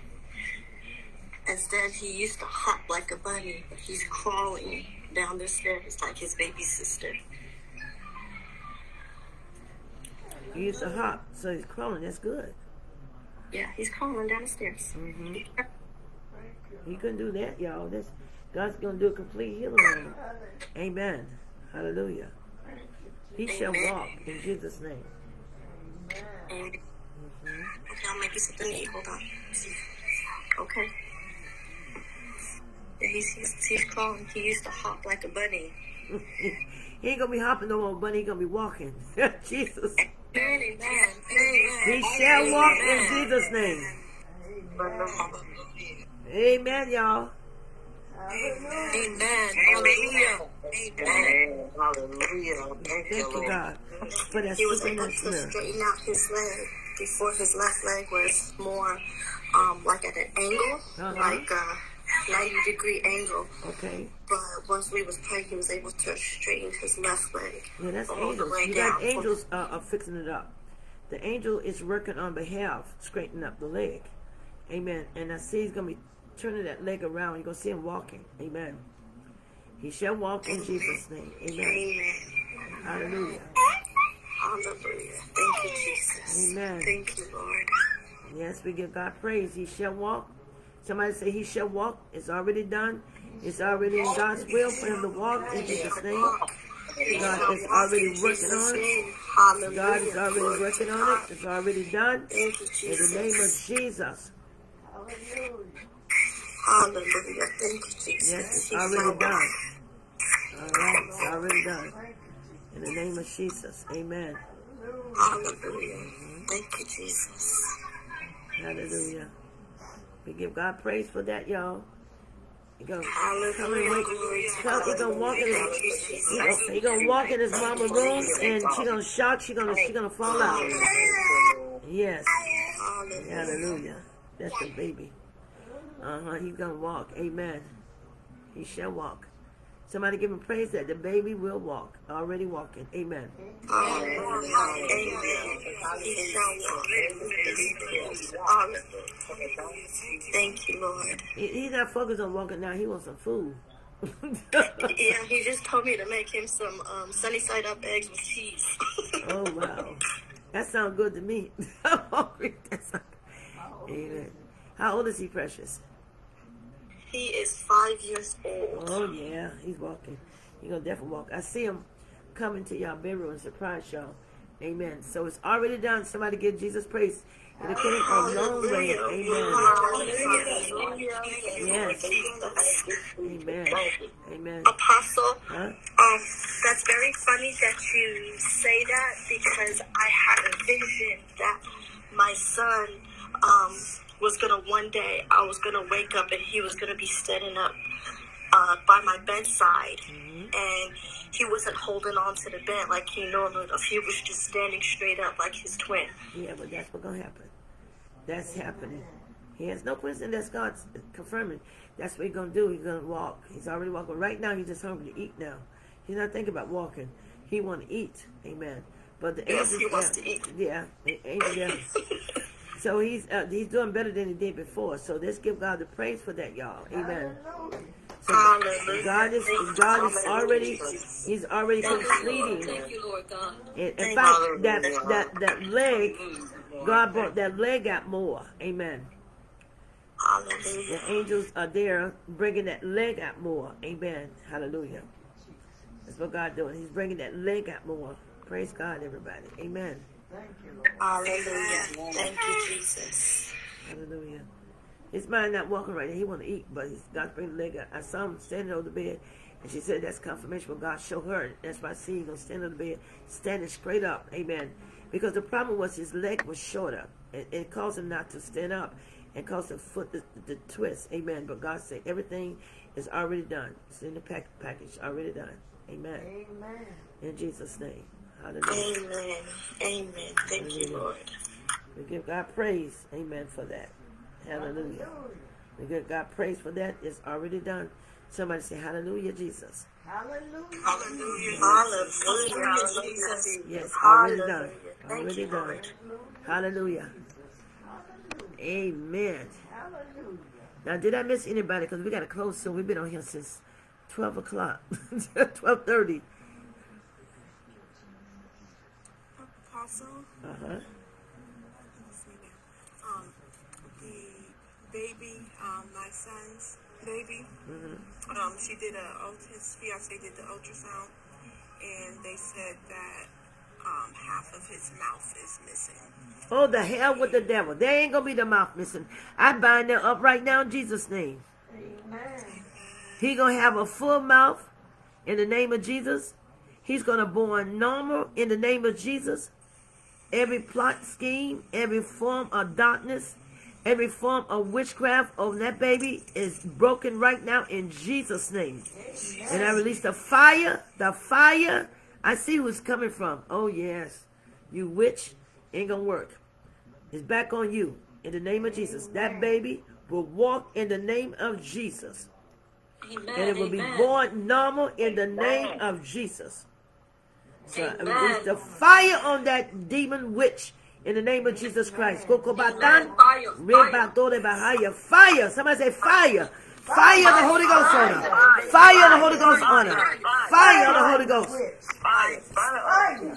I: Instead, he used to hop like a bunny, but he's crawling down the stairs like his baby sister.
B: He used to hop, so he's crawling. That's good.
I: Yeah, he's crawling down the stairs.
B: hmm He couldn't do that, y'all. This God's gonna do a complete healing on him. Amen. Hallelujah. He shall walk in Jesus' name.
I: And okay, I'll make you something to eat. Hold on. Okay. He's, he's he's crawling. He used to hop like a bunny.
B: he ain't gonna be hopping no more, but he gonna be walking. Jesus.
I: Amen, amen, amen.
B: He shall walk in Jesus' name. Amen, y'all.
I: Amen. Hallelujah. Amen.
J: Hallelujah.
B: Thank you, God, for that
I: He was able to straighten out his leg before his left leg was more um, like at an angle,
B: Uh-huh.
I: like a 90 degree angle.
B: Okay.
I: But once we was praying, he was able to straighten his left leg.
B: Yeah, that's
I: all the
B: angels.
I: way
B: You got angels uh, are fixing it up. The angel is working on behalf, straightening up the leg. Amen. And I see he's gonna be turning that leg around. You're gonna see him walking. Amen. He shall walk in Jesus' name. Amen.
I: Amen.
B: Hallelujah.
I: Hallelujah. Thank you, Jesus.
B: Amen.
I: Thank you, Lord.
B: Yes, we give God praise. He shall walk. Somebody say he shall walk. It's already done. It's already in God's will for him to walk in Jesus' name. God is already working on it. God is already working on it. It's already done. In the name of Jesus.
I: Hallelujah. Thank you, Jesus.
B: Yes, it's already done. All right, it's already done. In the name of Jesus. Amen.
I: Hallelujah. Mm-hmm. Thank you, Jesus.
B: Hallelujah. We give God praise for that, y'all. He gonna come and wait. Come, he gonna walk in his, he gonna, he gonna walk in his mama room and she gonna shock, she gonna she gonna fall out. Yes.
I: Hallelujah.
B: Hallelujah. That's the baby. Uh-huh. He's gonna walk. Amen. He shall walk. Somebody give him praise that the baby will walk. Already walking. Amen.
I: Amen. He shall walk. Thank you, Lord.
B: He, he's not focused on walking now. He wants some food.
I: Yeah, he just told me to make him some um, sunny side up eggs with cheese.
B: oh wow. That sounds good to me. I'm hungry. Amen. How old is he, Precious?
I: He is five years old.
B: Oh yeah, he's walking. He gonna definitely walk. I see him coming to y'all bedroom and surprise y'all. Amen. So it's already done. Somebody give Jesus praise. And it came a long way. Amen. Yes. Amen. Amen.
I: Apostle,
B: Huh?
I: um, that's very funny that you say that because I had a vision that my son um, was gonna one day I was gonna wake up and he was gonna be standing up uh, by my bedside and he wasn't holding on to the bed like he normally does. He was just standing straight up like his twin.
B: Yeah, but that's what's gonna happen. That's happening. He has no question. That's God's confirming. That's what he's gonna do. He's gonna walk. He's already walking. Right now, he's just hungry to eat. Now, he's not thinking about walking. He want to eat. Amen. But the
I: Yes,
B: angels,
I: he wants
B: yeah,
I: to eat.
B: Yeah, the angel. So he's uh, he's doing better than he did before. So let's give God the praise for that, y'all. Amen. So God is God is already he's already completing.
D: Thank you, Lord God.
B: In, in fact, that that that leg, God brought that leg out more. Amen.
I: Hallelujah.
B: The angels are there bringing that leg out more. Amen. Hallelujah. That's what God doing. He's bringing that leg out more. Praise God, everybody. Amen.
I: Hallelujah. Thank you, Jesus.
B: Hallelujah. His mind not walking right. He want to eat, but he's got to bring the leg out. I saw him standing on the bed, and she said that's confirmation what God showed her. That's why I see him gonna stand on the bed, standing straight up. Amen. Because the problem was his leg was shorter. It, it caused him not to stand up and caused the foot to, to twist. Amen. But God said everything is already done. It's in the pack, package, already done. Amen.
J: Amen.
B: In Jesus' name. Hallelujah.
I: Amen. Amen. Thank you, Lord.
B: We give God praise. Amen for that. Hallelujah. We give God praise for that. It's already done. Somebody say, Hallelujah, Jesus.
J: Hallelujah.
E: Hallelujah.
I: Hallelujah, Jesus.
B: Yes, already done.
I: Hallelujah. Thank
B: Already
I: you,
B: done.
I: Lord.
B: Hallelujah. Amen.
J: Hallelujah.
B: Now, did I miss anybody? Because we got to close soon. We've been on here since 12 o'clock, 12.30.
I: Apostle,
B: Uh-huh.
I: um, the baby, um, my son's baby,
B: Mm-hmm.
I: um, she did a, his fiance did the ultrasound, and they said that, um, half of his mouth is missing.
B: Oh, the hell with the devil. There ain't going to be the mouth missing. I bind that up right now in Jesus' name.
J: Amen.
B: He going to have a full mouth in the name of Jesus. He's going to born normal in the name of Jesus. Every plot scheme, every form of darkness, every form of witchcraft on that baby is broken right now in Jesus' name. And I release the fire, the fire. I see who's coming from. Oh, yes. You witch ain't going to work. It's back on you in the name of Jesus. That baby will walk in the name of Jesus.
D: Amen.
B: And it will be born normal in the name of Jesus. So I release the fire on that demon witch in the name of Jesus Christ. Kokobatan,
D: Fire.
B: Fire. Somebody say fire. Fire the Holy Ghost on her. Fire the Holy Ghost on her. Fire the Holy Ghost.
E: Fire. Fire.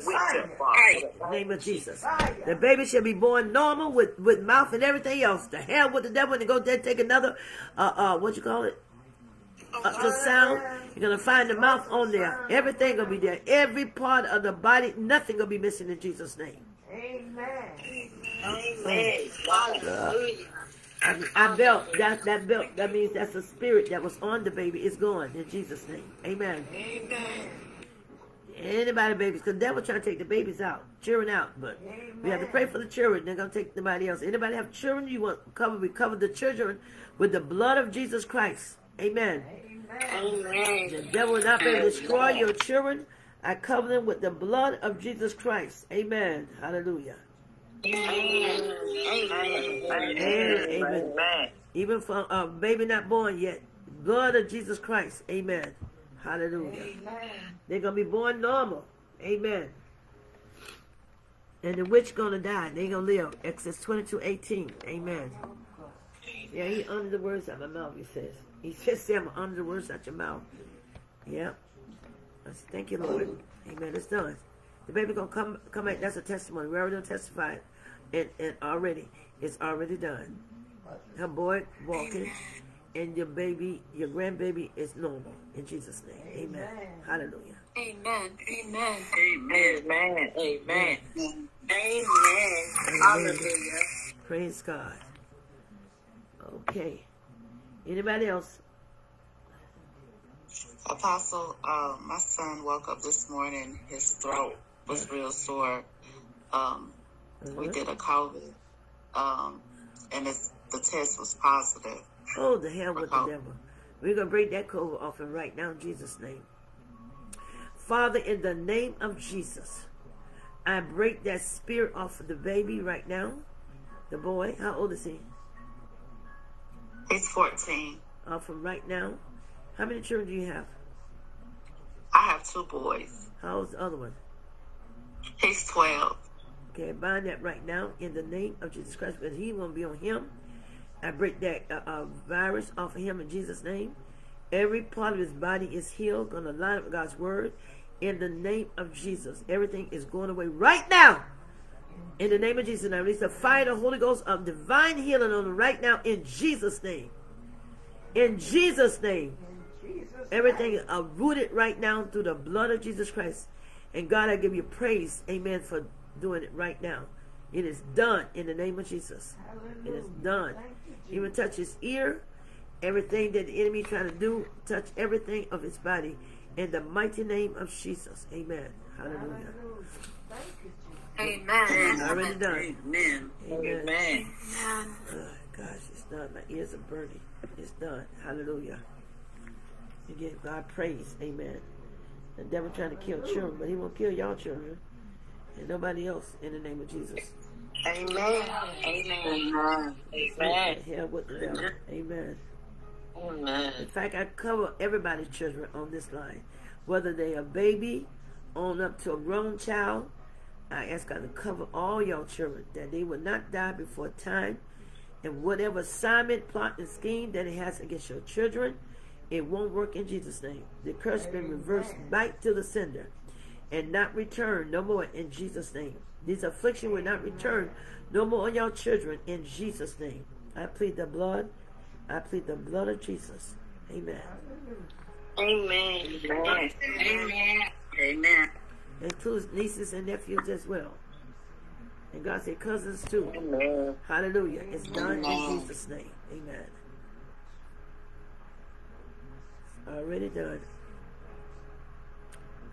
J: Fire.
E: Fire.
B: Name of Jesus. The baby shall be born normal with, with mouth and everything else. The hell with the devil and go there take another uh uh what you call it? Ultrasound. You're gonna find the mouth on there. Everything gonna be there. Every part of the body, nothing gonna be missing in Jesus' name.
J: Amen.
E: Amen. Hallelujah.
B: I, I belt that that belt. That means that's a spirit that was on the baby. It's gone in Jesus' name. Amen.
E: Amen.
B: Anybody babies, because the devil trying to take the babies out, children out. But we have to pray for the children. They're gonna take nobody else. Anybody have children? You want cover? We cover the children with the blood of Jesus Christ. Amen.
I: Amen.
B: The devil will not be able to destroy your children. I cover them with the blood of Jesus Christ. Amen. Hallelujah.
I: Amen.
B: And amen. Even for a baby not born yet, blood of Jesus Christ. Amen. Hallelujah. They're gonna be born normal. Amen. And the witch gonna die. They're gonna live. Exodus 22, 18. Amen. Oh, yeah, he under the words of my mouth, he says. He just said, I'm under the words out your mouth. Yep. I said, Thank you, Lord. Amen. It's done. The baby gonna come come back. That's a testimony. We already done testified. And and already. It's already done. Her boy walking and your baby, your grandbaby is normal. In Jesus' name. Amen. Hallelujah.
D: Amen. Amen.
E: Amen. Amen.
I: Amen. Hallelujah.
B: Praise God. Okay. Anybody else?
L: Apostle, uh, my son woke up this morning. His throat was real sore. Um, We
B: Uh-huh.
L: did a COVID, um, and it's, the test was positive.
B: Oh, the hell with the devil. We're going to break that COVID off and right now in Jesus' name. Father, in the name of Jesus, I break that spirit off of the baby right now. The boy, how old is he?
L: He's 14.
B: Off him right now. How many children do you have?
L: I have two boys.
B: How old's the other one?
L: He's 12.
B: Okay, bind that right now in the name of Jesus Christ, because he won't be on him. I break that uh, uh, virus off of him in Jesus' name. Every part of his body is healed, going to line up with God's word in the name of Jesus. Everything is going away right now. In the name of Jesus, and I release the fire of the Holy Ghost of divine healing on right now in Jesus' name. In Jesus' name. Everything is uh, rooted right now through the blood of Jesus Christ. And God, I give you praise, amen, for doing it right now. It is done in the name of Jesus. It is done. Even touch his ear, everything that the enemy trying to do, touch everything of his body. In the mighty name of Jesus. Amen. Hallelujah.
H: Amen.
B: Already done.
L: Amen.
B: Amen.
L: Amen.
B: Oh, gosh, it's done. My ears are burning. It's done. Hallelujah. You give God praise. Amen. The devil trying to kill children, but he won't kill y'all children. And nobody else in the name of Jesus.
J: Amen.
L: Amen. Amen.
B: Hell with the devil. Amen.
L: Amen.
B: In fact, I cover everybody's children on this line. Whether they a baby on up to a grown child, I ask God to cover all your children, that they will not die before time. And whatever assignment, plot, and scheme that it has against your children, it won't work in Jesus' name. The curse been reversed back to the sender and not return no more in Jesus' name. These affliction will not return no more on your children in Jesus' name. I plead the blood. I plead the blood of Jesus. Amen.
J: Amen.
L: Amen. Amen. Amen.
B: Includes nieces and nephews as well. And God said cousins too.
L: Amen.
B: Hallelujah. It's done
L: Amen.
B: in Jesus' name. Amen. Already done.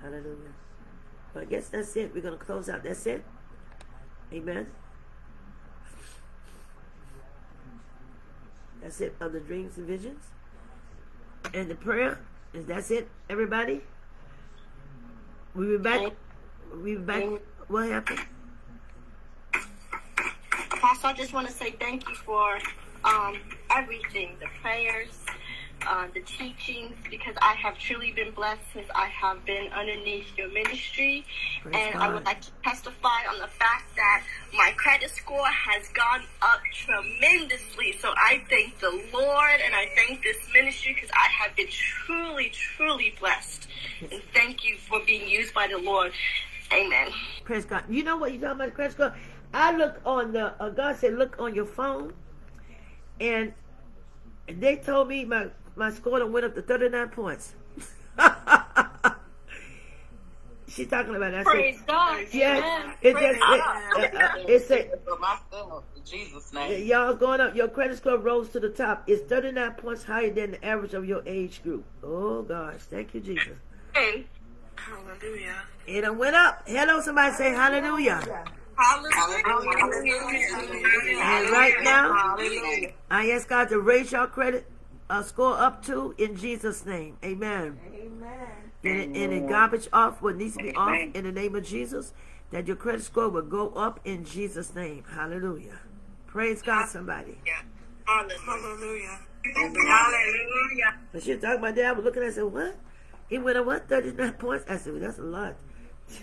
B: Hallelujah. But I guess that's it. We're going to close out. That's it. Amen. That's it of the dreams and visions. And the prayer is that's it, everybody. We be back. We be back. What happened?
I: Pastor, I just want to say thank you for um, everything the prayers, uh, the teachings, because I have truly been blessed since I have been underneath your ministry.
B: Praise
I: and I would like to testify on the fact that my credit score has gone up tremendously. So I thank the Lord and I thank this ministry because I have been truly, truly blessed. And thank you for being used by the Lord. Amen.
B: Praise God. You know what you talking about, Praise God? I look on the, uh, God said, look on your phone. And they told me my, my score went up to 39 points. She's talking about that. I said,
I: Praise God.
B: Yeah,
I: Amen.
B: it
I: Praise
B: just, it,
I: God.
B: uh, uh, it said,
L: in Jesus' name.
B: y'all going up, your credit score rose to the top. It's 39 points higher than the average of your age group. Oh, gosh. Thank you, Jesus.
I: Amen.
H: Hallelujah.
B: It done went up. Hello, somebody say hallelujah. Hallelujah. And right now, I ask God to raise your credit uh, score up to in Jesus' name. Amen.
M: Amen.
B: And, and it garbage off what needs to be off in the name of Jesus. That your credit score will go up in Jesus' name. Hallelujah. Praise God, somebody.
H: Hallelujah.
L: Hallelujah.
B: But she was talking about that. I was looking at it and said, What? He went up what? 39 points? I said, well, That's a lot.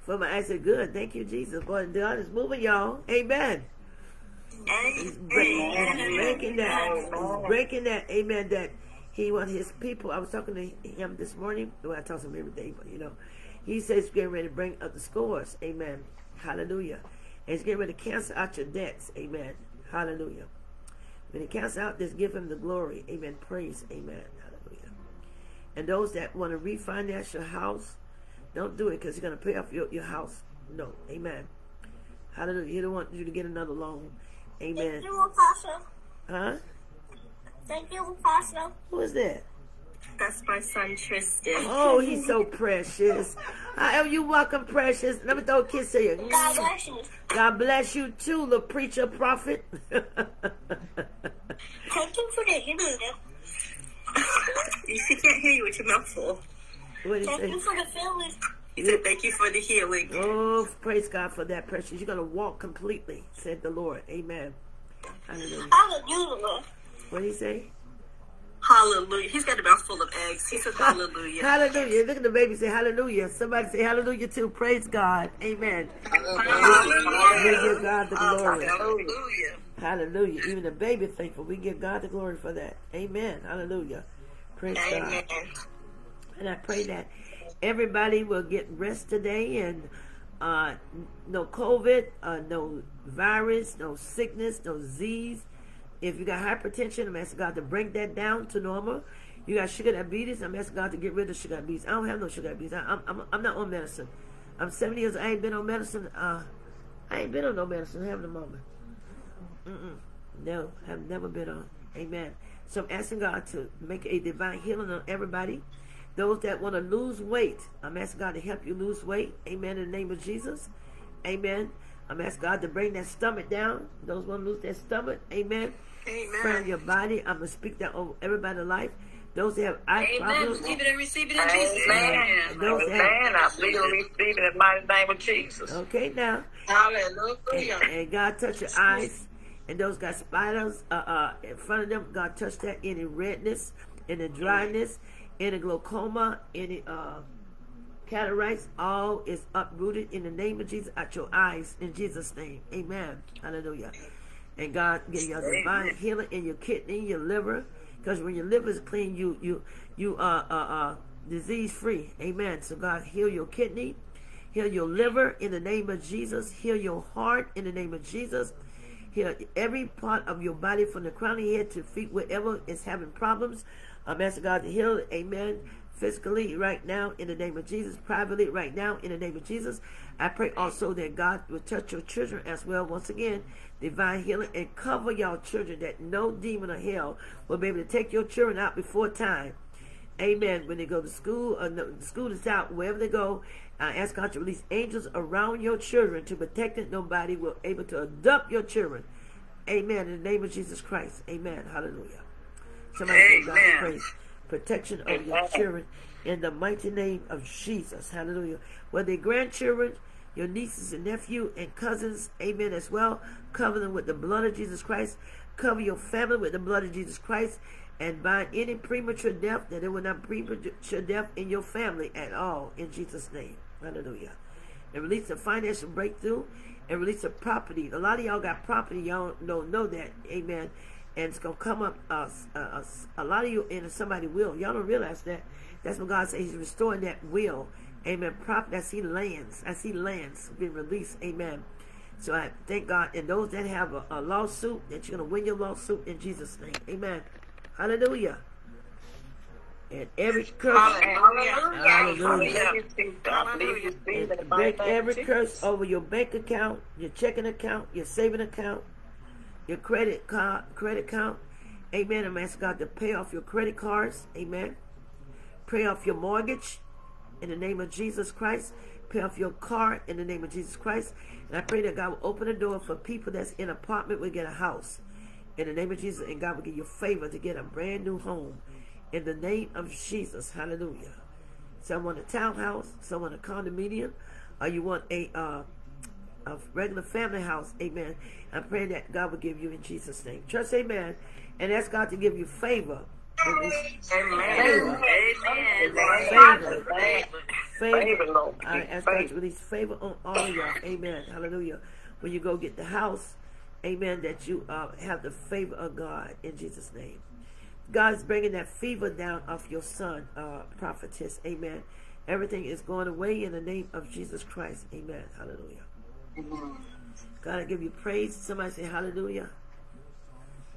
B: For my, I said, Good. Thank you, Jesus. Boy, God is moving, y'all. Amen. He's, break, he's breaking that. He's breaking that. Amen. That he wants his people. I was talking to him this morning. Well, I talk to him every day, but you know, he says he's getting ready to bring up the scores. Amen. Hallelujah. And he's getting ready to cancel out your debts. Amen. Hallelujah. When he cancels out, just give him the glory. Amen. Praise. Amen. And those that want to refinance your house, don't do it because you're going to pay off your, your house. No. Amen. Hallelujah. He don't want you to get another loan. Amen.
I: Thank you, Apostle.
B: Huh?
I: Thank you, Apostle.
B: Who is that?
I: That's my son, Tristan.
B: Oh, he's so precious. How are you welcome, precious? Let me throw a kiss to you.
I: God bless you.
B: God bless you too, the preacher prophet.
I: Thank you for the healing. She can't hear you with your mouth full.
B: what did
I: Thank
B: he
I: you for the feeling. He said, thank you for the healing.
B: Oh, praise God for that, precious. You're going to walk completely, said the Lord. Amen. Hallelujah.
I: Hallelujah.
B: What did he say?
I: Hallelujah. He's got a mouth full of eggs. He says hallelujah.
B: Hallelujah. Look at the baby say hallelujah. Somebody say hallelujah too. Praise God. Amen. We give God the glory.
L: Hallelujah.
B: Hallelujah. Even the baby thankful. We give God the glory for that. Amen. Hallelujah. Praise
I: Amen.
B: God. And I pray that everybody will get rest today and uh, no COVID, uh, no virus, no sickness, no disease. If you got hypertension, I'm asking God to bring that down to normal. You got sugar diabetes, I'm asking God to get rid of sugar diabetes. I don't have no sugar diabetes. I, I'm, I'm, I'm not on medicine. I'm 70 years. I ain't been on medicine. Uh, I ain't been on no medicine. I haven't a moment. Mm-mm. No, have never been on. Amen. So I'm asking God to make a divine healing on everybody. Those that want to lose weight, I'm asking God to help you lose weight. Amen. In the name of Jesus. Amen. I'm asking God to bring that stomach down. Those want to lose their stomach. Amen.
M: Amen.
B: From your body. I'm going to speak that over everybody's life. Those that have eye
M: Amen.
B: problems.
M: Receive it and receive it in Jesus' name.
B: Those that
N: Amen. I
B: have,
N: believe and receive it in the mighty name of Jesus.
B: okay, now.
N: Hallelujah.
B: And, and God touch your eyes. And those got spiders uh, uh, in front of them, God touch that. Any redness, any dryness, any glaucoma, any uh, cataracts, all is uprooted in the name of Jesus at your eyes in Jesus' name. Amen. Hallelujah. And God give you a divine healing in your kidney, your liver, because when your liver is clean, you you you are uh, uh, uh, disease free. Amen. So God heal your kidney, heal your liver in the name of Jesus, heal your heart in the name of Jesus. Heal every part of your body from the crown of your head to feet, wherever is having problems. I'm asking God to heal. Amen physically right now in the name of Jesus, privately right now in the name of Jesus. I pray also that God will touch your children as well. Once again, divine healing and cover y'all children that no demon or hell will be able to take your children out before time. Amen. When they go to school, or no, school is out, wherever they go, I ask God to release angels around your children to protect that nobody will able to adopt your children. Amen. In the name of Jesus Christ. Amen. Hallelujah. Somebody give God praise protection of your children in the mighty name of Jesus. Hallelujah. Whether they're grandchildren, your nieces and nephew and cousins, amen, as well. Cover them with the blood of Jesus Christ. Cover your family with the blood of Jesus Christ. And bind any premature death, that there will not premature death in your family at all, in Jesus' name. Hallelujah. And release a financial breakthrough and release a property. A lot of y'all got property, y'all don't know that. Amen and it's gonna come up. Uh, uh, uh, a lot of you and somebody will. Y'all don't realize that. That's what God says. He's restoring that will. Amen. Prop. I see lands. I see lands being released. Amen. So I thank God. And those that have a, a lawsuit, that you're gonna win your lawsuit in Jesus' name. Amen. Hallelujah. And every curse,
N: Hallelujah.
B: Hallelujah. And break every curse over your bank account, your checking account, your saving account, your credit card, credit account. Amen. I'm asking God to pay off your credit cards. Amen. Pay off your mortgage in the name of Jesus Christ. Pay off your car in the name of Jesus Christ. And I pray that God will open the door for people that's in apartment will get a house. In the name of Jesus. And God will give you favor to get a brand new home. In the name of Jesus. Hallelujah. Some want a townhouse. someone a condominium. Or you want a uh, a regular family house. Amen. I'm praying that God will give you in Jesus' name. Trust, amen. And ask God to give you favor.
N: Amen. Amen.
B: Favor.
N: Favor.
B: I ask God to release favor on all of y'all. Amen. Hallelujah. When you go get the house, amen, that you uh, have the favor of God in Jesus' name. God's bringing that fever down off your son, uh, prophetess. Amen. Everything is going away in the name of Jesus Christ. Amen. Hallelujah. Amen. God, I give you praise. Somebody say hallelujah.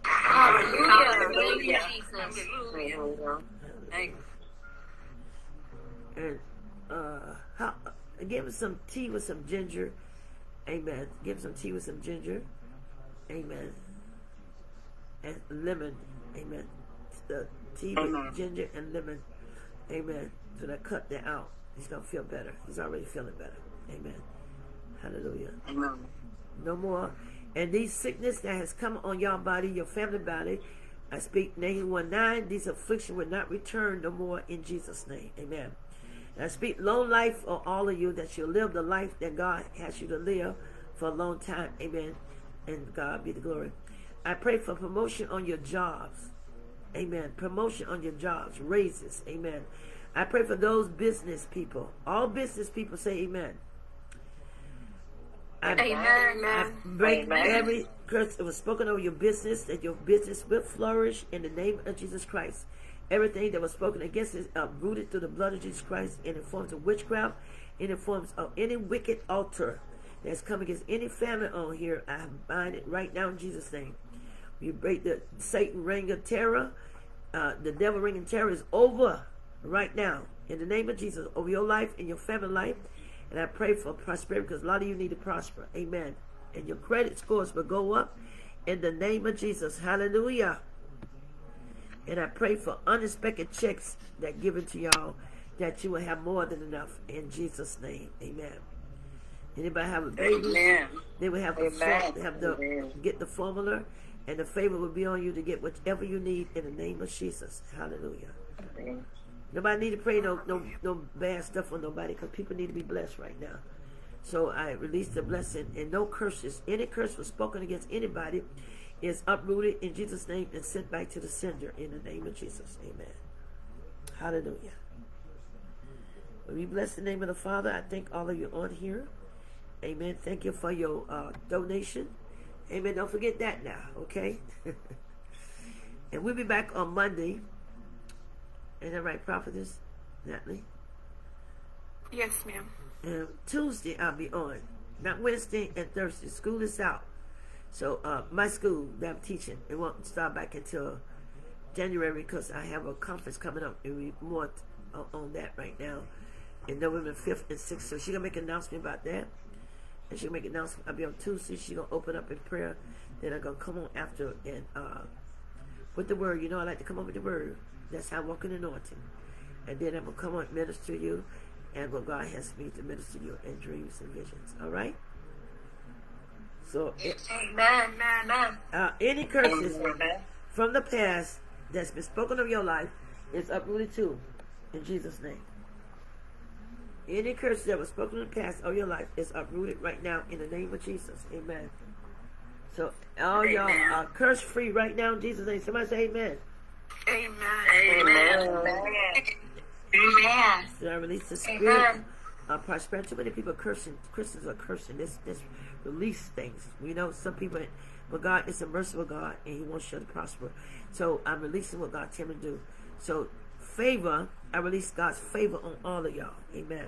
M: Hallelujah.
N: Hallelujah.
M: Thank
B: And uh, how, give him some tea with some ginger. Amen. Give him some tea with some ginger. Amen. And lemon. Amen. The tea with
N: Amen.
B: ginger and lemon. Amen. So that cut that out. He's going to feel better. He's already feeling better. Amen. Hallelujah.
N: Amen.
B: no more. And these sickness that has come on your body, your family body, I speak Nahum 1 9, these affliction will not return no more in Jesus' name. Amen. And I speak long life for all of you that you'll live the life that God has you to live for a long time. Amen. And God be the glory. I pray for promotion on your jobs. Amen. Promotion on your jobs, raises. Amen. I pray for those business people. All business people say amen. I,
M: Amen.
B: I break
N: Amen.
B: every curse that was spoken over your business, that your business will flourish in the name of Jesus Christ. Everything that was spoken against is uprooted through the blood of Jesus Christ in the forms of witchcraft, in the forms of any wicked altar that's come against any family on here. I bind it right now in Jesus' name. We break the Satan ring of terror. Uh, the devil ring of terror is over right now in the name of Jesus over your life and your family life. And I pray for prosperity because a lot of you need to prosper. Amen. And your credit scores will go up in the name of Jesus. Hallelujah. And I pray for unexpected checks that given to y'all that you will have more than enough in Jesus' name. Amen. Anybody have a baby?
N: Amen.
B: They will have the form, have the
N: Amen.
B: get the formula, and the favor will be on you to get whatever you need in the name of Jesus. Hallelujah.
N: Amen.
B: Nobody need to pray no no no bad stuff on nobody because people need to be blessed right now. So I release the blessing and no curses. Any curse was spoken against anybody is uprooted in Jesus' name and sent back to the sender in the name of Jesus. Amen. Hallelujah. We bless the name of the Father. I thank all of you on here. Amen. Thank you for your uh, donation. Amen. Don't forget that now, okay? and we'll be back on Monday. Is that right, Prophetess Natalie?
M: Yes, ma'am.
B: And Tuesday I'll be on. Not Wednesday and Thursday. School is out. So uh, my school that I'm teaching, it won't start back until January because I have a conference coming up and we more on, on that right now in November 5th and 6th. So she's going to make an announcement about that. And she'll make an announcement. I'll be on Tuesday. She's going to open up in prayer. Then I'm going to come on after and uh, with the word. You know, I like to come up with the word. That's how I walk in anointing. And then I'm going to come and minister to you. And what God has me to minister to you in dreams and visions. All right? So, it,
H: Amen. Amen.
B: uh, any curses
N: Amen.
B: from the past that's been spoken of your life is uprooted too, in Jesus' name. Any curse that was spoken in the past of your life is uprooted right now in the name of Jesus. Amen. So all y'all are curse free right now in Jesus' name. Somebody say amen.
M: Amen.
N: Amen.
H: Amen.
B: So I release the spirit
H: Amen.
B: of prosperity. Too many people are cursing. Christians are cursing. This this release things. We know some people, but God is a merciful God, and He wants you to prosper. So I'm releasing what God tell me to do. So favor, I release God's favor on all of y'all. Amen.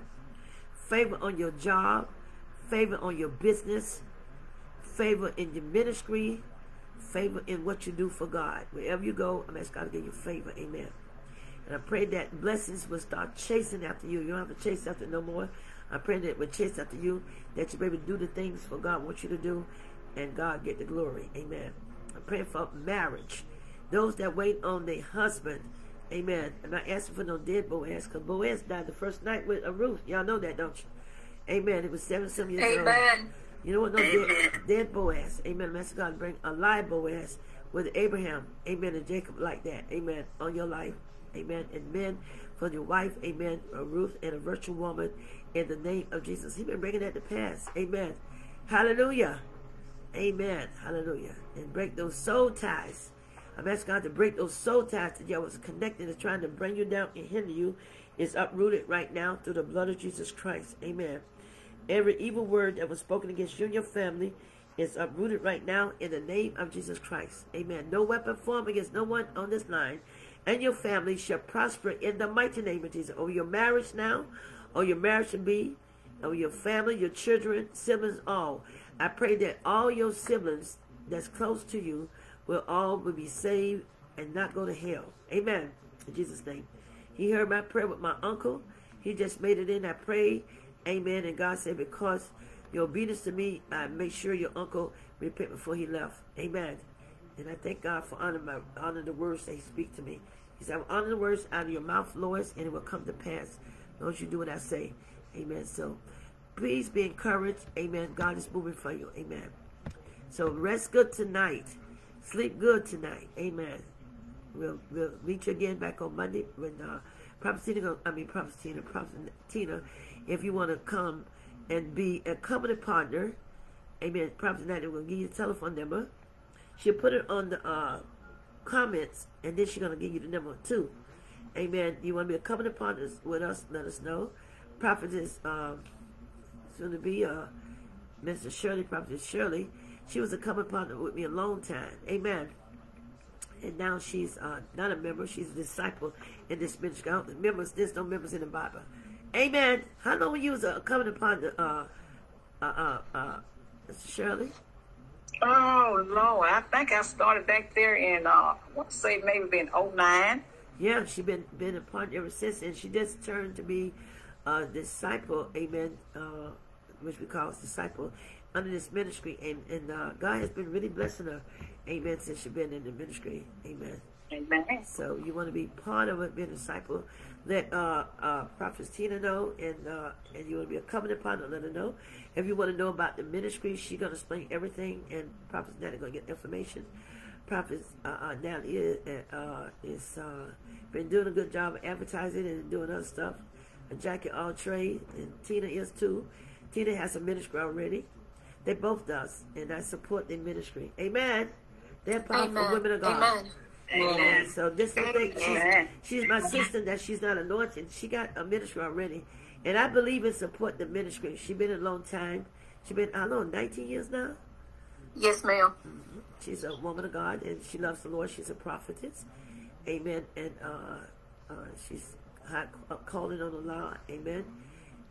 B: Favor on your job, favor on your business, favor in your ministry, favor in what you do for God. Wherever you go, I'm asking God to give you favor. Amen. And I pray that blessings will start chasing after you. You don't have to chase after no more. I pray that it will chase after you, that you'll be able to do the things for God wants you to do, and God get the glory. Amen. I'm praying for marriage. Those that wait on their husband. Amen. I'm not asking for no dead Boaz, because Boaz died the first night with a Ruth. Y'all know that, don't you? Amen. It was seven some years old.
H: Amen.
B: You know what? No, dead, dead Boaz. Amen. Asking God to bring a live Boaz with Abraham. Amen. And Jacob like that. Amen. On your life. Amen. And men for your wife. Amen. A Ruth and a virtual woman in the name of Jesus. He's been bringing that to pass. Amen. Hallelujah. Amen. Hallelujah. And break those soul ties. I'm asking God to break those soul ties that y'all was connected and trying to bring you down and hinder you. Is uprooted right now through the blood of Jesus Christ. Amen. Every evil word that was spoken against you and your family is uprooted right now in the name of Jesus Christ. Amen. No weapon formed against no one on this line and your family shall prosper in the mighty name of Jesus. Over your marriage now, or your marriage to be, over your family, your children, siblings, all. I pray that all your siblings that's close to you will all will be saved and not go to hell. Amen. In Jesus' name. He heard my prayer with my uncle. He just made it in. I prayed. Amen. And God said, because your obedience to me, I make sure your uncle repent before he left. Amen. And I thank God for honoring my honor the words that He speak to me. He said, I honor the words out of your mouth, Lois, and it will come to pass. Don't you do what I say. Amen. So please be encouraged. Amen. God is moving for you. Amen. So rest good tonight. Sleep good tonight. Amen. We'll we'll meet you again back on Monday when uh Prophet Tina I mean Prophet Tina, Prophet Tina, if you want to come and be a covenant partner, Amen. Prophet Tina will give you the telephone number. She'll put it on the uh, comments, and then she's going to give you the number too. Amen. You want to be a covenant partner with us? Let us know. Prophet is um, soon to be uh, Mr. Shirley, Prophet Shirley. She was a covenant partner with me a long time. Amen. And now she's uh, not a member. She's a disciple in this ministry. Members, there's no members in the Bible. Amen. How long were you was a covenant partner, uh, uh, uh, uh, Mr. Shirley?
N: Oh Lord, I think I started back there in uh, I want to say maybe in '09.
B: Yeah, she been been a partner ever since, and she just turned to be a disciple, amen, uh, which we call disciple, under this ministry, and, and uh, God has been really blessing her, amen, since she's been in the ministry, amen.
N: Amen.
B: So you want to be part of it, be a disciple. Let uh, uh, Prophet Tina know, and uh, and you to be a covenant partner. Let her know. If you want to know about the ministry, she's gonna explain everything, and Prophet Natalie gonna get information. Prophet uh, uh, Natalie is, uh, is uh, been doing a good job of advertising and doing other stuff. And Jackie all trade, and Tina is too. Tina has a ministry already. They both does, and I support their ministry. Amen. They're powerful
I: Amen.
B: women of God.
I: Amen.
B: Amen. So this is the thing. She's, she's my sister that she's not anointed. She got a ministry already. And I believe in support the ministry. She's been a long time. She's been, I don't know, 19 years now?
I: Yes, ma'am.
B: She's a woman of God and she loves the Lord. She's a prophetess. Amen. And uh, uh, she's high, uh, calling on the Lord. Amen.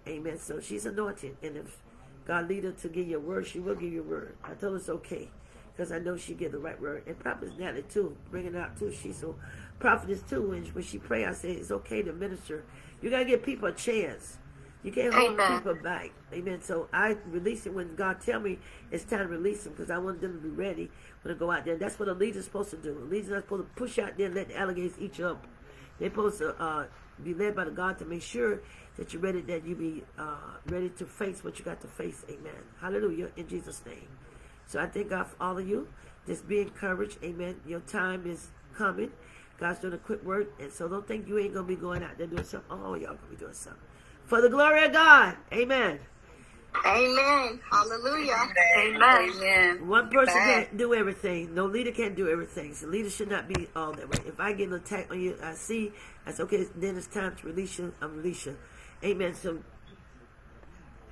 B: Amen. So she's anointed. And if God lead her to give you a word, she will give you a word. I told her it's okay. Because I know she get the right word. And prophetess Natalie too, bringing it out too. She's so prophetess too. And when she pray, I say it's okay to minister. You got to give people a chance. You can't hold
I: Amen.
B: people back. Amen. So I release it when God tell me it's time to release them because I want them to be ready when I go out there. That's what a leader's supposed to do. A leader's not supposed to push out there and let the alligators eat you up. They're supposed to uh, be led by the God to make sure that you're ready, that you be uh, ready to face what you got to face. Amen. Hallelujah. In Jesus' name. So I thank God for all of you. Just be encouraged. Amen. Your time is coming. God's doing a quick work. And so don't think you ain't going to be going out there doing something. Oh, y'all going to be doing something. For the glory of God. Amen.
I: Amen. Hallelujah.
N: Amen. Amen.
B: One person
I: Amen.
B: can't do everything. No leader can't do everything. So leader should not be all that way. If I get an attack on you, I see, I say, okay, then it's time to release you. I'm release you. Amen. So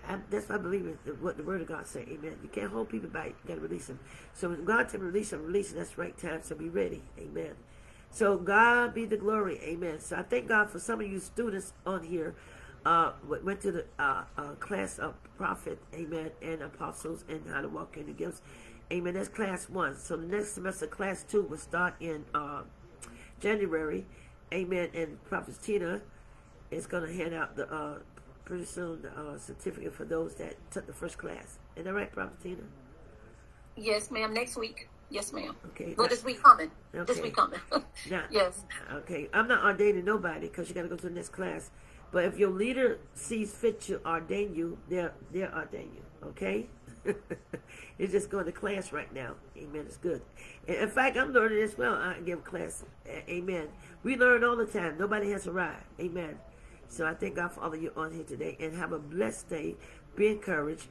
B: I, that's what I believe in what the word of God say. Amen. You can't hold people back. You got to release them. So when God me release them, release them. That's the right time. So be ready. Amen. So God be the glory. Amen. So I thank God for some of you students on here. Uh, went to the uh, uh, class of prophet, amen, and apostles, and how to walk in the gifts, amen. That's class one. So the next semester, class two, will start in uh, January, amen. And Prophet Tina is going to hand out the uh, pretty soon the uh, certificate for those that took the first class. Is that right, Prophet Tina?
I: Yes, ma'am. Next week. Yes, ma'am.
B: Okay.
I: Well, this week coming. This week coming.
B: Now,
I: yes.
B: Okay, I'm not ordaining nobody because you got to go to the next class. But if your leader sees fit to ordain you, they'll they'll ordain you. Okay, it's just going to class right now. Amen. It's good. And in fact, I'm learning as well. I give class. Amen. We learn all the time. Nobody has arrived. Amen. So I thank God for all of you on here today, and have a blessed day. Be encouraged.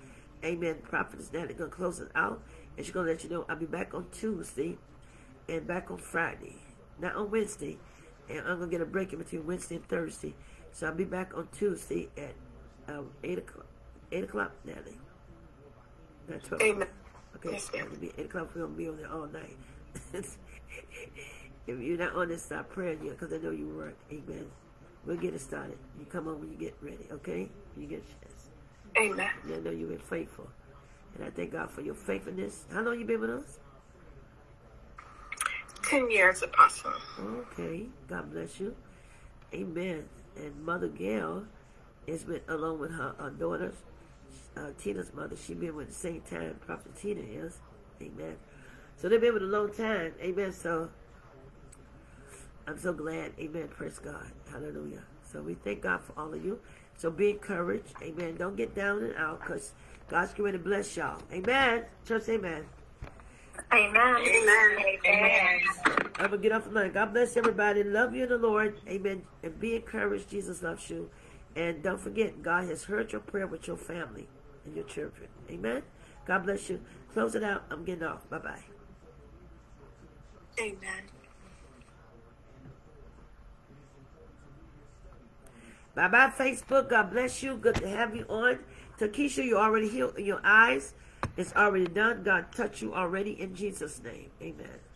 B: Amen. Prophetess Natalie gonna close it out, and she's gonna let you know I'll be back on Tuesday and back on Friday, not on Wednesday. And I'm gonna get a break in between Wednesday and Thursday. So I'll be back on Tuesday at um, eight o'clock. Eight o'clock, Natalie. Not twelve.
I: Amen.
B: Okay,
I: Yes,
B: it'll be eight o'clock. We're gonna be on there all night. if you're not on this, stop praying yet, because I know you work. Amen. We'll get it started. You come over, you get ready. Okay? You get a chance.
M: Amen.
B: And I know you've been faithful. And I thank God for your faithfulness. How long you been with us?
M: Ten years, Apostle.
B: Okay. God bless you. Amen. And Mother Gail is with along with her, her daughter, uh, Tina's mother. She been with the same time Prophet Tina is. Amen. So they've been with a long time. Amen. So I'm so glad. Amen. Praise God. Hallelujah. So we thank God for all of you. So be encouraged. Amen. Don't get down and out because God's going to bless y'all. Amen. Church, amen.
M: Amen. Amen. Amen.
B: I'm gonna get off the line. God bless everybody. Love you in the Lord. Amen. And be encouraged. Jesus loves you. And don't forget, God has heard your prayer with your family and your children. Amen. God bless you. Close it out. I'm getting off. Bye bye.
M: Amen.
B: Bye bye, Facebook. God bless you. Good to have you on. Takesha, you already healed your eyes. It's already done. God touched you already in Jesus' name. Amen.